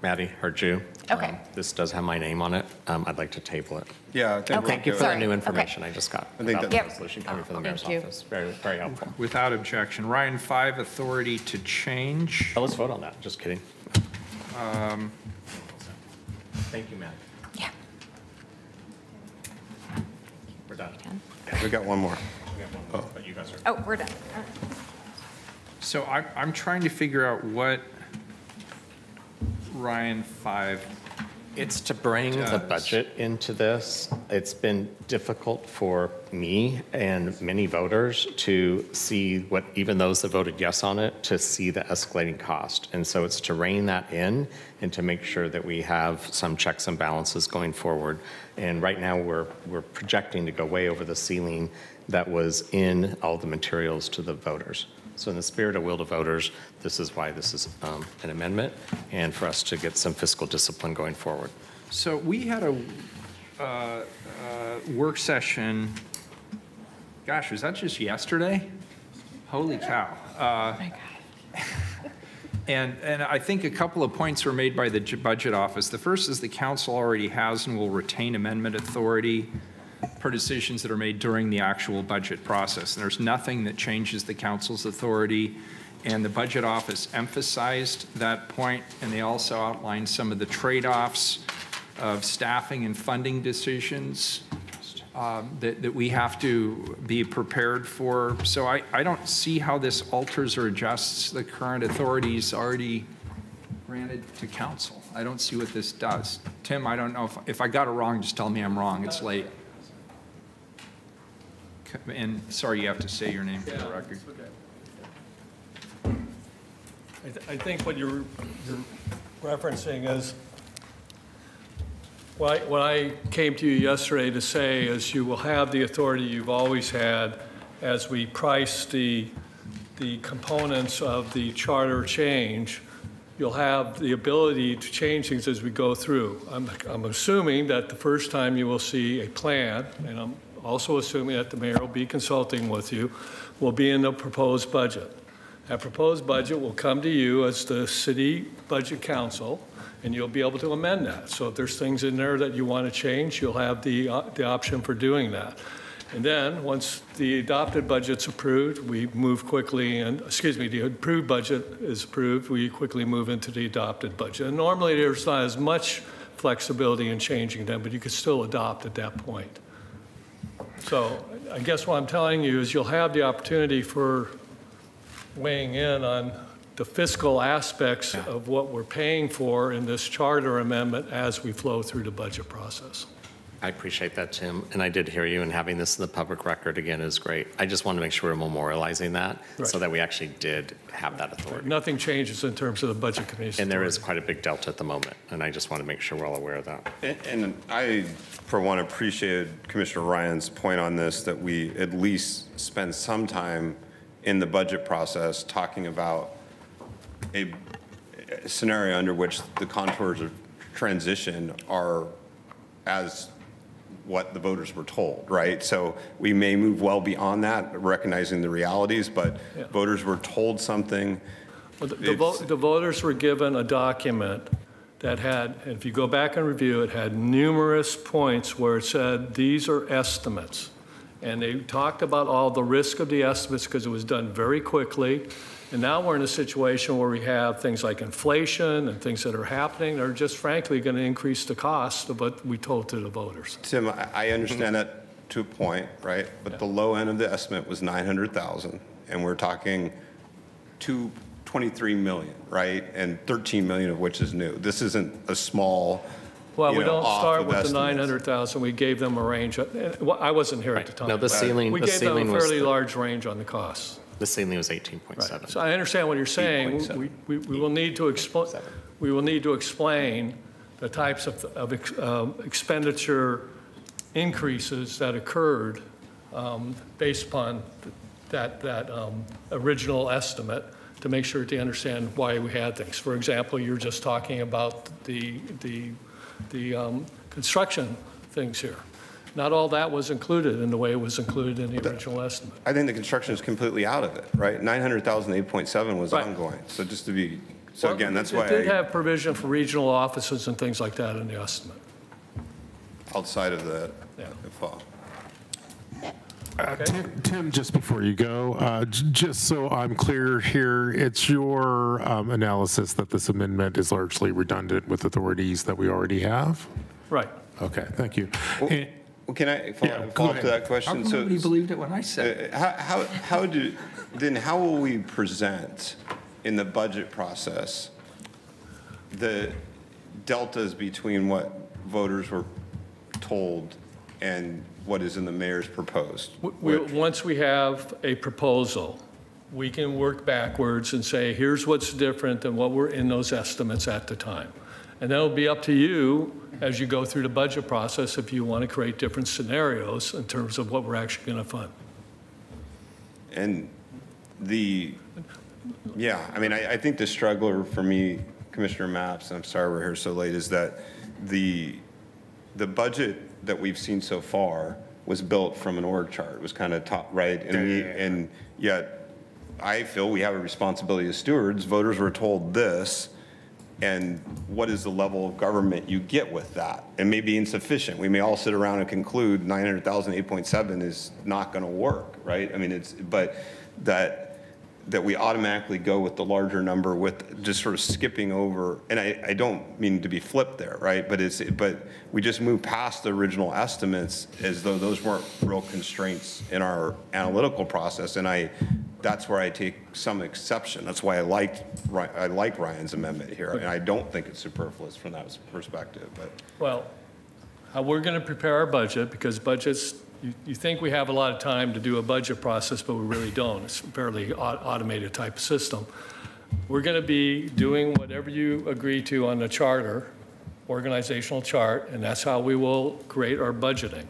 Maddie, heard you. Okay. Um, This does have my name on it. Um, I'd like to table it. Yeah. I think Okay, Thank you for the sorry. new Okay. information I just got I think about that- the Yep. resolution coming from the Thank mayor's you. office. Very, very helpful. Without objection. Ryan, five, authority to change. Oh, Let's vote on that. Just kidding. Um, Thank you, Matt. Yeah. We're done. We got one more. We have one more, But you guys are. Oh, we're done. So I'm, I'm trying to figure out what Ryan five, It's to bring the does. budget into this. It's been difficult for me and many voters to see what, even those that voted yes on it, to see the escalating cost. And so it's to rein that in and to make sure that we have some checks and balances going forward. And right now, we're, we're projecting to go way over the ceiling that was in all the materials to the voters. So in the spirit of will to voters, this is why this is um, an amendment, and for us to get some fiscal discipline going forward. So we had a uh, uh, work session, gosh, was that just yesterday? Holy cow. Uh, And, and I think a couple of points were made by the Budget Office. The first is the council already has and will retain amendment authority for decisions that are made during the actual budget process. And there's nothing that changes the council's authority. And the Budget Office emphasized that point, and they also outlined some of the trade-offs of staffing and funding decisions um, that, that we have to be prepared for. So I, I don't see how this alters or adjusts the current authorities already granted to council. I don't see what this does. Tim, I don't know if, if I got it wrong, just tell me I'm wrong. It's late. And sorry, you have to say your name for the record. I th- I think what you're you're referencing is, what I- what I came to you yesterday to say is you will have the authority you've always had as we price the, the components of the charter change. You'll have the ability to change things as we go through. I'm, I'm assuming that the first time you will see a plan, and I'm also assuming that the mayor will be consulting with you, will be in the proposed budget. That proposed budget will come to you as the city budget council, and you'll be able to amend that. So if there's things in there that you want to change, you'll have the, uh, the option for doing that. And then, once the adopted budget's approved, we move quickly, and, excuse me, the approved budget is approved, we quickly move into the adopted budget. And normally, there's not as much flexibility in changing them, but you could still adopt at that point. So I guess what I'm telling you is you'll have the opportunity for weighing in on the fiscal aspects of what we're paying for in this charter amendment as we flow through the budget process. I appreciate that, Tim, and I did hear you, and having this in the public record again is great. I just want to make sure we're memorializing that, so Right. that we actually did have that authority. Nothing changes in terms of the budget committee's And there is quite a big delta at the moment, and I just want to make sure we're all aware of that. And- And I, for one, appreciated Commissioner Ryan's point on this, that we at least spend some time in the budget process talking about a a scenario under which the contours of transition are as what the voters were told, right? So we may move well beyond that, recognizing the realities, but Yeah. voters were told something. Well, The the vo- the voters were given a document that had, and if you go back and review, it had numerous points where it said, these are estimates. And they talked about all the risk of the estimates because it was done very quickly. And now we're in a situation where we have things like inflation and things that are happening that are just frankly going to increase the cost of what we told to the voters. Tim, I, I understand that to a point, right? But the low end of the estimate was 900,000, and we're talking 223 million, right? And 13 million of which is new. This isn't a small, Well, you we know, don't start of with the 900,000, we gave them a range. eh, well, I wasn't here at the time. No, the ceiling- We the gave them a fairly the- large range on the costs. The ceiling was 18.7. So I understand what you're saying. 8.7. We, we, we will need to explain, we will need to explain the types of, of ex- um, expenditure increases that occurred um, based upon that, that um, original estimate to make sure they understand why we had things. For example, you're just talking about the, the, the um, construction things here. Not all that was included in the way it was included in the original estimate. I think the construction is completely out of it, right? 900,000, 8.7 was Right. ongoing. So just to be, so Well, again, that's it- why It did I, have provision for regional offices and things like that in the estimate. outside of the, the fall. Uh, Tim, Tim, just before you go, uh, j- just so I'm clear here, it's your um, analysis that this amendment is largely redundant with authorities that we already have? Right. Okay, thank you. Well, can I follow Yeah, follow up to that question? How come So- nobody believed it when I said it? Uh, How, how, how do, then how will we present in the budget process the deltas between what voters were told and what is in the mayor's proposed? We, once we have a proposal, we can work backwards and say, here's what's different than what we were in those estimates at the time. And that'll be up to you as you go through the budget process if you want to create different scenarios in terms of what we're actually going to fund. And The, yeah, I mean, I, I think the struggle for me, Commissioner Mapps, and I'm sorry we're here so late, is that the, the budget that we've seen so far was built from an org chart. It was kind of top, right? And we, and yet, I feel we have a responsibility as stewards. Voters were told this, and what is the level of government you get with that? It may be insufficient. We may all sit around and conclude 900,000, 8.7 is not going to work, right? I mean, it's, but that, that we automatically go with the larger number with just sort of skipping over, and I, I don't mean to be flipped there, right? But it's, but we just move past the original estimates as though those weren't real constraints in our analytical process. And I, that's where I take some exception. That's why I liked, I like Ryan's amendment here. And I don't think it's superfluous from that perspective, but. Well, how we're going to prepare our budget, because budgets, you, you think we have a lot of time to do a budget process, but we really don't. It's a fairly automated type of system. We're going to be doing whatever you agree to on the charter, organizational chart, and that's how we will create our budgeting.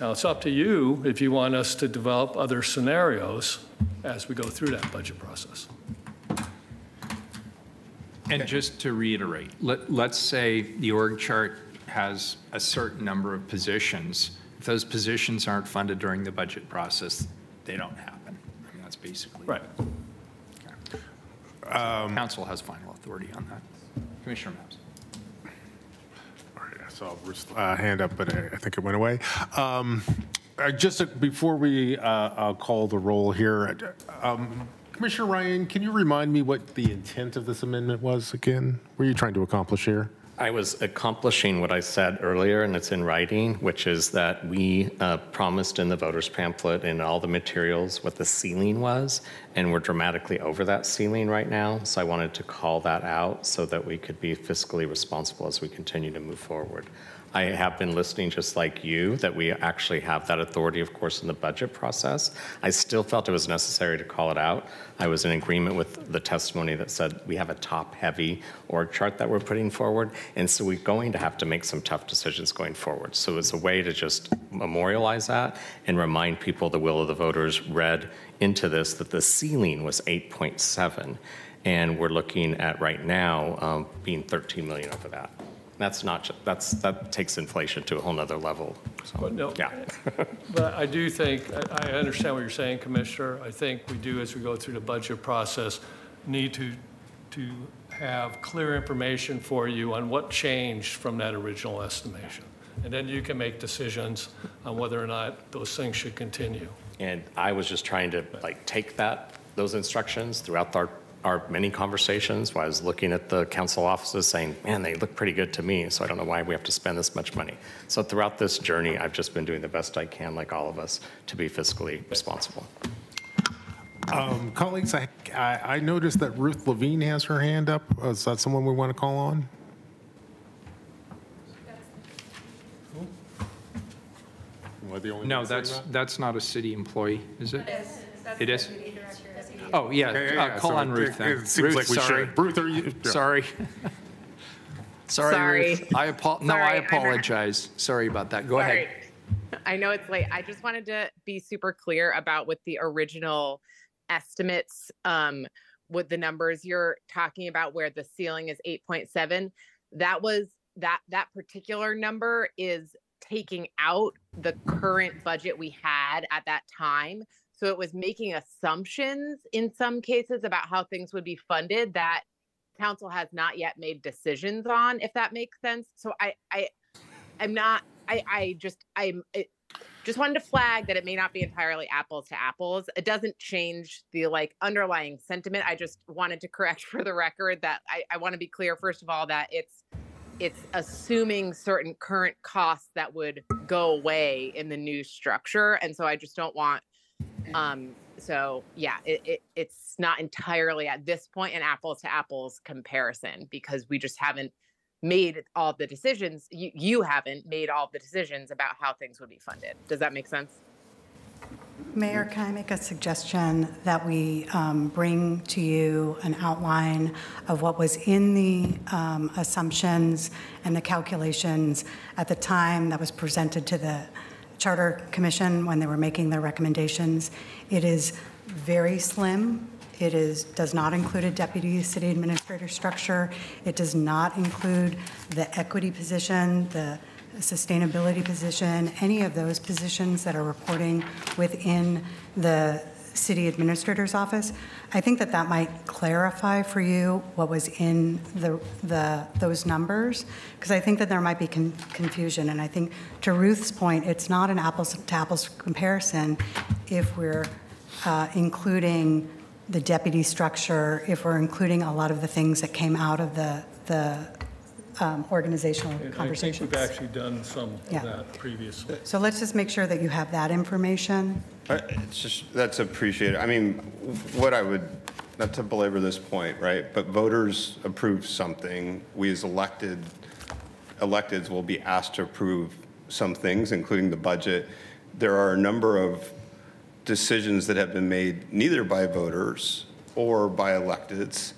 Now, it's up to you if you want us to develop other scenarios as we go through that budget process. And just to reiterate, let, let's say the org chart has a certain number of positions. If those positions aren't funded during the budget process, they don't happen. I mean, that's basically. Right. Council has final authority on that. Commissioner Mapps. All right, I saw Bruce's uh, hand up, but I I think it went away. Um, uh, Just uh, before we uh, uh, call the roll here, um, Commissioner Ryan, can you remind me what the intent of this amendment was again? What are you trying to accomplish here? I was accomplishing what I said earlier, and it's in writing, which is that we uh, promised in the voters pamphlet and all the materials what the ceiling was, and we're dramatically over that ceiling right now. So I wanted to call that out so that we could be fiscally responsible as we continue to move forward. I have been listening, just like you, that we actually have that authority, of course, in the budget process. I still felt it was necessary to call it out. I was in agreement with the testimony that said we have a top-heavy org chart that we're putting forward, and so we're going to have to make some tough decisions going forward. So it's a way to just memorialize that and remind people the will of the voters read into this that the ceiling was 8.7, and we're looking at right now um, being 13 million over that. That's not, that's, that takes inflation to a whole nother level. So, But no, Yeah. But I do think, I I understand what you're saying, Commissioner. I think we do, as we go through the budget process, need to, to have clear information for you on what changed from that original estimation. And then you can make decisions on whether or not those things should continue. And I was just trying to like take that, those instructions throughout our, our many conversations while I was looking at the council offices saying, man, they look pretty good to me, so I don't know why we have to spend this much money. So throughout this journey, I've just been doing the best I can, like all of us, to be fiscally responsible. Um, Colleagues, I, I I noticed that Ruth Levine has her hand up. Is that someone we want to call on? Am the only No, that's, that's not a city employee, is it? It is? Oh, yeah, Yeah, yeah, uh, yeah. call So on it- Ruth then. it seems Ruth, like we sorry. should. Ruth, are you- yeah. Sorry. Sorry, Sorry. Ruth. I apo, no, Sorry, I I'm- apologize. Sorry about that. Go ahead. Sorry. I know it's late. I just wanted to be super clear about what the original estimates, um, with the numbers you're talking about where the ceiling is 8.7. That was that that particular number is taking out the current budget we had at that time. So it was making assumptions in some cases about how things would be funded that council has not yet made decisions on, if that makes sense. So I, I, I'm not, I, I just, I'm, it, just wanted to flag that it may not be entirely apples to apples. It doesn't change the like underlying sentiment. I just wanted to correct for the record that I, I want to be clear, first of all, that it's, it's assuming certain current costs that would go away in the new structure. And so I just don't want, um, so yeah, it, it, it's not entirely at this point an apples to apples comparison because we just haven't made all the decisions. You, you haven't made all the decisions about how things would be funded. Does that make sense? Mayor, can I make a suggestion that we um, bring to you an outline of what was in the um, assumptions and the calculations at the time that was presented to the Charter Commission when they were making their recommendations? It is very slim. It is, does not include a deputy city administrator structure. It does not include the equity position, the sustainability position, any of those positions that are reporting within the city administrator's office. I think that that might clarify for you what was in the, the, those numbers, because I think that there might be con- confusion. And I think to Ruth's point, it's not an apples to apples comparison if we're uh, including the deputy structure, if we're including a lot of the things that came out of the, the um, organizational And I think conversations. we've actually done some of that previously. So let's just make sure that you have that information. It's just, that's appreciated. I mean, what I would, not to belabor this point, right, but voters approve something. We as elected, electeds will be asked to approve some things, including the budget. There are a number of decisions that have been made neither by voters or by electeds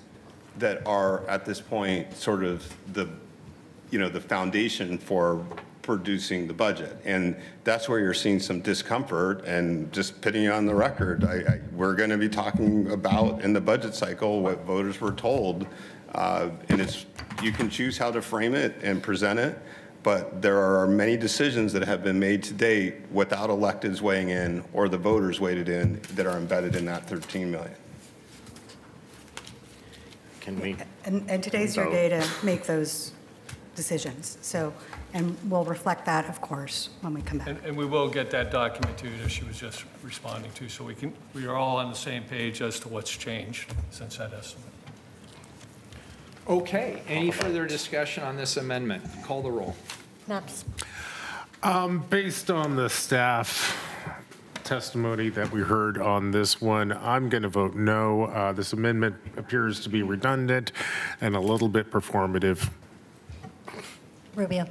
that are at this point sort of the, you know, the foundation for producing the budget. And that's where you're seeing some discomfort and just putting it on the record. I, I, we're going to be talking about in the budget cycle what voters were told. Uh, and it's, you can choose how to frame it and present it. But there are many decisions that have been made to date without electeds weighing in or the voters weighted in that are embedded in that 13 million. Can we? And, and today's your Vote. day to make those decisions. So, and we'll reflect that, of course, when we come back. And, and we will get that document to you that she was just responding to, so we can, we are all on the same page as to what's changed since that estimate. Okay, any further discussion on this amendment? Call the roll. Mapps. Um, Based on the staff testimony that we heard on this one, I'm going to vote no. Uh, This amendment appears to be redundant and a little bit performative. Rubio.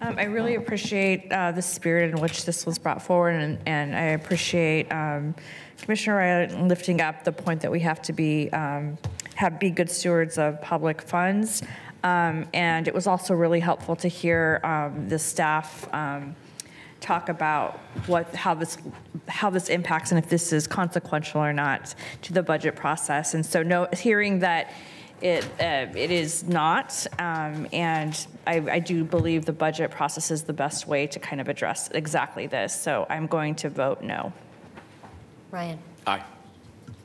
Um, I really appreciate uh, the spirit in which this was brought forward, and, and I appreciate um, Commissioner Ryan lifting up the point that we have to be um, have be good stewards of public funds. Um, and it was also really helpful to hear um, the staff um, talk about what how this how this impacts and if this is consequential or not to the budget process. And so, no, hearing that it, uh, it is not, um, and I, I do believe the budget process is the best way to kind of address exactly this. So I'm going to vote no. Ryan. Aye.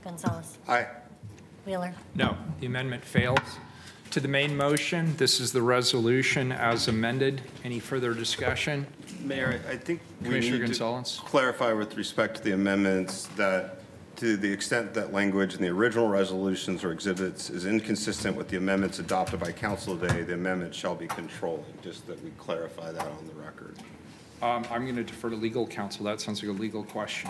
Gonzalez. Aye. Wheeler. No, the amendment fails. To the main motion, this is the resolution as amended. Any further discussion? Mayor, I I think we Commissioner need to Gonzalez? clarify with respect to the amendments that to the extent that language in the original resolutions or exhibits is inconsistent with the amendments adopted by council today, the amendment shall be controlling, just that we clarify that on the record. Um, I'm going to defer to legal counsel. That sounds like a legal question.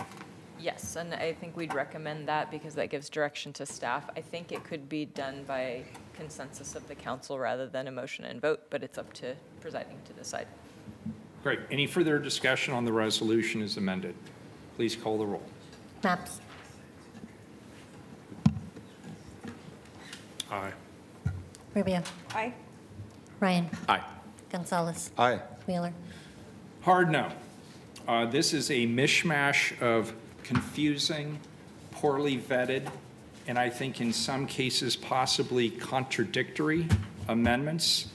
Yes, and I think we'd recommend that because that gives direction to staff. I think it could be done by consensus of the council rather than a motion and vote, but it's up to presiding to decide. Great. Any further discussion on the resolution as amended? Please call the roll. Mapps. Aye. Rubio. Aye. Ryan. Aye. Gonzalez. Aye. Wheeler. Hard no. Uh, This is a mishmash of confusing, poorly vetted, and I think in some cases possibly contradictory amendments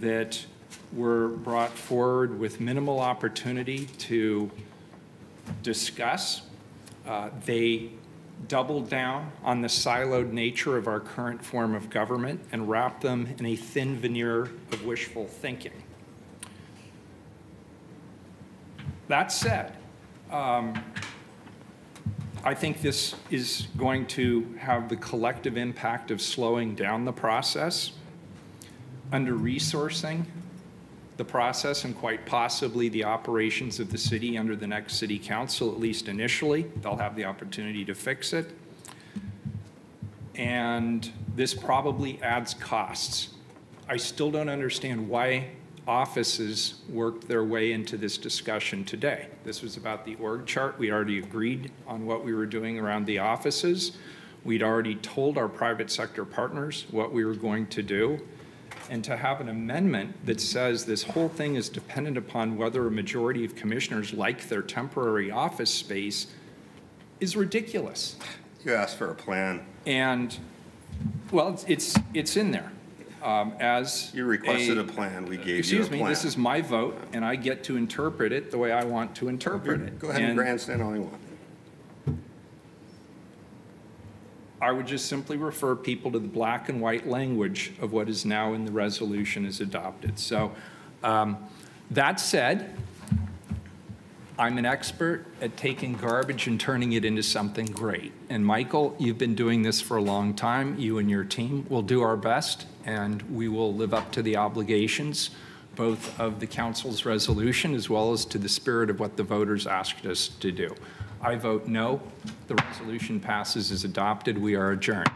that were brought forward with minimal opportunity to discuss. Uh, They doubled down on the siloed nature of our current form of government and wrap them in a thin veneer of wishful thinking. That said, um, I think this is going to have the collective impact of slowing down the process, under-resourcing the process, and quite possibly the operations of the city under the next city council, at least initially. They'll have the opportunity to fix it. And this probably adds costs. I still don't understand why offices worked their way into this discussion today. This was about the org chart. We already agreed on what we were doing around the offices. We'd already told our private sector partners what we were going to do. And to have an amendment that says this whole thing is dependent upon whether a majority of commissioners like their temporary office space is ridiculous. You asked for a plan. And, well, it's- it's, it's in there um, as. You requested a plan, we gave you a Excuse me, this is my vote, and I get to interpret it the way I want to interpret it. Go ahead and grandstand all you want. I would just simply refer people to the black and white language of what is now in the resolution as adopted. So, um, that said, I'm an expert at taking garbage and turning it into something great. And Michael, you've been doing this for a long time. You and your team will do our best, and we will live up to the obligations, both of the council's resolution as well as to the spirit of what the voters asked us to do. I vote no. The resolution passes as adopted. We are adjourned.